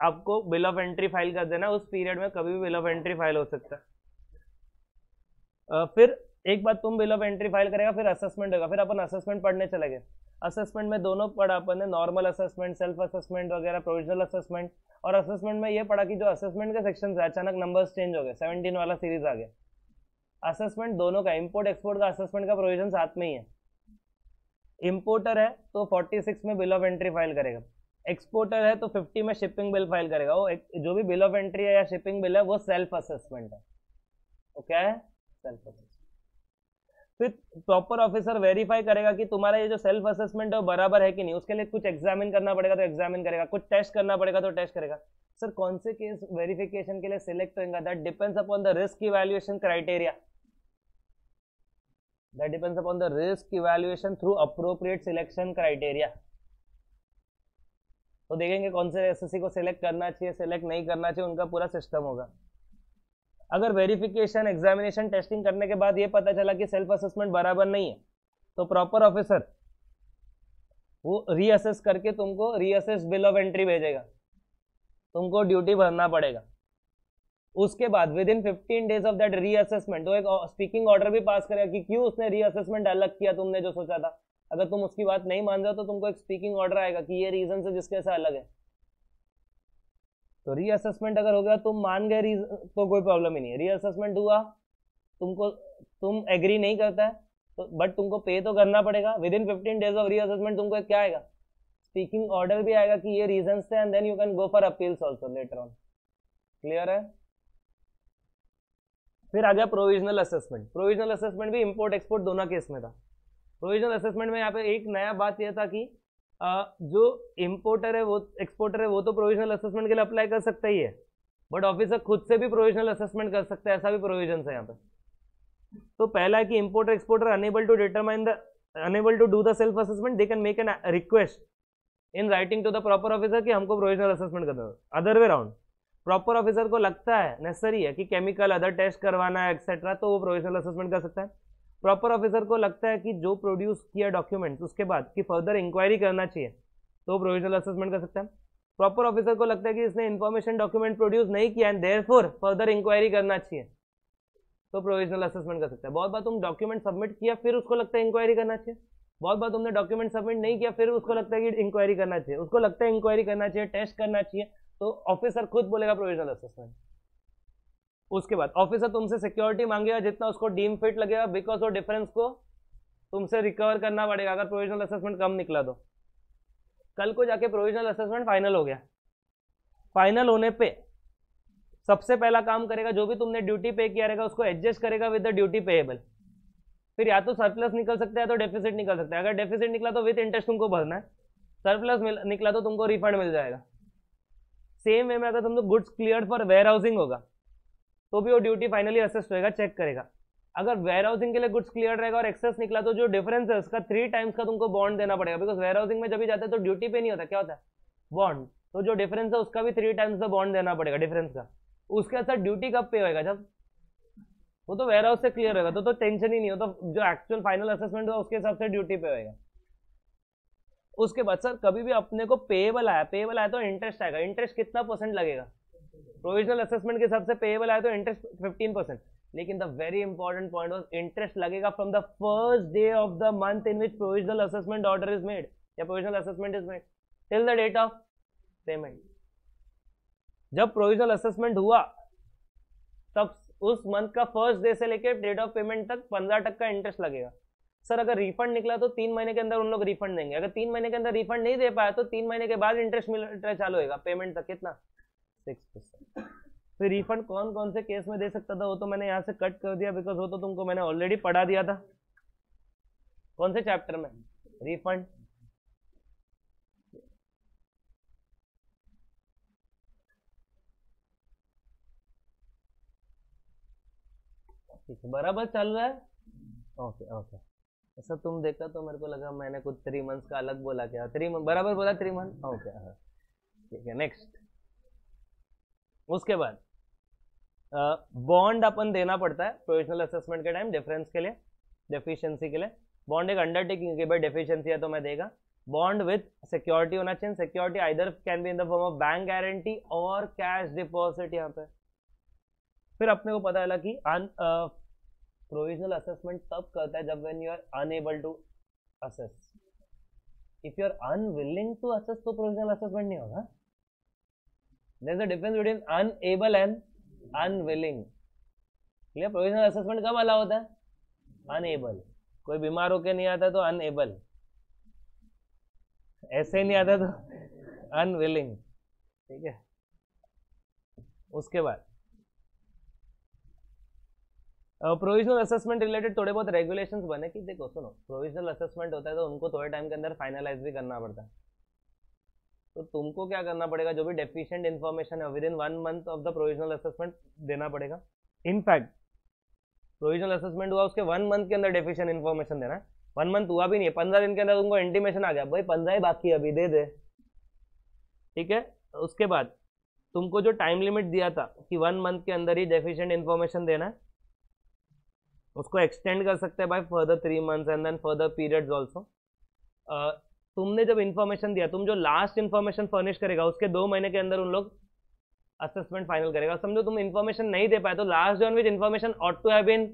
आपको बिल ऑफ़ एंट्री फ़ाइल कर देना। उस पीरियड में कभी भी बिल ऑफ़ एंट्री फ़ाइल हो सकता है। फिर एक बार तुम बिल ऑफ़ एंट्री फ़ाइल करेगा, फिर असेसमेंट होगा। फिर अपन असेसमेंट पढ़ने चले गए। असेसमेंट में दोनों पढ़ा अपन ने। नॉर्मल असेसमेंट सेल्फ असेसमेंट वगैरह प्रोविजनल असेसमेंट और असेसमेंट में ये पढ़ा कि जो असेसमेंट के सेक्शन है, अचानक नंबर्स चेंज हो गए। सेवनटीन वाला सीरीज़ आ गया। असेसमेंट दोनों का इम्पोर्ट एक्सपोर्ट का असेसमेंट का प्रोविज़न साथ में ही है। इम्पोर्टर है तो 46 में बिल ऑफ़ एंट्री फ़ाइल करेगा। एक्सपोर्टर है तो 50 में शिपिंग बिल फ़ाइल करेगा। वो जो भी बिल ऑफ़ एंट्री है या शिपिंग बिल है, वो सेल्फ असेसमेंट है। वो क्या है सेल्फ असेसमेंट फिर प्रॉपर ऑफिसर वेरीफाई करेगा कि तुम्हारा ये जो सेल्फ असेसमेंट है, वो बराबर है कि नहीं। उसके लिए कुछ एग्जामिन करना पड़ेगा तो एग्जामिन करेगा। कुछ टेस्ट करना पड़ेगा तो टेस्ट करेगा। सर कौन से केस वेरिफिकेशन के लिए सिलेक्ट होगा that depends upon the risk evaluation criteria that depends upon the risk evaluation through appropriate selection criteria तो देखेंगे कौन से एसएससी को सिलेक्ट करना चाहिए सिलेक्ट नहीं करना चाहिए, उनका पूरा सिस्टम होगा। अगर वेरिफिकेशन एग्जामिनेशन टेस्टिंग करने के बाद ये पता चला कि सेल्फ असेसमेंट बराबर नहीं है तो प्रॉपर ऑफिसर वो रीअसेस करके तुमको रीअसेस बिल ऑफ़ एंट्री भेजेगा। तुमको ड्यूटी भरना पड़ेगा। उसके बाद within fifteen days of that reassessment तो एक स्पीकिंग ऑर्डर भी पास करेगा कि क्यों उसने रीअसेसमेंट अलग किया तुमने जो सोचा था। अगर तुम उसकी बात नहीं मान रहे हो तो तुमको एक स्पीकिंग ऑर्डर आएगा कि ये रीजन से जिसके से अलग है। तो रीअसेसमेंट अगर हो गया, तुम मान गए रीजन तो कोई प्रॉब्लम ही नहीं है। रीअसेसमेंट हुआ, तुमको, तुम एग्री नहीं करता है तो बट तुमको पे तो करना पड़ेगा। Within fifteen days of reassessment तुमको क्या आएगा? स्पीकिंग ऑर्डर भी आएगा कि ये रीजन थे and then you can go for appeals also letter on clear है? फिर आ गया प्रोविजनल असेसमेंट प्रोविजनल असेसमेंट भी इम्पोर्ट एक्सपोर्ट दोनों केस में था. प्रोविजनल असेसमेंट में यहाँ पे एक नया बात यह था कि आ, जो इम्पोर्टर है वो एक्सपोर्टर है वो तो प्रोविजनल असेसमेंट के लिए अप्लाई कर सकता ही है. बट ऑफिसर खुद से भी प्रोविजनल असेसमेंट कर सकता है ऐसा भी प्रोविज़न है यहाँ पे. तो पहला है कि importer exporter unable to determine the unable to do the self assessment they can make an request in writing to the proper officer कि हमको प्रोविजनल असेसमेंट करना other way round proper officer को लगता है नेसेसरी है कि chemical other test करवाना है एक्सेट्रा तो वो प्रोविजनल असेसमेंट कर सकता है। प्रॉपर ऑफिसर को लगता है कि जो प्रोड्यूस किया डॉक्यूमेंट्स उसके बाद कि फर्दर इंक्वायरी करना चाहिए तो प्रोविजनल असेसमेंट कर सकता है। प्रॉपर ऑफिसर को लगता है कि इसने इन्फॉर्मेशन डॉक्यूमेंट प्रोड्यूस नहीं किया एंड देयर फर्दर इंक्वायरी करना चाहिए तो प्रोविजनल असेसमेंट कर सकता है। बहुत बार तुम डॉक्यूमेंट सबमिट किया, फिर उसको लगता है इंक्वायरी करना चाहिए। बहुत बार तुमने डॉक्यूमेंट सबमिट नहीं किया, फिर उसको लगता है कि इंक्वायरी करना चाहिए। उसको लगता है इंक्वायरी करना चाहिए टेस्ट करना चाहिए तो ऑफिसर खुद बोलेगा प्रोविजनल असेसमेंट उसके बाद ऑफिसर तुमसे सिक्योरिटी मांगेगा जितना उसको डीम फिट लगेगा बिकॉज़ वो डिफरेंस को तुमसे रिकवर करना पड़ेगा, अगर प्रोविजनल असेसमेंट कम निकला तो. कल को जाके प्रोविजनल असेसमेंट फाइनल हो गया. फाइनल होने पे सबसे पहला काम करेगा जो भी तुमने ड्यूटी पे किया रहेगा, उसको एडजस्ट करेगा विद द ड्यूटी पेएबल फिर या तो सरप्लस निकल सकता है तो डेफिसिट निकल सकता है. अगर डेफिसिट निकला तो विद इंटरेस्ट तुमको भरना है. सरप्लस निकला तो तुमको रिफंड मिल जाएगा. सेम वे में अगर तुम goods clear for warehousing होगा तो भी वो ड्यूटी फाइनली असेस्ट होएगा चेक करेगा। अगर वेयर हाउसिंग के लिए गुड्स क्लियर रहेगा और एक्सेस निकला तो जो डिफरेंस है, उसका थ्री टाइम्स का तुमको बॉन्ड देना पड़ेगा। बिकॉज़ वेयर हाउसिंग में जब भी जाते तो ड्यूटी पे नहीं होता, क्या होता है? बॉन्ड तो जो डिफरेंस है, उसका भी थ्री टाइम्स का बॉन्ड देना पड़ेगा डिफरेंस का। उसके साथ ड्यूटी कब पे होएगा जब? वो तो वेयर हाउस से क्लियर होगा तो तो टेंशन ही नहीं हो तो जो एक्चुअल फाइनल असेसमेंट हुआ, उसके हिसाब से ड्यूटी पे होएगा। उसके बाद सर, कभी भी अपने को पेएबल आया पेएबल आया तो इंटरेस्ट आएगा। इंटरेस्ट कितना परसेंट लगेगा? प्रोविजनल असेसमेंट के हिसाब से पेएबल आया तो इंटरेस्ट फिफ्टीन परसेंट लेकिन the very important point was interest लगेगा from the first day of the month in which provisional assessment order is made या provisional assessment is made till the date of payment जब provisional assessment हुआ, तब उस month का first day से लेकर date of payment तक पंद्रह टक्का इंटरेस्ट लगेगा। सर, अगर रिफंड निकला तो तीन महीने के अंदर उन लोग रिफंड देंगे। अगर तीन महीने के अंदर रिफंड नहीं दे पाया तो तीन महीने के बाद इंटरेस्ट मिल चालू होगा पेमेंट तक कितना? सिक्स परसेंट फिर रिफंड कौन कौन से केस में दे सकता था? वो तो मैंने यहाँ से कट कर दिया बिकॉज़ वो तो तुमको मैंने ऑलरेडी पढ़ा दिया था। कौन से चैप्टर में? रिफंड बराबर चल रहा है? ओके ओके ऐसा तुम देखा तो मेरे को लगा मैंने कुछ थ्री मंथ्स का अलग बोला क्या? थ्री मंथ बराबर बोला थ्री मंथ ओके ठीक है नेक्स्ट उसके बाद बॉन्ड अपन देना पड़ता है प्रोविजनल असेसमेंट के टाइम डिफरेंस के लिए डेफिशिएंसी के लिए. बॉन्ड एक अंडरटेकिंग की भाई डेफिशिएंसी है तो मैं देगा. बॉन्ड विथ सिक्योरिटी होना चाहिए. Security either can be in the form of bank guarantee और कैश डिपॉजिट यहाँ पे. फिर अपने को पता चला कि प्रोविजनल असेसमेंट तब करता है जब when you are unable to assess if you are unwilling to assess तो प्रोविजनल असेसमेंट नहीं होगा। There is a difference between unable and unwilling clear provisional assessment कब अलाउ होता है? अनएबल कोई बीमार होके नहीं आता तो अनएबल ऐसे नहीं आता तो अनविलिंग ठीक है? उसके बाद। प्रोविजनल असेसमेंट रिलेटेड थोड़े बहुत रेगुलेशंस बने कि देखो, सुनो प्रोविजनल असेसमेंट होता है तो उनको थोड़े टाइम के अंदर फाइनलाइज भी करना पड़ता है। तो तुमको क्या करना पड़ेगा? जो भी डेफिशिएंट इन्फॉर्मेशन है within one month of the provisional assessment देना पड़ेगा। इनफैक्ट प्रोविजनल असेसमेंट हुआ, उसके वन मंथ के अंदर डेफिशिएंट इन्फॉर्मेशन देना वन मंथ हुआ भी नहीं है, पंद्रह दिन के अंदर तुमको इंटीमेशन आ गया। भाई, पंद्रह ही बाकी अभी, दे दे। ठीक है? उसके बाद तुमको जो टाइम लिमिट दिया था कि वन मंथ के अंदर ही डेफिशिएंट इन्फॉर्मेशन देना है उसको एक्सटेंड कर सकते हैं by further three months and then further periods also तुमने जब इन्फॉर्मेशन दिया, तुम जो लास्ट इन्फॉर्मेशन फर्निश करेगा, उसके दो महीने के अंदर उन लोग असेसमेंट फाइनल करेगा। समझो तुम इन्फॉर्मेशन नहीं दे पाए तो last John which information ought to have been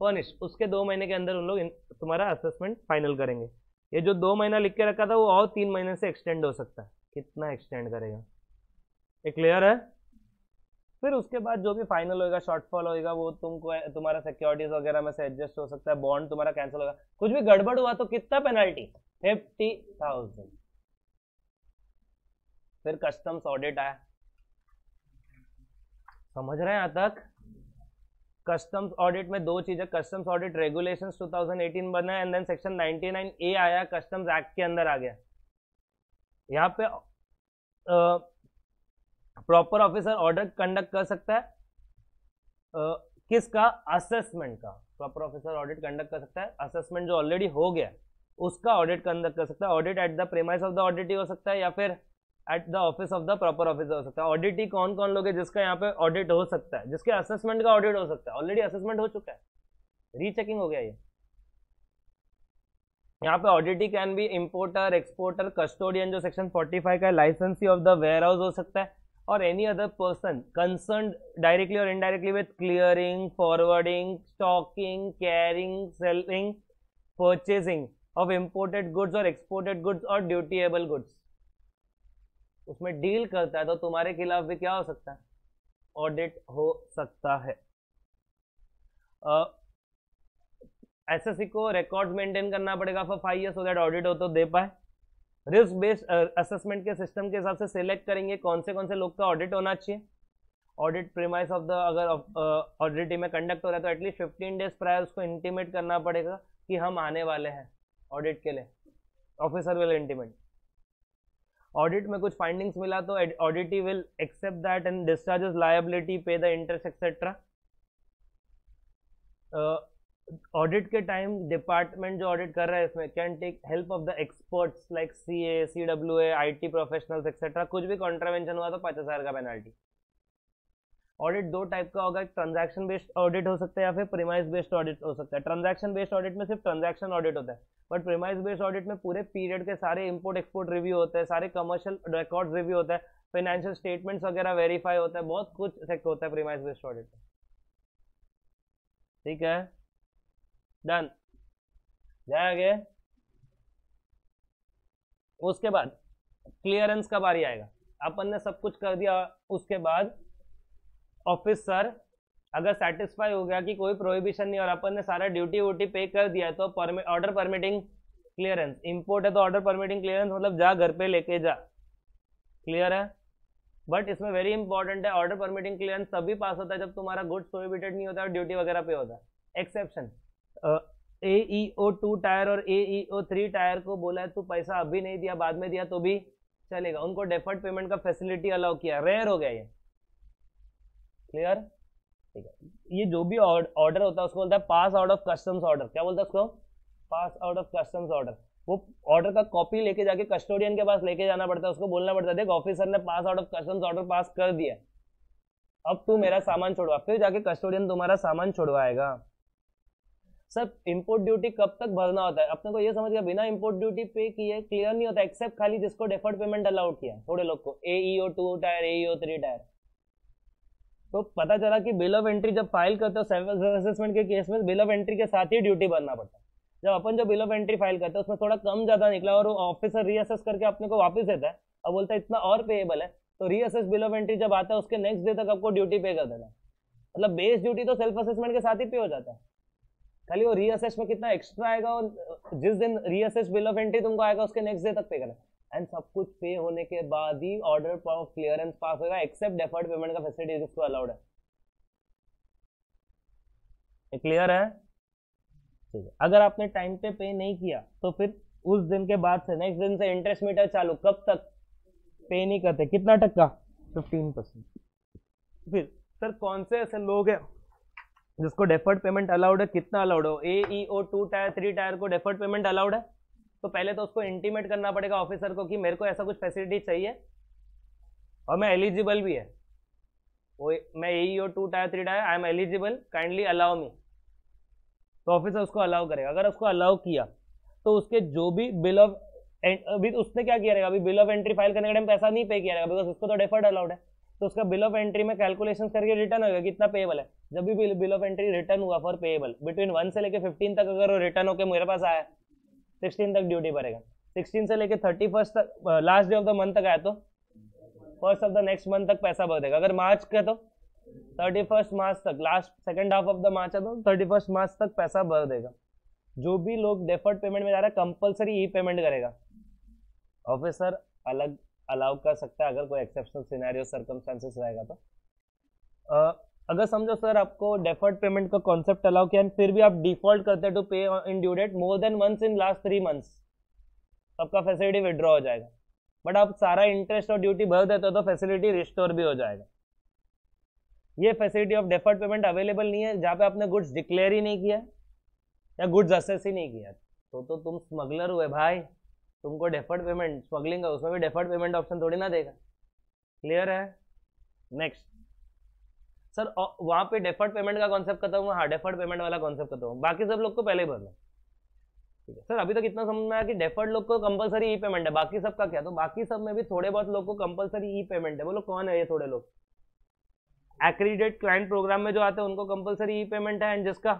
furnish उसके दो महीने के अंदर उन लोग तुम्हारा असेसमेंट फाइनल करेंगे। ये जो दो महीना लिख के रखा था, वो और तीन महीने से एक्सटेंड हो सकता है। कितना एक्सटेंड करेगा? ये क्लियर है? फिर उसके बाद जो भी फाइनल होगा शॉर्टफॉल होगा वो तुमको, तुम्हारा सिक्योरिटीज वगैरह में से एडजस्ट हो सकता है बॉन्ड तुम्हारा कैंसिल होगा। कुछ भी गड़बड़ हुआ तो कितना पेनल्टी फिफ्टी थाउज़ेंड फिर कस्टम्स ऑडिट आया। समझ रहे हैं यहाँ तक? कस्टम्स ऑडिट में दो चीज़ें कस्टम्स ऑडिट रेगुलेशंस 2018 बना एंड देन सेक्शन 99 ए आया कस्टम्स एक्ट के अंदर आ गया। यहाँ पे प्रॉपर ऑफिसर ऑर्डर कंडक्ट कर सकता है uh, किसका? असेसमेंट का। प्रॉपर ऑफिसर ऑडिट कंडक्ट कर सकता है। असेसमेंट जो ऑलरेडी हो गया उसका ऑडिट कंडक्ट कर सकता है। Audit at the premise of the auditee हो सकता है या फिर at the office of the proper officer हो सकता है। ऑडिटी कौन कौन लोग है जिसका यहाँ पे ऑडिट हो सकता है? जिसके असेसमेंट का ऑडिट हो सकता है। ऑलरेडी असेसमेंट हो चुका है। रीचेकिंग हो गया ये। यहाँ पे auditee can be importer exporter custodian जो सेक्शन 45 का licensee of the warehouse हो सकता है। और any other person concern directly और indirectly with clearing forwarding stocking carrying selling purchasing of imported goods और एक्सपोर्टेड गुड्स और ड्यूटीएबल गुड्स उसमें डील करता है तो तुम्हारे खिलाफ भी क्या हो सकता है? ऑडिट हो सकता है। एस एस सी को रिकॉर्ड मेंटेन करना पड़ेगा। For five year so that audit हो तो दे पाए। रिस्क बेस्ड असेसमेंट के सिस्टम के हिसाब से सिलेक्ट करेंगे कौन से कौन से लोग का ऑडिट होना चाहिए। ऑडिट प्रीमाइस ऑफ़ द अगर ऑडिट uh, में कंडक्ट हो रहा है तो at least fifteen days prior उसको इंटीमेट करना पड़ेगा कि हम आने वाले हैं ऑडिट के लिए। ऑफिसर विल इंटीमेट ऑडिट में कुछ फाइंडिंग्स मिला तो auditee will accept that and discharges liability pay the interest etcetera audit के टाइम डिपार्टमेंट जो ऑडिट कर रहा है इसमें can take help of the experts like C A C W A I T professionals etcetera कुछ भी contravention हुआ तो पचास हज़ार का पेनाल्टी ऑडिट दो टाइप का होगा ट्रांजैक्शन बेस्ड ऑडिट हो सकता है या फिर प्रीमाइज बेस्ड ऑडिट हो सकता है। ट्रांजैक्शन बेस्ड ऑडिट में सिर्फ़ ट्रांजैक्शन ऑडिट होता है बट प्रीमाइज बेस्ड ऑडिट में पूरे पीरियड के सारे इंपोर्ट एक्सपोर्ट रिव्यू होते हैं, सारे कमर्शियल रिकॉर्ड रिव्यू होता है फाइनेंशियल स्टेटमेंट्स वगैरह वेरीफाई होता है, बहुत कुछ सेक्ट होता है प्रीमाइज बेस्ड ऑडिट ठीक है? डन जाए आगे। उसके बाद क्लियरेंस का बारी आएगा? अपन ने सब कुछ कर दिया। उसके बाद ऑफिसर अगर सेटिस्फाई हो गया कि कोई प्रोहिबिशन नहीं और अपन ने सारा ड्यूटी वूटी पे कर दिया तो ऑर्डर परमिटिंग क्लियरेंस इंपोर्ट है तो ऑर्डर परमिटिंग क्लियरेंस मतलब जा घर पे लेके जा। क्लियर है? बट इसमें वेरी इंपॉर्टेंट है ऑर्डर परमिटिंग क्लियरेंस तभी पास होता है जब तुम्हारा गुड्स प्रोहिबिटेड नहीं होता और ड्यूटी वगैरह पे होता है। Exception A E O two tier और A E O three tier को बोला है, तू पैसा अभी नहीं दिया, बाद में दिया तो भी चलेगा। उनको डेफर्ड पेमेंट का फैसिलिटी अलाउ किया। रेयर हो गया ये। क्लियर ठीक है। ये जो भी ऑर्डर होता है, उसको बोलता है pass out of customs order क्या बोलता है उसको? Pass out of customs order वो ऑर्डर का कॉपी लेके जाके कस्टोडियन के पास लेके जाना पड़ता है, उसको बोलना पड़ता है, देख ऑफिसर ने pass out of customs order pass कर दिया अब तू मेरा सामान छोड़वा। फिर जाके कस्टोडियन तुम्हारा सामान छोड़वाएगा। सर इंपोर्ट ड्यूटी कब तक भरना होता है? अपने को ये समझ गया बिना इंपोर्ट ड्यूटी पे किए क्लियर नहीं होता एक्सेप्ट खाली जिसको डेफर्ड पेमेंट अलाउड किया थोड़े लोग को। AEO two tier AEO three tier तो पता चला कि बिल ऑफ़ एंट्री जब फ़ाइल करते हो असेसमेंट के केस में बिल ऑफ़ एंट्री के साथ ही ड्यूटी भरना पड़ता है। जब अपन जो बिल ऑफ़ एंट्री फ़ाइल करते हैं, उसमें थोड़ा कम ज़्यादा निकला और ऑफिसर रीअसेस करके अपने को वापस देता है और बोलता है, इतना और पेएबल है। तो रीअसेस बिल ऑफ़ एंट्री जब आता है, उसके नेक्स्ट डे तक आपको ड्यूटी पे कर देना मतलब बेस ड्यूटी तो सेल्फ असेसमेंट के साथ ही पे हो जाता है। खाली वो रीअसेस में कितना एक्स्ट्रा आएगा और जिस दिन रीअसेस बिल ऑफ़ एंट्री तुमको आएगा, उसके नेक्स्ट डे तक पे करना। एंड सब कुछ पे होने के बाद ही ऑर्डर ऑफ़ क्लियरेंस पास होगा एक्सेप्ट डेफर्ड पेमेंट का फैसिलिटी जिसको अलाउड है। क्लियर है? ठीक है। अगर आपने टाइम पे पे नहीं किया तो फिर उस दिन के बाद से नेक्स्ट दिन से इंटरेस्ट मीटर चालू, कब तक पे नहीं करते? कितना टक्का? फिफ्टीन परसेंट फिर, सर, कौन से ऐसे लोग हैं? जिसको डेफर्ड पेमेंट अलाउड है, कितना अलाउड हो? A E O two tier three tier को डेफर्ड पेमेंट अलाउड है? तो पहले तो उसको इंटीमेट करना पड़ेगा ऑफिसर को कि मेरे को ऐसा कुछ फैसिलिटी चाहिए और मैं एलिजिबल भी है। वो मैं A E O two tier three tier I am eligible kindly allow me तो ऑफिसर उसको अलाउ करेगा। अगर उसको अलाउ किया तो उसके जो भी बिल ऑफ़ अभी उसने क्या किया रहेगा? अभी बिल ऑफ़ एंट्री फ़ाइल करने का टाइम पैसा नहीं पे किया रहेगा बिकॉज़ उसको तो डेफर्ड अलाउड है। तो उसका बिल ऑफ़ एंट्री में कैलकुलेशन करके रिटर्न होगा, कितना पेएबल है? जब भी बिल ऑफ़ एंट्री रिटर्न हुआ फॉर पेएबल बिटवीन वन से लेकर फिफ्टीन तक अगर रिटर्न होकर मेरे पास आया सिक्सटीन तक ड्यूटी भरेगा। सिक्सटीन से लेकर थर्टी फ़र्स्ट तक last day of the month तक आया तो first of the next month तक पैसा भर देगा। अगर मार्च का तो थर्टी फ़र्स्ट मार्च तक last second half of the March है तो थर्टी फ़र्स्ट मार्च तक पैसा भर देगा। जो भी लोग डेफर्ड पेमेंट में जा रहा है कंपलसरी ई पेमेंट करेगा। ऑफिसर अलग अलाउ कर सकता है अगर कोई एक्सेप्शनल सिनेरियो सर्कमस्टेंसेस रहेगा तो। अगर समझो सर, आपको डेफर्ड पेमेंट का कॉन्सेप्ट अलाउ किया फिर भी आप डिफ़ॉल्ट करते हैं to pay in due date more than once in last three months आपका फैसिलिटी विड्रॉ हो जाएगा। बट आप सारा इंटरेस्ट और ड्यूटी भर देते हो तो फैसिलिटी रिस्टोर भी हो जाएगा। ये facility of deferred payment available नहीं है, जहाँ पे आपने गुड्स डिक्लेयर ही नहीं किया या गुड्स असेस ही नहीं किया। तो तो तुम स्मगलर हुए भाई। तुमको डेफर्ड पेमेंट स्मगलिंग का, उसमें भी डेफर्ड पेमेंट ऑप्शन थोड़ी ना देगा। क्लियर है? नेक्स्ट सर वहाँ पे डेफर्ड पेमेंट का कॉन्सेप्ट खत्म हुआ। हाँ डेफर्ड पेमेंट वाला कॉन्सेप्ट खत्म हुआ। बाकी सब लोग को पहले ही भरना ठीक है। सर अभी तक तो इतना समझ में आया कि डेफर्ड लोग को कंपलसरी ई पेमेंट है। बाकी सबका क्या? तो बाकी सब में भी थोड़े बहुत लोग को कंपलसरी ई पेमेंट है। बोलो, कौन है ये थोड़े लोग? एक्रीडेट क्लाइंट प्रोग्राम में जो आते हैं, उनको कंपलसरी ई पेमेंट है एंड जिसका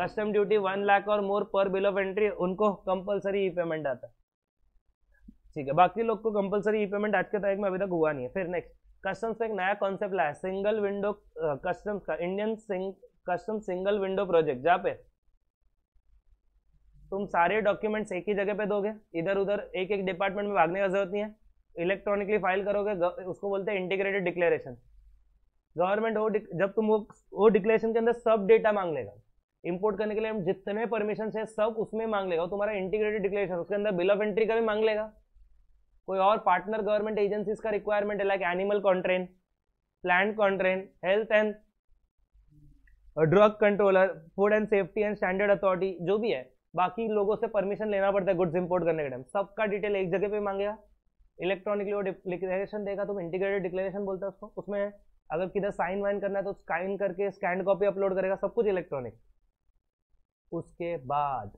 कस्टम ड्यूटी वन लाख और मोर पर बिल ऑफ़ एंट्री उनको कंपलसरी ई पेमेंट आता है। ठीक है, बाकी लोग को कंपलसरी ई पेमेंट आज के तारीख में अभी तक हुआ नहीं है। फिर नेक्स्ट कस्टम्स एक नया कॉन्सेप्ट लाया सिंगल विंडो कस्टम्स का Indian custom single window project जहाँ पे तुम सारे डॉक्यूमेंट्स एक ही जगह पे दोगे इधर उधर एक एक डिपार्टमेंट में भागने का ज़रूरत नहीं है। इलेक्ट्रॉनिकली फ़ाइल करोगे उसको बोलते हैं इंटीग्रेटेड डिक्लेरेशन गवर्नमेंट वो जब तुम वो वो डिक्लेरेशन के अंदर सब डेटा मांग लेगा। इंपोर्ट करने के लिए जितने परमिशन है, सब उसमें मांग लेगा। तुम्हारा इंटीग्रेटेड डिक्लेरेशन उसके अंदर बिल ऑफ़ एंट्री का भी मांग लेगा। कोई और पार्टनर गवर्नमेंट एजेंसीज का रिक्वायरमेंट है like animal quarantine plant quarantine health and drug controller food and safety and standard authority जो भी है, बाकी लोगों से परमिशन लेना पड़ता है गुड्स इंपोर्ट करने के टाइम सबका डिटेल एक जगह पे मांगेगा। इलेक्ट्रॉनिकली वो डिक्लेरेशन देगा तुम इंटीग्रेटेड डिक्लेरेशन बोलते हैं उसको। उसमें अगर किधर साइन वाइन करना है तो साइन करके स्कैंड कॉपी अपलोड करेगा, सब कुछ इलेक्ट्रॉनिक उसके बाद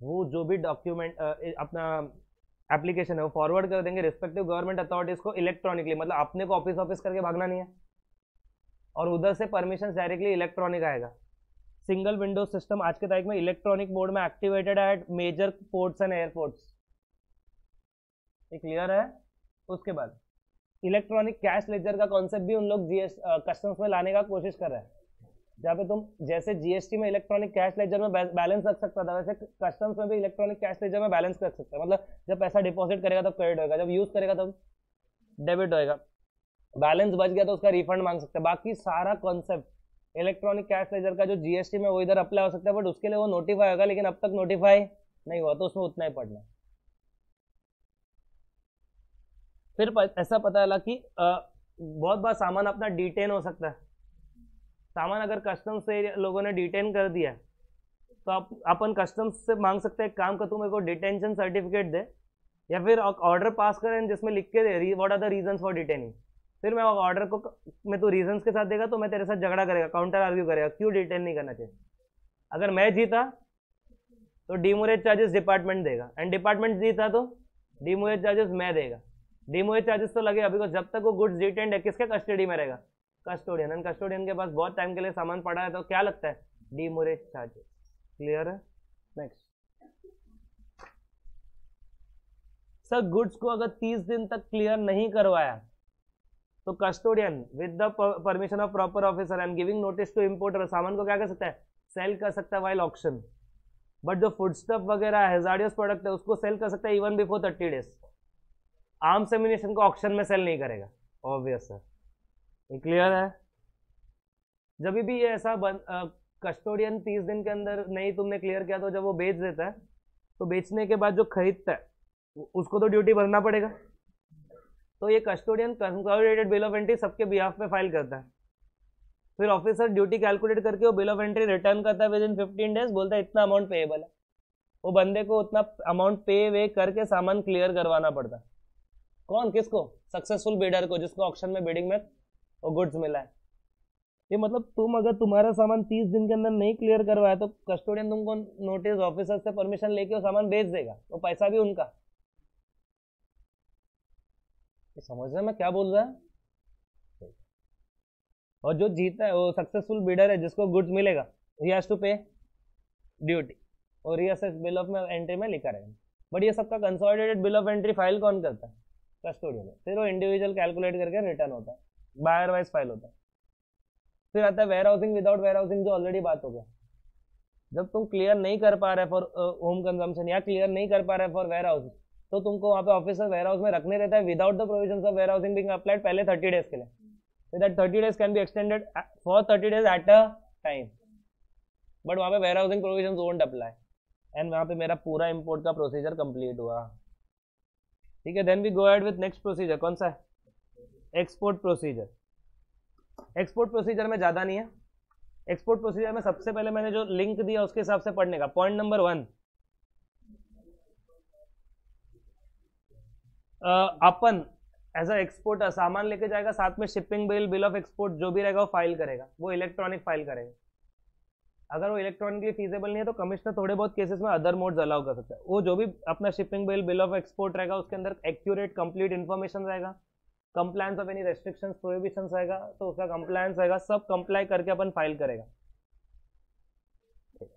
वो जो भी डॉक्यूमेंट अपना एप्लीकेशन है, वो फॉरवर्ड कर देंगे रिस्पेक्टिव गवर्नमेंट अथॉरिटीज को इलेक्ट्रॉनिकली मतलब अपने को ऑफ़िस ऑफ़िस करके भागना नहीं है। और उधर से परमिशन डायरेक्टली इलेक्ट्रॉनिक आएगा। सिंगल विंडो सिस्टम आज के तारीख में इलेक्ट्रॉनिक मोड में एक्टिवेटेड है at major ports and airports clear है? उसके बाद इलेक्ट्रॉनिक कैश लेजर का कॉन्सेप्ट भी उन लोग जीएस कस्टम्स में लाने का कोशिश कर रहे हैं। जहाँ पे तुम जैसे जीएसटी में इलेक्ट्रॉनिक कैश लेजर में बैलेंस रख सकता था, वैसे कस्टम्स में भी इलेक्ट्रॉनिक कैश लेजर में बैलेंस रख सकता है। मतलब जब पैसा डिपॉजिट करेगा तब क्रेडिट होगा जब यूज़ करेगा तब डेबिट होएगा। बैलेंस बच गया तो उसका रिफंड मांग सकते हैं। बाकी सारा कॉन्सेप्ट इलेक्ट्रॉनिक कैश लेजर का जो जीएसटी में वो इधर अप्लाई हो सकता है बट उसके लिए वो नोटिफाई होगा, लेकिन अब तक नोटिफाई नहीं हुआ तो उसमें उतना ही पढ़ना फिर ऐसा पता चला कि बहुत बार सामान अपना डिटेन हो सकता है। सामान अगर कस्टम से लोगों ने डिटेन कर दिया है तो आप, अपन कस्टम्स से मांग सकते हैं काम का तू मेरे को डिटेंशन सर्टिफिकेट दे, या फिर ऑर्डर पास करें जिसमें लिख के दे what are the reasons for detaining फिर मैं ऑर्डर को, मैं तो रीजंस के साथ देगा तो मैं तेरे साथ झगड़ा करेगा काउंटर आर्ग्यू करेगा, क्यों डिटेन नहीं करना चाहिए? अगर मैं जीता तो डिमोरेज चार्जेस डिपार्टमेंट देगा एंड डिपार्टमेंट जीता तो डीमोरेज चार्जेस मैं देगा। डीमोरेज चार्जेस तो लगे अभी जब तक वो गुड्स डिटेंड है, किसके कस्टडी में रहेगा? कस्टोडियन एंड कस्टोडियन के पास बहुत टाइम के लिए सामान पड़ा है तो क्या लगता है? डिमोरेज चार्जेस क्लियर है? नेक्स्ट सर गुड्स को अगर 30 दिन तक क्लियर नहीं करवाया तो custodian with the permission of proper officer and giving notice to importer सामान को क्या कर सकता है? सेल कर सकता है वाइल ऑप्शन बट जो फ़ूड स्टफ़ वगैरह हेजारियस प्रोडक्ट है, उसको सेल कर सकता है even before thirty days arms ammunition को ऑप्शन में सेल नहीं करेगा. ऑब्वियस सर ये क्लियर है? जब भी ये ऐसा कस्टोडियन तीस दिन के अंदर नहीं तुमने क्लियर किया तो जब वो बेच देता है तो बेचने के बाद जो खरीदता है उसको तो ड्यूटी भरना पड़ेगा। तो ये custodian consolidated bill of entry सबके बिहाफ पे फ़ाइल करता है। फिर ऑफिसर ड्यूटी कैलकुलेट करके वो बिल ऑफ़ एंट्री रिटर्न करता है विद इन फिफ्टीन डेज़ बोलता है, इतना अमाउंट पेएबल है। वो बंदे को उतना अमाउंट पे वे करके सामान क्लियर करवाना पड़ता है। कौन? किसको? सक्सेसफुल बिडर को, जिसको ऑप्शन में बिडिंग में वो गुड्स मिला है। ये मतलब तुम अगर तुम्हारा सामान तीस दिन के अंदर नहीं क्लियर करवाया तो कस्टोडियन तुमको नोटिस ऑफिसर से परमिशन लेके वो सामान बेच देगा तो पैसा भी उनका। समझ रहे मैं क्या बोल रहा है? और जो जीता है, वो सक्सेसफुल बिडर है, जिसको गुड्स मिलेगा ही टू पे ड्यूटी और रीअसेस बिल ऑफ़ एंट्री में लिखा रहेगा। बट ये सबका consolidated bill of entry file कौन करता है? कस्टोडियन फिर वो इंडिविजुअल कैलकुलेट करके रिटर्न होता है। बायर वाइज फ़ाइल होता है। फिर आता है warehousing without warehousing जो ऑलरेडी बात हो गया। जब तुम क्लियर नहीं कर पा रहे फॉर होम कंजम्पशन या क्लियर नहीं कर पा रहे फॉर वेयर हाउस तो तुमको वहाँ पे ऑफिसर वेयर हाउस में रखने रहता है। Without the provision of warehousing being applied पहले थर्टी डेज़ के लिए। So that 30 days can be extended for 30 days at a time. But वहाँ पे warehousing provision won't apply and वहाँ पे मेरा पूरा इम्पोर्ट का प्रोसीजर कंप्लीट हुआ। ठीक है then we go ahead with next procedure कौन सा है? एक्सपोर्ट प्रोसीजर एक्सपोर्ट प्रोसीजर में ज़्यादा नहीं है। एक्सपोर्ट प्रोसीजर में सबसे पहले मैंने जो लिंक दिया उसके हिसाब से पढ़ने का। पॉइंट नंबर वन अपन एज अ एक्सपोर्टर सामान लेके जाएगा, साथ में shipping bill bill of export जो भी रहेगा वो फ़ाइल करेगा। वो इलेक्ट्रॉनिक फ़ाइल करेगा। अगर वो इलेक्ट्रॉनिकली फीजेबल नहीं है तो कमिश्नर थोड़े बहुत केसेस में अदर मोड्स अलाउ कर सकता है। वो जो भी अपना shipping bill bill of export रहेगा, उसके अंदर एक्यूरेट कंप्लीट इन्फॉर्मेशन रहेगा। Compliance of any restriction prohibition रहेगा तो उसका कंप्लायंस रहेगा सब कंप्लाई करके अपन फ़ाइल करेगा।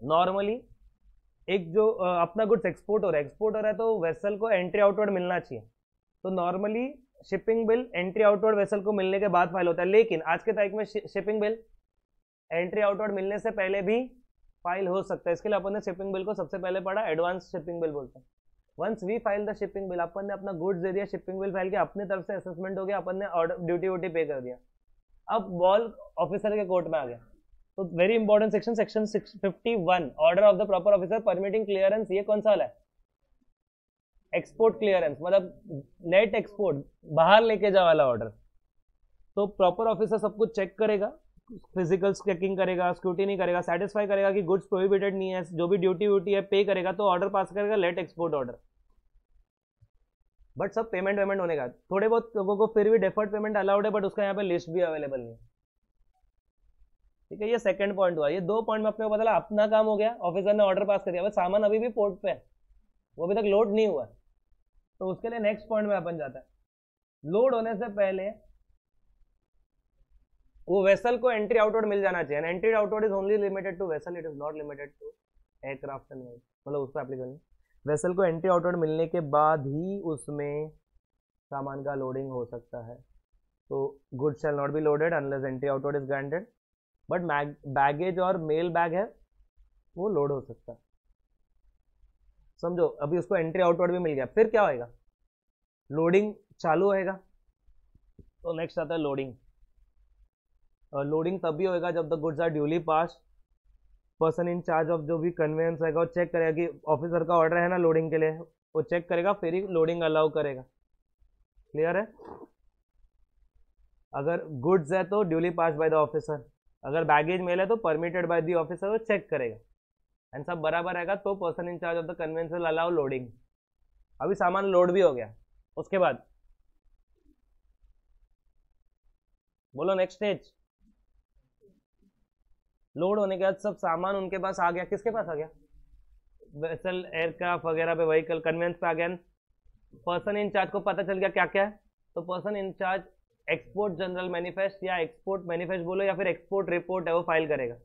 नॉर्मली एक जो अपना गुड्स एक्सपोर्ट हो रहा है एक्सपोर्ट हो रहा है तो वेसल को एंट्री आउटवर्ड मिलना चाहिए। तो normally shipping bill entry outward vessel को मिलने के बाद फ़ाइल होता है, लेकिन आज के तारीख में शिपिंग बिल एंट्री आउटवर्ड मिलने से पहले भी फ़ाइल हो सकता है। इसके लिए अपन ने शिपिंग बिल को सबसे पहले पढ़ा एडवांस शिपिंग बिल बोलते हैं। Once we file the shipping bill अपन ने अपना गुड्स दे दिया शिपिंग बिल फ़ाइल के, अपने तरफ़ से असेसमेंट हो गया, अपन ने ऑर्डर ड्यूटी व्यूटी पे कर दिया। अब बॉल ऑफिसर के कोर्ट में आ गया। तो very important section section fifty one order of the proper officer permitting clearance ये कौन सा वाला है? एक्सपोर्ट क्लियरेंस मतलब लेट एक्सपोर्ट बाहर लेके जा वाला ऑर्डर तो प्रॉपर ऑफिसर सब कुछ चेक करेगा फ़िज़िकल चेकिंग करेगा स्क्रूटिनी करेगा सेटिस्फाई करेगा कि गुड्स प्रोहिबिटेड नहीं है, जो भी ड्यूटी व्यूटी है पे करेगा तो ऑर्डर पास करेगा लेट एक्सपोर्ट ऑर्डर बट सब पेमेंट वेमेंट होने का थोड़े बहुत लोगों को फिर भी डेफर्ड पेमेंट अलाउड है बट उसका यहाँ पे लिस्ट भी अवेलेबल नहीं ठीक है, ये सेकंड पॉइंट हुआ। ये दो पॉइंट में अपने को पता अपना काम हो गया ऑफिसर ने ऑर्डर पास कर दिया। सामान अभी भी पोर्ट पे है। वो अभी तक लोड नहीं हुआ तो उसके लिए नेक्स्ट पॉइंट में अपन जाता है। लोड होने से पहले वो वेसल को एंट्री आउटवर्ड मिल जाना चाहिए। Entry outward is only limited to vessel it is not limited to aircraft मतलब उसको एप्लीकेशन वेसल को एंट्री आउटवर्ड मिलने के बाद ही उसमें सामान का लोडिंग हो सकता है। तो good shall not be loaded unless entry outward is granted. But baggage और मेल बैग है, वो लोड हो सकता है। समझो, अभी उसको एंट्री आउटवर्ड भी मिल गया, फिर क्या होएगा? लोडिंग चालू होएगा। तो नेक्स्ट आता है लोडिंग। लोडिंग तब भी होएगा जब the goods are duly pass person in charge of जो भी कन्वेंस रहेगा, वो चेक करेगा कि ऑफिसर का ऑर्डर है ना लोडिंग के लिए। वो चेक करेगा, फिर ही लोडिंग अलाउ करेगा। क्लियर है? अगर गुड्स है तो duly pass by the officer अगर बैगेज मेल है तो परमिटेड बाय द ऑफिसर वो चेक करेगा। एंड सब बराबर रहेगा तो person in charge of the conveyance allow loading अभी सामान लोड भी हो गया। उसके बाद। बोलो नेक्स्ट स्टेज लोड होने के बाद सब सामान उनके पास आ गया। किसके पास आ गया? वेसल, एयरक्राफ्ट वगैरह पे व्हीकल कन्वेंस पे आ गया। पर्सन इन चार्ज को पता चल गया क्या क्या है। तो person in charge export general manifest या एक्सपोर्ट मैनिफेस्ट बोलो या फिर एक्सपोर्ट रिपोर्ट है वो फ़ाइल करेगा।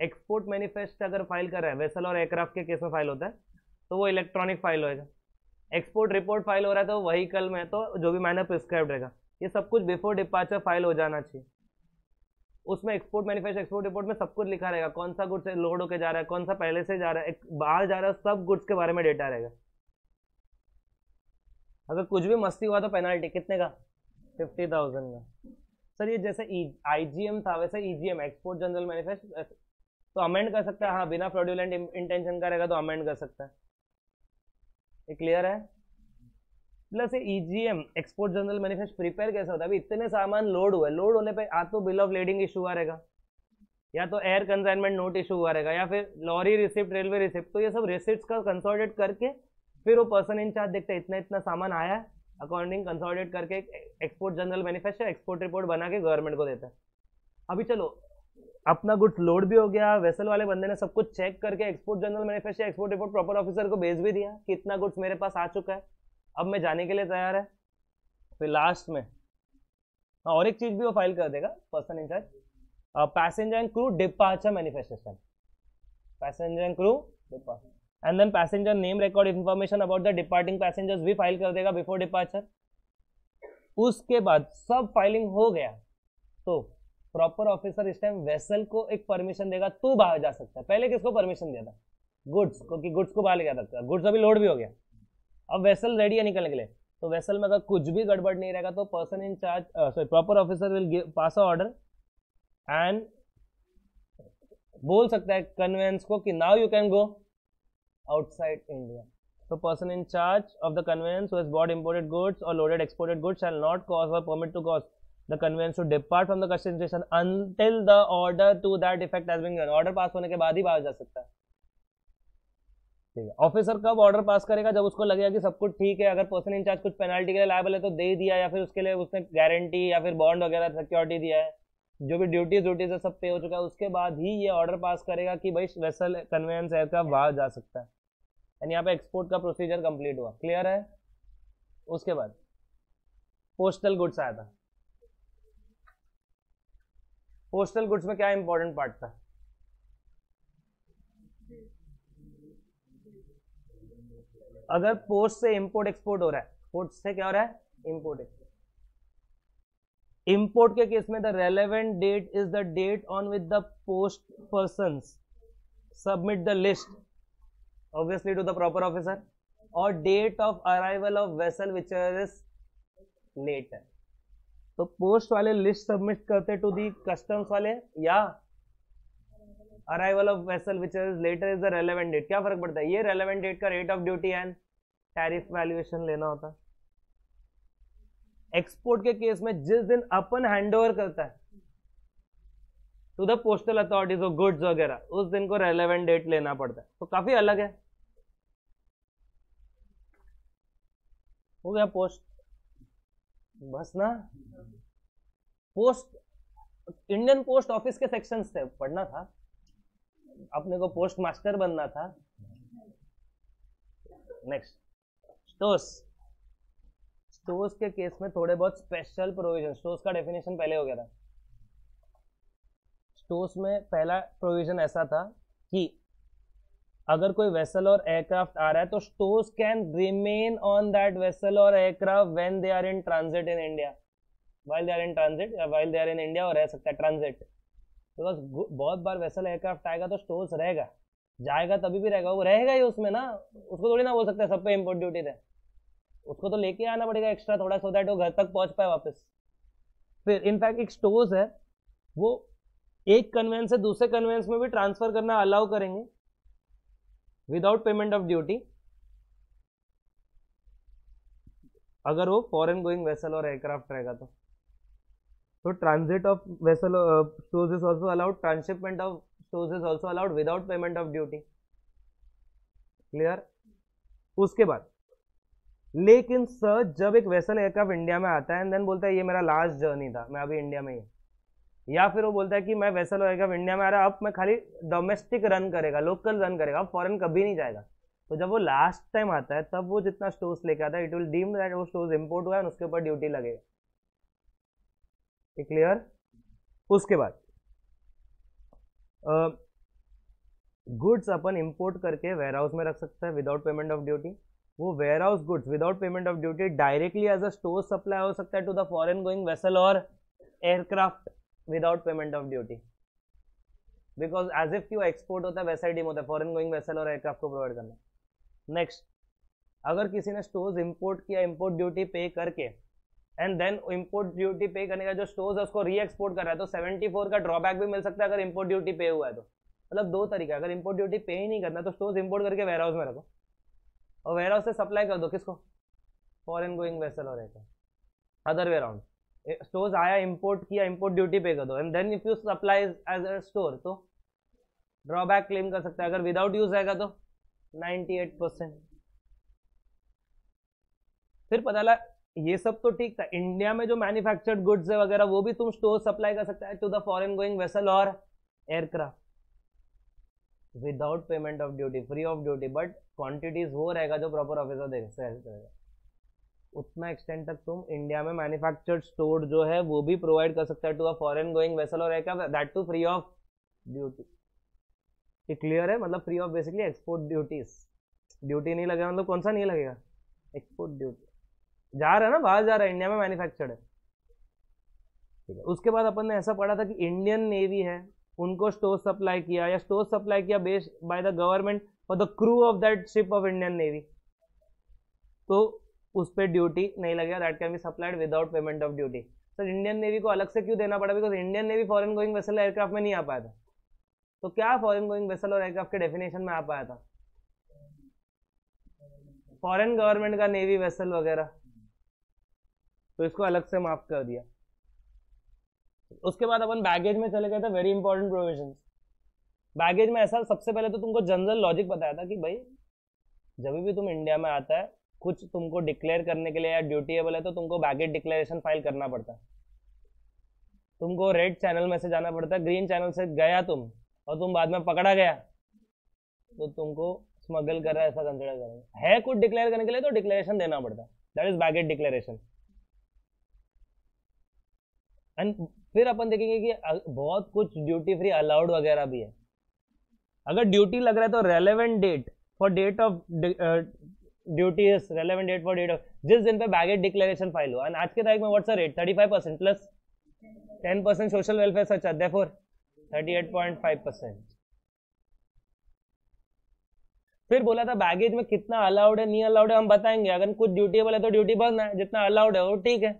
एक्सपोर्ट मैनिफेस्ट अगर फ़ाइल कर रहा है वेसल और एयरक्राफ्ट के केस में फ़ाइल होता है तो वो इलेक्ट्रॉनिक फ़ाइल होएगा। एक्सपोर्ट रिपोर्ट फ़ाइल हो रहा है तो वहीकल में तो जो भी मैंने प्रिस्क्राइब रहेगा। ये सब कुछ बिफोर डिपार्चर फ़ाइल हो जाना चाहिए। उसमें एक्सपोर्ट मैनिफेस्ट एक्सपोर्ट रिपोर्ट में सब कुछ लिखा रहेगा। कौन सा गुड्स लोड होकर जा रहा है, कौन सा पहले से जा रहा है बाहर जा रहा है, सब गुड्स के बारे में डेटा रहेगा। अगर कुछ भी मस्ती हुआ तो पेनाल्टी कितने का? फिफ्टी थाउज़ेंड का। सर, ये जैसे आईजीएम था, वैसे ईजीएम एक्सपोर्ट जनरल मैनिफेस्ट तो अमेंड कर सकता है हाँ बिना फ्रॉड्यूलेंट इंटेंशन का रहेगा तो अमेंड कर सकता है। ये क्लियर है? Plus EGM export general manifest prepare कैसे होता है? अभी इतने सामान लोड हुए लोड होने पे आ तो बिल ऑफ़ लेडिंग इशू आ रहेगा, या तो एयर कंसाइनमेंट नोट इशू हुआ रहेगा, या फिर लॉरी रिसिप्ट रेलवे रिसिप्ट तो ये सब रिसिप्ट का कंसोलिडेट करके फिर वो पर्सन इंचार्ज देखते हैं, इतना इतना सामान आया है अकॉर्डिंग कंसोलिडेट करके export general manifest export report बना के गवर्नमेंट को देता है। अभी चलो, अपना गुड्स लोड भी हो गया वेसल वाले बंदे ने सब कुछ चेक करके export general manifest export report proper officer को भेज भी दिया, कि इतना गुड्स मेरे पास आ चुका है। अब मैं जाने के लिए तैयार है। फिर लास्ट में हाँ और एक चीज़ भी वो फ़ाइल कर देगा person in charge passenger and crew departure manifestation passenger and crew departure and then passenger name record information about the departing passengers भी फ़ाइल कर देगा बिफोर डिपार्चर उसके बाद सब फाइलिंग हो गया तो प्रॉपर ऑफिसर इस टाइम वेसल को एक परमिशन देगा, तू बाहर जा सकता है। पहले किसको परमिशन दिया था? गुड्स क्योंकि गुड्स को बाहर ले जा सकता गुड्स अभी लोड भी हो गया। अब वेसल रेडी है निकलने के लिए। तो वेसल में अगर कुछ भी गड़बड़ नहीं रहेगा तो person in charge sorry proper officer will pass a order and बोल सकता है कन्वेंस को कि now you can go outside India so person in charge of the conveyance who has bought imported goods और loaded exported goods shall not cause और permit to cause the conveyance to depart from the custom station until the order to that effect has been order pass होने के बाद ही बाहर जा सकता है। ठीक है। ऑफिसर कब ऑर्डर पास करेगा? जब उसको लगेगा कि सब कुछ ठीक है, अगर पर्सन इंचार्ज कुछ पेनाल्टी के लिए लाइबल है तो दे दिया या फिर उसके लिए उसने गारंटी या फिर बॉन्ड वगैरह सिक्योरिटी दिया है। जो भी ड्यूटीज़ ड्यूटीज़ है, सब पे हो चुका है। उसके बाद ही ये ऑर्डर पास करेगा कि भाई वेसल कन्वेंस एयरक्राफ्ट बाहर जा सकता है। एंड यहाँ पे एक्सपोर्ट का प्रोसीजर कंप्लीट हुआ। क्लियर है? उसके बाद। पोस्टल गुड्स आया था। पोस्टल गुड्स में क्या इंपॉर्टेंट पार्ट था? अगर पोस्ट से इंपोर्ट एक्सपोर्ट हो रहा है पोस्ट से क्या हो रहा है? इंपोर्ट एक्सपोर्ट इंपोर्ट के केस में the relevant date is the date on with the post person submit the list obviously to the proper officer और date of arrival of vessel which is late है तो post वाले list submit करते to the customs वाले या arrival of vessel which is later is the relevant date क्या फ़र्क पड़ता है? ये रेलेवेंट डेट का rate of duty and tariff valuation लेना होता है। एक्सपोर्ट के केस में जिस दिन अपन हैंडओवर करता है to the postal authorities of goods वगैरह, उस दिन को रेलेवेंट डेट लेना पड़ता है। तो काफ़ी अलग है। हो गया पोस्ट बस ना। पोस्ट इंडियन पोस्ट ऑफ़िस के सेक्शंस थे, पढ़ना था। अपने को पोस्ट मास्टर बनना था। नेक्स्ट स्टोस स्टोस के केस में थोड़े बहुत स्पेशल प्रोविज़न स्टोस का डेफिनेशन पहले हो गया था। स्टोस में पहला प्रोविज़न ऐसा था कि अगर कोई वेसल और एयरक्राफ्ट आ रहा है तो stores can remain on that vessel और aircraft when they are in transit in India while they are in transit while they are in India और रह सकता है ट्रांजिट बिकॉज़ बहुत बार वेसल एयरक्राफ्ट आएगा तो स्टोर्स रहेगा। जाएगा तभी भी रहेगा, वो रहेगा ही उसमें ना, उसको थोड़ी ना बोल सकते हैं, सब पे इम्पोर्ट ड्यूटी दे उसको तो लेके आना पड़ेगा एक्स्ट्रा थोड़ा सो दैट वो घर तक पहुँच पाए वापस। फिर इनफैक्ट एक स्टोर्स है, वो एक कन्वेंस से दूसरे कन्वेंस में भी ट्रांसफ़र करना अलाउ करेंगे विदाउट पेमेंट ऑफ़ ड्यूटी अगर वो फॉरेन गोइंग वेसल और एयरक्राफ्ट रहेगा तो। तो transit of vessel stores is also allowed transhipment of stores is also allowed without payment of duty clear उसके बाद, लेकिन सर जब एक वेसल एयरक्राफ्ट इंडिया में आता है एंड देन बोलता है, ये मेरा लास्ट जर्नी था, मैं अभी इंडिया में ही या फिर वो बोलता है कि, मैं वेसल एयरक्राफ्ट इंडिया में आ रहा अब मैं खाली डोमेस्टिक रन करेगा लोकल रन करेगा, अब फॉरन कभी नहीं जाएगा. तो जब वो लास्ट टाइम आता है, तब वो जितना स्टोर्स लेके आता है इट विल डीम दैट वो स्टोर्स इंपोर्ट हुआ है उसके ऊपर ड्यूटी लगेगा। क्लियर उसके बाद गुड्स अपन इंपोर्ट करके वेयर हाउस में रख सकते हैं विदाउट पेमेंट ऑफ़ ड्यूटी वो warehouse goods without payment of duty directly as a store supply हो सकता है to the foreign going vessel और aircraft without payment of duty because as if क्यों एक्सपोर्ट होता है, वैसा डीम होता है फॉरन गोइंग वेसल और एयरक्राफ्ट को प्रोवाइड करना। नेक्स्ट अगर किसी ने स्टोर्स इंपोर्ट किया इंपोर्ट ड्यूटी पे करके and then import duty pay करने का जो स्टोर्स है, उसको री एक्सपोर्ट कर रहा है तो 74 का ड्रॉबैक भी मिल सकता है अगर इम्पोर्ट ड्यूटी पे हुआ है तो। मतलब दो तरीका अगर इम्पोर्ट ड्यूटी पे ही नहीं करना तो स्टोर्स इम्पोर्ट करके वेयर हाउस में रखो। और वेयर हाउस से सप्लाई कर दो, किसको? फॉरेन गोइंग वेसल और अदर वे अराउंड स्टोर्स आया इम्पोर्ट किया इम्पोर्ट ड्यूटी पे कर दो। And then if you supply as a store तो ड्रॉबैक क्लेम कर सकते हैं। अगर विदाउट यूज़ आएगा तो 98 परसेंट फिर पता लगा ये सब तो ठीक था। इंडिया में जो मैन्युफैक्चर्ड गुड्स है वगैरह, वो भी तुम स्टोर सप्लाई कर सकता है to the foreign going vessel और aircraft without payment of duty free of duty but quantities वो रहेगा जो प्रॉपर ऑफिसर देगा उतना एक्सटेंड तक तुम इंडिया में मैन्युफैक्चर्ड स्टोर जो है, वो भी प्रोवाइड कर सकता है to a foreign going vessel और aircraft that too free of duty ये क्लियर है? मतलब free of basically export duties duty नहीं लगेगा मतलब कौन सा नहीं लगेगा? एक्सपोर्ट ड्यूटी जा रहा है ना बाहर जा रहा है इंडिया में मैन्युफैक्चर्ड है। ठीक है। उसके बाद अपन ने ऐसा पढ़ा था कि इंडियन नेवी है उनको स्टोर सप्लाई किया या स्टोर सप्लाई किया based by the government for the crew of that ship of Indian navy तो उस पर ड्यूटी नहीं लगेगा that can be supplied without payment of duty sir Indian navy को अलग से क्यों देना पड़ा? Because Indian navy foreign going vessel aircraft में नहीं आ पाया था। तो क्या फॉरेन गोइंग वेसल और एयरक्राफ्ट के डेफिनेशन में आ पाया था? फॉरेन गवर्नमेंट का नेवी वेसल वगैरह। तो इसको अलग से माफ़ कर दिया। उसके बाद अपन बैगेज में चले गए थे वेरी इंपॉर्टेंट प्रोविज़न बैगेज में ऐसा, सबसे पहले तो तुमको जनरल लॉजिक बताया था कि भाई, जब भी तुम इंडिया में आता है, कुछ तुमको डिक्लेयर करने के लिए या ड्यूटीएबल है तो तुमको बैगेज डिक्लेरेशन फ़ाइल करना पड़ता है। तुमको रेड चैनल में से जाना पड़ता है ग्रीन चैनल से गया तुम, और तुम बाद में पकड़ा गया तो तुमको स्मगल कर रहा है, ऐसा कंसिडर करेंगे है। कुछ डिक्लेयर करने के लिए तो डिक्लेरेशन देना पड़ता है। That is baggage declaration and फिर अपन देखेंगे कि बहुत कुछ ड्यूटी फ्री अलाउड वगैरह भी है। अगर ड्यूटी लग रहा है तो relevant date for date of duty is relevant date for date of जिस दिन पे बैगेज डिक्लेरेशन फ़ाइल हुआ एंड आज के तारीख में what's rate thirty five percent plus ten percent social welfare such therefore 38.5 percent फिर बोला था बैगेज में कितना अलाउड है, नहीं अलाउड है, हम बताएँगे। अगर कुछ ड्यूटीबल है तो ड्यूटी बंद है, जितना अलाउड है वो ठीक है।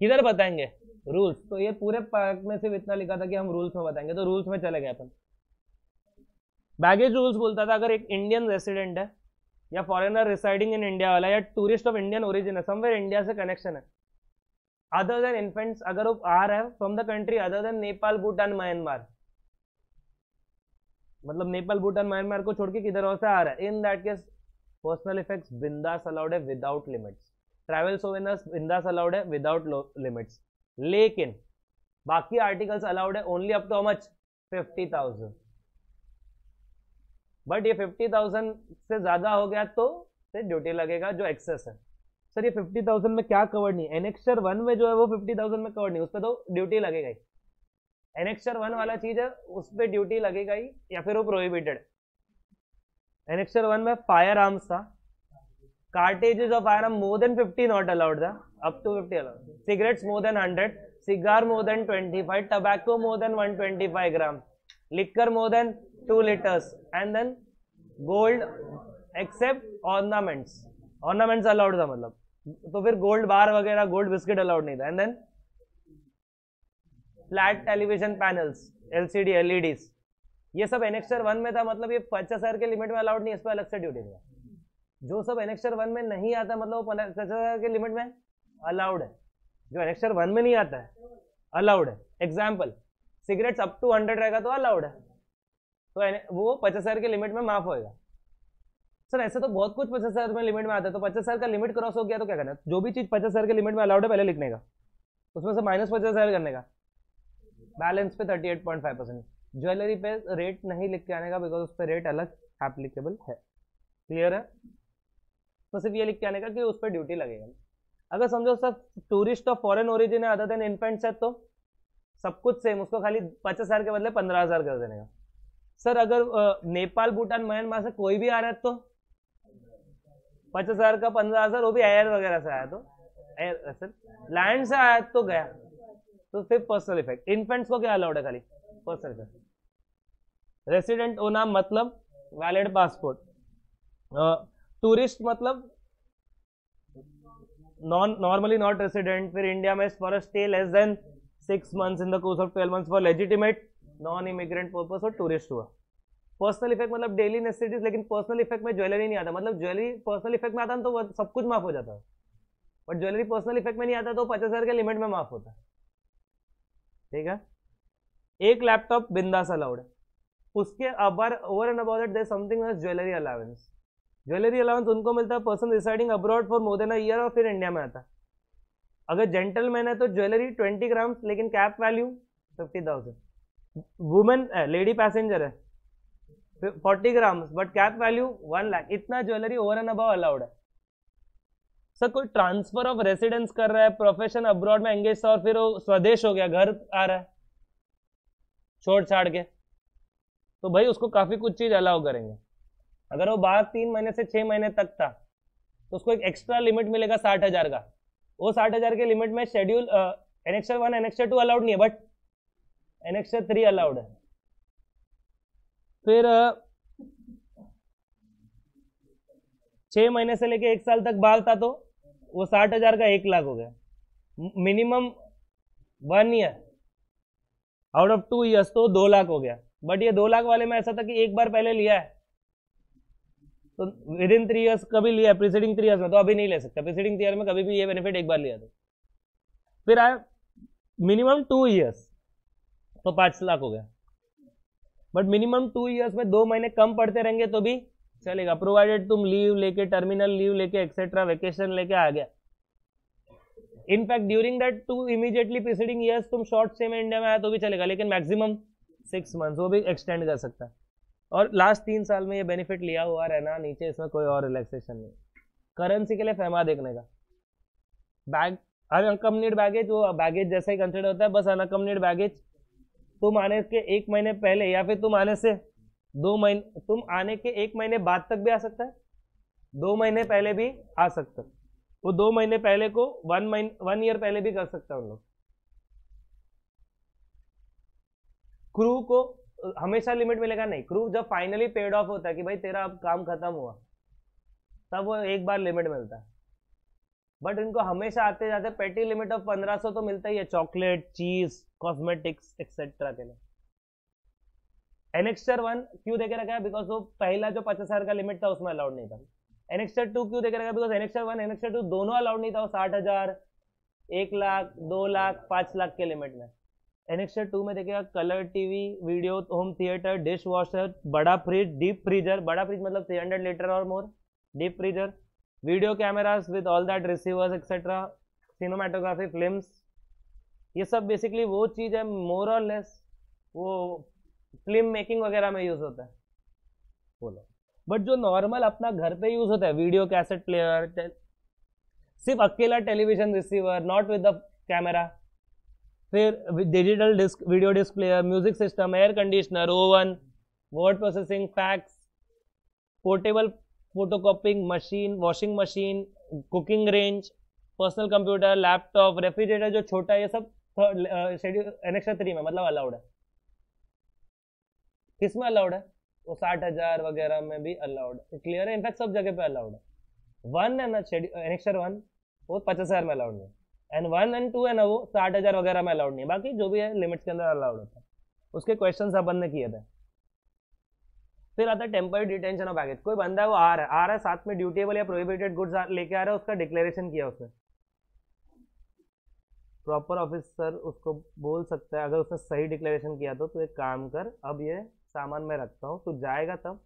किधर बताएँगे? रूल्स। तो ये पूरे पार्क में सिर्फ़ इतना लिखा था कि हम रूल्स में बताएँगे तो रूल्स में चले गए अपन। बैगेज रूल्स बोलता था, अगर एक इंडियन रेसिडेंट है, या फॉरेनर रिसाइडिंग इन इंडिया वाला, या टूरिस्ट ऑफ़ इंडियन ओरिजिन है समवेयर इंडिया से कनेक्शन है। अदर देन इन्फेंट्स अगर वो आ रहा है from the country other than Nepal Bhutan Myanmar मतलब नेपाल भूटान म्यांमार को छोड़ के किधर और से आ रहा है? In that case personal effects बिंदास अलाउड है विदाउट लिमिट्स ट्रैवल सोवेनर्स बिंदास अलाउड है विदाउट लिमिट्स लेकिन बाकी आर्टिकल्स अलाउड है only up to much fifty thousand but ये फिफ्टी थाउज़ेंड से ज़्यादा हो गया तो ड्यूटी लगेगा जो एक्सेस है। सर ये फिफ्टी थाउज़ेंड में क्या कवर नहीं एनेक्सर वन में जो है वो फिफ्टी थाउज़ेंड में कवर नहीं उस पर तो ड्यूटी लगेगा ही। एनेक्सर वन वाला चीज़ है, उस पर ड्यूटी लगेगा ही या फिर वो प्रोहिबिटेड एनेक्सर वन में फायर आर्म्स था। Of fire arm more than fifty not allowed था up to fifty allowed cigarettes more than hundred cigar more than 25 tobacco more than 125 gram, liquor more than 2 liters, and then gold except ornaments. Ornaments allowed था मतलब तो फिर gold bar वगैरह gold biscuit allowed नहीं था. And then flat television panels LCD LEDs ये सब annexure one में था मतलब ये पचास हज़ार के लिमिट में अलाउड नहीं, इस पर अलग से ड्यूटी था। जो सब एनेक्सर वन में नहीं आता मतलब के लिमिट में? अलाउड है। जो एनेक्सर वन में नहीं आता है अलाउड है। Example cigarettes up to hundred रहेगा तो अलाउड है। तो वो पचास हज़ार के लिमिट में माफ़ होएगा। सर, ऐसे तो बहुत कुछ पचास हज़ार में लिमिट में आता है। तो पचास हज़ार का लिमिट क्रॉस हो गया तो क्या करना है? जो भी चीज़ पचास हज़ार के लिमिट में अलाउड है, पहले लिखने का। उसमें से माइनस पचास हज़ार करने का। बैलेंस पे thirty eight point five percent jewellery पे रेट नहीं लिख के आने का बिकॉज़ उस पर रेट अलग एप्लीकेबल है। क्लियर है? तो सिर्फ़ ये लिख के आने का कि उस पर ड्यूटी लगेगा। अगर समझो sir tourist of foreign origin है अदर देन इन्फेंट है तो सब कुछ सेम उसको खाली पचास हज़ार के बदले पंद्रह कर देने का। सर अगर नेपाल, भूटान, म्यांमार से कोई भी आ रहा है तो पचास हज़ार का पंद्रह हज़ार, वो भी एयर वगैरह से आया तो। एयर सर लैंड से आया तो गया। तो फिर पर्सनल इफ़ेक्ट इन्फेंट्स को क्या अलाउड है खाली? पर्सनल इफ़ेक्ट रेसिडेंट होना मतलब वैलिड पासपोर्ट टूरिस्ट मतलब नॉन नॉर्मली नॉट रेसिडेंट फिर इंडिया में for a stay less than six months in the course of twelve months for legitimate non immigrant purpose और टूरिस्ट हुआ। Personal effect मतलब daily necessities लेकिन personal effect में jewellery नहीं आता। मतलब ज्वेलरी पर्सनल इफ़ेक्ट में आता तो सब कुछ माफ़ हो जाता। है बट ज्वेलरी पर्सनल इफ़ेक्ट में नहीं आता तो पचास हज़ार के लिमिट में माफ़ होता। है ठीक है? एक लैपटॉप बिंदास अलाउड है। उसके अबर over and about they something jewellery allowance jewellery allowance उनको मिलता है person residing abroad for more than year और फिर इंडिया में आता अगर जेंटलमैन है तो ज्वेलरी ट्वेंटी ग्राम लेकिन cap value fifty thousand women lady passenger है forty grams but cap value one lakh इतना jewellery over and about allowed है। सर, कोई ट्रांसफ़र ऑफ़ रेसिडेंस कर रहा है प्रोफेशन अब्रॉड में एंगेज था और फिर वो स्वदेश हो गया, घर आ रहा है छोड़ छाड़ के तो भाई उसको काफ़ी कुछ चीज़ अलाउ करेंगे। अगर वो बाहर तीन महीने से छह महीने तक था तो उसको एक एक्स्ट्रा लिमिट मिलेगा साठ हज़ार का। वो साठ हज़ार के लिमिट में schedule annexure one annexure two allowed नहीं है बट एनेक्सर थ्री अलाउड है। फिर छह महीने से लेके एक साल तक बाल था तो वो साठ हज़ार का एक लाख हो गया। Minimum one year out of two years तो दो लाख हो गया। बट ये दो लाख वाले में ऐसा था कि एक बार पहले लिया है। तो विद इन थ्री ईयर्स कभी लिया प्रीसीडिंग थ्री ईयर्स में तो अभी नहीं ले सकता। प्रीसीडिंग थ्री ईयर में कभी भी ये बेनिफिट एक बार लिया था फिर आया मिनिमम टू ईयर्स तो पाँच लाख हो गया। बट मिनिमम टू ईयर्स में दो महीने कम पढ़ते रहेंगे तो भी चलेगा। प्रोवाइडेड तुम लीव लेके टर्मिनल लीव लेके एक्सेट्रा वेकेशन लेके आ गया। In fact during that two immediately preceding years तुम शॉर्ट स्टे में इंडिया में आया तो भी चलेगा, लेकिन मैक्सिमम सिक्स मंथ्स वो भी एक्सटेंड कर सकता है। और लास्ट तीन साल में ये बेनिफिट लिया हुआ रहना, नीचे इसमें कोई और रिलैक्सेशन नहीं। करेंसी के लिए फेमा देखने का। बैग अनकम्पनीड बैगेज वो बैगेज जैसा ही कंसिडर होता है, बस अनकम्पनीड बैगेज तुम आने के एक महीने पहले या फिर तुम आने से दो महीने, तुम आने के एक महीने बाद तक भी आ सकता है। दो महीने पहले भी आ सकता है। वो दो महीने पहले को वन महीने वन ईयर पहले भी कर सकता है उन लोग। क्रू को हमेशा लिमिट मिलेगा नहीं। क्रू जब फाइनली पेड ऑफ़ होता है कि भाई तेरा अब काम खत्म हुआ, तब वो एक बार लिमिट मिलता है। बट इनको हमेशा आते जाते पेटी लिमिट ऑफ़ 1500 तो मिलता ही है चॉकलेट चीज़ कॉस्मेटिक्स एक्सेट्रा के लिए। एनेक्सर वन क्यों देखे रखा है? बिकॉज़ वो पहला जो पचास हज़ार का लिमिट था उसमें अलाउड नहीं था। एनेक्सर टू क्यों देखे रखा because annexure one annexure two दोनों अलाउड नहीं था, वो साठ हज़ार, एक लाख, दो लाख, पाँच लाख के लिमिट में। एनेक्सर टू में देखिएगा colour TV video home theatre dish washer बड़ा फ्रिज डीप फ्रीजर बड़ा फ्रिज मतलब थ्री हंड्रेड लीटर और more deep freezer video cameras with all that receivers etcetera cinematography film ये सब बेसिकली वो चीज़ है मोर और लेस वो फ़िल्म मेकिंग वगैरह में यूज़ होता है। बोलो। बट जो नॉर्मल अपना घर पे यूज़ होता है वीडियो कैसेट प्लेयर सिर्फ़ अकेला television receiver not with the camera फिर digital disc video disc player music system air conditioner oven word processing fax portable photocopying machine washing machine cooking range personal computer laptop refrigerator जो छोटा ये सब schedule three में मतलब allowed है। किसमें allowed है? वो साठ हज़ार वगैरह में भी अलाउड है। क्लियर है? इनफैक्ट सब जगह पे अलाउड है। वन है ना एनेक्सर वन वो पचास हज़ार में अलाउड नहीं एंड वन एंड टू है ना वो, साठ हज़ार वगैरह में अलाउड नहीं है। बाकी जो भी है लिमिट्स के अंदर अलाउड होता है। उसके क्वेश्चन अपन ने किए थे। फिर आता है टेम्पर डिटेंशन ऑफ़ बैगेज कोई बंदा है, वो आ रहा है। आ रहा है, साथ में ड्यूटेबल या प्रोहिबिटेड गुड्स लेके आ रहा है, उसका डिक्लेरेशन किया उसने। प्रॉपर ऑफिसर उसको बोल सकता है, अगर उसने सही डिक्लेरेशन किया तो तू एक काम कर, अब ये सामान मैं रखता हूँ, तू जाएगा तब।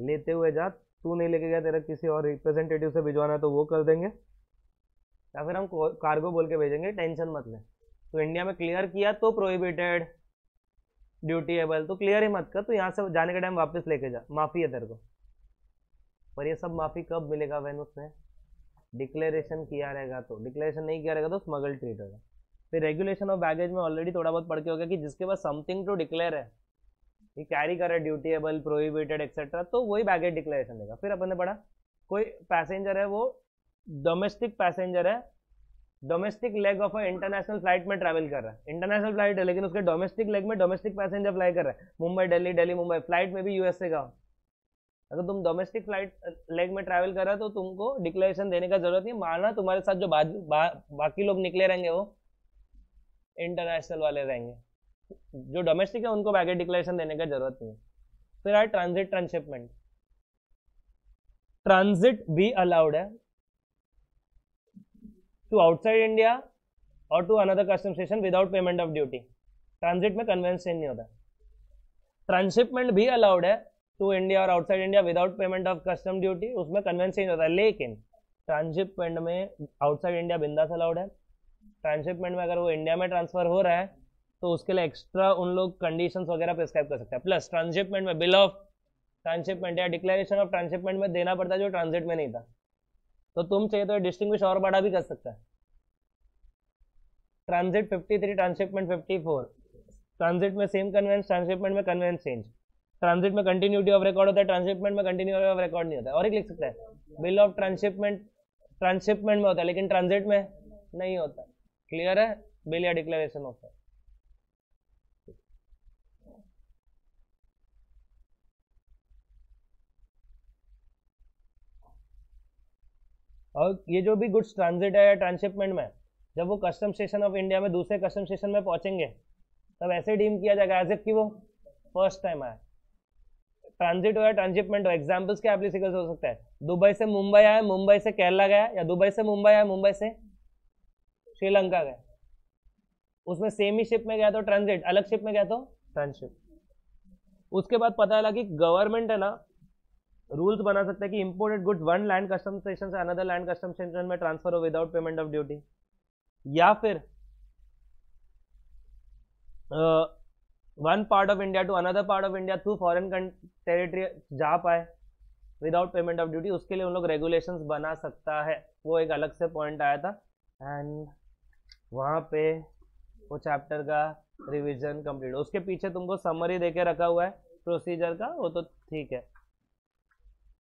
लेते हुए जा, तू नहीं लेके गया, तेरा किसी और रिप्रेजेंटेटिव से भिजवाना तो वो कर देंगे। या फिर हम कार्गो बोल के भेजेंगे टेंशन मत ले। तो इंडिया में क्लियर किया तो प्रोहिबिटेड ड्यूटीएबल तो क्लियर ही मत कर तो यहाँ से जाने के टाइम वापस लेके जा। माफ़ी है तेरे को। पर ये सब माफ़ी कब मिलेगा वैन उसने डिक्लेरेशन किया रहेगा तो? डिक्लेरेशन नहीं किया रहेगा तो स्मगल ट्रीट होगा। फिर रेगुलेशन ऑफ़ बैगेज में ऑलरेडी थोड़ा बहुत पढ़ के हो गया कि जिसके पास समथिंग टू डिक्लेयर है ये कैरी कर रहा है ड्यूटीएबल प्रोहिबिटेड एक्सेट्रा तो वही बैगेज डिक्लेरेशन देगा। फिर अपन ने पढ़ा, कोई पैसेंजर है वो डोमेस्टिक पैसेंजर है domestic leg of a international flight में ट्रैवल कर रहा है। इंटरनेशनल फ़्लाइट है लेकिन उसके डोमेस्टिक लेग में डोमेस्टिक पैसेंजर फ्लाई कर रहा है। मुंबई दिल्ली दिल्ली मुंबई फ़्लाइट में भी यूएसए का। अगर तुम डोमेस्टिक फ़्लाइट लेग में ट्रैवल कर रहे हो तो तुमको डिक्लेरेशन देने का ज़रूरत नहीं। माना तुम्हारे साथ जो बा, बा, बाकी लोग निकले रहेंगे वो इंटरनेशनल वाले रहेंगे। जो डोमेस्टिक है उनको बैगेज डिक्लेरेशन देने का ज़रूरत नहीं। फिर आए ट्रांजिट ट्रांसशिपमेंट ट्रांजिट भी अलाउड है। टू आउटसाइड इंडिया और to another custom station without payment of duty transit में कन्वेंस नहीं होता। ट्रांसशिपमेंट भी अलाउड है टू इंडिया और outside India without payment of custom duty उसमें कन्वेंस चेंज होता है। लेकिन ट्रांसशिपमेंट में आउटसाइड इंडिया बिंदास अलाउड है। ट्रांसशिपमेंट में अगर वो इंडिया में ट्रांसफ़र हो रहा है तो उसके लिए एक्स्ट्रा उन लोग कंडीशंस वगैरह प्रिस्क्राइब कर सकते हैं। प्लस ट्रांसशिपमेंट में बिल ऑफ़ ट्रांसशिपमेंट या डिक्लेरेशन ऑफ़ ट्रांसशिपमेंट में देना पड़ता है जो ट्रांजिट में नहीं था। तो तुम चाहिए तो डिस्टिंग और बड़ा भी कर सकता है। ट्रांजिट 53 ट्रांसशिपमेंट 54 ट्रांजिट में सेम कन्वेंस ट्रांसशिपमेंट में कन्वेंस चेंज ट्रांजिट में कंटिन्यूटी ऑफ़ रिकॉर्ड होता है ट्रांसशिपमेंट में कंटिन्यूटी ऑफ़ रिकॉर्ड नहीं होता। है और एक लिख सकता है। बिल ऑफ़ ट्रांसशिपमेंट ट्रांसशिपमेंट में होता है, लेकिन ट्रांजिट में नहीं होता। क्लियर है? बिल या डिक्लेरेशन होता और ये जो भी गुड्स ट्रांजिट है या ट्रांसशिपमेंट में, जब वो कस्टम स्टेशन ऑफ़ इंडिया में दूसरे कस्टम स्टेशन में पहुँचेंगे, तब ऐसे डीम किया जाएगा एज इफ़ कि वो फ़र्स्ट टाइम आया। ट्रांजिट हो या ट्रांसशिपमेंट हो एग्जाम्पल्स क्या एप्लीसिकल हो सकता है? दुबई से मुंबई आया, मुंबई से केरला गया, या दुबई से मुंबई आया, मुंबई से श्रीलंका गया। उसमें सेम ही शिप में गया तो ट्रांजिट अलग शिप में गया तो ट्रांसशिप उसके बाद पता लगा कि गवर्नमेंट है ना रूल्स बना सकते हैं कि imported goods one land custom station से अनदर लैंड कस्टम स्टेशन में ट्रांसफ़र हो विदाउट पेमेंट ऑफ़ ड्यूटी या फिर one part of India to another part of India through foreign territory जा पाए विदाउट पेमेंट ऑफ़ ड्यूटी उसके लिए उन लोग रेगुलेशंस बना सकता है। वो एक अलग से पॉइंट आया था। एंड वहाँ पे वो चैप्टर का रिवीजन कंप्लीट उसके पीछे तुमको समरी देके रखा हुआ है प्रोसीजर का, वो तो ठीक है।